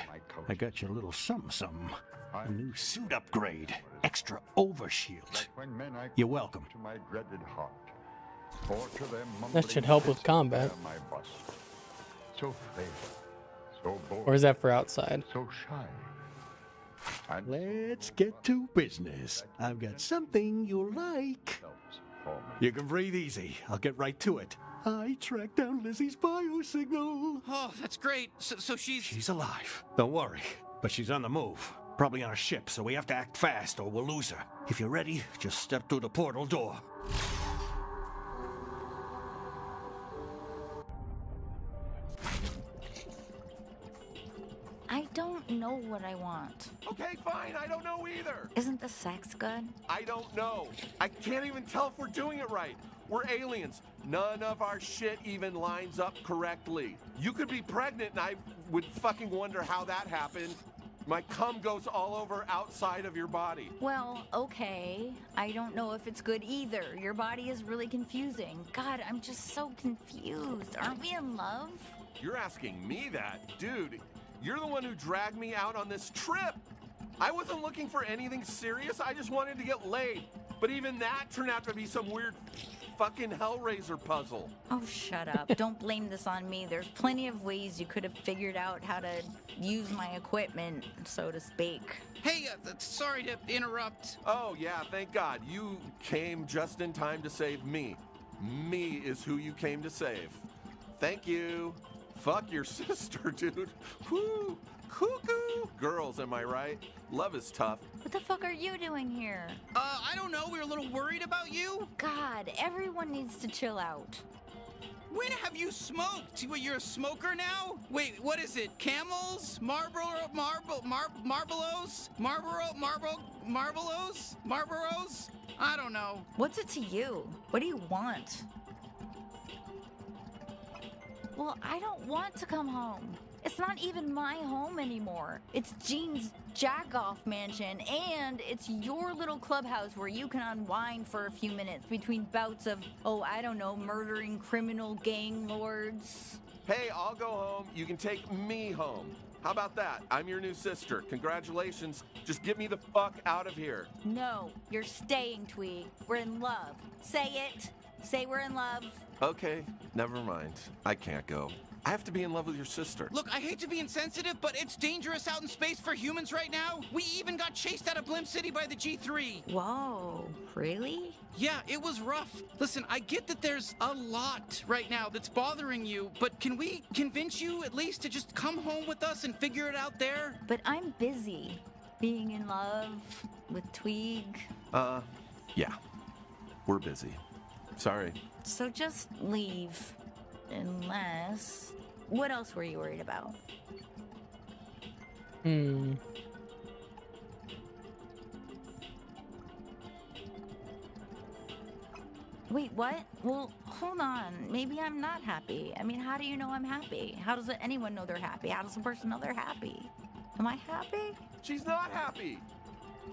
I got you a little something something. A new suit upgrade. Extra overshield. When men I You're welcome. to my dreaded heart, or to their That should help with combat. My bust. So frail, so bold, Or is that for outside? so shy. And Let's get to business. I've got something you'll like. You can breathe easy. I'll get right to it. I tracked down Lizzie's biosignal. Oh, that's great. So, so she's. She's alive. Don't worry. But she's on the move. Probably on a ship, so we have to act fast or we'll lose her. If you're ready, just step through the portal door. I don't know what I want. Okay, fine. I don't know either. Isn't the sex good? I don't know. I can't even tell if we're doing it right. We're aliens. None of our shit even lines up correctly. You could be pregnant, and I would fucking wonder how that happened. My cum goes all over outside of your body. Well, okay. I don't know if it's good either. Your body is really confusing. God, I'm just so confused. Aren't we in love? You're asking me that? Dude, you're the one who dragged me out on this trip. I wasn't looking for anything serious. I just wanted to get laid. But even that turned out to be some weird fucking Hellraiser puzzle. Oh, shut up. Don't blame this on me. There's plenty of ways you could have figured out how to use my equipment, so to speak. Hey, uh, sorry to interrupt. Oh, yeah, thank God. You came just in time to save me. Me is who you came to save. Thank you. Fuck your sister, dude. Woo! Cuckoo! Girls, am I right? Love is tough. What the fuck are you doing here? Uh, I don't know. We were a little worried about you. God, everyone needs to chill out. When have you smoked? What, you're a smoker now? Wait, what is it? Camels? Marlboro? Marble? Mar- Marlboros? Marlboro? Marble? Marlboros? Marlboros? I don't know. What's it to you? What do you want? Well, I don't want to come home. It's not even my home anymore. It's Gene's jack-off mansion, and it's your little clubhouse where you can unwind for a few minutes between bouts of, oh, I don't know, murdering criminal gang lords. Hey, I'll go home. You can take me home. How about that? I'm your new sister. Congratulations. Just get me the fuck out of here. No, you're staying, Tweeg. We're in love. Say it. Say we're in love. Okay, never mind. I can't go. I have to be in love with your sister. Look, I hate to be insensitive, but it's dangerous out in space for humans right now. We even got chased out of Blim City by the G3. Whoa, really? Yeah, it was rough. Listen, I get that there's a lot right now that's bothering you, but can we convince you at least to just come home with us and figure it out there? But I'm busy being in love with Tweeg. Uh, yeah. We're busy. Sorry. So just leave. Unless. What else were you worried about? Hmm. Wait, what? Well, hold on. Maybe I'm not happy. I mean, how do you know I'm happy? How does anyone know they're happy? How does a person know they're happy? Am I happy? She's not happy.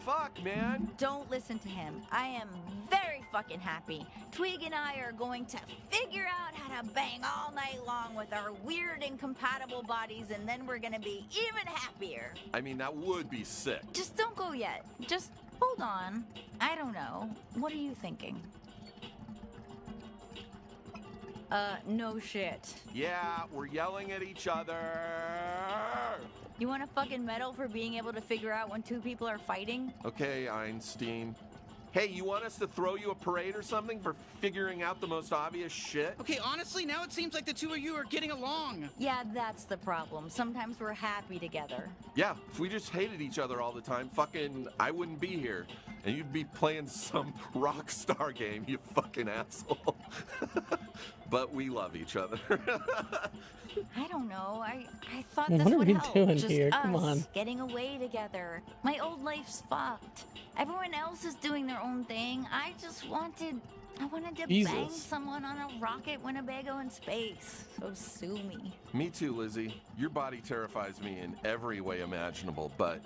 Fuck, man. Don't listen to him. I am very fucking happy. Tweeg and I are going to figure out how to bang all night long with our weird incompatible bodies, and then we're gonna be even happier. I mean, that would be sick. Just don't go yet. Just hold on. I don't know. What are you thinking? Uh, no shit. Yeah, we're yelling at each other. You want a fucking medal for being able to figure out when two people are fighting? Okay, Einstein. Hey, you want us to throw you a parade or something for figuring out the most obvious shit? Okay, honestly, now it seems like the two of you are getting along. Yeah, that's the problem. Sometimes we're happy together. Yeah, if we just hated each other all the time, fucking, I wouldn't be here. And you'd be playing some rock star game, you fucking asshole. but we love each other. I don't know. I I thought What this are would we help. doing Just here? us Come on. getting away together. My old life's fucked. Everyone else is doing their own thing. I just wanted. I wanted to bang someone on a rocket Winnebago in space. So sue me. me too, Lizzie. Your body terrifies me in every way imaginable, but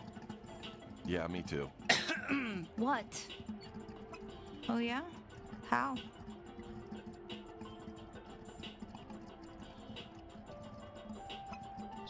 yeah, me too. What? Oh yeah? How?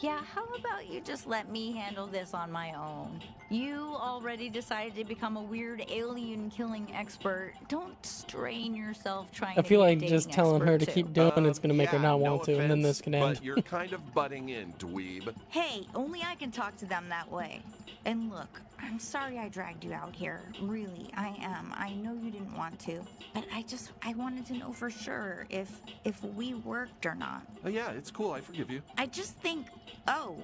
Yeah, how about you just let me handle this on my own? You already decided to become a weird alien killing expert. Don't strain yourself trying I feel be like just telling her to expert, keep too. doing it's gonna make her uh, Yeah, not no want to, and then this can end. But you're kind of butting in, dweeb. Hey, only I can talk to them that way. And look, I'm sorry I dragged you out here. Really, I am. I know you didn't want to, but I just I wanted to know for sure if if we worked or not. Oh, yeah, it's cool. I forgive you. I just think, oh,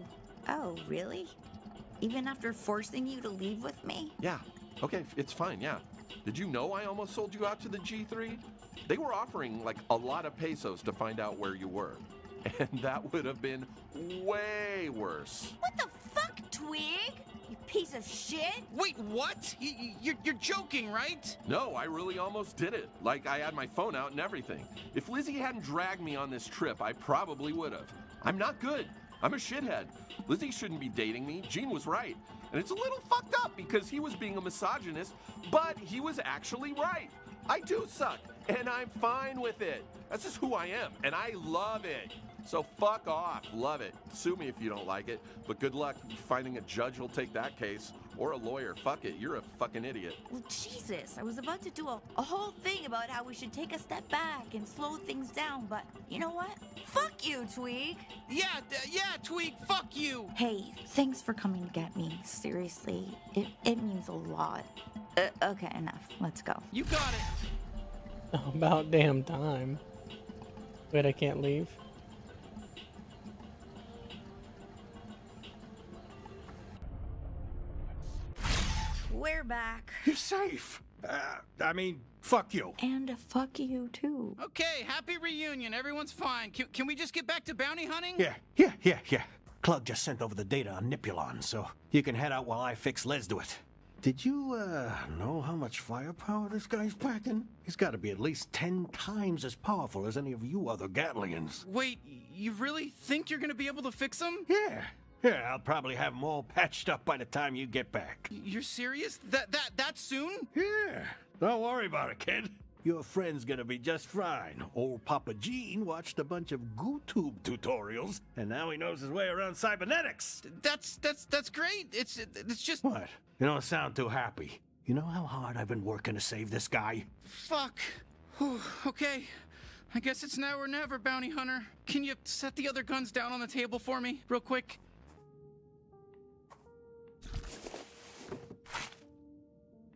oh, really? Even after forcing you to leave with me? Yeah. Okay, it's fine. Yeah. Did you know I almost sold you out to the G3? They were offering like a lot of pesos to find out where you were. And that would have been way worse. What the fuck, Tweeg? You piece of shit? Wait, what? You, you- you're, you're joking, right? No, I really almost did it. Like I had my phone out and everything. If Lizzie hadn't dragged me on this trip, I probably would have. I'm not good. I'm a shithead. Lizzie shouldn't be dating me. Gene was right. And it's a little fucked up because he was being a misogynist, but he was actually right. I do suck, and I'm fine with it. That's just who I am, and I love it. So fuck off. Love it. Sue me if you don't like it, but good luck finding a judge who'll take that case. Or a lawyer. Fuck it. You're a fucking idiot. Well, Jesus, I was about to do a, a whole thing about how we should take a step back and slow things down, but you know what? Fuck you, Tweeg. Yeah, d- yeah, Tweeg, fuck you. Hey, thanks for coming to get me. Seriously, it, it means a lot. Uh, okay, enough. Let's go. You got it. About damn time. Wait, I can't leave. We're back. You're safe. Uh, I mean, fuck you. And fuck you, too. Okay, happy reunion. Everyone's fine. Can, can we just get back to bounty hunting? Yeah, yeah, yeah, yeah. Clug just sent over the data on Nipulon, so you can head out while I fix Lezduit. Did you, uh, know how much firepower this guy's packing? He's gotta be at least ten times as powerful as any of you other Gatlians. Wait, you really think you're gonna be able to fix him? Yeah. Yeah, I'll probably have them all patched up by the time you get back. You're serious? That that that soon? Yeah. Don't worry about it, kid. Your friend's gonna be just fine. Old Papa Gene watched a bunch of GooTube tutorials, and now he knows his way around cybernetics. That's that's that's great. It's it's just What? You don't sound too happy. You know how hard I've been working to save this guy? fuck. Whew, okay. I guess it's now or never, bounty hunter. Can you set the other guns down on the table for me, real quick?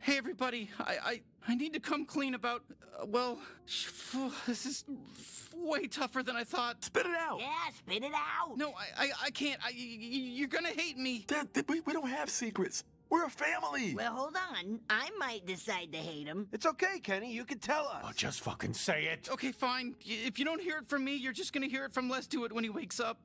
Hey everybody, I I, I need to come clean about uh, well, sh- phew, this is f- way tougher than I thought. Spit it out. Yeah, spit it out. No, I I, I can't. I, y- y- you're gonna hate me. Dad, Dad, we, we don't have secrets. We're a family. Well, hold on. I might decide to hate him. It's okay, Kenny. You can tell us. Oh, just fucking say it. Okay, fine. If you don't hear it from me, you're just gonna hear it from Lezduit when he wakes up.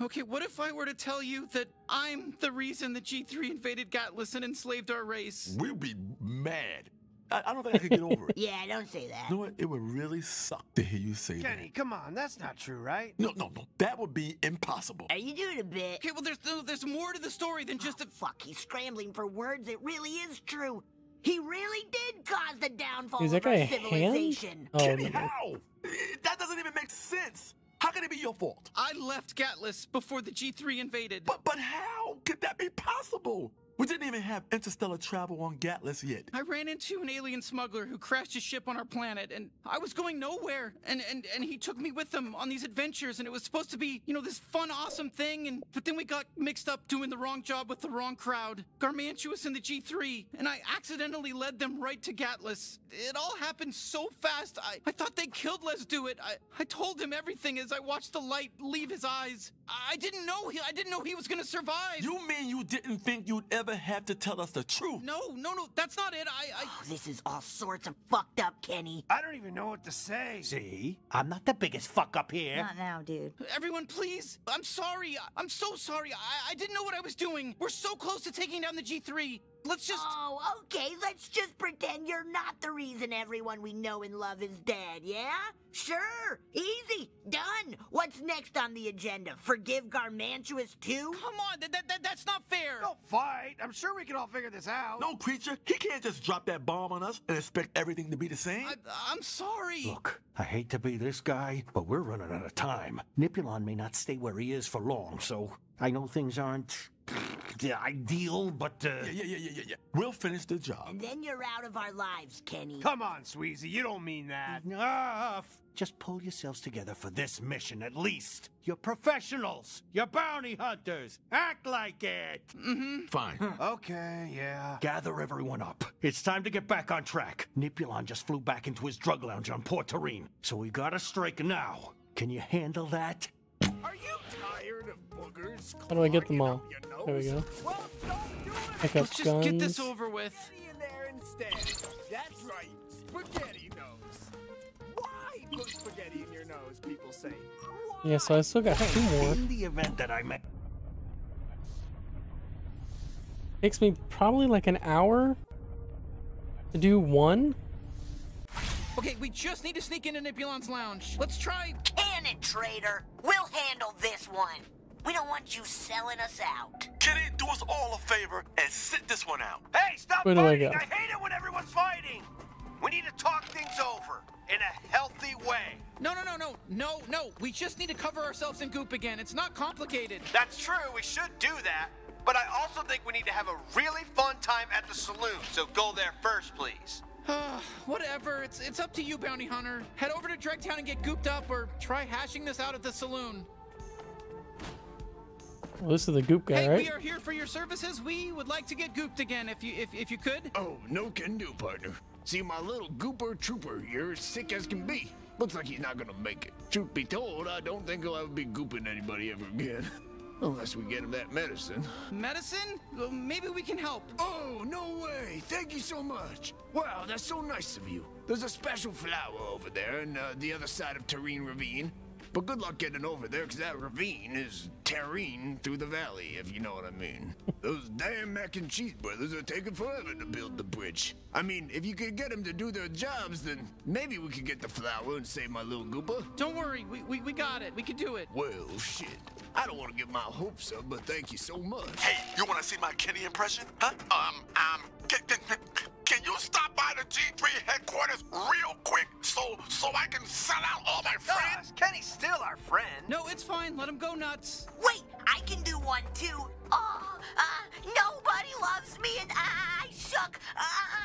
Okay, what if I were to tell you that I'm the reason the G3 invaded Gatlas and enslaved our race? We'll be mad. I, I don't think I could get over it. Yeah, don't say that. You know what? It would really suck to hear you say that. Kenny, come on, that's not true, right? No, no, no. That would be impossible. Are you doing a bit? Okay, well, there's there's more to the story than just ah, a. Fuck, he's scrambling for words. It really is true. He really did cause the downfall Is that of guy our a hand? civilization. Oh, Kenny, no. how? That doesn't even make sense. How can it be your fault? I left Gatlas before the G3 invaded. But but how could that be possible? We didn't even have interstellar travel on Gatlas yet. I ran into an alien smuggler who crashed his ship on our planet, and I was going nowhere. And, and, and he took me with him on these adventures, and it was supposed to be, you know, this fun, awesome thing. And but then we got mixed up doing the wrong job with the wrong crowd, Garmantuous and the G3, and I accidentally led them right to Gatlas. It all happened so fast. I, I thought they killed Lezduit. I, I told him everything as I watched the light leave his eyes. I didn't know he I didn't know he was gonna survive. You mean you didn't think you'd ever have to tell us the truth? No, no, no, that's not it. I, I Oh, this is all sorts of fucked up, Kenny. I don't even know what to say. See? I'm not the biggest fuck up here. Not now, dude. Everyone, please. I'm sorry. I- I'm so sorry. I, I didn't know what I was doing. We're so close to taking down the G3. Let's just. Oh, okay. Let's just pretend you're not the reason everyone we know and love is dead, yeah? Sure. Easy. Done. What's next on the agenda? Forgive Garmantuous too? Come on, that, that, that, that's not fair. Don't fight. I'm sure we can all figure this out. No, creature. He can't just drop that bomb on us and expect everything to be the same. I, I'm sorry. Look, I hate to be this guy, but we're running out of time. Nipulon may not stay where he is for long, so I know things aren't the ideal, but uh, Yeah, yeah, yeah, yeah, yeah, yeah. We'll finish the job. And then you're out of our lives, Kenny. Come on, Sweezy. You don't mean that. enough. Just pull yourselves together for this mission, at least. You're professionals. You're bounty hunters. Act like it. Mm-hmm. Fine. Okay, yeah. Gather everyone up. It's time to get back on track. Nipulon just flew back into his drug lounge on Port Terine, so we gotta strike now. Can you handle that? Are you tired of boogers? How do I get them all? There we go. Well, don't do it. Pick up Let's just get this over with. in there instead. That's right. Spaghetti nose. Why put spaghetti in your nose, people say? Yeah, so I still got two more. In the event that I met. Takes me probably like an hour to do one. Okay, we just need to sneak into Nipulon's lounge. Let's try. Can it, traitor? We'll handle this one. We don't want you selling us out. Kenny, do us all a favor and sit this one out. Hey, stop Where do I fighting! I hate it when everyone's fighting. We need to talk things over in a healthy way. No, no, no, no, no, no. We just need to cover ourselves in goop again. It's not complicated. That's true. We should do that. But I also think we need to have a really fun time at the saloon. So go there first, please. Whatever. It's it's up to you, bounty hunter. Head over to Dregtown and get gooped up, or try hashing this out at the saloon. Well, this is the goop guy, hey, right? we are here for your services. We would like to get gooped again, if you if if you could. Oh, no can do, partner. See, my little gooper trooper here is sick as can be. Looks like he's not gonna make it. Truth be told, I don't think he'll ever be gooping anybody ever again. Unless we get him that medicine. Medicine? Well, maybe we can help. Oh, no way! Thank you so much! Wow, that's so nice of you. There's a special flower over there on uh, the other side of Terrine Ravine. But good luck getting over there, because that ravine is terrine through the valley, if you know what I mean. Those damn mac and cheese brothers are taking forever to build the bridge. I mean, if you could get them to do their jobs, then maybe we could get the flower and save my little gooper. Don't worry, we, we, we got it. We can do it. Well, shit. I don't want to get my hopes up, but thank you so much. Hey, you want to see my Kenny impression? Huh? Um, um, can, can, can you stop by the G3 headquarters real quick so so I can sell out all my friends? Kenny's still our friend. No, it's fine. Let him go nuts. Wait, I can do one too. Oh, uh, nobody loves me and I, I suck. Uh,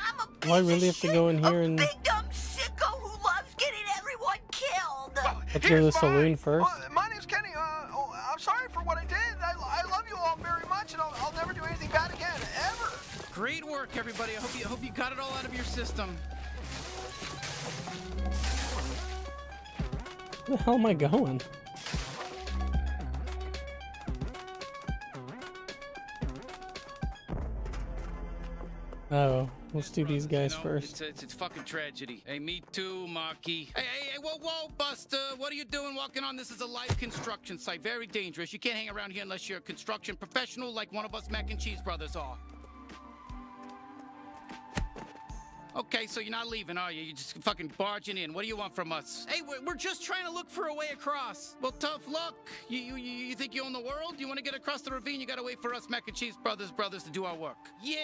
I'm a Do I really have to go in here and big dumb sicko who loves getting everyone killed. let's go to the saloon first? Uh, my name's Kenny. Uh, I'm sorry for what I did. I, I love you all very much, and I'll, I'll never do anything bad again, ever. Great work, everybody. I hope you I hope you got it all out of your system. Where the hell am I going? Oh, let's do these guys No, first. It's, it's, it's fucking tragedy. Hey, me too, Marky. Hey, hey, hey, whoa, whoa, Buster. What are you doing walking on? This is a live construction site. Very dangerous. You can't hang around here unless you're a construction professional like one of us mac and cheese brothers are. Okay, so you're not leaving, are you? You're just fucking barging in. What do you want from us? Hey, we're, we're just trying to look for a way across. Well, tough luck. You, you, you think you own the world? You want to get across the ravine? You gotta wait for us mac and cheese brothers brothers to do our work. Yeah.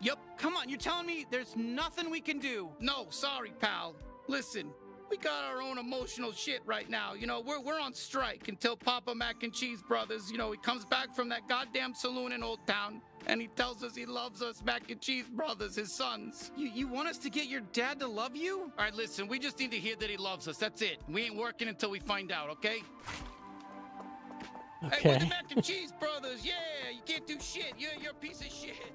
Yep. Come on, you're telling me there's nothing we can do? No, sorry, pal. Listen, we got our own emotional shit right now. You know, we're, we're on strike until Papa Mac and Cheese Brothers, you know, he comes back from that goddamn saloon in Old Town and he tells us he loves us, Mac and Cheese Brothers, his sons. You, you want us to get your dad to love you? All right, listen, we just need to hear that he loves us. That's it. We ain't working until we find out, okay? Okay. Hey, we're the Okay. Mac and Cheese Brothers. Yeah, you can't do shit. You're, you're a piece of shit.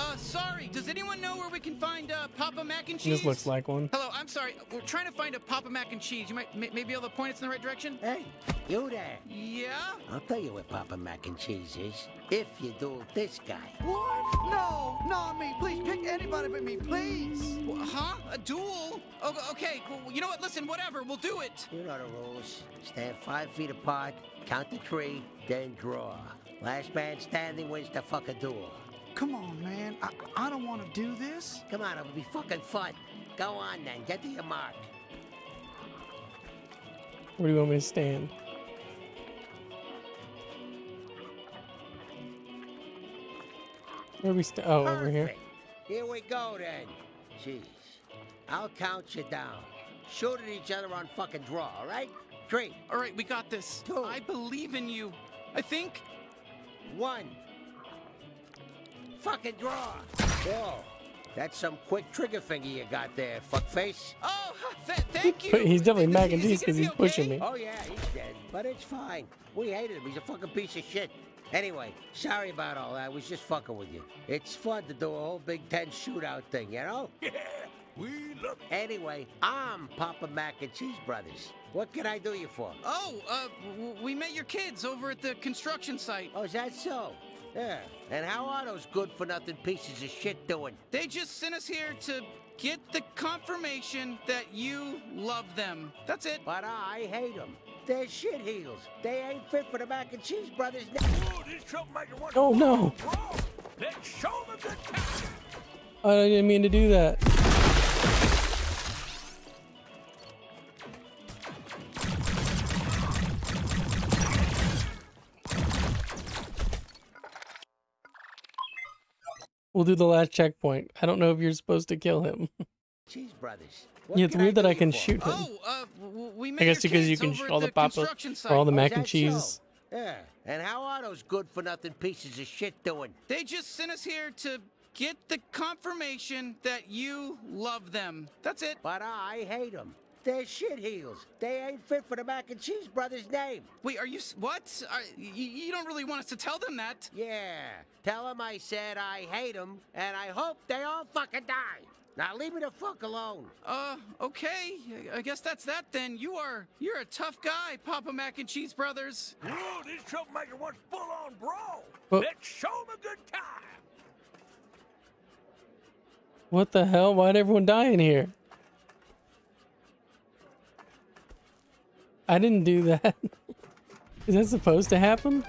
Uh, sorry. Does anyone know where we can find uh, Papa Mac and Cheese? This looks like one. Hello, I'm sorry. We're trying to find a Papa Mac and Cheese. You might may- maybe be able to point us in the right direction? Hey, you there. Yeah? I'll tell you where Papa Mac and Cheese is. If you do this guy. What? No, not me. Please pick anybody but me, please. Wha- Huh? A duel? O- Okay, well, you know what? Listen, whatever. We'll do it. You know the rules. Stand five feet apart, count to three, then draw. Last man standing wins the fucking duel. Come on, man. I, I don't want to do this. Come on, it'll be fucking fun. Go on then, get to your mark. Where do you want me to stand? Where we st- Oh, over here. Here we go then. Jeez. I'll count you down. Shoot at each other on fucking draw, all right? Three. All right, we got this. Two. I believe in you. I think. One. Fucking draw. Whoa. That's some quick trigger finger you got there, fuckface. Oh, th- thank you. He's definitely mac and cheese because gonna he's be pushing me. Oh yeah, he's dead, but it's fine. We hated him. He's a fucking piece of shit. Anyway, sorry about all that. I was just fucking with you. It's fun to do a whole Big Ten shootout thing, you know? Yeah, we love it. Anyway, I'm Papa Mac and Cheese Brothers. What can I do you for? Oh, uh, w- we met your kids over at the construction site. Oh, is that so? Yeah. And how are those good-for-nothing pieces of shit doing? They just sent us here to get the confirmation that you love them. That's it. But I hate them. They're shit heels. They ain't fit for the Mac and Cheese Brothers. Oh no! Let's show them the. I didn't mean to do that. We'll do the last checkpoint. I don't know if you're supposed to kill him. Cheese Brothers. yeah, it's weird that I can shoot him. Oh, uh, we met I guess because you can over sh- at all the papa construction or all the site. mac Oh, and is that so? cheese. Yeah. And how are those good-for-nothing pieces of shit doing? They just sent us here to get the confirmation that you love them. That's it. But I hate them. They're shit heels. They ain't fit for the Mac and Cheese Brothers' name. Wait, are you what? Are, you, you don't really want us to tell them that? Yeah. Tell them I said I hate them, and I hope they all fucking die. Now leave me the fuck alone. Uh, okay. I guess that's that then. You are you're a tough guy, Papa Mac and Cheese Brothers. Whoa, this troublemaker wants full-on brawl. But- Let's show him a good time. What the hell? Why'd everyone die in here? I didn't do that. Is that supposed to happen?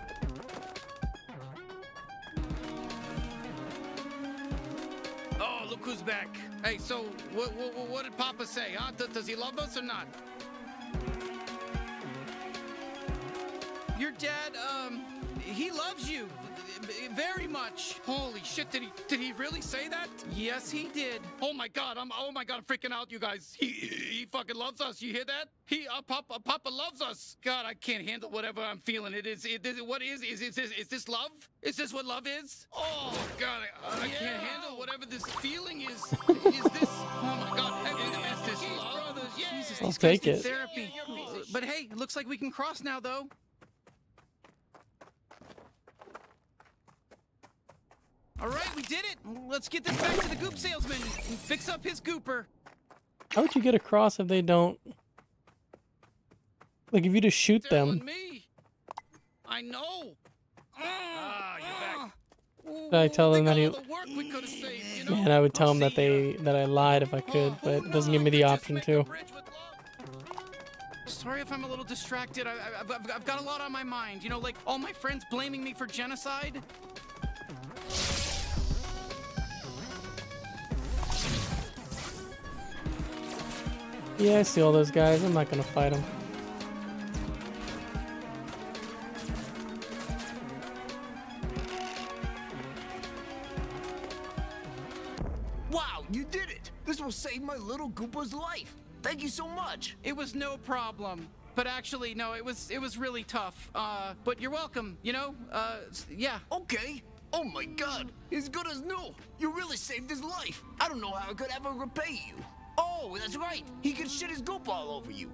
Oh, look who's back. Hey, so what what, what did Papa say? Huh? Does, does he love us or not? Your dad, um, he loves you very much. Holy shit! Did he did he really say that? Yes, he did. Oh my god! I'm oh my god! I'm freaking out, you guys. He he fucking loves us. You hear that? He uh, Papa Papa loves us. God, I can't handle whatever I'm feeling. It is it is what is is is this is this love? Is this what love is? Oh god, I, I can't handle whatever this feeling is. Is this? Oh my god! Is this love? Jesus, I'll take it. Therapy. But hey, it looks like we can cross now, though. All right, we did it. Let's get this back to the goop salesman and fix up his gooper. How would you get across if they don't? Like if you just shoot them, Me. I know. Ah, you're back. I tell them that he? The work we could saved, you know? Man, I would tell them that they that I lied if I could, but it doesn't give me the option to. Sorry if I'm a little distracted. I, I, I've, I've- I've got a lot on my mind. You know, like all my friends blaming me for genocide. Yeah, I see all those guys. I'm not gonna fight them. Wow, you did it! This will save my little Goopa's life. Thank you so much. It was no problem. But actually, no, it was it was really tough. Uh, but you're welcome. You know, uh, yeah. Okay. Oh my god, as good as new. You really saved his life. I don't know how I could ever repay you. Oh, that's right. He could shit his goop all over you.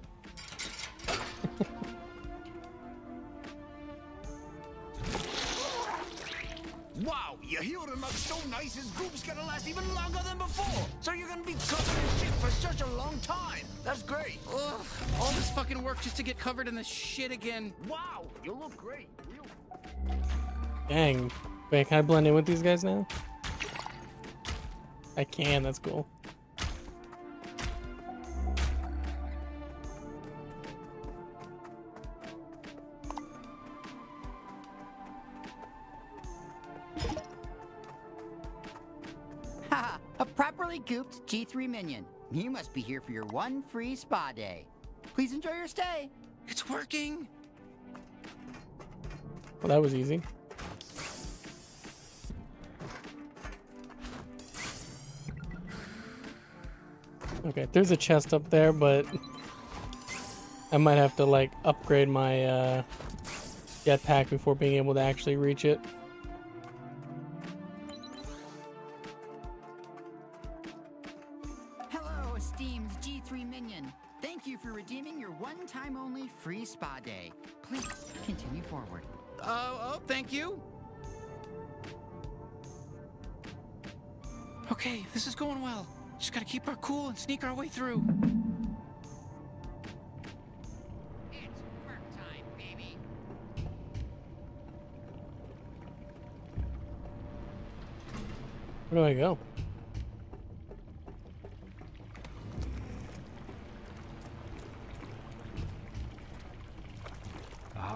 Wow, you healed him up so nice his goop's gonna last even longer than before. So you're gonna be covered in shit for such a long time. That's great. Ugh, all this fucking work just to get covered in this shit again. Wow, you look great. Real Dang. Wait, can I blend in with these guys now? I can, that's cool. A properly gooped G3 minion. You must be here for your one free spa day. Please enjoy your stay. It's working. Well, that was easy. Okay, there's a chest up there, but I might have to like upgrade my uh, jetpack before being able to actually reach it. Spa day. Please continue forward. Oh, oh, thank you. Okay, this is going well. Just gotta keep our cool and sneak our way through. Where do I go?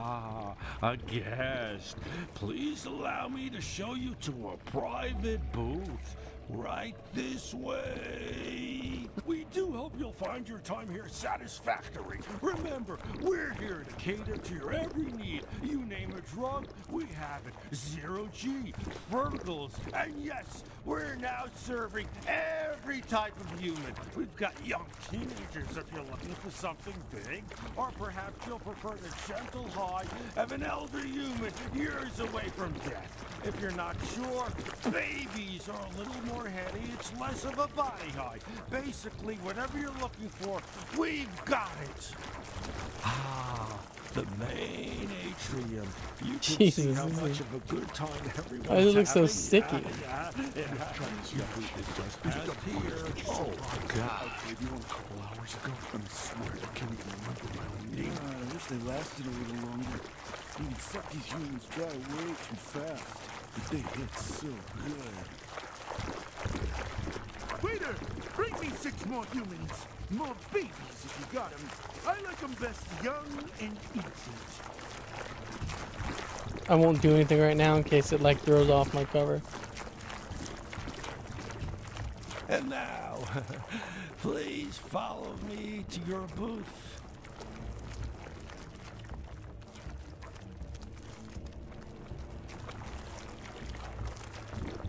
Ah, a guest. Please allow me to show you to a private booth. Right this way. We do hope you'll find your time here satisfactory. Remember, we're here to cater to your every need. You name a drug, we have it. Zero G, Fergals, and yes, we're now serving every type of human. We've got young teenagers if you're looking for something big, or perhaps you'll prefer the gentle high of an elder human years away from death. If you're not sure, babies are a little more heady. It's less of a body high. Basically, whatever you're looking for, we've got it. Ah, the main atrium. You can see Jesus, how much of a good time everyone's Why does it look so having. sticky? Yeah, yeah, yeah. And here, oh God. I gave you a couple hours ago, and I swear I can't even remember my own name. I wish they lasted a little longer. You can suck these humans dry way too fast, but they hit so good. Waiter, bring me six more humans. More babies if you got 'em. I like 'em best young and innocent. I won't do anything right now in case it like throws off my cover. And now, please follow me to your booth.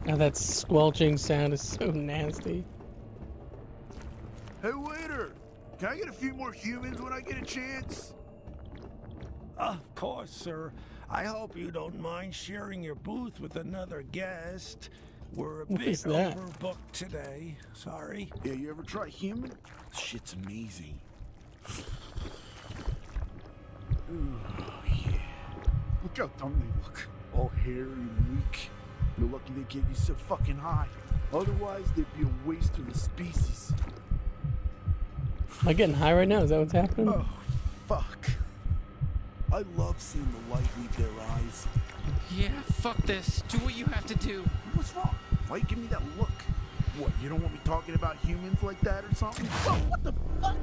Now that squelching sound is so nasty. Hey, waiter, can I get a few more humans when I get a chance? Of course, sir. I hope you don't mind sharing your booth with another guest. We're a What bit is that? overbooked today. Sorry. Yeah, you ever try human? Shit's amazing. Ooh, yeah. Look how dumb they look. All hairy and weak. You're lucky they get you so fucking high. Otherwise, they'd be a waste of the species. Am I getting high right now? Is that what's happening? Oh, fuck. I love seeing the light leave their eyes. Yeah, fuck this. Do what you have to do. What's wrong? Why you give me that look? What, you don't want me talking about humans like that or something? Oh, what the fuck?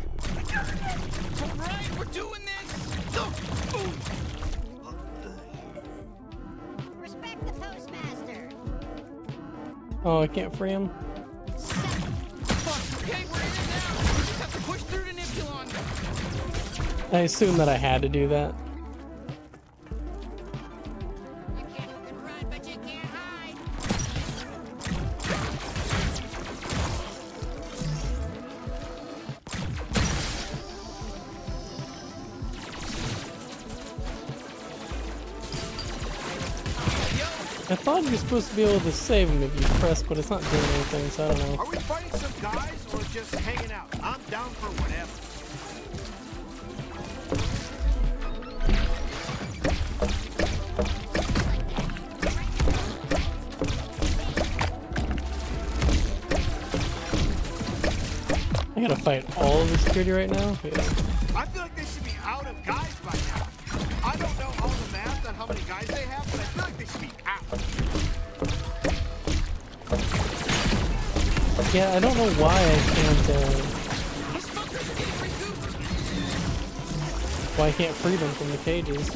All right, we're doing this. Oh, ooh. Respect the Toastmaster. Oh, I can't free him. Fuck. Okay, we're in now. Push through to I assume that I had to do that. I thought you were supposed to be able to save him if you press, but it's not doing anything, so I don't know. Are we fighting some guys or just hanging out? Down for whatever. I gotta fight all of the security right now? Yeah. I feel like they should be out of guys by now. I don't know all the math on how many guys they have, but I feel like they should be out. Yeah, I don't know why I can't, uh... Why I can't free them from the cages.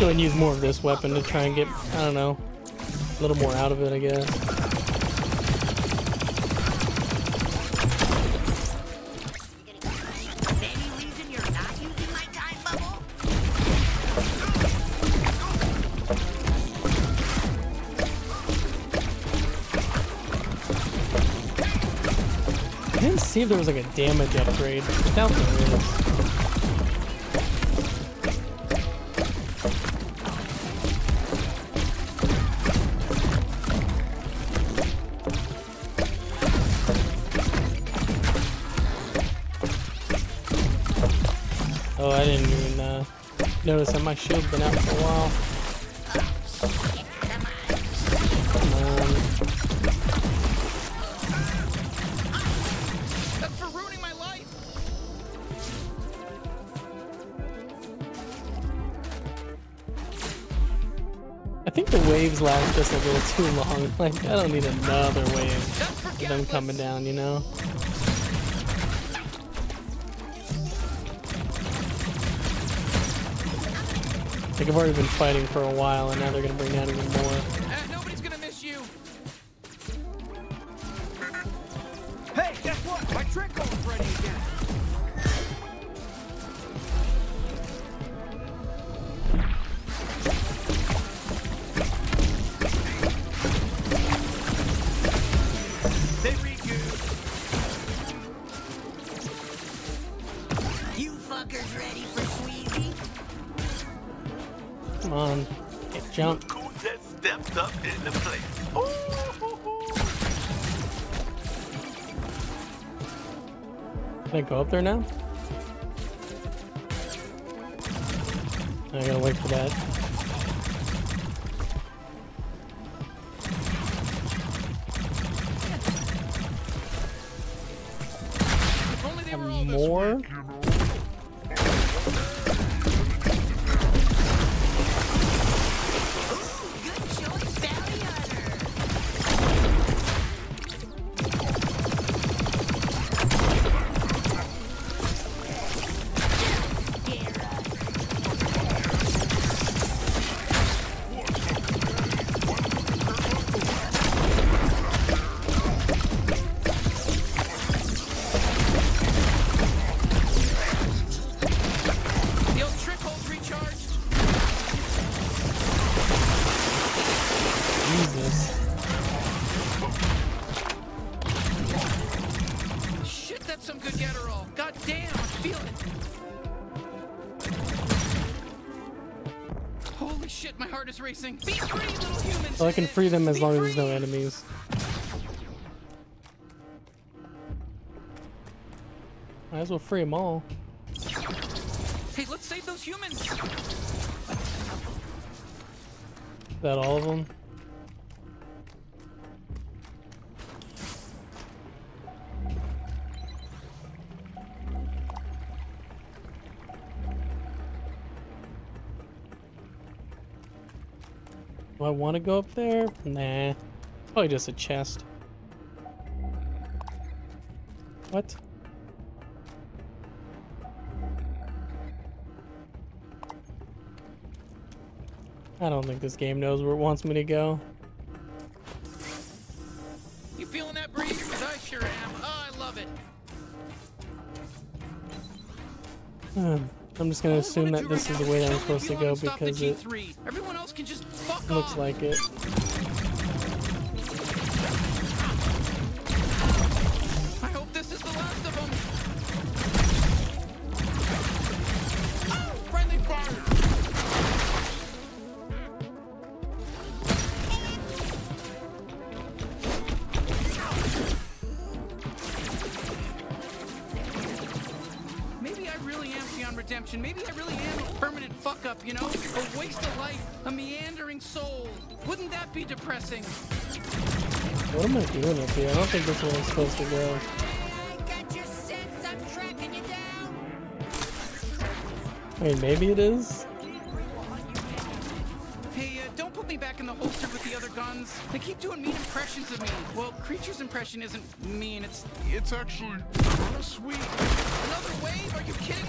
Go and use more of this weapon to try and get, I don't know, a little more out of it, I guess. See if there was like a damage upgrade. I doubt there is. Oh, I didn't even uh, notice that my shield's been out for a while. Last just a little too long. Like, I don't need another wave of them coming down, you know? Like, I've already been fighting for a while, and now they're gonna bring down even more. Jump. Can I go up there now? I gotta wait for that. Free them as long as there's no enemies. Might as well free them all. Hey, let's save those humans. Is that all of them? Want to go up there? Nah. Probably just a chest. What? I don't think this game knows where it wants me to go. You feeling that breeze? Because I sure am. Oh, I love it. Um, I'm just gonna assume that this is the way that I'm supposed to go because it G3. Everyone else can just fuck looks like it. Supposed to go. I mean, maybe it is. Hey, uh, don't put me back in the holster with the other guns. They keep doing mean impressions of me. Well, Creature's impression isn't mean, it's... It's actually sweet. Another wave? Are you kidding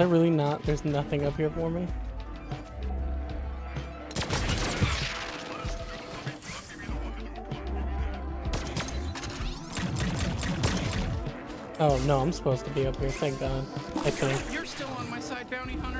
that really not? There's nothing up here for me? Oh, no, I'm supposed to be up here, thank God. I think. You're still on my side, bounty hunter.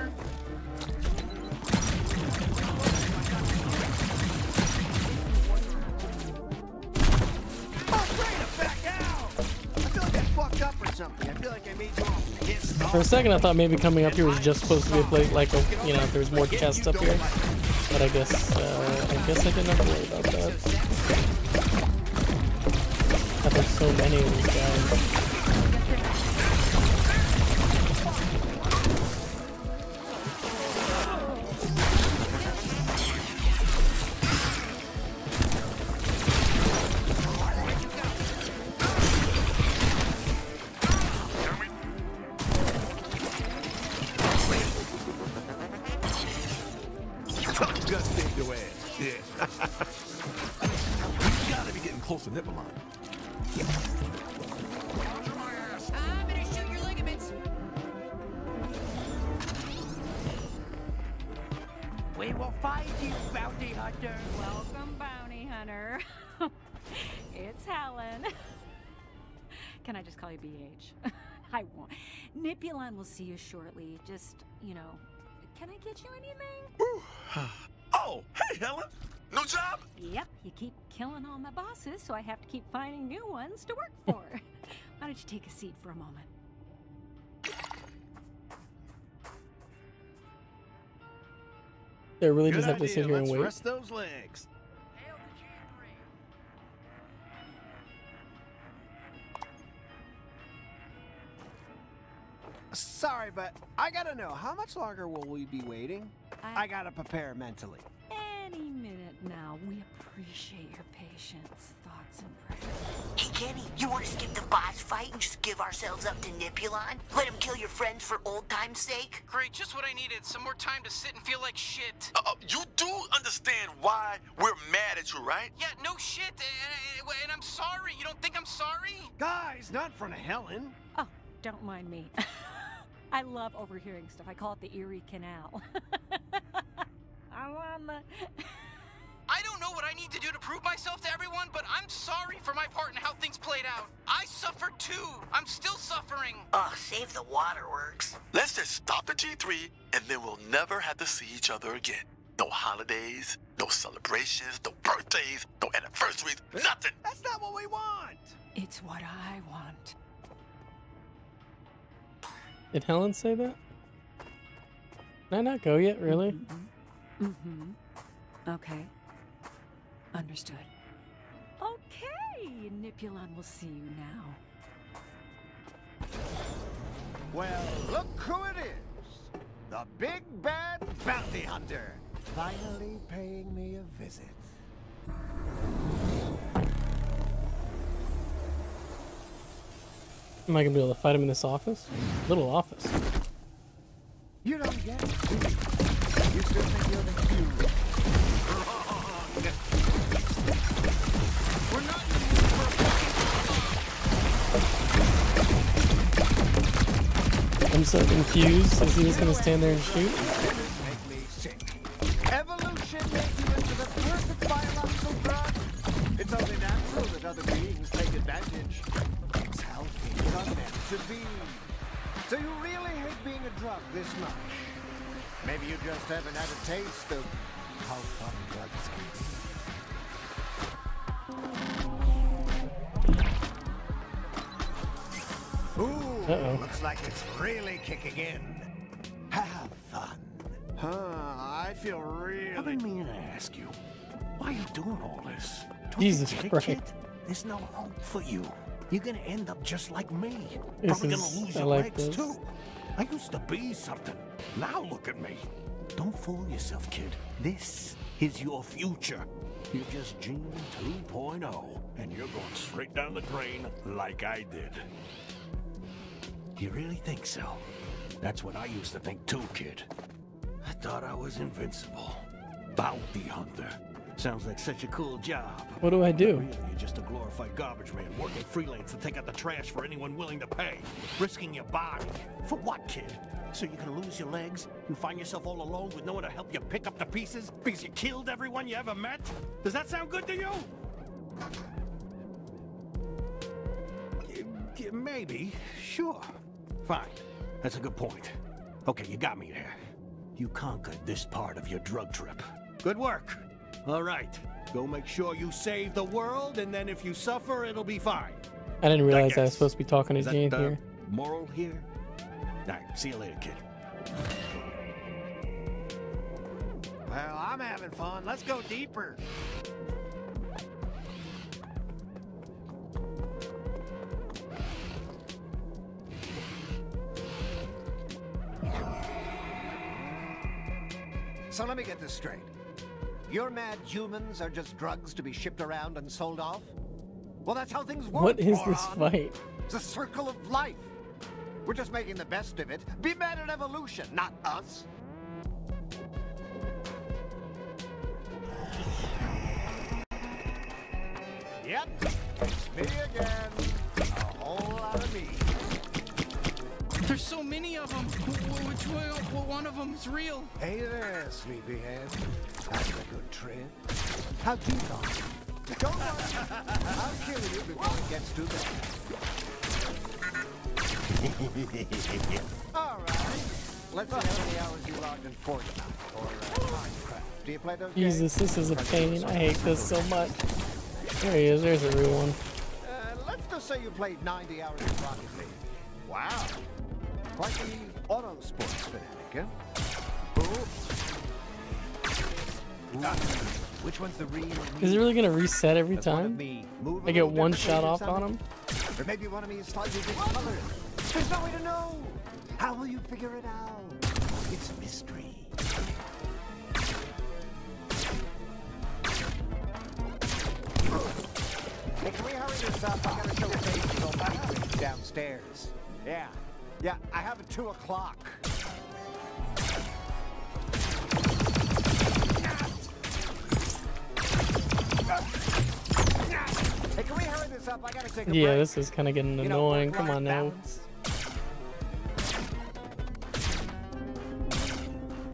For a second, I thought maybe coming up here was just supposed to be a place like, a, you know, there's more chests up here. But I guess, uh, I guess I didn't have to worry about that. I there's so many of these guys. Helen. Can I just call you BH? I won't. Nipulon will see you shortly. Just, you know, can I get you anything? Oh, hey, Helen. New job? Yep, you keep killing all my bosses, so I have to keep finding new ones to work for. Why don't you take a seat for a moment? They really Good just have to sit here and Let's wait. rest those legs. Sorry, but I gotta know, how much longer will we be waiting? I, gotta prepare mentally. Any minute now. We appreciate your patience, thoughts, and prayers. Hey, Kenny, you want to skip the boss fight and just give ourselves up to Nipulon? Let him kill your friends for old time's sake? Great, just what I needed. Some more time to sit and feel like shit. Uh, you do understand why we're mad at you, right? Yeah, no shit. And, and- and I'm sorry. You don't think I'm sorry? Guys, not in front of Helen. Oh, don't mind me. I love overhearing stuff. I call it the Erie Canal. I'm on the. I don't know what I need to do to prove myself to everyone, but I'm sorry for my part in how things played out. I suffered too. I'm still suffering. Ugh, save the waterworks. Let's just stop the G3, and then we'll never have to see each other again. No holidays, no celebrations, no birthdays, no anniversaries, nothing. That's not what we want. It's what I want. Did Helen say that? Can I not go yet, really? Mm-hmm. Okay. Understood. Okay, Nipulon will see you now. Well, look who it is. The big bad bounty hunter. Finally paying me a visit. Am I gonna be able to fight him in this office? Little office. You don't get it. You still think you're the hero. I'm so confused. Is he just gonna stand there and shoot? Evolution made you into the perfect biological drug. It's only natural that other beings take advantage. It's how things are meant to be. So you really hate being a drug this much? Maybe you just haven't had a taste of how fun drugs can be. Ooh, Uh-oh. looks like it's really kicking in. Have fun. Huh, I feel really... I've been meaning to ask you, why are you doing all this? Don't Jesus you get it, Christ. There's no hope for you. You're gonna end up just like me. This Probably is- gonna lose I your like legs this. too. I used to be something. Now look at me. Don't fool yourself, kid. This is your future. You're just Gene 2.0, and you're going straight down the drain like I did. You really think so? That's what I used to think too, kid. I thought I was invincible. Bounty hunter. Sounds like such a cool job. What do I do? Really, you're just a glorified garbage man working freelance to take out the trash for anyone willing to pay. Risking your body. For what, kid? So you can lose your legs and find yourself all alone with no one to help you pick up the pieces because you killed everyone you ever met? Does that sound good to you? Maybe. Sure. Fine. That's a good point. Okay, you got me there. You conquered this part of your drug trip. Good work. All right. Go make sure you save the world, and then if you suffer, it'll be fine. I didn't realize I was supposed to be talking to Is that Gene here. moral here? All right. See you later, kid. Well, I'm having fun. Let's go deeper. So let me get this straight. Your mad humans are just drugs to be shipped around and sold off? Well, that's how things work. What is this fight? It's a circle of life. We're just making the best of it. Be mad at evolution, not us. Yep, it's me again. A whole lot of me. There's so many of them. Which one, what one of them is real? Hey there, sleepyhead. Having a good trip? How deep are you? Don't worry. I'll kill you before it gets too bad. All right. Let's see how many hours you logged in Fortnite or uh, Minecraft. Do you play those games? Jesus, this is a pain. I hate this so much. There he is. There's a real one. Uh, let's just say you played 90 hours of Rocket League. Wow. Quite auto sports fanatic? Ooh. Ooh. Which one's the real? Is it really gonna reset every Does one of time? me move a I get one shot off on him? Or maybe one of me is slightly discolored. There's no way to know. How will you figure it out? It's a mystery. Hey, can we hurry this up? I gotta show Paige on my downstairs. Yeah. Yeah, I have it 2 o'clock. Hey, can we hurry this up? I gotta take a Yeah, break. this is kind of getting You know, annoying. Come on now. balance.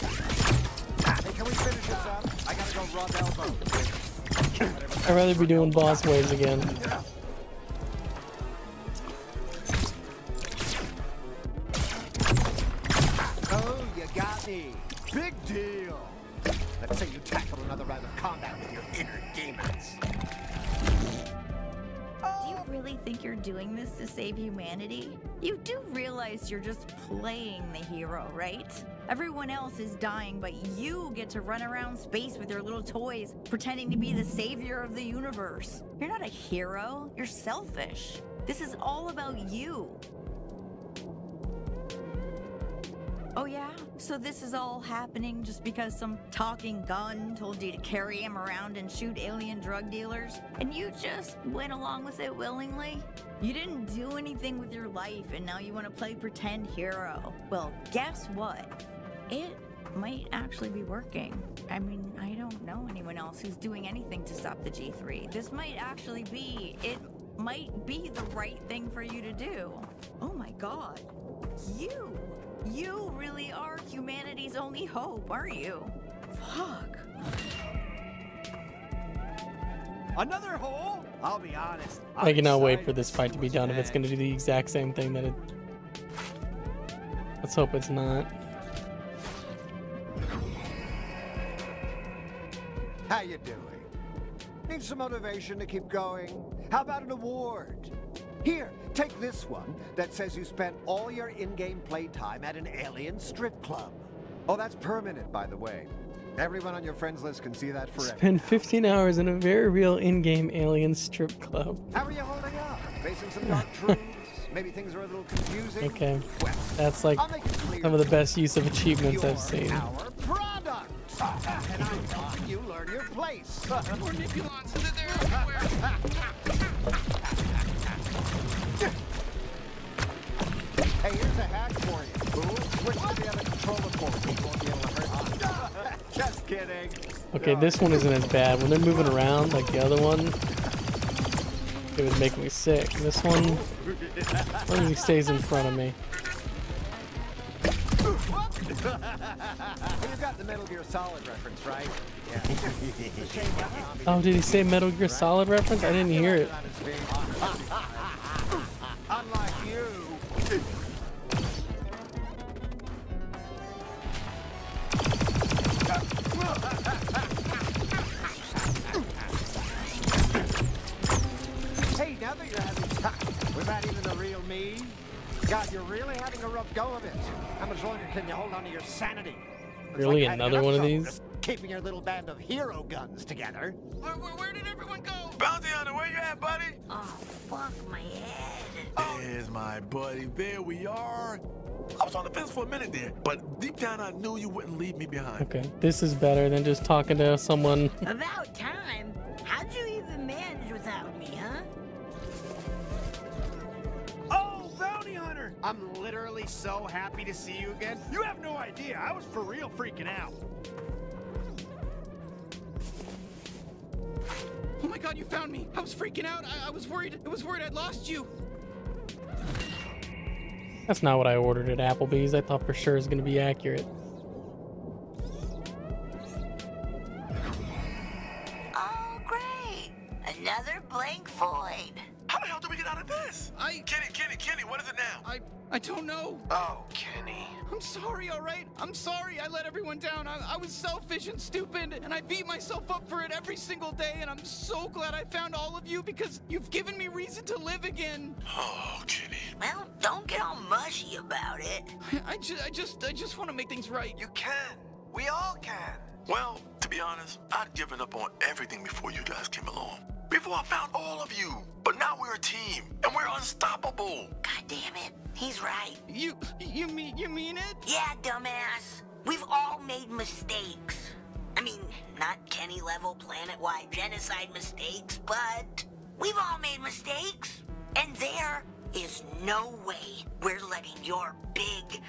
Hey, can we finish this up? I gotta go rub elbows. I'd rather be doing boss waves again. Me. Big deal. Let's say you tackle another round of combat with your inner demons. Do you really think you're doing this to save humanity? You do realize you're just playing the hero, right? Everyone else is dying, but you get to run around space with your little toys, pretending to be the savior of the universe. You're not a hero, you're selfish. This is all about you. Oh, yeah? So this is all happening just because some talking gun told you to carry him around and shoot alien drug dealers? And you just went along with it willingly? You didn't do anything with your life and now you want to play pretend hero. Well, guess what? It might actually be working. I mean, I don't know anyone else who's doing anything to stop the G3. This might actually be, it might be the right thing for you to do. Oh my god. You! You really are humanity's only hope, aren't you? Fuck. Another hole? I'll be honest. I cannot wait for this fight to be done if it's gonna do the exact same thing that it. Let's hope it's not. How you doing? Need some motivation to keep going? How about an award? Here, take this one that says you spent all your in-game playtime at an alien strip club. Oh, that's permanent, by the way. Everyone on your friends list can see that forever. Spend 15 hours in a very real in-game alien strip club. How are you holding up? Facing some dark truths? Maybe things are a little confusing? Okay, that's like some of the best use of achievements I've seen. Our product! And I thought you learned your place. More Nipulons, they're Hey, here's a hack for you. Switch to the other controller port. You won't be able to hurt us. Just kidding. Okay, this one isn't as bad. When they're moving around like the other one, it would make me sick. This one, as long as he stays in front of me. you got the Metal Gear Solid reference, right? Yeah. Oh, did he say Metal Gear Solid reference? I didn't hear it. Unlike you. Fun with that even the real me, God, you're really having a rough go of it. How much longer can you hold on to your sanity? It's Really, like another one of these? Keeping your little band of hero guns together. Where, where, where did everyone go? Bounty Hunter, where you at, buddy? Oh, fuck my head. There's my buddy. There we are. I was on the fence for a minute there, but deep down I knew you wouldn't leave me behind. Okay, this is better than just talking to someone. About time. How'd you even manage without me, huh? Bounty Hunter! I'm literally so happy to see you again. You have no idea. I was for real freaking out. Oh my god, you found me! I was freaking out. I, I was worried. I was worried I'd lost you. That's not what I ordered at Applebee's. I thought for sure it was going to be accurate. Oh, great. Another blank void. How the hell do we get out of this? I. Kenny, Kenny, Kenny, what is it now? I. I don't know. Oh, Kenny. I'm sorry, alright? I'm sorry I let everyone down. I, I was selfish and stupid, and I beat myself up for it every single day, and I'm so glad I found all of you because you've given me reason to live again. Oh, Kenny. Well, don't get all mushy about it. I, I, ju- I just I just want to make things right. You can. We all can. Well, to be honest, I'd given up on everything before you guys came along. Before I found all of you. But now we're a team, and we're unstoppable. God damn it. He's right. You you mean you mean it? Yeah, dumbass. We've all made mistakes. I mean, not Kenny level planet wide genocide mistakes, but we've all made mistakes. And there is no way we're letting your big,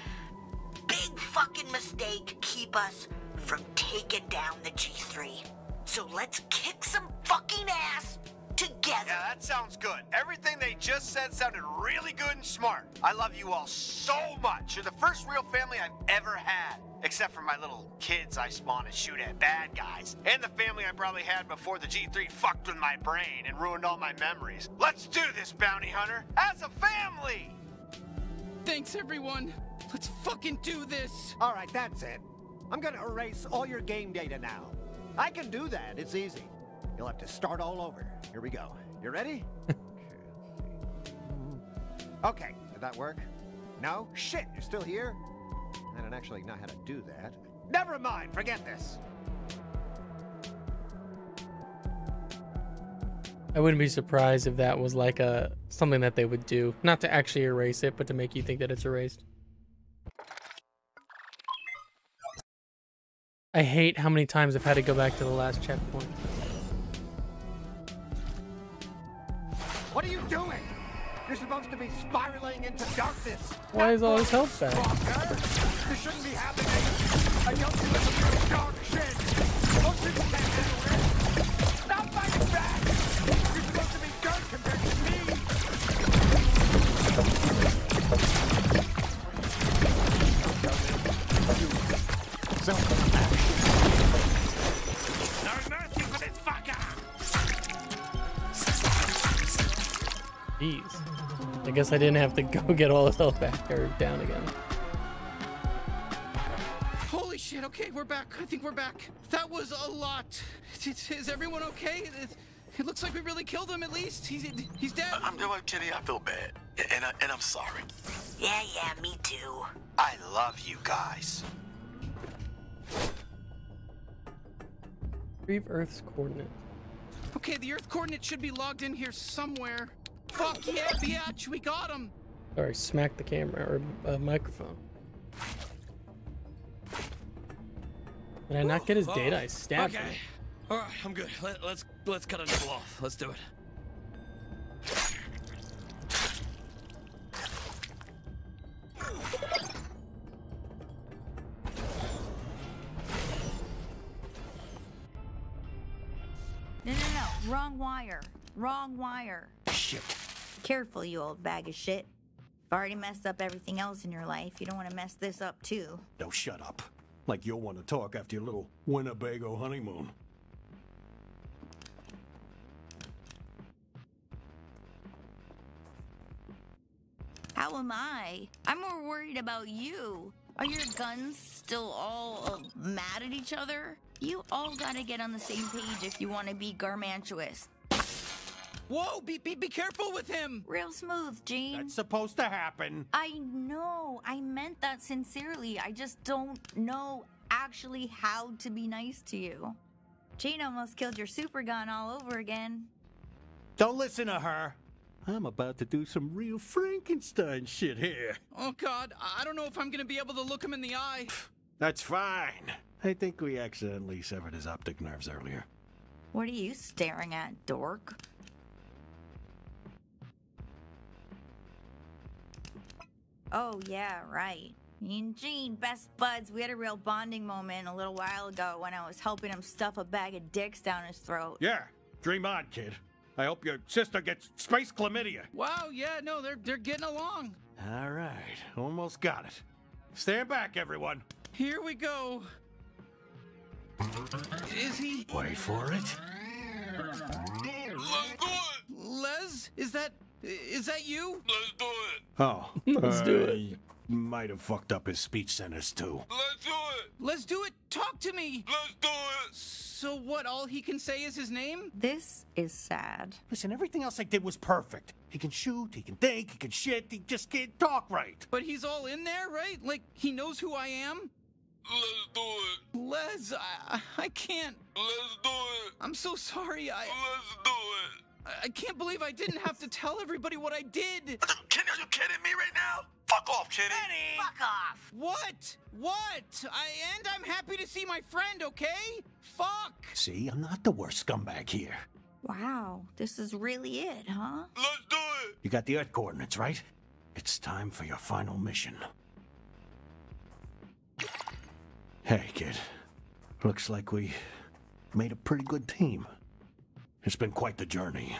big fucking mistake keep us from taking down the G3. So let's kick some fucking ass together. Yeah, that sounds good. Everything they just said sounded really good and smart. I love you all so much. You're the first real family I've ever had. Except for my little kids I spawn and shoot at bad guys. And the family I probably had before the G3 fucked with my brain and ruined all my memories. Let's do this, Bounty Hunter, as a family! Thanks everyone. Let's fucking do this. All right, that's it. I'm gonna erase all your game data now. I can do that. It's easy. You'll have to start all over. Here we go. You ready? okay, did that work? No? Shit, you're still here? I don't actually know how to do that. Never mind, forget this. I wouldn't be surprised if that was like a something that they would do, not to actually erase it, but to make you think that it's erased. I hate how many times I've had to go back to the last checkpoint. What are you doing? You're supposed to be spiraling into darkness. Why is all his health back? This shouldn't be happening. I don't do this dark shit. Most people can't handle it. Stop fighting back. You're supposed to be good compared to me. yourself in Jeez. I guess I didn't have to go get all his health back or down again. Holy shit, okay, we're back. I think we're back. That was a lot. Is, is everyone okay? It, it looks like we really killed him at least. He's he's dead. I'm doing Kenny, I feel bad. And, I, and I'm sorry. Yeah, yeah, me too. I love you guys. Retrieve Earth's coordinate. Okay, the Earth coordinate should be logged in here somewhere. Fuck yeah, biatch, we got him. Sorry, smack the camera or uh, microphone. Did I not get his data? I stabbed Okay. him. All right, I'm good. Let, let's let's cut a nibble off. Let's do it. No, no, no. Wrong wire. Wrong wire. Shit. Careful, you old bag of shit. You've already messed up everything else in your life. You don't want to mess this up too. No, shut up. Like you'll want to talk after your little Winnebago honeymoon. How am I? I'm more worried about you. Are your guns still all uh, mad at each other? You all gotta get on the same page if you want to be garmantuous. Whoa, be, be, be careful with him. Real smooth, Gene. That's supposed to happen. I know. I meant that sincerely. I just don't know actually how to be nice to you. Gene almost killed your super gun all over again. Don't listen to her. I'm about to do some real Frankenstein shit here. Oh god, I I don't know if I'm gonna be able to look him in the eye. That's fine. I think we accidentally severed his optic nerves earlier. What are you staring at, dork? Oh, yeah, right. Me and Gene, best buds, we had a real bonding moment a little while ago when I was helping him stuff a bag of dicks down his throat. Yeah, dream on, kid. I hope your sister gets space chlamydia. Wow, yeah, no, they're they're getting along. All right, almost got it. Stand back, everyone. Here we go. Is he? Wait for it. Les, is that is that you? Let's do it. Oh, Let's do uh, it. he Might have fucked up his speech centers too. Let's do it. Let's do it. Talk to me. Let's do it. So what? All he can say is his name? This is sad. Listen, everything else I did was perfect. He can shoot, he can think, he can shit, he just can't talk right. But he's all in there, right? Like he knows who I am. Let's do it. Les, I, I can't. Let's do it. I'm so sorry. I Let's do it. I- I can't believe I didn't have to tell everybody what I did. Kenny, are you kidding me right now? Fuck off, Kenny. Fuck off. What? What? I and I'm happy to see my friend, okay? Fuck. See, I'm not the worst scumbag here. Wow, this is really it, huh? Let's do it. You got the Earth coordinates, right? It's time for your final mission. Hey, kid. Looks like we made a pretty good team. It's been quite the journey.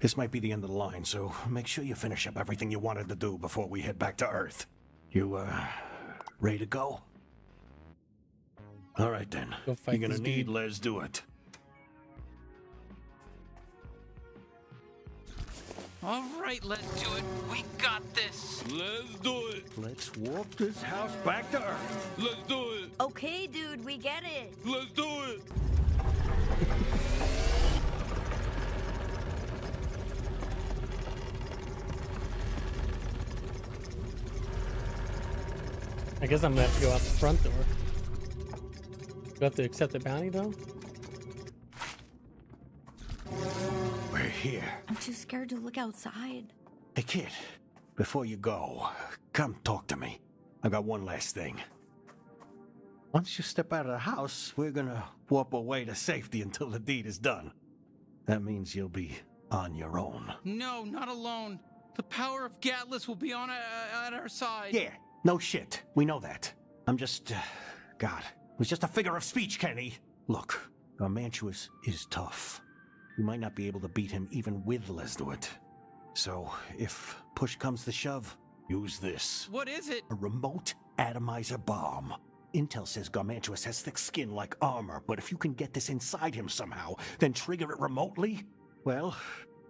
This might be the end of the line, so make sure you finish up everything you wanted to do before we head back to Earth. You, uh, ready to go? All right then. Go fight You're gonna this need dude. Les do it. All right, let's do it. We got this. Let's do it. Let's warp this house back to Earth. Let's do it. Okay, dude, we get it. Let's do it. I guess I'm gonna have to go out the front door. Do I have to accept the bounty though? We're here. I'm too scared to look outside. Hey, kid, before you go, come talk to me. I got one last thing. Once you step out of the house, we're gonna warp away to safety until the deed is done. That means you'll be on your own. No, not alone. The power of Gatlas will be on uh, at our side. Yeah, no shit. We know that. I'm just. Uh, God, it was just a figure of speech, Kenny. Look, Garmantuous is tough. We might not be able to beat him even with Lezduit. So, if push comes to shove, use this What is it? a remote atomizer bomb. Intel says Garmantuous has thick skin like armor, but if you can get this inside him somehow, then trigger it remotely, well,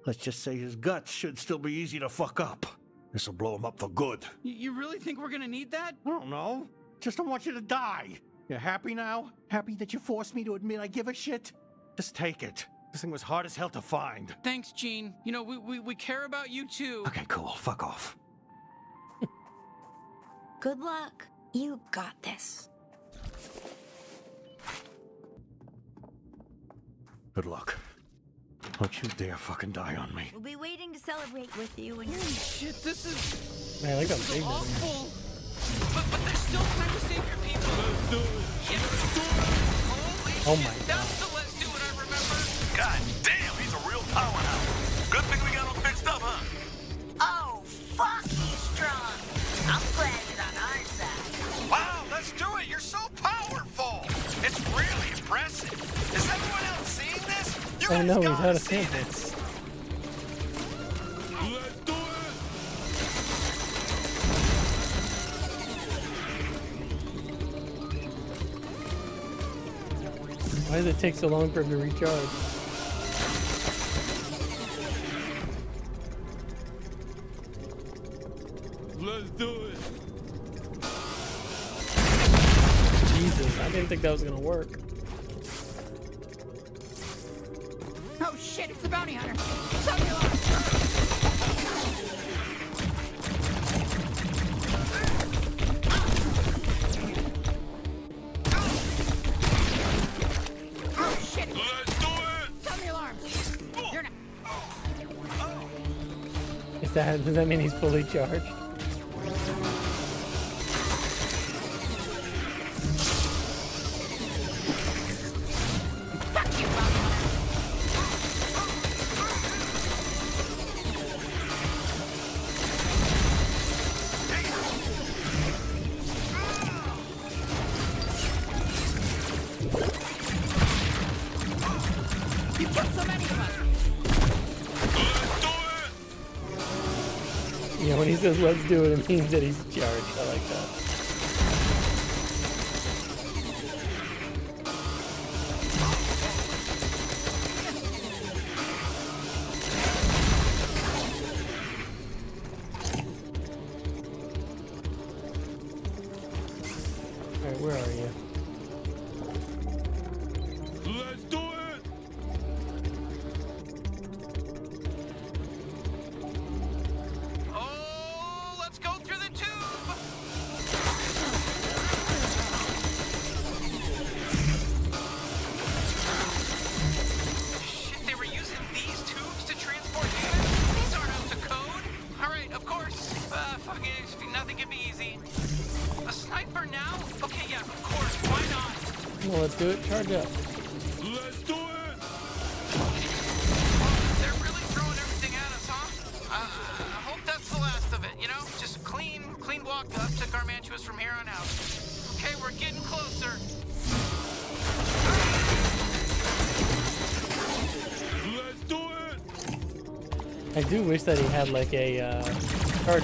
let's just say his guts should still be easy to fuck up. This'll blow him up for good. Y- You really think we're gonna need that? I don't know. Just don't want you to die. You happy now? Happy that you forced me to admit I give a shit? Just take it. This thing was hard as hell to find. Thanks, Gene. You know, we, we, we care about you too. Okay, cool. Fuck off. Good luck. You got this. Good luck. Don't you dare fucking die on me. We'll be waiting to celebrate with you when you're. Shit, this is. Man, look how this big is awful. But, but there's still time to save your people. Let's do it. Yeah. Holy Oh shit, my that's the let's do it I remember. God damn, he's a real powerhouse. Good thing we got him fixed up, huh? Oh, fuck, he's strong. I'm glad he's on our side. Wow, let's do it. You're so powerful. It's really impressive. You Oh no, he's gotta out of see sample. this. Let's do it! Why does it take so long for him to recharge? Let's do it! Jesus, I didn't think that was gonna work. It's the bounty hunter. The alarm. Oh shit. Let's do it! Sound the alarm. Does that mean he's fully charged? Let's do it, it means that he's charged. That he had like a uh, charge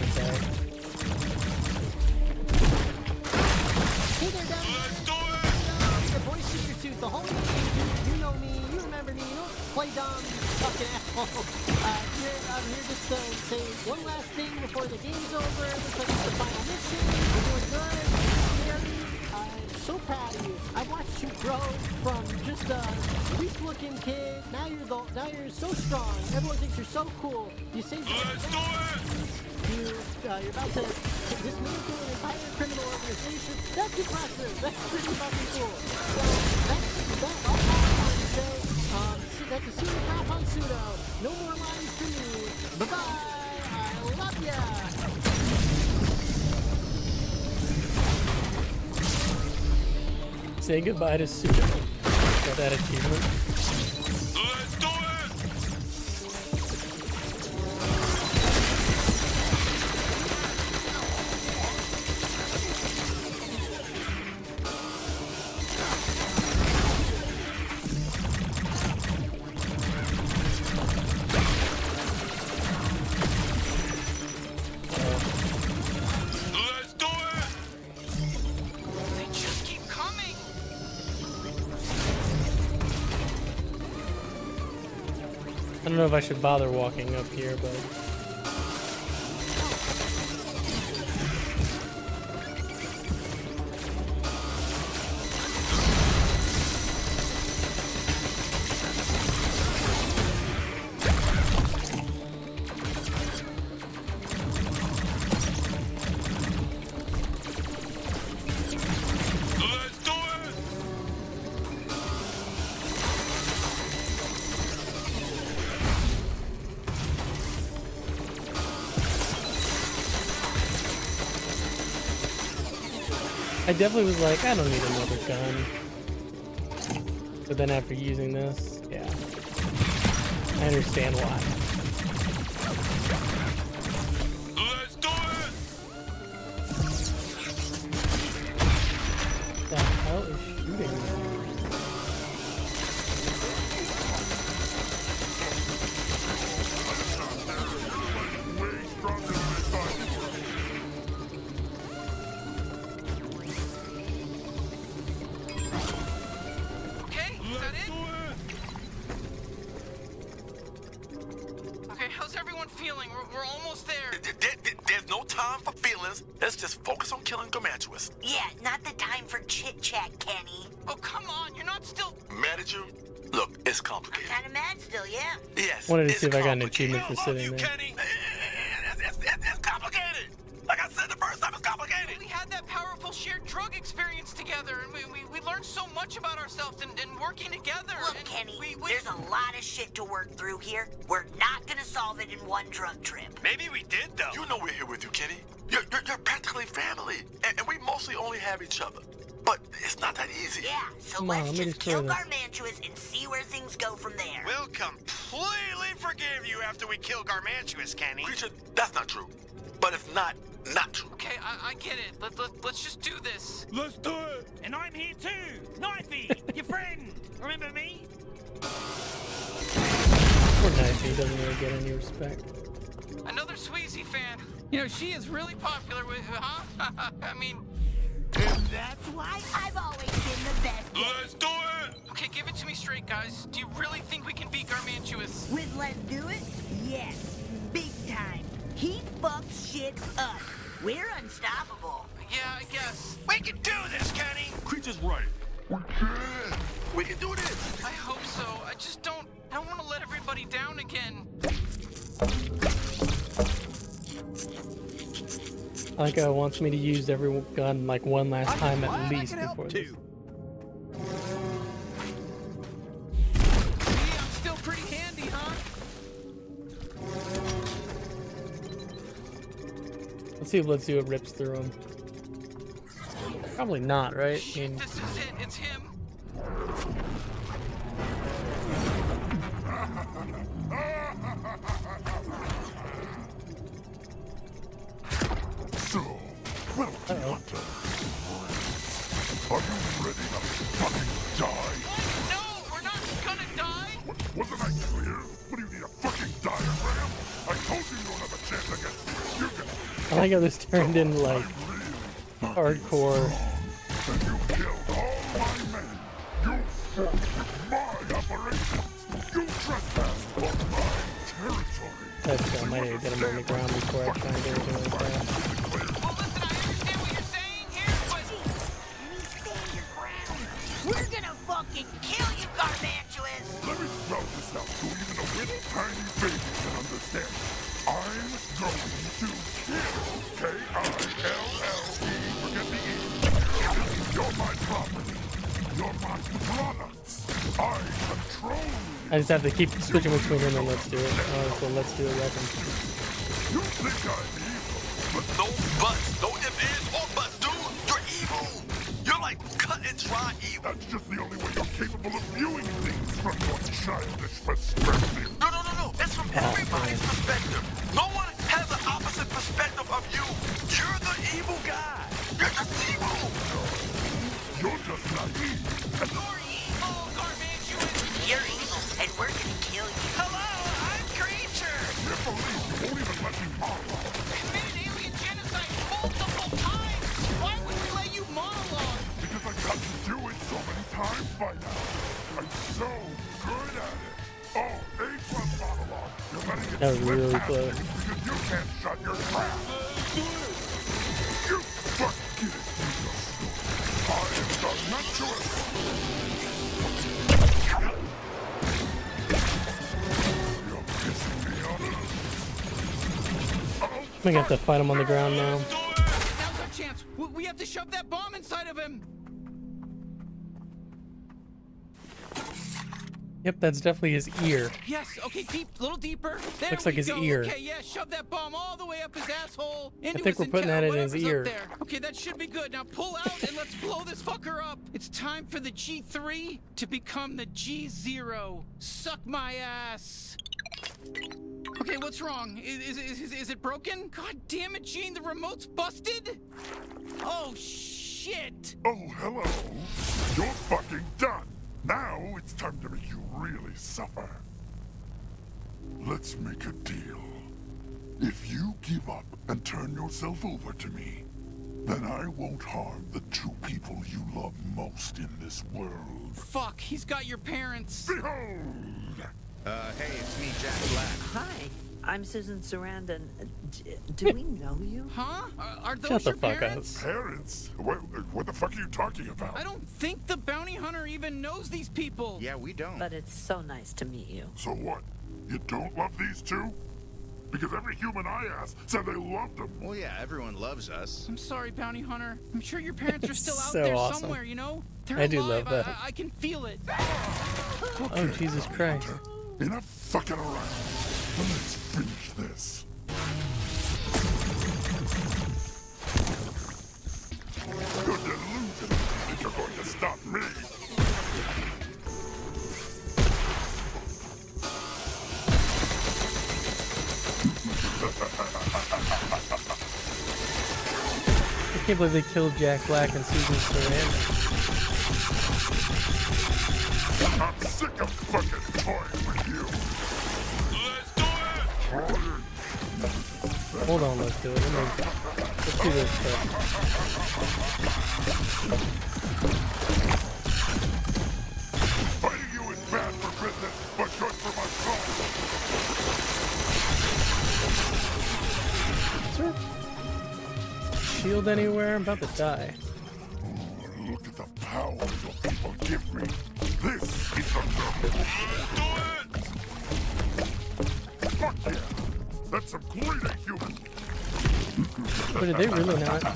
goodbye to Suda. If I should bother walking up here, but definitely was like, I don't need another gun. But then after using this, yeah. I understand why. Okay, is that it? Okay, how's everyone feeling? We're, we're almost there. There's no time for feelings. Let's just focus on killing Garmantuous. Yeah, not the time for chit chat, Kenny. Oh, come on, you're not still. Mad at you? Look, it's complicated. I'm Kinda mad still, yeah. Yes. Wanted to it's see if I got an complicated. achievement for sitting there. It's, first time, it's complicated. We had that powerful shared drug experience together, and we, we, we learned so much about ourselves and, and working together. Look, and Kenny, we, we, there's a lot of shit to work through here. We're not gonna solve it in one drug trip. Maybe we did, though. You know we're here with you, Kenny. You're, you're, you're practically family, and, and we mostly only have each other. But it's not that easy. Yeah, so Come let's let just kill this. Garmantuous and see where things go from there. We'll completely forgive you after we kill Garmantuous, Kenny. Creature, that's not true. But if not not true. Okay, I, I get it. Let, let, let's just do this. Let's do it! And I'm here too! Knifey, your friend! Remember me? Poor Knifey, doesn't really get any respect. Another Sweezy fan. You know, she is really popular with, huh? I mean, And That's why I've always been the best. Let's do it! okay, give it to me straight, guys. Do you really think we can beat Garmantuous? With Let's Do It? Yes, big time. He fucks shit up. We're unstoppable. Yeah, I guess. We can do this, Kenny! Creature's right. We can do this. I hope so. I just don't. I don't want to let everybody down again. I like how it wants me to use every gun like one last time at least before this. See, Let's see if Lezduit rips through him. Probably not, right? I mean, This is it. It's him. So, well, Hunter. Are you ready to fucking die? I like how this turned into like hardcore. And you killed all my men. You fought my operations. You trespassed on my territory. That's I might have get him on the ground before I try and do anything like that. We're gonna fucking kill you, Garmantuous! Let me spell this out so even a little tiny baby can understand. I just have to keep switching between him and Lezduit. Oh, so Lezduit weapon. You think I'm evil? But no buts, no if, is, or buts, dude. You're evil. You're like cut and dry evil. That's just the only way you're capable of viewing things from your childish perspective. No, no, no, no. It's from ah, everybody's perspective. No one has an opposite perspective of you. You're the evil guy. You're just evil. You're just naive. You're evil, Garmantuous. You're evil, and we're gonna kill you. Hello, I'm Creature. Your police won't even let me monologue. Committed alien genocide multiple times. Why would we let you monologue? Because I've got to do it so many times by now. I'm so good at it. Oh, A plus bottle That was really close. Because you can't shut your trap. I'm gonna have to fight him on the ground now. Now's our chance. We- have to shove that bomb inside of him. Yep, that's definitely his ear. Yes. Okay. Deep. Little deeper. There Looks like his go. ear. Okay. Yeah. Shove that bomb all the way up his asshole. Into I think we're putting that in his ear. There. Okay. That should be good. Now pull out and let's blow this fucker up. It's time for the G3 to become the G0. Suck my ass. Okay, what's wrong? Is, is, is, is it broken? God damn it, Gene, the remote's busted? Oh, shit! Oh, hello. You're fucking done. Now it's time to make you really suffer. Let's make a deal. If you give up and turn yourself over to me, then I won't harm the two people you love most in this world. Fuck, he's got your parents. Behold! Uh, hey, it's me, Jack Black. Hi, I'm Susan Sarandon. Uh, d- Do we know you? Huh? Are, are those Shut the your fuck up. parents? Parents? What, what the fuck are you talking about? I don't think the bounty hunter even knows these people. Yeah, we don't. But it's so nice to meet you. So what? You don't love these two? Because every human I asked said they loved them. Well, yeah, everyone loves us. I'm sorry, bounty hunter. I'm sure your parents are still out So there awesome. somewhere, you know? They're I do love that. I, I can feel it. Oh, Jesus Christ. Enough fucking around. Let's finish this. You're delusional if you're going to stop me. I can't believe they killed Jack Black and Susan Sarandon. I'm sick of fucking toying with you. Let's do it! Hold on, let's do it. Let me, let's do this stuff. Fighting you is bad for business, but good for my soul. Shield anywhere? I'm about to die. Look at the power your people give me. But did they really not him?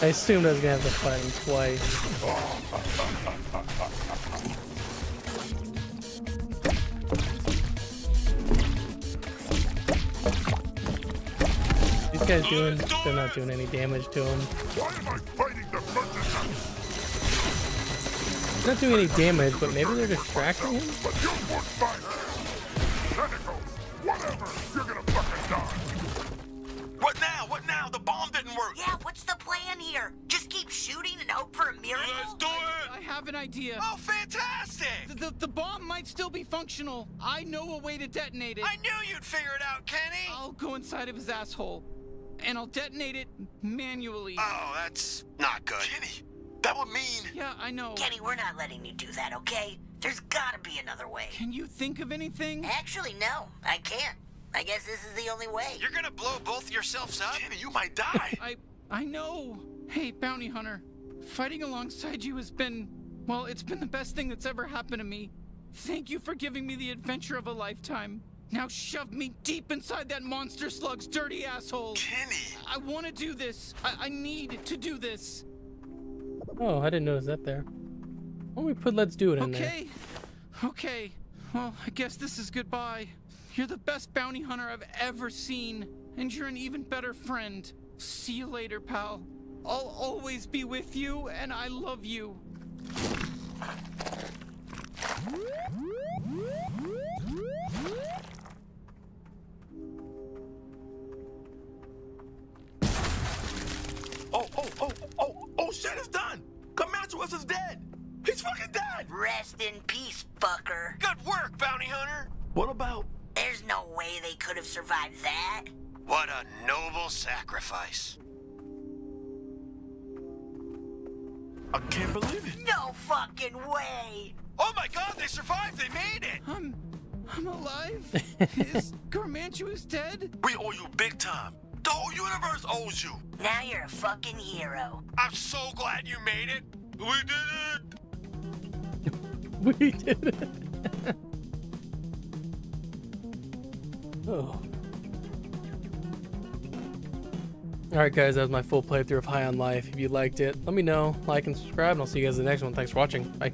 I assumed I was gonna have to fight him twice. These guys doing, they're not doing any damage to him. Why am I fighting the mercenaries? They're not doing any damage, but maybe they're distracting him? But you won't fight Tentacles, whatever, you're gonna fucking die. What now? What now? The bomb didn't work. Yeah, what's the plan here? Just keep shooting and hope for a miracle? Let's do it. I have an idea. Oh, fantastic! The, the, the bomb might still be functional. I know a way to detonate it. I knew you'd figure it out, Kenny. I'll go inside of his asshole, and I'll detonate it manually. Oh, that's not good. Kenny, that would mean. Yeah, I know. Kenny, we're not letting you do that, okay? There's gotta be another way. Can you think of anything? Actually, no, I can't. I guess this is the only way. You're gonna blow both yourselves up? Kenny, you might die. I I know. Hey, bounty hunter, fighting alongside you has been well, it's been the best thing that's ever happened to me. Thank you for giving me the adventure of a lifetime. Now shove me deep inside that monster slug's dirty asshole. Kenny. I want to do this. I, I need to do this. Oh, I didn't notice that there. Why don't we put Let's Do It in there? Okay. Okay. Well, I guess this is goodbye. You're the best bounty hunter I've ever seen, and you're an even better friend. See you later, pal. I'll always be with you, and I love you. Oh, oh, oh, oh, oh, shit, it's done. Comanche is dead. He's fucking dead. Rest in peace, fucker. Good work, bounty hunter. What about? There's no way they could have survived that. What a noble sacrifice. I can't believe it. No fucking way! Oh my god, they survived! They made it! I'm. I'm alive? Is Garmantuous dead? We owe you big time. The whole universe owes you. Now you're a fucking hero. I'm so glad you made it. We did it! we did it. oh. Alright guys, that was my full playthrough of High on Life. If you liked it, let me know, like and subscribe, and I'll see you guys in the next one. Thanks for watching. Bye.